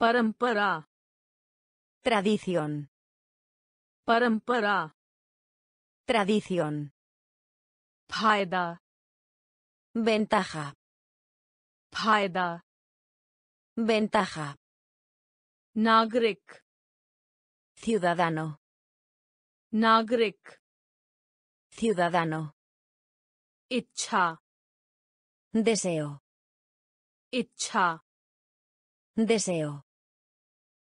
A: परंपरा
B: tradición,
A: परंपरा
B: tradición,
A: फायदा
B: ventaja,
A: फायदा
B: ventaja,
A: नागरिक
B: ciudadano,
A: नागरिक
B: ciudadano,
A: इच्छा
B: deseo,
A: इच्छा
B: deseo,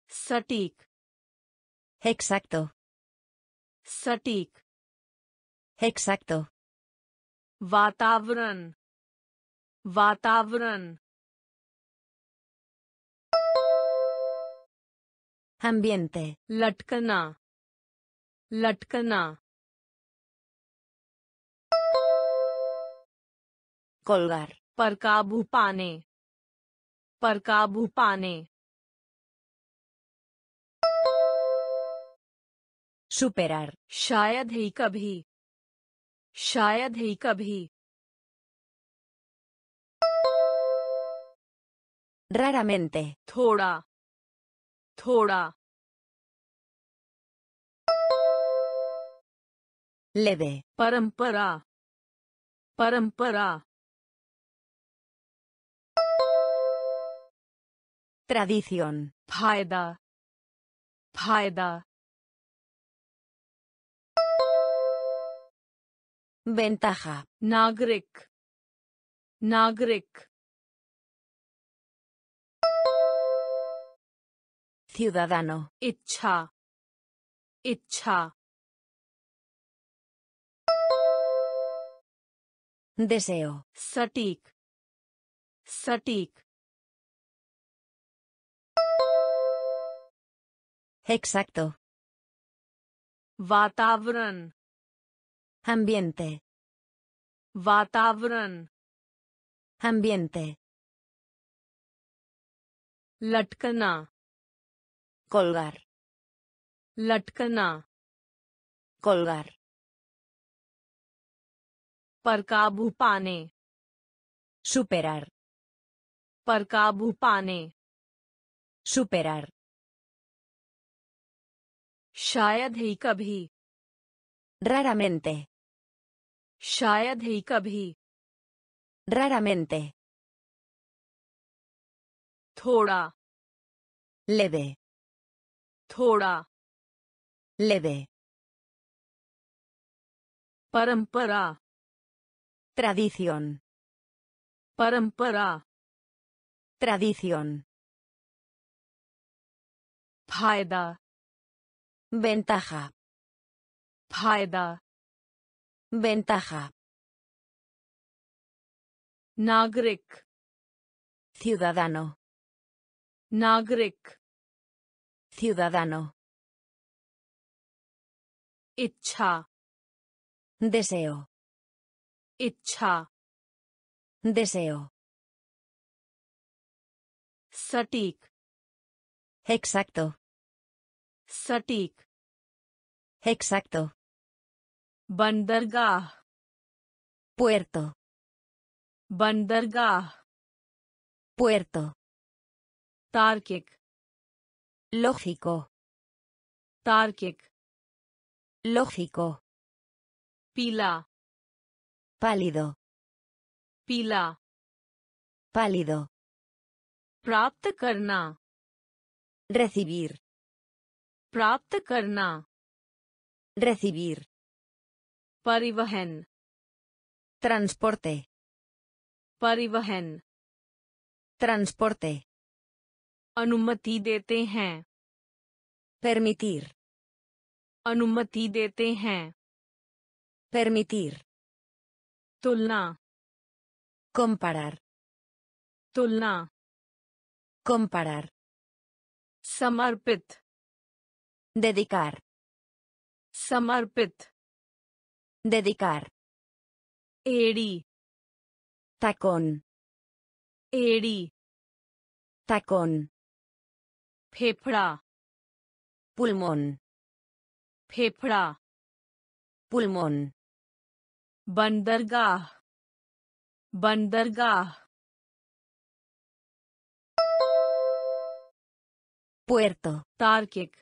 A: सटीक
B: exacto,
A: सटीक
B: exacto,
A: वातावरण वातावरण।
B: ambiente,
A: लटकना लटकना।
B: colgar,
A: पर काबू पाने। पर काबू पाने।
B: Superar,
A: शायद ही कभी। शायद ही कभी।
B: Raramente,
A: थोड़ा। थोड़ा।
B: Leve,
A: परंपरा। परंपरा।
B: Tradición.
A: Paida. Paida.
B: Ventaja.
A: Nagrik. Nagrik.
B: Ciudadano.
A: Icha. Icha.
B: Deseo.
A: Satik. Satik.
B: Exacto.
A: वातावरण
B: Ambiente.
A: वातावरण
B: Ambiente.
A: लटकना
B: Colgar.
A: लटकना
B: Colgar.
A: पर काबू पाने
B: Superar.
A: पर काबू पाने
B: Superar.
A: शायद ही कभी
B: Raramente.
A: शायद ही कभी
B: Raramente.
A: थोड़ा
B: Leve.
A: थोड़ा
B: Leve.
A: परंपरा
B: Tradición.
A: परंपरा
B: Tradición.
A: फ़ायदा
B: Ventaja.
A: Paida.
B: Ventaja.
A: Nagrik.
B: Ciudadano.
A: Nagrik.
B: Ciudadano.
A: itcha,
B: Deseo.
A: itcha,
B: Deseo.
A: Satik.
B: Exacto.
A: सटीक
B: Exacto.
A: बंदरगाह
B: Puerto.
A: बंदरगाह
B: Puerto.
A: तार्किक
B: Lógico.
A: तार्किक
B: Lógico.
A: पीला
B: Pálido.
A: पीला
B: Pálido.
A: प्राप्त करना
B: Recibir.
A: प्राप्त करना।
B: रेसिबीर
A: परिवहन।
B: ट्रांसपोर्टे
A: परिवहन।
B: ट्रांसपोर्टे
A: अनुमति देते हैं।
B: परमितीर
A: अनुमति देते हैं।
B: परमितीर
A: तुलना।
B: कंपारर
A: तुलना।
B: कंपारर
A: समर्पित।
B: Dedicar.
A: समर्पित
B: Dedicar.
A: एड़ी
B: Tacón.
A: एड़ी
B: Tacón.
A: फेफड़ा
B: Pulmón.
A: फेफड़ा
B: Pulmón.
A: बंदरगाह बंदरगाह
B: Puerto.
A: तार्किक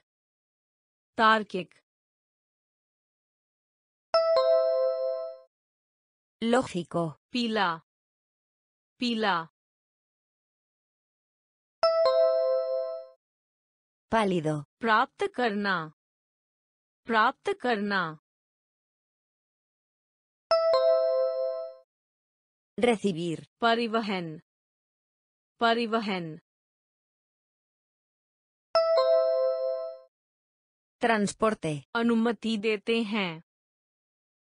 A: तार्किक
B: Lógico.
A: पीला पीला
B: Pálido.
A: प्राप्त करना प्राप्त करना
B: Recibir.
A: परिवहन परिवहन
B: Transporte.
A: अनुमति देते हैं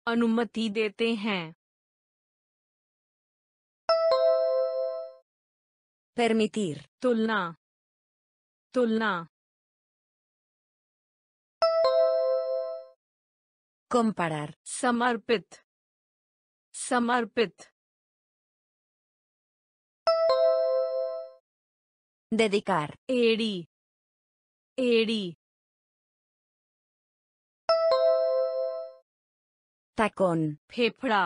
A: अनुमति देते हैं
B: Permitir.
A: तुलना तुलना
B: Comparar.
A: समर्पित समर्पित
B: Dedicar.
A: एड़ी एड़ी
B: Tacón.
A: फेफड़ा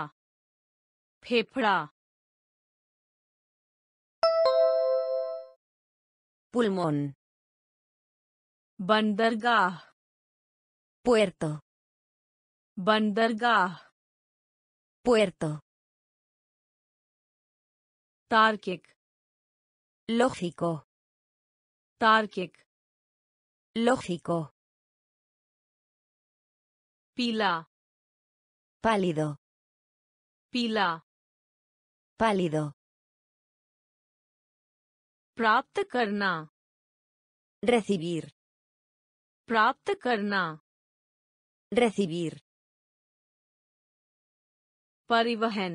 A: फेफड़ा
B: Pulmón.
A: बंदरगाह
B: Puerto.
A: बंदरगाह
B: Puerto.
A: तार्किक
B: Lógico.
A: तार्किक
B: Lógico.
A: पीला
B: Pálido.
A: पीला
B: Pálido.
A: प्राप्त करना
B: Recibir.
A: प्राप्त करना
B: Recibir.
A: परिवहन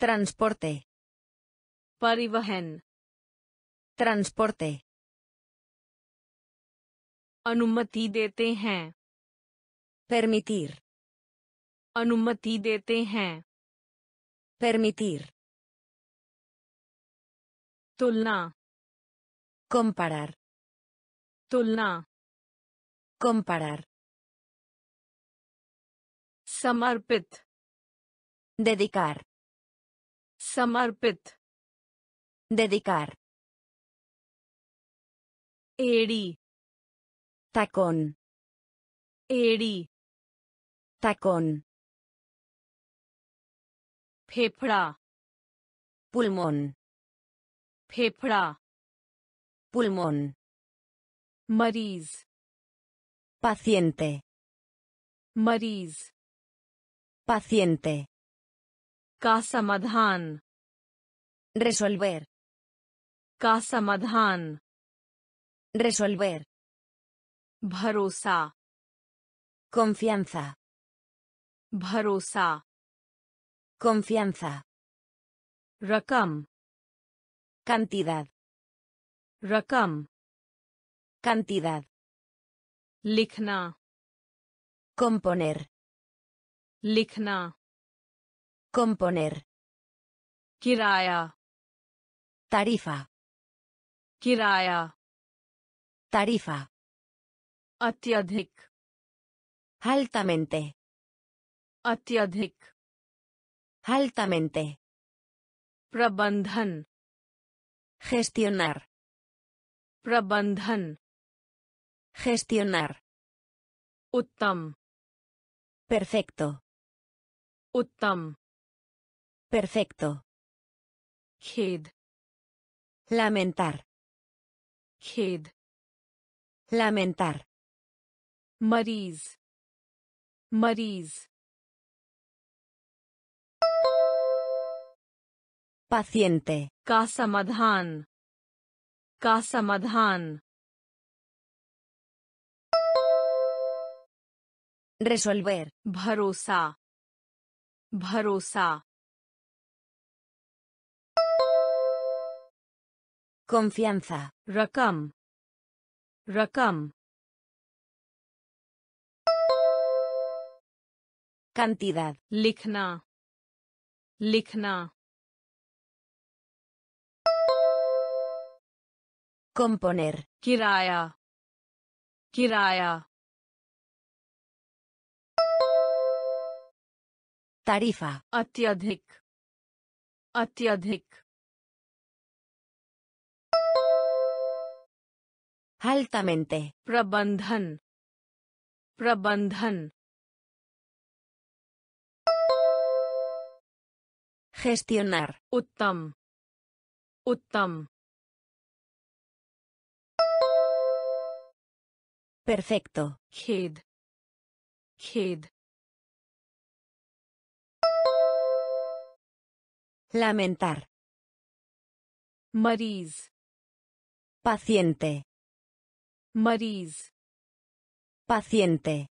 B: transporte,
A: परिवहन
B: transporte,
A: अनुमति देते हैं
B: permitir,
A: अनुमति देते हैं
B: permitir,
A: तुलना
B: comparar,
A: तुलना
B: comparar,
A: समर्पित
B: dedicar,
A: समर्पित
B: dedicar,
A: एड़ी
B: tacón,
A: एड़ी
B: tacón,
A: फेफड़ा
B: पुलमोन
A: फेफड़ा
B: पुलमोन
A: मरीज़
B: पाशियंते
A: मरीज़
B: पाशियंते
A: का समाधान
B: रेसोल्वेर
A: का समाधान
B: रेसोल्वेर
A: भरोसा
B: कॉन्फियंसा
A: भरोसा
B: confianza,
A: रकम
B: cantidad,
A: रकम
B: cantidad,
A: लिखना
B: componer,
A: लिखना
B: componer,
A: किराया
B: tarifa,
A: किराया
B: tarifa,
A: अत्यधिक
B: altamente,
A: अत्यधिक
B: Altamente.
A: Prabandhan.
B: Gestionar.
A: Prabandhan.
B: Gestionar.
A: Uttam.
B: Perfecto.
A: Uttam.
B: Perfecto.
A: Khed.
B: Lamentar.
A: Khed.
B: Lamentar.
A: Mariz. Mariz.
B: Paciente.
A: Ka samadhan. Ka samadhan.
B: Resolver.
A: Bharosa. Bharosa.
B: Confianza.
A: Rakam. Rakam.
B: Cantidad.
A: Likhna. Likhna.
B: Componer.
A: Kiraya. Kiraya.
B: Tarifa.
A: Atyadhik. Atyadhik.
B: Altamente.
A: Prabandhan. Prabandhan.
B: Gestionar.
A: Uttam. Uttam.
B: perfecto,
A: खेद खेद
B: lamentar,
A: मरीज
B: paciente,
A: मरीज
B: paciente,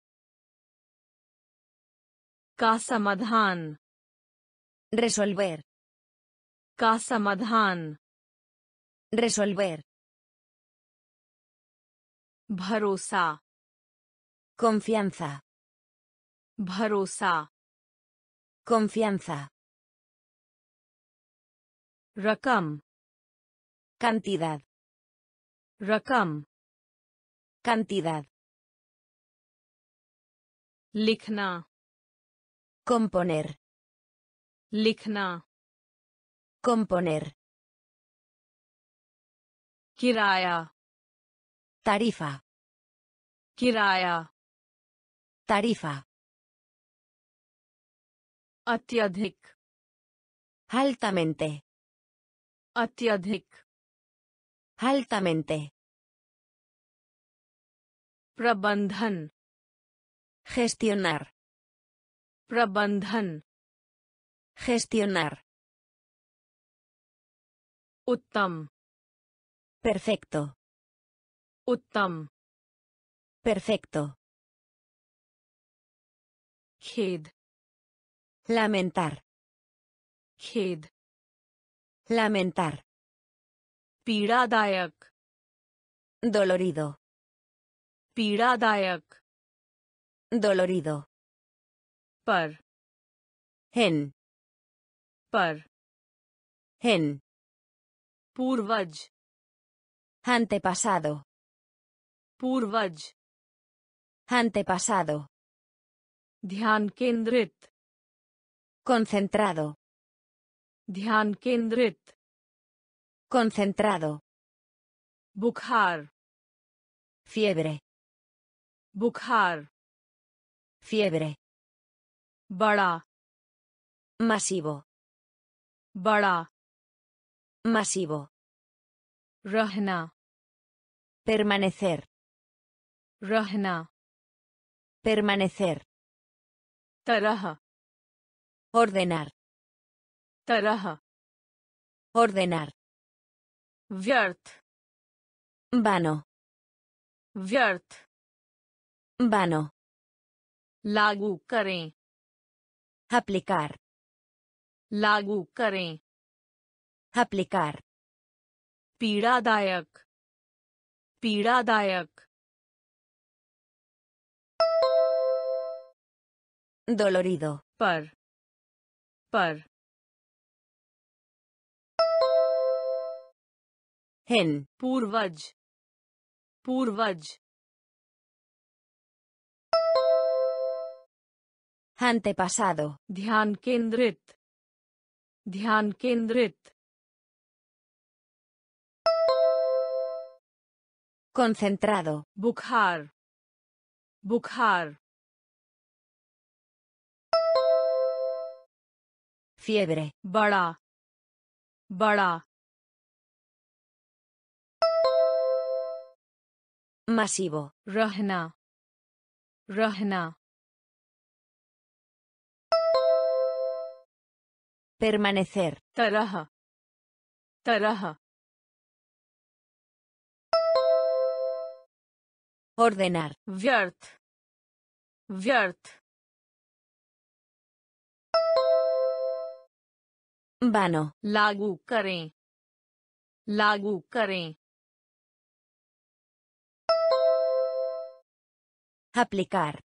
A: का समाधान
B: resolver,
A: का समाधान
B: resolver,
A: भरोसा
B: कॉन्फियंसा
A: भरोसा
B: कॉन्फियंसा
A: रकम
B: कंतीदाद
A: रकम
B: कंतीदाद
A: लिखना
B: कॉम्पोनर
A: लिखना
B: कॉम्पोनर
A: किराया
B: tarifa,
A: किराया
B: tarifa,
A: अत्यधिक
B: altamente,
A: अत्यधिक
B: altamente,
A: प्रबंधन
B: gestionar,
A: प्रबंधन
B: gestionar,
A: उत्तम
B: perfecto, Perfecto.
A: Khed.
B: Lamentar.
A: Khed.
B: Lamentar.
A: Piradayak.
B: Dolorido.
A: Piradayak.
B: Dolorido.
A: Par.
B: En.
A: Par.
B: En.
A: Purvaj.
B: Antepasado.
A: पूर्वज
B: Antepasado.
A: ध्यान केंद्रित
B: Concentrado.
A: ध्यान केंद्रित
B: Concentrado.
A: बुखार
B: Fiebre.
A: बुखार
B: Fiebre.
A: बड़ा
B: Masivo.
A: बड़ा
B: Masivo.
A: रहना
B: Permanecer.
A: रहना
B: Permanecer.
A: तरह
B: Ordenar.
A: तरह
B: Ordenar.
A: व्यर्थ
B: Vano.
A: व्यर्थ
B: Vano.
A: लागू करें
B: Aplicar.
A: लागू करें
B: Aplicar.
A: पीड़ादायक पीड़ादायक
B: Dolorido.
A: Par. Par.
B: Hen.
A: Purvaj. Purvaj.
B: Antepasado.
A: Dhyan kendrit. Dhyan kendrit.
B: Concentrado.
A: Bukhar. Bukhar.
B: Fiebre.
A: बड़ा बड़ा
B: Masivo.
A: रहना रहना
B: Permanecer.
A: तरह तरह
B: Ordenar.
A: व्यर्थ व्यर्थ
B: बनो
A: लागू करें। लागू करें।
B: अप्लिकार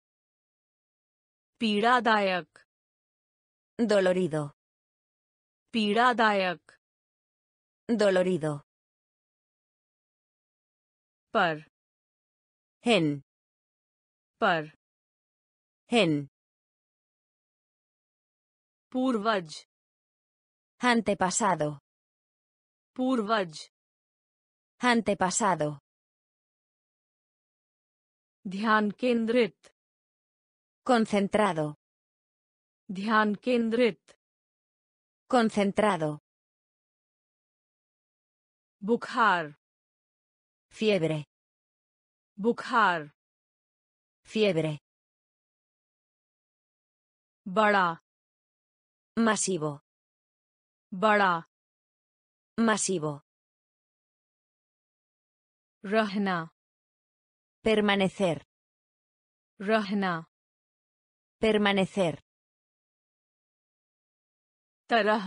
A: पीड़ादायक।
B: डोलोरिदो
A: पीड़ादायक।
B: डोलोरिदो
A: पर।
B: हिन
A: पर।
B: हिन
A: पूर्वज।
B: Antepasado.
A: Purvaj.
B: Antepasado.
A: Dhyan kendrit.
B: Concentrado.
A: Dhyan kendrit.
B: Concentrado.
A: Bukhar.
B: Fiebre.
A: Bukhar.
B: Fiebre.
A: Bada.
B: Masivo.
A: बड़ा
B: Masivo.
A: रहना
B: Permanecer.
A: रहना
B: Permanecer.
A: तरह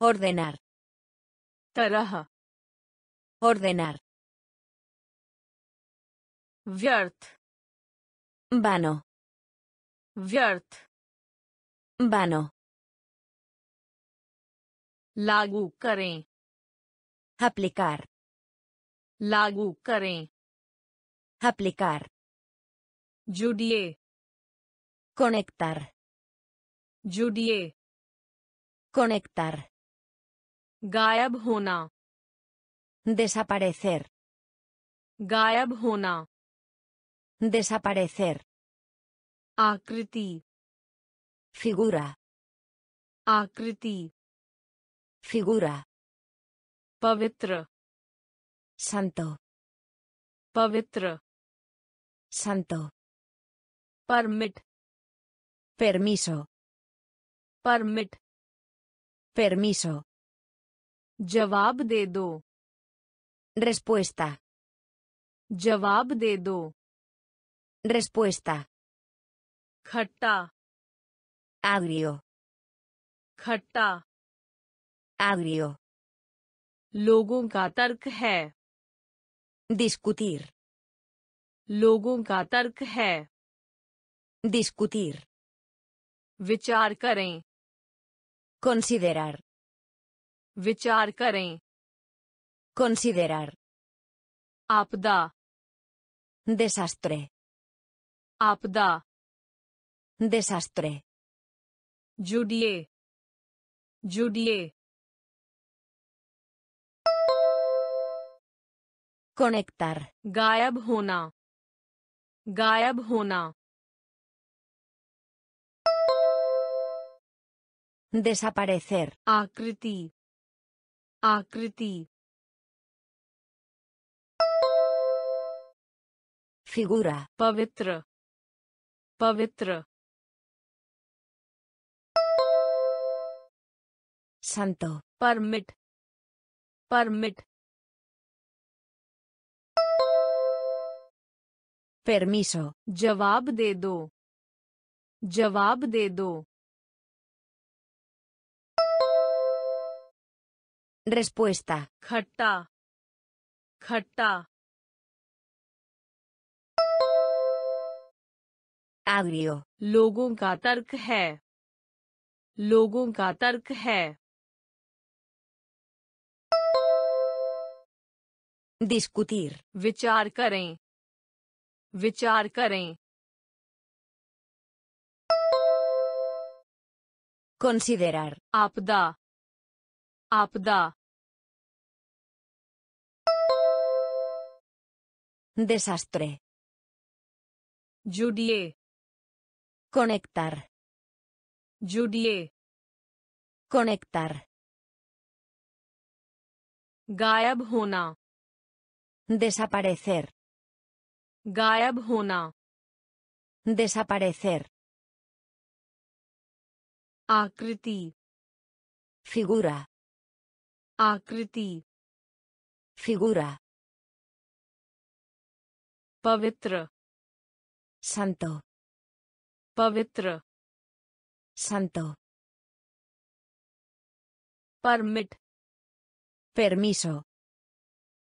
B: Ordenar.
A: तरह
B: Ordenar.
A: व्यर्थ
B: Vano.
A: व्यर्थ
B: Vano.
A: लागू करें।
B: अप्लिकार
A: लागू करें।
B: अप्लिकार
A: जुड़िए।
B: कनेक्टर
A: जुड़िए।
B: कनेक्टर
A: गायब होना।
B: Desaparecer.
A: गायब होना।
B: Desaparecer.
A: आकृति।
B: Figura.
A: आकृति।
B: Figura.
A: पवित्र
B: Santo.
A: पवित्र
B: Santo.
A: Permit
B: Permiso.
A: Permit
B: Permiso.
A: जवाब दे दो
B: Respuesta.
A: जवाब दे दो
B: Respuesta.
A: खट्टा
B: Agrio.
A: खट्टा
B: agrio,
A: लोगों का तर्क है
B: discutir,
A: लोगों का तर्क है
B: discutir,
A: विचार करें
B: considerar,
A: विचार करें
B: considerar,
A: आपदा
B: desastre,
A: आपदा
B: desastre,
A: जुड़िए जुड़िए
B: conectar,
A: गायब होना। गायब होना।
B: Desaparecer,
A: आकृति। आकृति।
B: Figura,
A: पवित्र। पवित्र।
B: Santo,
A: permit. परमिट।
B: Permiso,
A: जवाब दे दो। जवाब दे दो।
B: Respuesta,
A: खट्टा। खट्टा।
B: Agrio,
A: लोगों का तर्क है। लोगों का तर्क है।
B: Discutir,
A: विचार करें। विचार करें
B: considerar,
A: आपदा आपदा
B: desastre,
A: जुड़िए
B: conectar,
A: जुड़िए
B: conectar,
A: गायब होना
B: desaparecer,
A: गायब होना
B: desaparecer,
A: आकृति
B: figura,
A: आकृति
B: figura,
A: पवित्र
B: santo,
A: पवित्र
B: santo,
A: permit
B: permiso,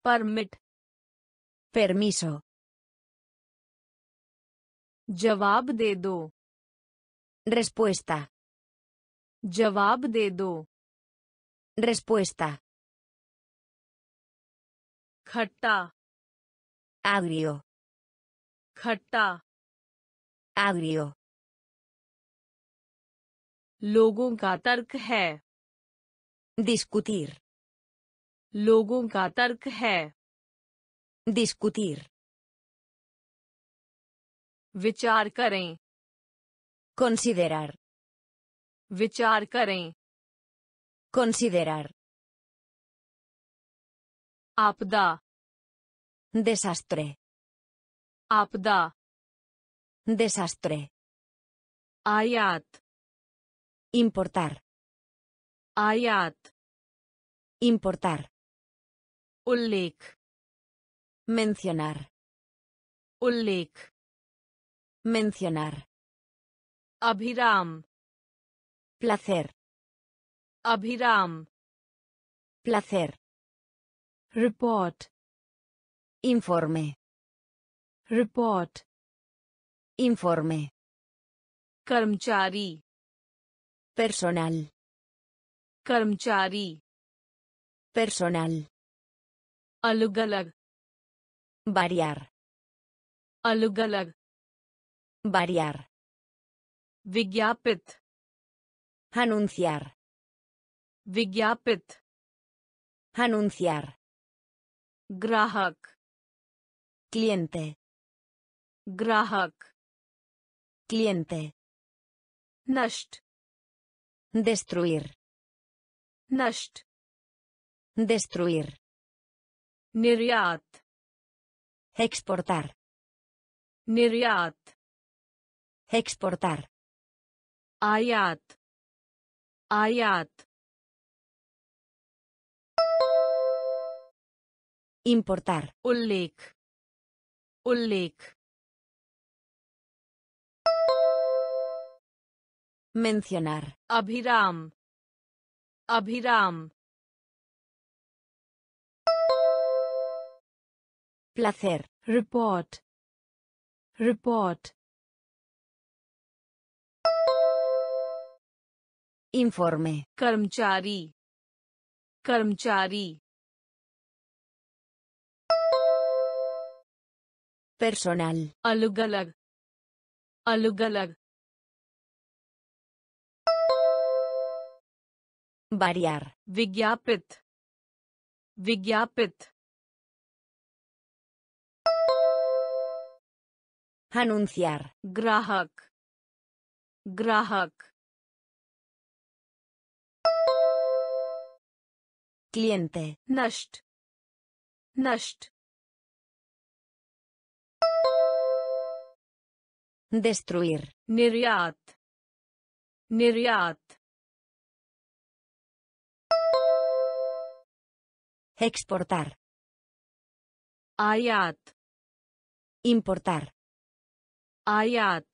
A: permit
B: permiso,
A: जवाब दे दो।
B: रेस्पुएस्ता
A: जवाब दे दो।
B: रेस्पुएस्ता
A: खट्टा।
B: आग्रियो
A: खट्टा।
B: आग्रियो
A: लोगों का तर्क है।
B: डिस्कुटिर
A: लोगों का तर्क है।
B: डिस्कुटिर
A: विचार करें
B: considerar,
A: विचार करें
B: considerar,
A: आपदा
B: desastre,
A: आपदा
B: desastre,
A: आयात
B: importar,
A: आयात
B: importar,
A: उल्लेख
B: mencionar,
A: उल्लेख
B: mencionar,
A: अभिराम
B: placer,
A: अभिराम
B: placer,
A: report
B: informe,
A: report
B: informe,
A: कर्मचारी
B: personal,
A: कर्मचारी
B: personal,
A: अलग अलग
B: variar,
A: अलग अलग
B: Variar.
A: Vigyapit.
B: Anunciar.
A: Vigyapit.
B: Anunciar.
A: Grahak.
B: Cliente.
A: Grahak.
B: Cliente.
A: Nasht.
B: Destruir.
A: Nasht.
B: Destruir.
A: Niryat.
B: Exportar.
A: Niryat.
B: Exportar.
A: Ayat. Ayat.
B: Importar.
A: Ullik. Ullik.
B: Mencionar.
A: Abhiram. Abhiram.
B: Placer.
A: Report. Report.
B: Informe,
A: कर्मचारी। कर्मचारी।
B: Personal,
A: अलग अलग अलग अलग
B: variar,
A: विज्ञापित। विज्ञापित।
B: Anunciar,
A: ग्राहक। ग्राहक।
B: Kliente.
A: Nasht. Nasht.
B: Destruir.
A: Niryat. Niryat.
B: Exportar.
A: Ayat.
B: Importar.
A: Ayat.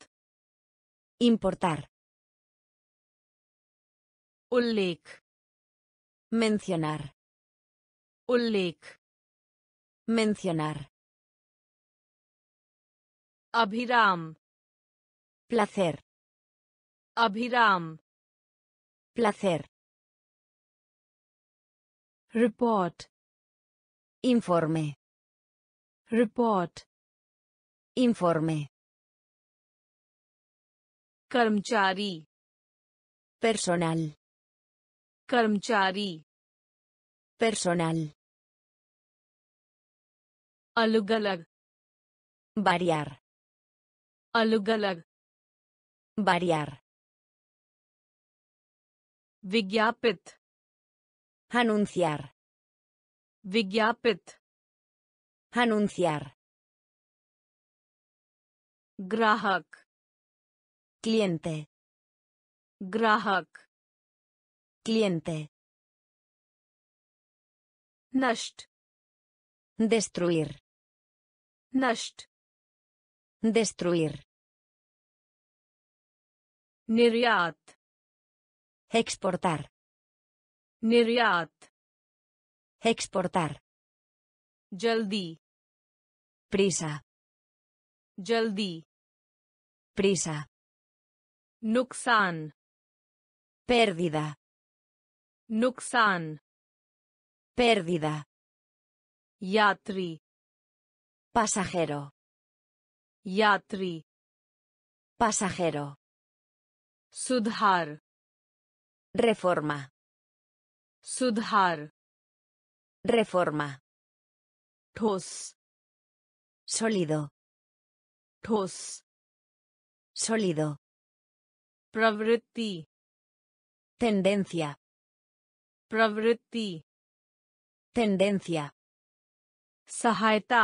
B: Importar.
A: Ullik.
B: mencionar,
A: उल्लेख
B: mencionar,
A: अभिराम
B: placer,
A: अभिराम
B: placer,
A: report
B: informe,
A: report
B: informe,
A: कर्मचारी
B: personal,
A: कर्मचारी
B: personal,
A: अलग अलग
B: variar,
A: अलग अलग
B: variar,
A: विज्ञापित
B: anunciar,
A: विज्ञापित
B: anunciar,
A: ग्राहक
B: cliente,
A: ग्राहक
B: Cliente.
A: Nasht.
B: Destruir.
A: Nasht.
B: Destruir.
A: Niryat.
B: Exportar.
A: Niryat.
B: Exportar.
A: Jaldi.
B: Prisa.
A: Jaldi.
B: Prisa.
A: Nuxan.
B: Pérdida.
A: Nuksan.
B: Pérdida.
A: Yatri.
B: Pasajero.
A: Yatri.
B: Pasajero.
A: Sudhar.
B: Reforma.
A: Sudhar.
B: Reforma.
A: Tos.
B: Sólido.
A: Tos.
B: Sólido.
A: Pravritti.
B: Tendencia.
A: प्रवृत्ति
B: tendencia,
A: सहायता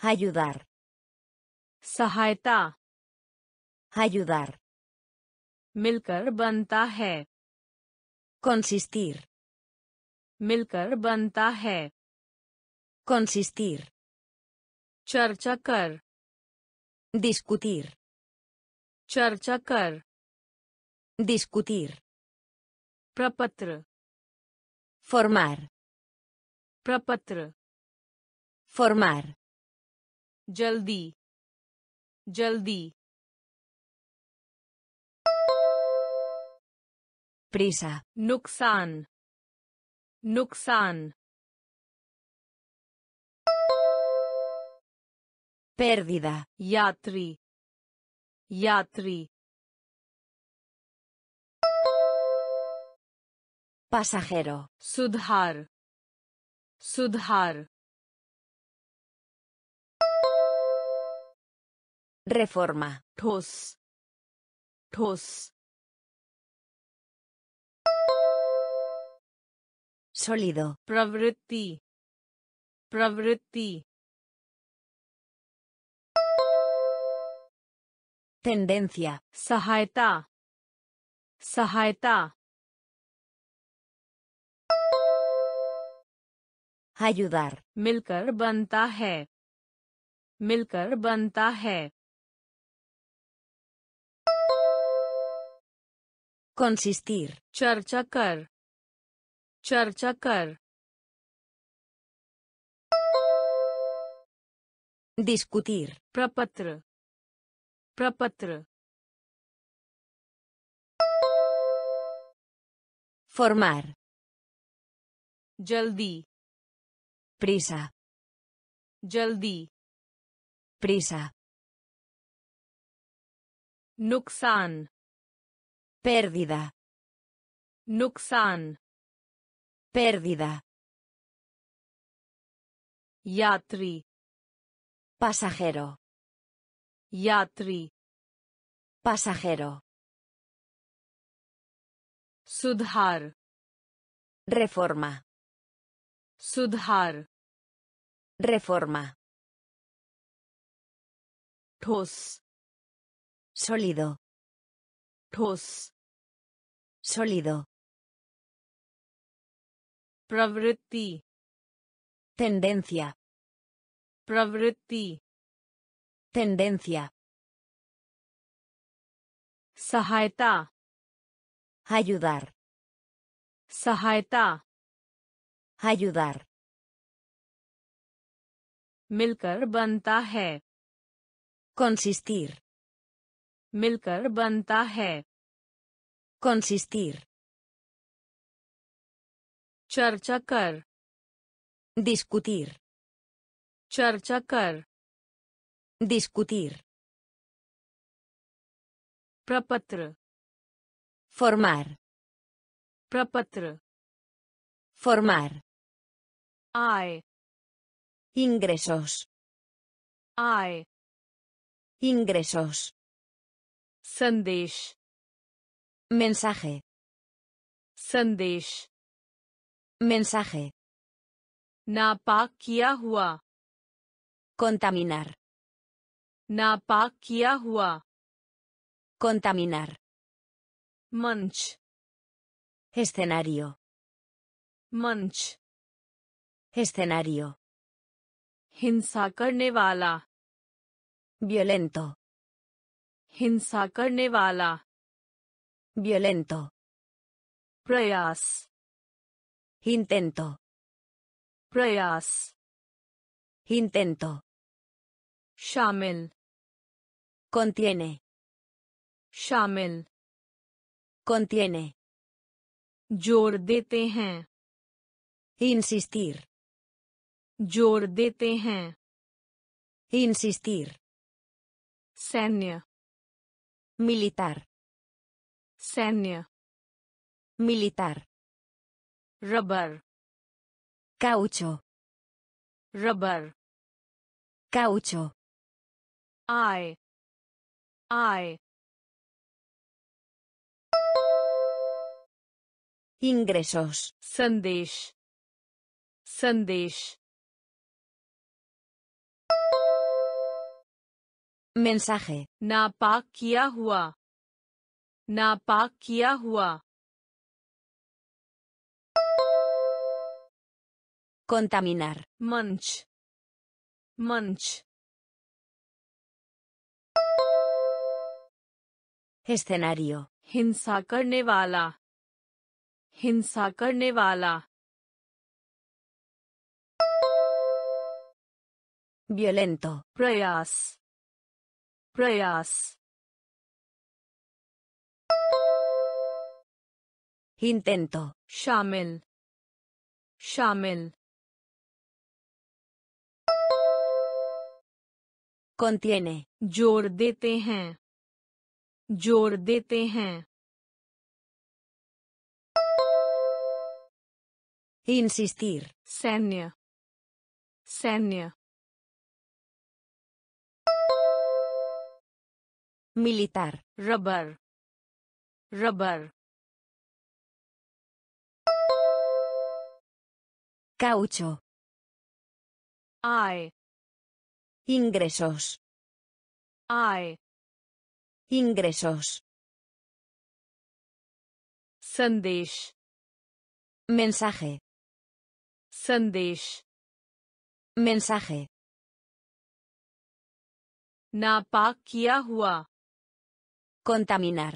B: ayudar,
A: सहायता
B: ayudar,
A: मिलकर बनता है
B: consistir,
A: मिलकर बनता है
B: consistir,
A: चर्चा कर
B: discutir,
A: चर्चा कर
B: discutir,
A: प्रपत्र
B: formar,
A: प्रपत्र
B: formar,
A: जल्दी जल्दी
B: prisa,
A: नुकसान नुकसान
B: pérdida,
A: यात्री यात्री
B: Pasajero.
A: Sudhar. Sudhar.
B: Reforma.
A: Tos. Tos.
B: Sólido.
A: Pravritti. Pravritti.
B: Tendencia.
A: Sahaeta. Sahaeta.
B: Ayudar,
A: मिलकर बनता है। मिलकर बनता है।
B: consistir,
A: चर्चा कर। चर्चा कर।
B: discutir,
A: प्रपत्र। प्रपत्र।
B: formar,
A: जल्दी।
B: prisa,
A: जल्दी
B: prisa,
A: नुकसान
B: pérdida,
A: नुकसान
B: pérdida,
A: यात्री
B: pasajero,
A: यात्री
B: pasajero,
A: सुधार
B: reforma,
A: Sudhar.
B: Reforma.
A: Tos.
B: Sólido.
A: Tos.
B: Sólido.
A: Pravritti.
B: Tendencia.
A: Pravritti.
B: Tendencia.
A: Sahaeta.
B: Ayudar.
A: Sahaeta
B: ayudar,
A: मिलकर बनता है
B: consistir,
A: मिलकर बनता है
B: consistir,
A: चर्चा कर
B: discutir,
A: चर्चा कर
B: discutir,
A: प्रपत्र
B: formar,
A: प्रपत्र
B: formar,
A: आय
B: ingresos,
A: आय
B: ingresos,
A: संदेश
B: mensaje,
A: संदेश
B: mensaje,
A: नापाक किया हुआ
B: contaminar,
A: नापाक किया हुआ
B: contaminar,
A: मंच
B: escenario,
A: मंच
B: escenario,
A: हिंसा करने वाला
B: violento,
A: हिंसा करने वाला
B: violento,
A: प्रयास
B: intento,
A: प्रयास
B: intento,
A: शामिल
B: contiene,
A: शामिल
B: contiene,
A: जोर देते हैं
B: insistir,
A: ज़ोर देते हैं।
B: इंसिस्टिर
A: सैन्य।
B: मिलितार
A: सैन्य।
B: मिलितार
A: रबर।
B: काउचो
A: रबर।
B: काउचो
A: आय। आय।
B: इंग्रेसोस
A: संदेश। संदेश।
B: mensaje,
A: नापाक किया हुआ नापाक किया हुआ
B: contaminar,
A: मंच मंच
B: escenario,
A: हिंसा करने वाला हिंसा करने वाला
B: violento,
A: प्रयास प्रयास।
B: Intento,
A: शामिल। शामिल।
B: Contiene,
A: ज़ोर देते हैं। ज़ोर देते हैं।
B: Insistir,
A: सैन्य। सैन्य।
B: militar,
A: रबर रबर
B: caucho,
A: आय
B: ingresos,
A: आय
B: ingresos,
A: संदेश
B: mensaje,
A: संदेश
B: mensaje,
A: नापाक किया हुआ
B: contaminar,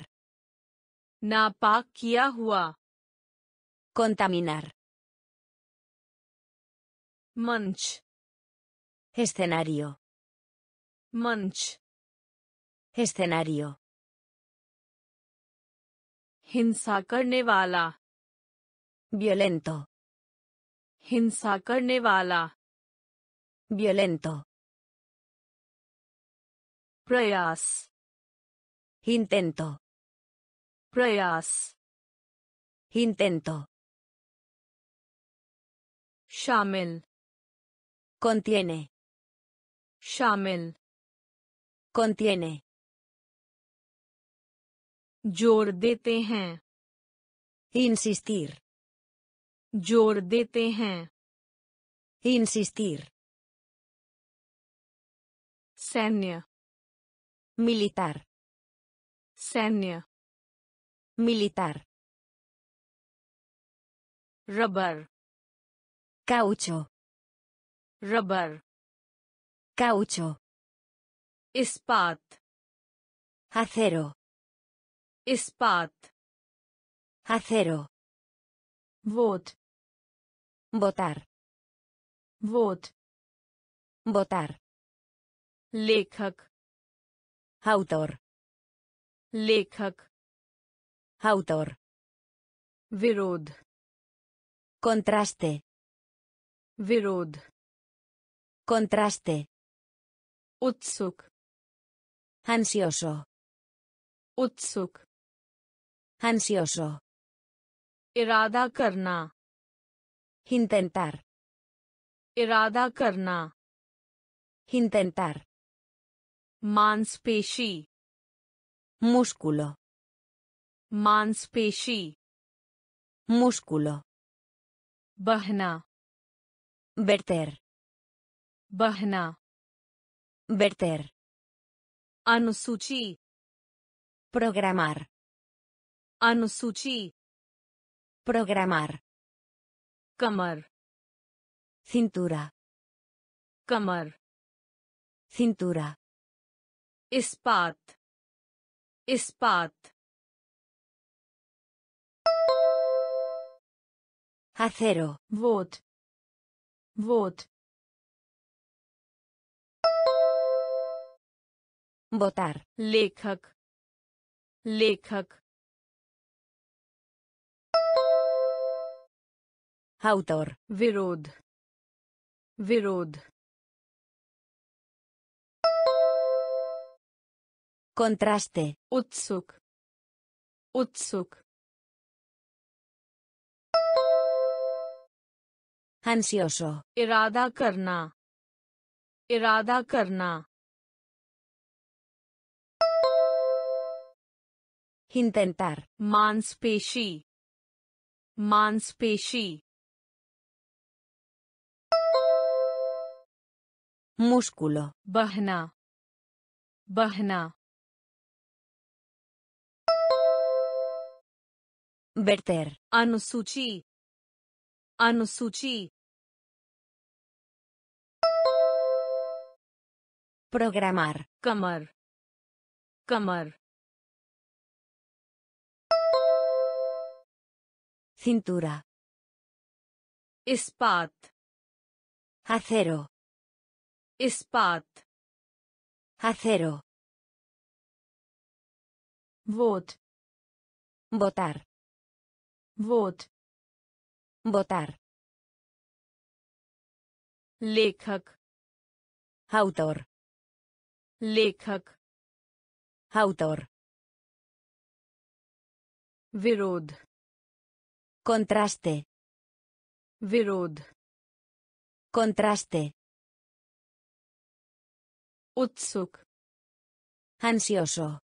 A: नापाक किया हुआ
B: Contaminar.
A: मंच
B: Escenario.
A: मंच
B: Escenario.
A: हिंसा करने वाला
B: Violento.
A: हिंसा करने वाला
B: Violento.
A: प्रयास
B: Intento.
A: प्रयास
B: Intento.
A: शामिल
B: Contiene.
A: शामिल
B: Contiene.
A: जोर देते हैं
B: Insistir.
A: जोर देते हैं
B: Insistir.
A: सैन्य
B: Militar.
A: सैन्य
B: Militar.
A: Rubber
B: Caucho.
A: Rubber
B: Caucho.
A: इस्पात
B: Acero.
A: इस्पात
B: Acero.
A: Vote
B: Votar.
A: Vote
B: Votar.
A: लेखक
B: Autor.
A: लेखक
B: Autor.
A: विरोध
B: Contraste.
A: विरोध
B: Contraste.
A: उत्सुक
B: Ansioso.
A: उत्सुक
B: Ansioso.
A: इरादा करना
B: Intentar.
A: इरादा करना
B: Intentar.
A: मांसपेशी
B: Músculo.
A: मांसपेशी
B: Músculo.
A: बहना
B: Verter.
A: बहना
B: Verter.
A: अनुसूची
B: Programar.
A: अनुसूची
B: Programar.
A: कमर
B: Cintura.
A: कमर
B: Cintura.
A: इस्पात इस्पात
B: Acero.
A: Vote vote
B: Votar.
A: लेखक लेखक
B: Autor.
A: विरोध विरोध
B: Contraste.
A: उत्सुक उत्सुक
B: Ansioso.
A: इरादा करना इरादा करना
B: Intentar.
A: मांसपेशी मांसपेशी
B: Músculo.
A: बहना बहना
B: Verter.
A: Anusuchi. Anusuchi.
B: Programar.
A: Kamar. Kamar.
B: Cintura.
A: Ispat.
B: Acero.
A: Ispat.
B: Acero.
A: Vot.
B: Votar.
A: Vot.
B: Votar.
A: Lekhak.
B: Autor.
A: Lekhak.
B: Autor.
A: Virod.
B: Contraste.
A: Virod.
B: Contraste.
A: Utsuk.
B: Ansioso.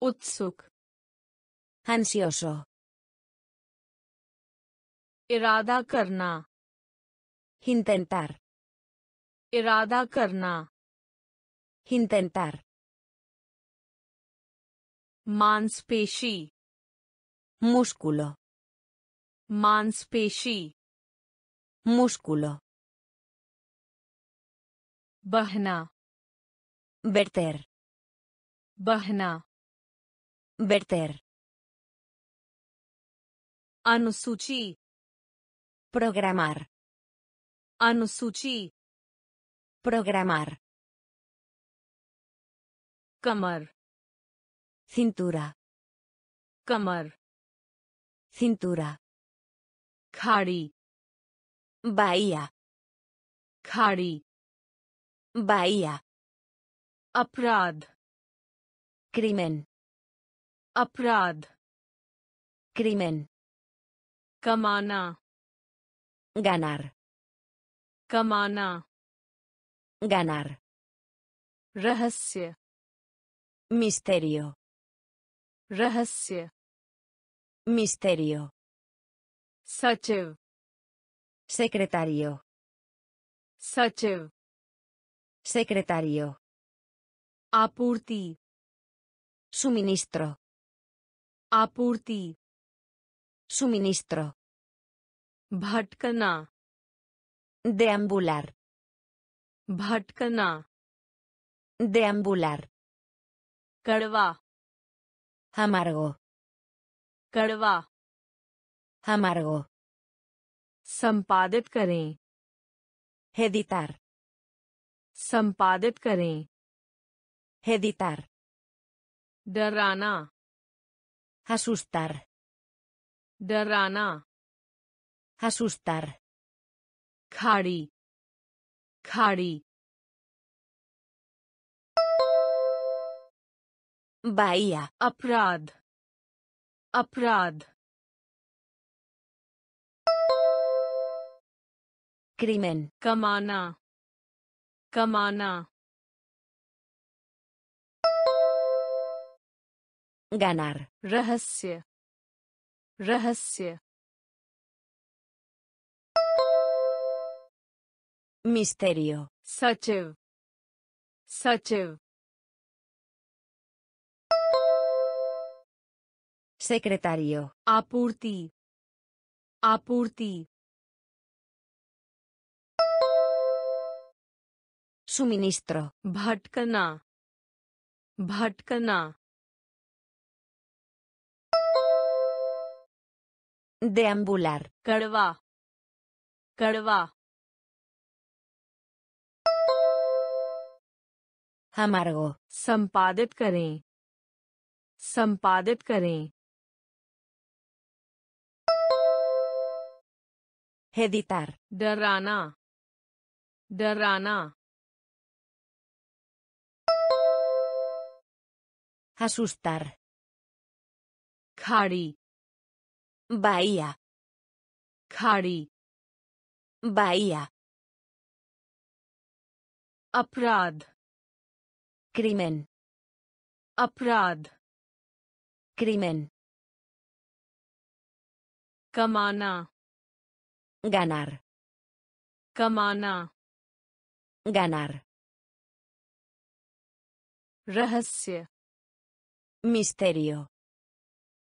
A: Utsuk.
B: Ansioso.
A: इरादा करना
B: Intentar.
A: इरादा करना
B: Intentar.
A: मांसपेशी
B: Músculo.
A: मांसपेशी
B: Músculo.
A: बहना
B: Verter.
A: बहना
B: Verter.
A: अनुसूची
B: Programar.
A: अनुसूची
B: Programar.
A: कमर
B: Cintura.
A: कमर
B: Cintura.
A: खाड़ी
B: Bahía.
A: खाड़ी
B: Bahía.
A: अपराध
B: Crimen.
A: अपराध
B: Crimen.
A: कमाना
B: Ganar.
A: कमाना
B: Ganar.
A: रहस्य
B: Misterio.
A: रहस्य
B: Misterio.
A: सचिव
B: Secretario.
A: सचिव
B: Secretario.
A: आपूर्ति
B: Suministro.
A: आपूर्ति
B: Suministro.
A: भटकना
B: डेम्बुलर
A: भटकना
B: डेम्बुलर
A: कड़वा
B: हमार गो
A: कड़वा
B: हमारो
A: संपादित करें
B: हेदितार
A: संपादित करें
B: हेदितार
A: डराना
B: हसुस्तार
A: डराना
B: Asustar.
A: खाड़ी खाड़ी
B: Bahía.
A: अपराध अपराध
B: Crimen.
A: कमाना कमाना
B: Ganar.
A: रहस्य रहस्य
B: Misterio.
A: सचिव सचिव
B: Secretario.
A: आपूर्ति आपूर्ति
B: Suministro.
A: भटकना भटकना
B: Deambular.
A: कड़वा कड़वा
B: हमारो
A: संपादित करें। संपादित करें।
B: हेदितार
A: डराना। डराना।
B: असुस्तार
A: खाड़ी।
B: बाइया
A: खाड़ी।
B: बाइया
A: अपराध।
B: Crimen.
A: अपराध
B: Crimen.
A: कमाना
B: Ganar.
A: कमाना
B: Ganar.
A: रहस्य
B: Misterio.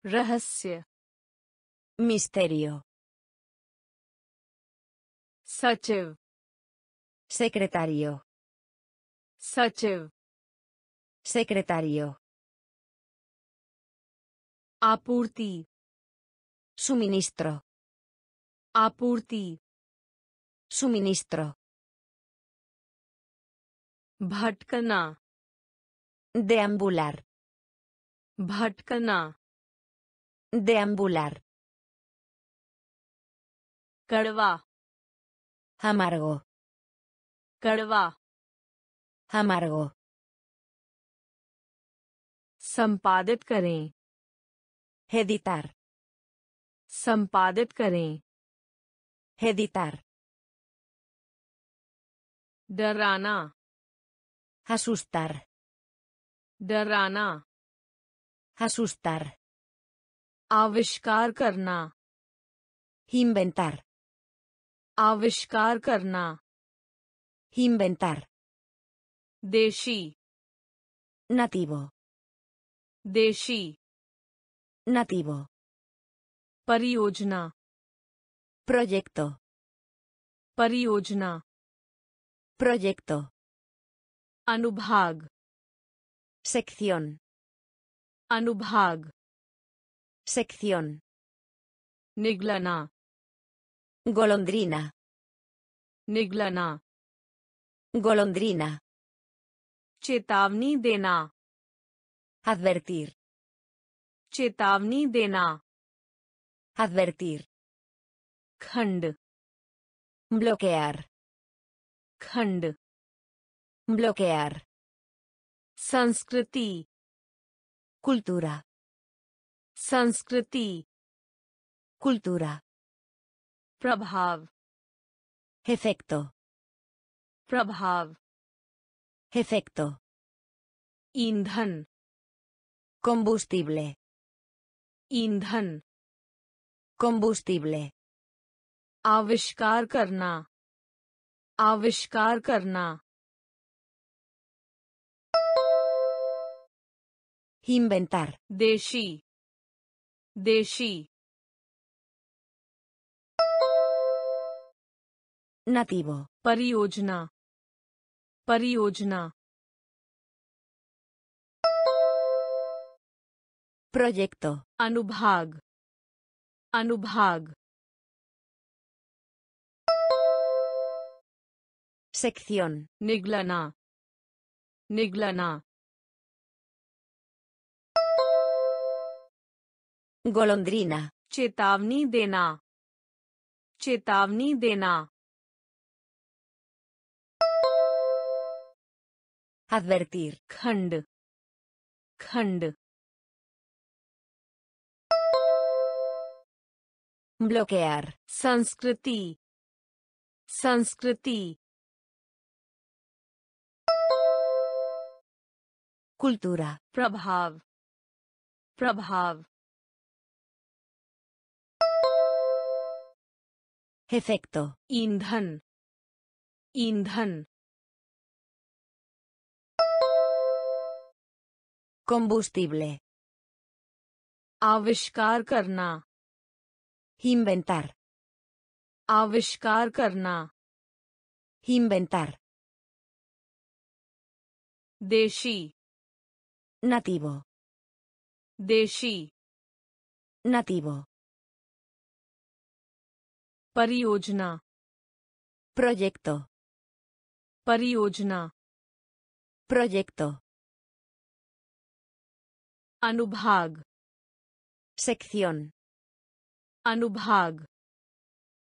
A: रहस्य
B: Misterio.
A: सचिव
B: Secretario.
A: सचिव
B: Secretario.
A: Apurti.
B: Suministro.
A: Apurti.
B: Suministro.
A: Bhatkana.
B: Deambular.
A: Bhatkana.
B: Deambular.
A: Carva.
B: Amargo.
A: Carva.
B: Amargo.
A: संपादित करें।
B: हेदितर
A: संपादित करें।
B: हेदितर
A: डराना।
B: असुस्तर
A: डराना।
B: असुस्तर
A: आविष्कार करना।
B: हिमबेंतर
A: आविष्कार करना।
B: हिमबेंतर
A: देशी।
B: नतीबो
A: देशी
B: Nativo.
A: परियोजना
B: Proyecto.
A: परियोजना
B: Proyecto.
A: अनुभाग
B: Sección.
A: अनुभाग
B: Sección.
A: निगलना
B: golondrina,
A: निगलना
B: golondrina,
A: चेतावनी देना
B: advertir,
A: चेतावनी देना
B: advertir,
A: खंड
B: bloquear,
A: खंड
B: bloquear,
A: संस्कृति
B: cultura,
A: संस्कृति
B: cultura,
A: प्रभाव
B: efecto,
A: प्रभाव
B: efecto,
A: ईंधन
B: combustible,
A: ईंधन
B: combustible,
A: आविष्कार करना आविष्कार करना
B: inventar,
A: देशी देशी
B: nativo,
A: परियोजना परियोजना
B: proyecto,
A: अनुभाग अनुभाग
B: sección,
A: निगलना निगलना
B: golondrina,
A: चेतावनी देना चेतावनी देना
B: advertir,
A: खंड खंड
B: bloquear,
A: संस्कृति संस्कृति
B: cultura,
A: प्रभाव प्रभाव
B: efecto,
A: ईंधन ईंधन
B: combustible,
A: आविष्कार करना
B: inventar,
A: आविष्कार करना
B: inventar,
A: देशी
B: nativo,
A: देशी
B: nativo,
A: परियोजना
B: proyecto,
A: परियोजना
B: proyecto,
A: अनुभाग
B: sección,
A: अनुभाग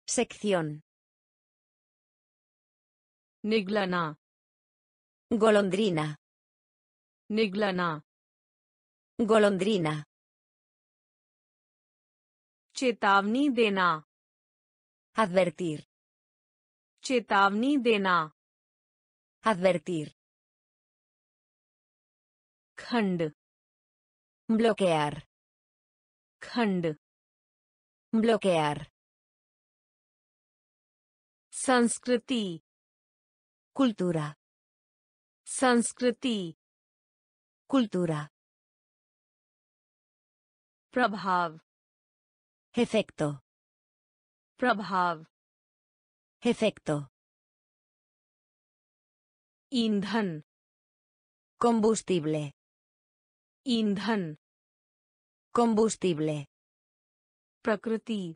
B: सेक्शन
A: निगलना
B: गोलंद्रीना
A: निगलना
B: गोलंद्रीना
A: चेतावनी देना
B: अधवर्तीर
A: चेतावनी देना
B: अधवर्तीर
A: खंड
B: ब्लॉकेयर
A: खंड
B: bloquear,
A: संस्कृति
B: cultura,
A: संस्कृति
B: cultura,
A: प्रभाव
B: efecto,
A: प्रभाव
B: efecto,
A: ईंधन
B: combustible,
A: ईंधन
B: combustible,
A: प्रकृति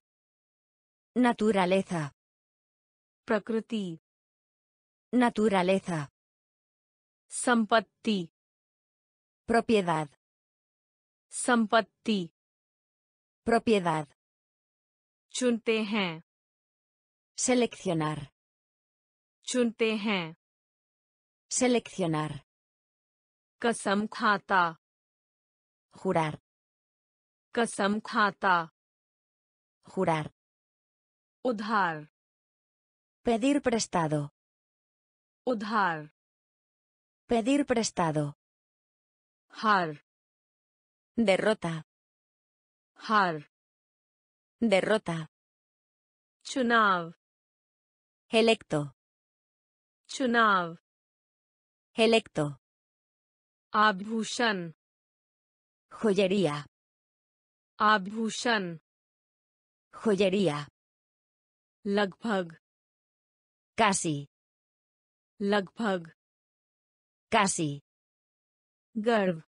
B: naturaleza,
A: प्रकृति
B: naturaleza,
A: संपत्ति
B: propiedad,
A: संपत्ति
B: propiedad,
A: चुनते हैं
B: seleccionar,
A: चुनते हैं
B: seleccionar,
A: कसम खाता
B: jurar,
A: कसम खाता
B: Jurar.
A: Udhar.
B: Pedir prestado.
A: Udhar.
B: Pedir prestado.
A: Har.
B: Derrota.
A: Har.
B: Derrota.
A: Chunav.
B: Electo.
A: Chunav.
B: Electo.
A: Abhushan.
B: Joyería.
A: Abhushan
B: joyería,
A: लगभग
B: casi,
A: लगभग
B: casi,
A: गर्व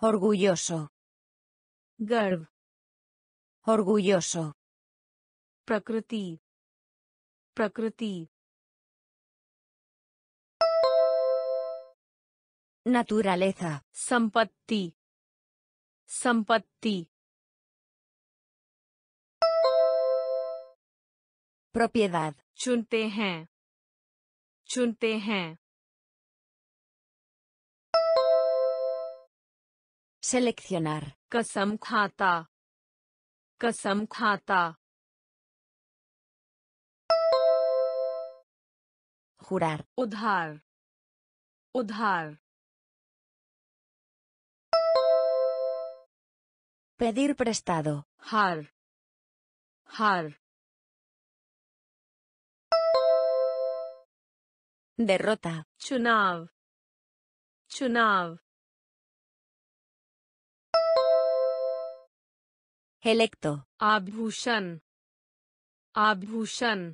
B: orgulloso,
A: गर्व
B: orgulloso,
A: प्रकृति प्रकृति
B: naturaleza,
A: संपत्ति संपत्ति
B: Propiedad,
A: चुनते हैं चुनते हैं
B: seleccionar,
A: कसम खाता कसम खाता
B: jurar,
A: उधार उधार
B: pedir prestado,
A: हार हार
B: derrota,
A: चुनाव चुनाव
B: electo,
A: आभूषण आभूषण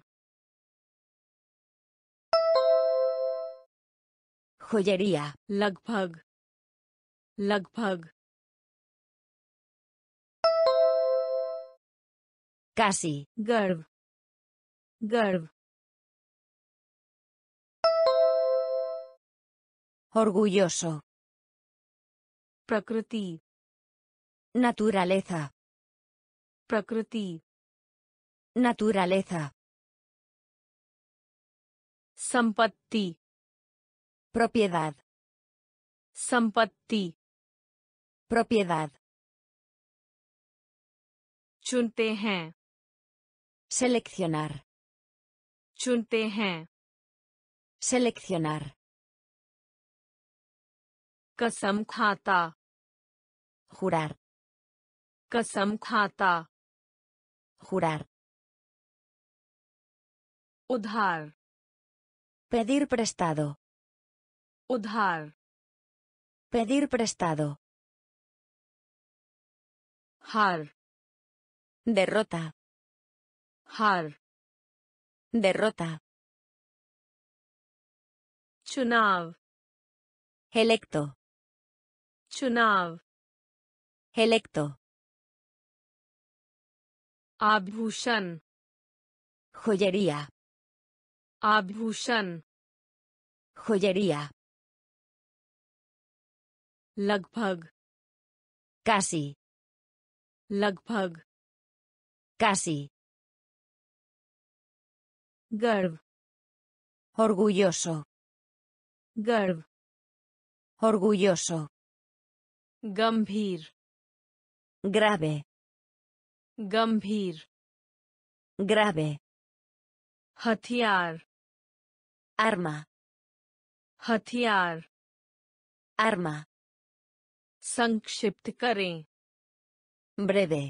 B: joyería,
A: लगभग लगभग
B: casi,
A: गर्व गर्व
B: orgulloso,
A: प्रकृति
B: naturaleza,
A: प्रकृति
B: naturaleza,
A: संपत्ति
B: propiedad,
A: संपत्ति
B: propiedad,
A: चुनते हैं
B: seleccionar,
A: चुनते हैं
B: seleccionar,
A: कसम खाता
B: jurar,
A: कसम खाता
B: jurar,
A: उधार
B: pedir prestado,
A: उधार
B: pedir prestado,
A: हार
B: derrota,
A: हार
B: derrota,
A: चुनाव
B: electo,
A: चुनाव
B: electo,
A: आभूषण
B: joyería,
A: आभूषण
B: joyería,
A: लगभग
B: casi,
A: लगभग
B: casi,
A: गर्व
B: orgulloso,
A: गर्व
B: orgulloso,
A: गंभीर
B: ग्रावे
A: गंभीर
B: ग्रावे
A: हथियार
B: अर्मा
A: हथियार
B: अर्मा
A: संक्षिप्त करें
B: ब्रेवे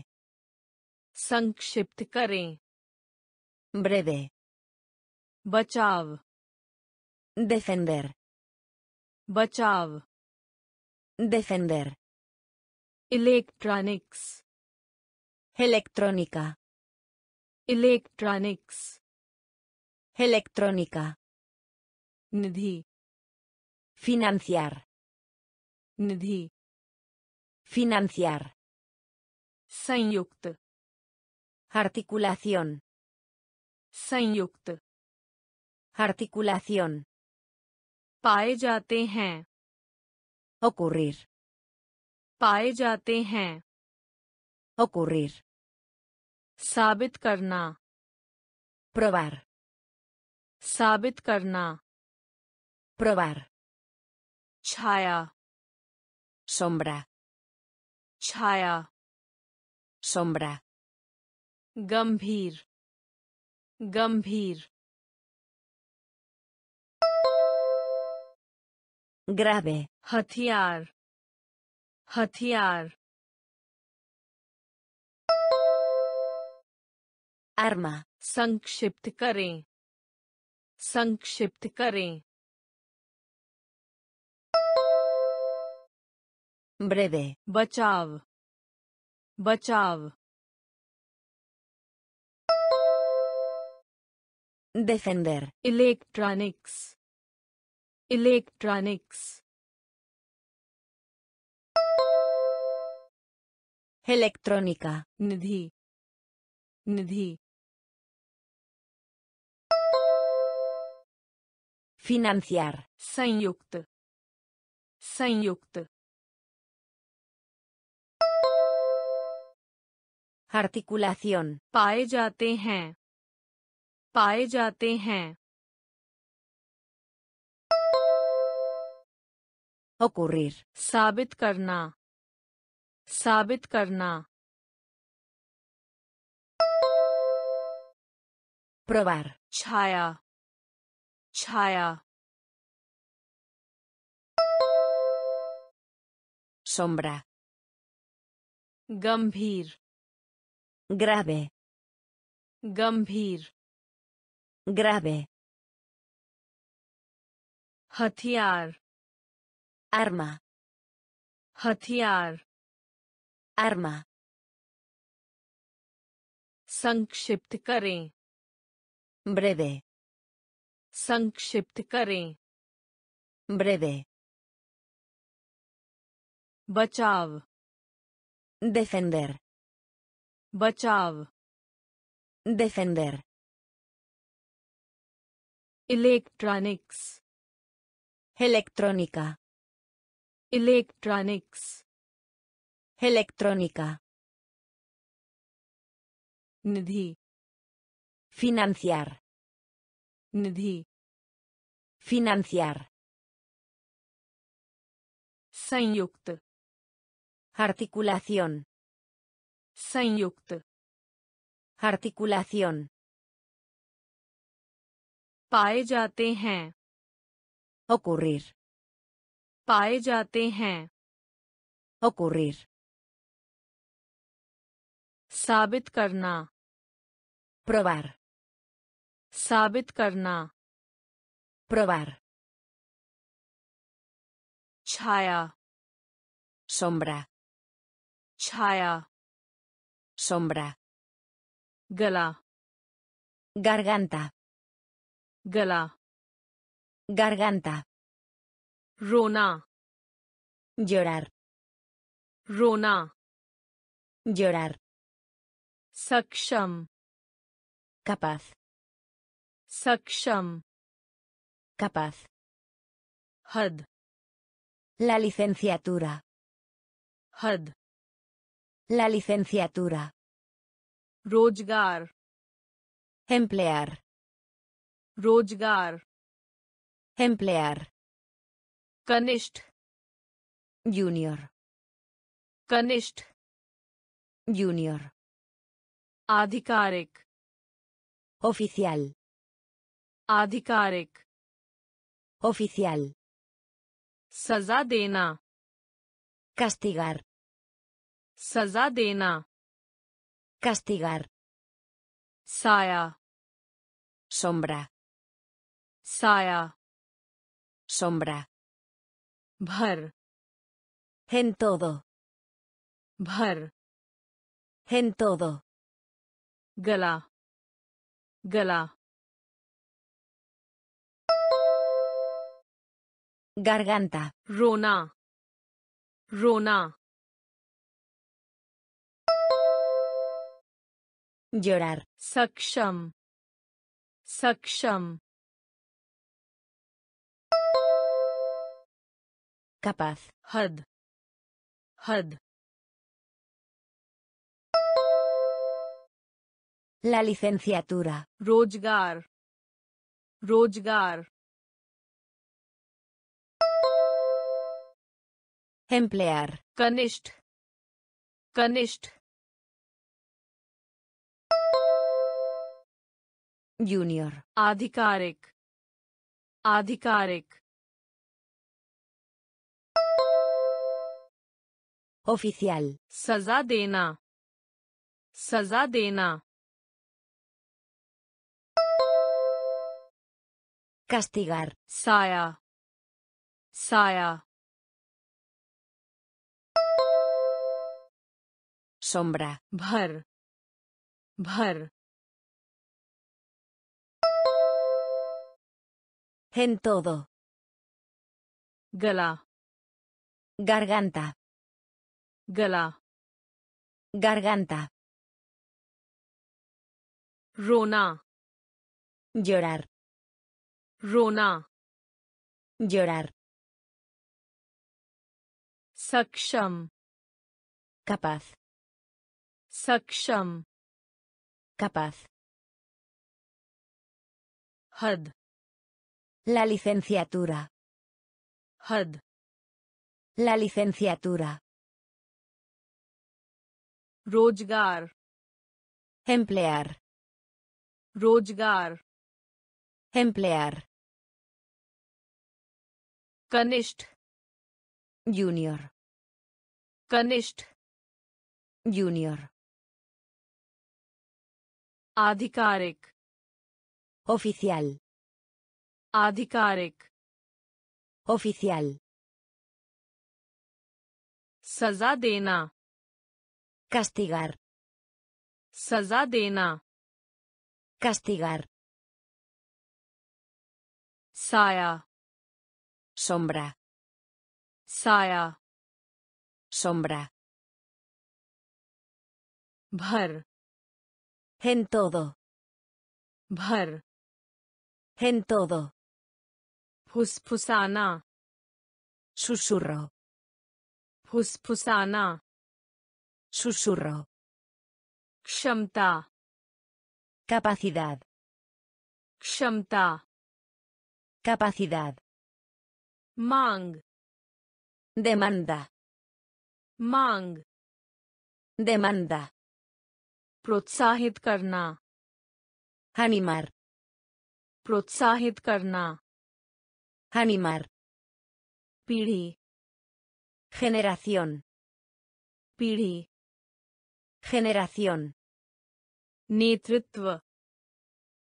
A: संक्षिप्त करें
B: ब्रेवे
A: बचाव
B: डिफेंडर
A: बचाव
B: defender
A: electronics
B: electrónica,
A: electronics
B: electrónica,
A: निधि
B: financiar,
A: निधि
B: financiar,
A: संयुक्त
B: articulación,
A: संयुक्त
B: articulación,
A: पाए जाते हैं
B: ocurrir,
A: पाए जाते हैं
B: ocurrir,
A: साबित करना
B: probar,
A: साबित करना
B: probar,
A: छाया
B: sombra,
A: छाया
B: sombra,
A: गंभीर गंभीर
B: grave,
A: हथियार हथियार
B: arma,
A: संक्षिप्त करें संक्षिप्त करें
B: breve,
A: बचाव बचाव
B: defender,
A: इलेक्ट्रॉनिक्स इलेक्ट्रॉनिक्स
B: electrónica,
A: निधि निधि
B: Financiar.
A: संयुक्त संयुक्त
B: Articulación.
A: पाए जाते हैं पाए जाते हैं
B: Ocurrir.
A: साबित करना साबित करना।
B: प्रवार
A: छाया। छाया।
B: सोम्ब्रा
A: गंभीर।
B: ग्रावे
A: गंभीर।
B: ग्रावे
A: हथियार।
B: आर्मा
A: हथियार।
B: Arma.
A: संक्षिप्त करें
B: Breve.
A: संक्षिप्त करें
B: Breve.
A: बचाव
B: Defender.
A: बचाव
B: Defender.
A: Electronics
B: Electrónica.
A: Electronics
B: Electrónica.
A: निधि
B: Financiar.
A: निधि
B: Financiar.
A: संयुक्त
B: Articulación.
A: संयुक्त
B: Articulación.
A: पाए जाते हैं
B: Ocurrir.
A: पाए जाते हैं
B: Ocurrir.
A: साबित करना।
B: प्रवार
A: साबित करना।
B: प्रवार
A: छाया।
B: सोम्ब्रा
A: छाया।
B: सोम्ब्रा
A: गला।
B: गार्गांता
A: गला।
B: गार्गांता
A: रोना।
B: जोरार
A: रोना।
B: जोरार
A: सक्षम
B: Capaz.
A: सक्षम
B: Capaz.
A: हद
B: La licenciatura.
A: हद
B: La licenciatura.
A: रोज़गार
B: Emplear.
A: रोज़गार
B: Emplear.
A: कनिष्ठ
B: Junior.
A: कनिष्ठ
B: Junior.
A: आधिकारिक
B: Oficial.
A: आधिकारिक
B: Oficial.
A: सजा देना
B: Castigar.
A: सजा देना
B: Castigar.
A: साया
B: Sombra.
A: साया
B: Sombra.
A: भर
B: En todo.
A: भर
B: En todo.
A: गला गला
B: Garganta.
A: रोना रोना
B: Llorar.
A: सक्षम सक्षम
B: Capaz.
A: हद हद
B: La licenciatura.
A: रोज़गार रोज़गार
B: Emplear.
A: कनिष्ठ कनिष्ठ
B: Junior.
A: आधिकारिक आधिकारिक
B: Oficial.
A: सजा देना सजा देना
B: Castigar.
A: Saya. Saya.
B: Sombra.
A: Bhar. Bhar.
B: En todo.
A: Gala.
B: Garganta.
A: Gala.
B: Garganta.
A: Rona.
B: Llorar.
A: रोना
B: llorar
A: सक्षम
B: capaz
A: सक्षम
B: capaz
A: हद
B: la licenciatura
A: हद
B: la licenciatura
A: रोजगार
B: emplear
A: रोजगार
B: emplear
A: कनिष्ठ
B: जूनियर
A: कनिष्ठ
B: जूनियर
A: आधिकारिक
B: ऑफिशियल
A: आधिकारिक
B: ऑफिशियल
A: सजा देना
B: कस्तिगार
A: सजा देना
B: कस्तिगार
A: साया
B: Sombra.
A: Saya.
B: Sombra.
A: Bhar.
B: En todo.
A: Bhar.
B: En todo.
A: Puspusana.
B: Susurro.
A: Puspusana.
B: Susurro.
A: Kshamta.
B: Capacidad. Capacidad.
A: मांग
B: demanda
A: मांग
B: demanda
A: प्रोत्साहित करना
B: animar
A: प्रोत्साहित करना
B: animar
A: पीढ़ी
B: generación
A: पीढ़ी
B: generación
A: नेतृत्व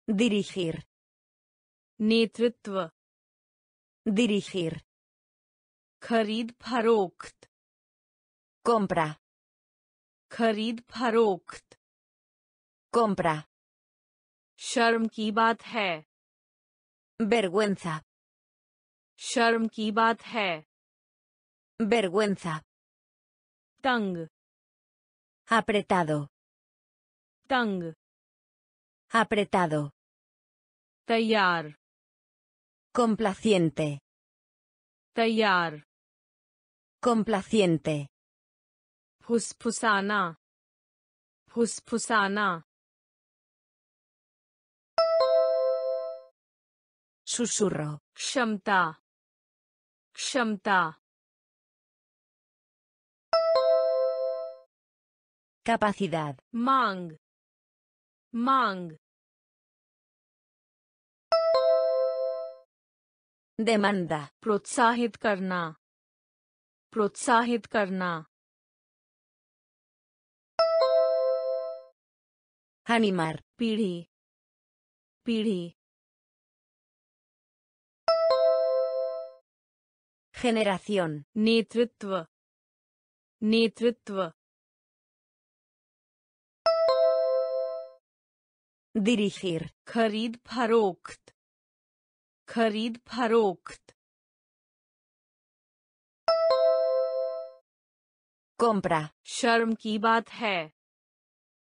B: dirigir
A: नेतृत्व
B: dirigir
A: खरीद फरोख्त
B: compra
A: खरीद फरोख्त
B: compra
A: शर्म की बात है
B: vergüenza
A: शर्म की बात है
B: vergüenza
A: तंग
B: apretado
A: तंग
B: apretado
A: तैयार
B: Complaciente.
A: Tayar.
B: Complaciente.
A: Puspusana. Puspusana.
B: Susurro.
A: Kshamta. Kshamta.
B: Capacidad.
A: Mang. Mang.
B: Demanda
A: प्रोत्साहित करना प्रोत्साहित करना
B: animar
A: पीढ़ी पीढ़ी
B: generación.
A: नेतृत्व नेतृत्व
B: dirigir.
A: खरीद फरोख्त खरीद फरोख्त।
B: Compra.
A: शर्म की बात है।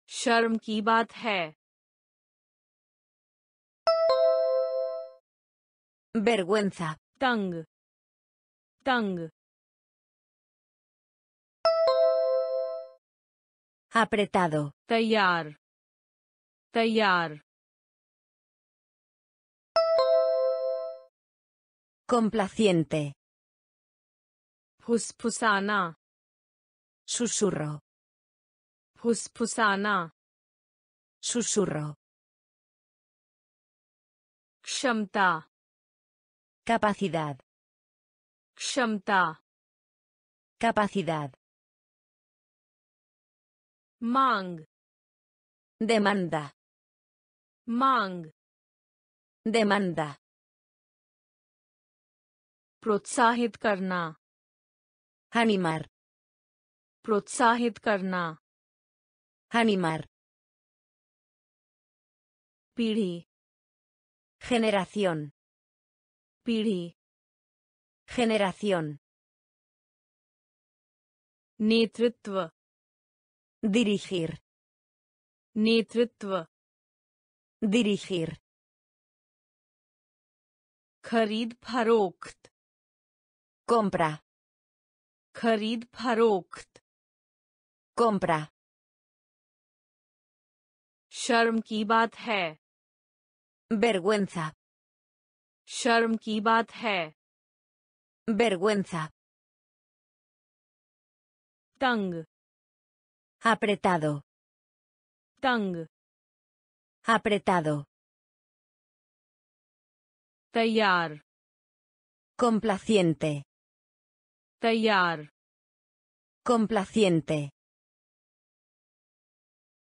A: शर्म की बात है।
B: Vergüenza.
A: तंग। तंग।
B: Apretado.
A: तैयार। तैयार।
B: Complaciente.
A: Puspusana.
B: Susurro.
A: Puspusana.
B: Susurro.
A: Kshamta.
B: Capacidad.
A: Kshamta.
B: Capacidad.
A: Mang.
B: Demanda.
A: Mang.
B: Demanda.
A: प्रोत्साहित करना।
B: हनीमर
A: प्रोत्साहित करना।
B: हनीमर
A: पीढ़ी।
B: जेनेरेशन
A: पीढ़ी।
B: जेनेरेशन
A: नेतृत्व।
B: Dirigir.
A: नेतृत्व।
B: Dirigir.
A: खरीद फरोख्त।
B: Compra.
A: खरीद फरोख्त
B: Compra.
A: शर्म की बात है
B: Vergüenza.
A: शर्म की बात है
B: Vergüenza.
A: तंग
B: Apretado.
A: तंग
B: Apretado.
A: तैयार
B: Complaciente.
A: Tayar.
B: Complaciente.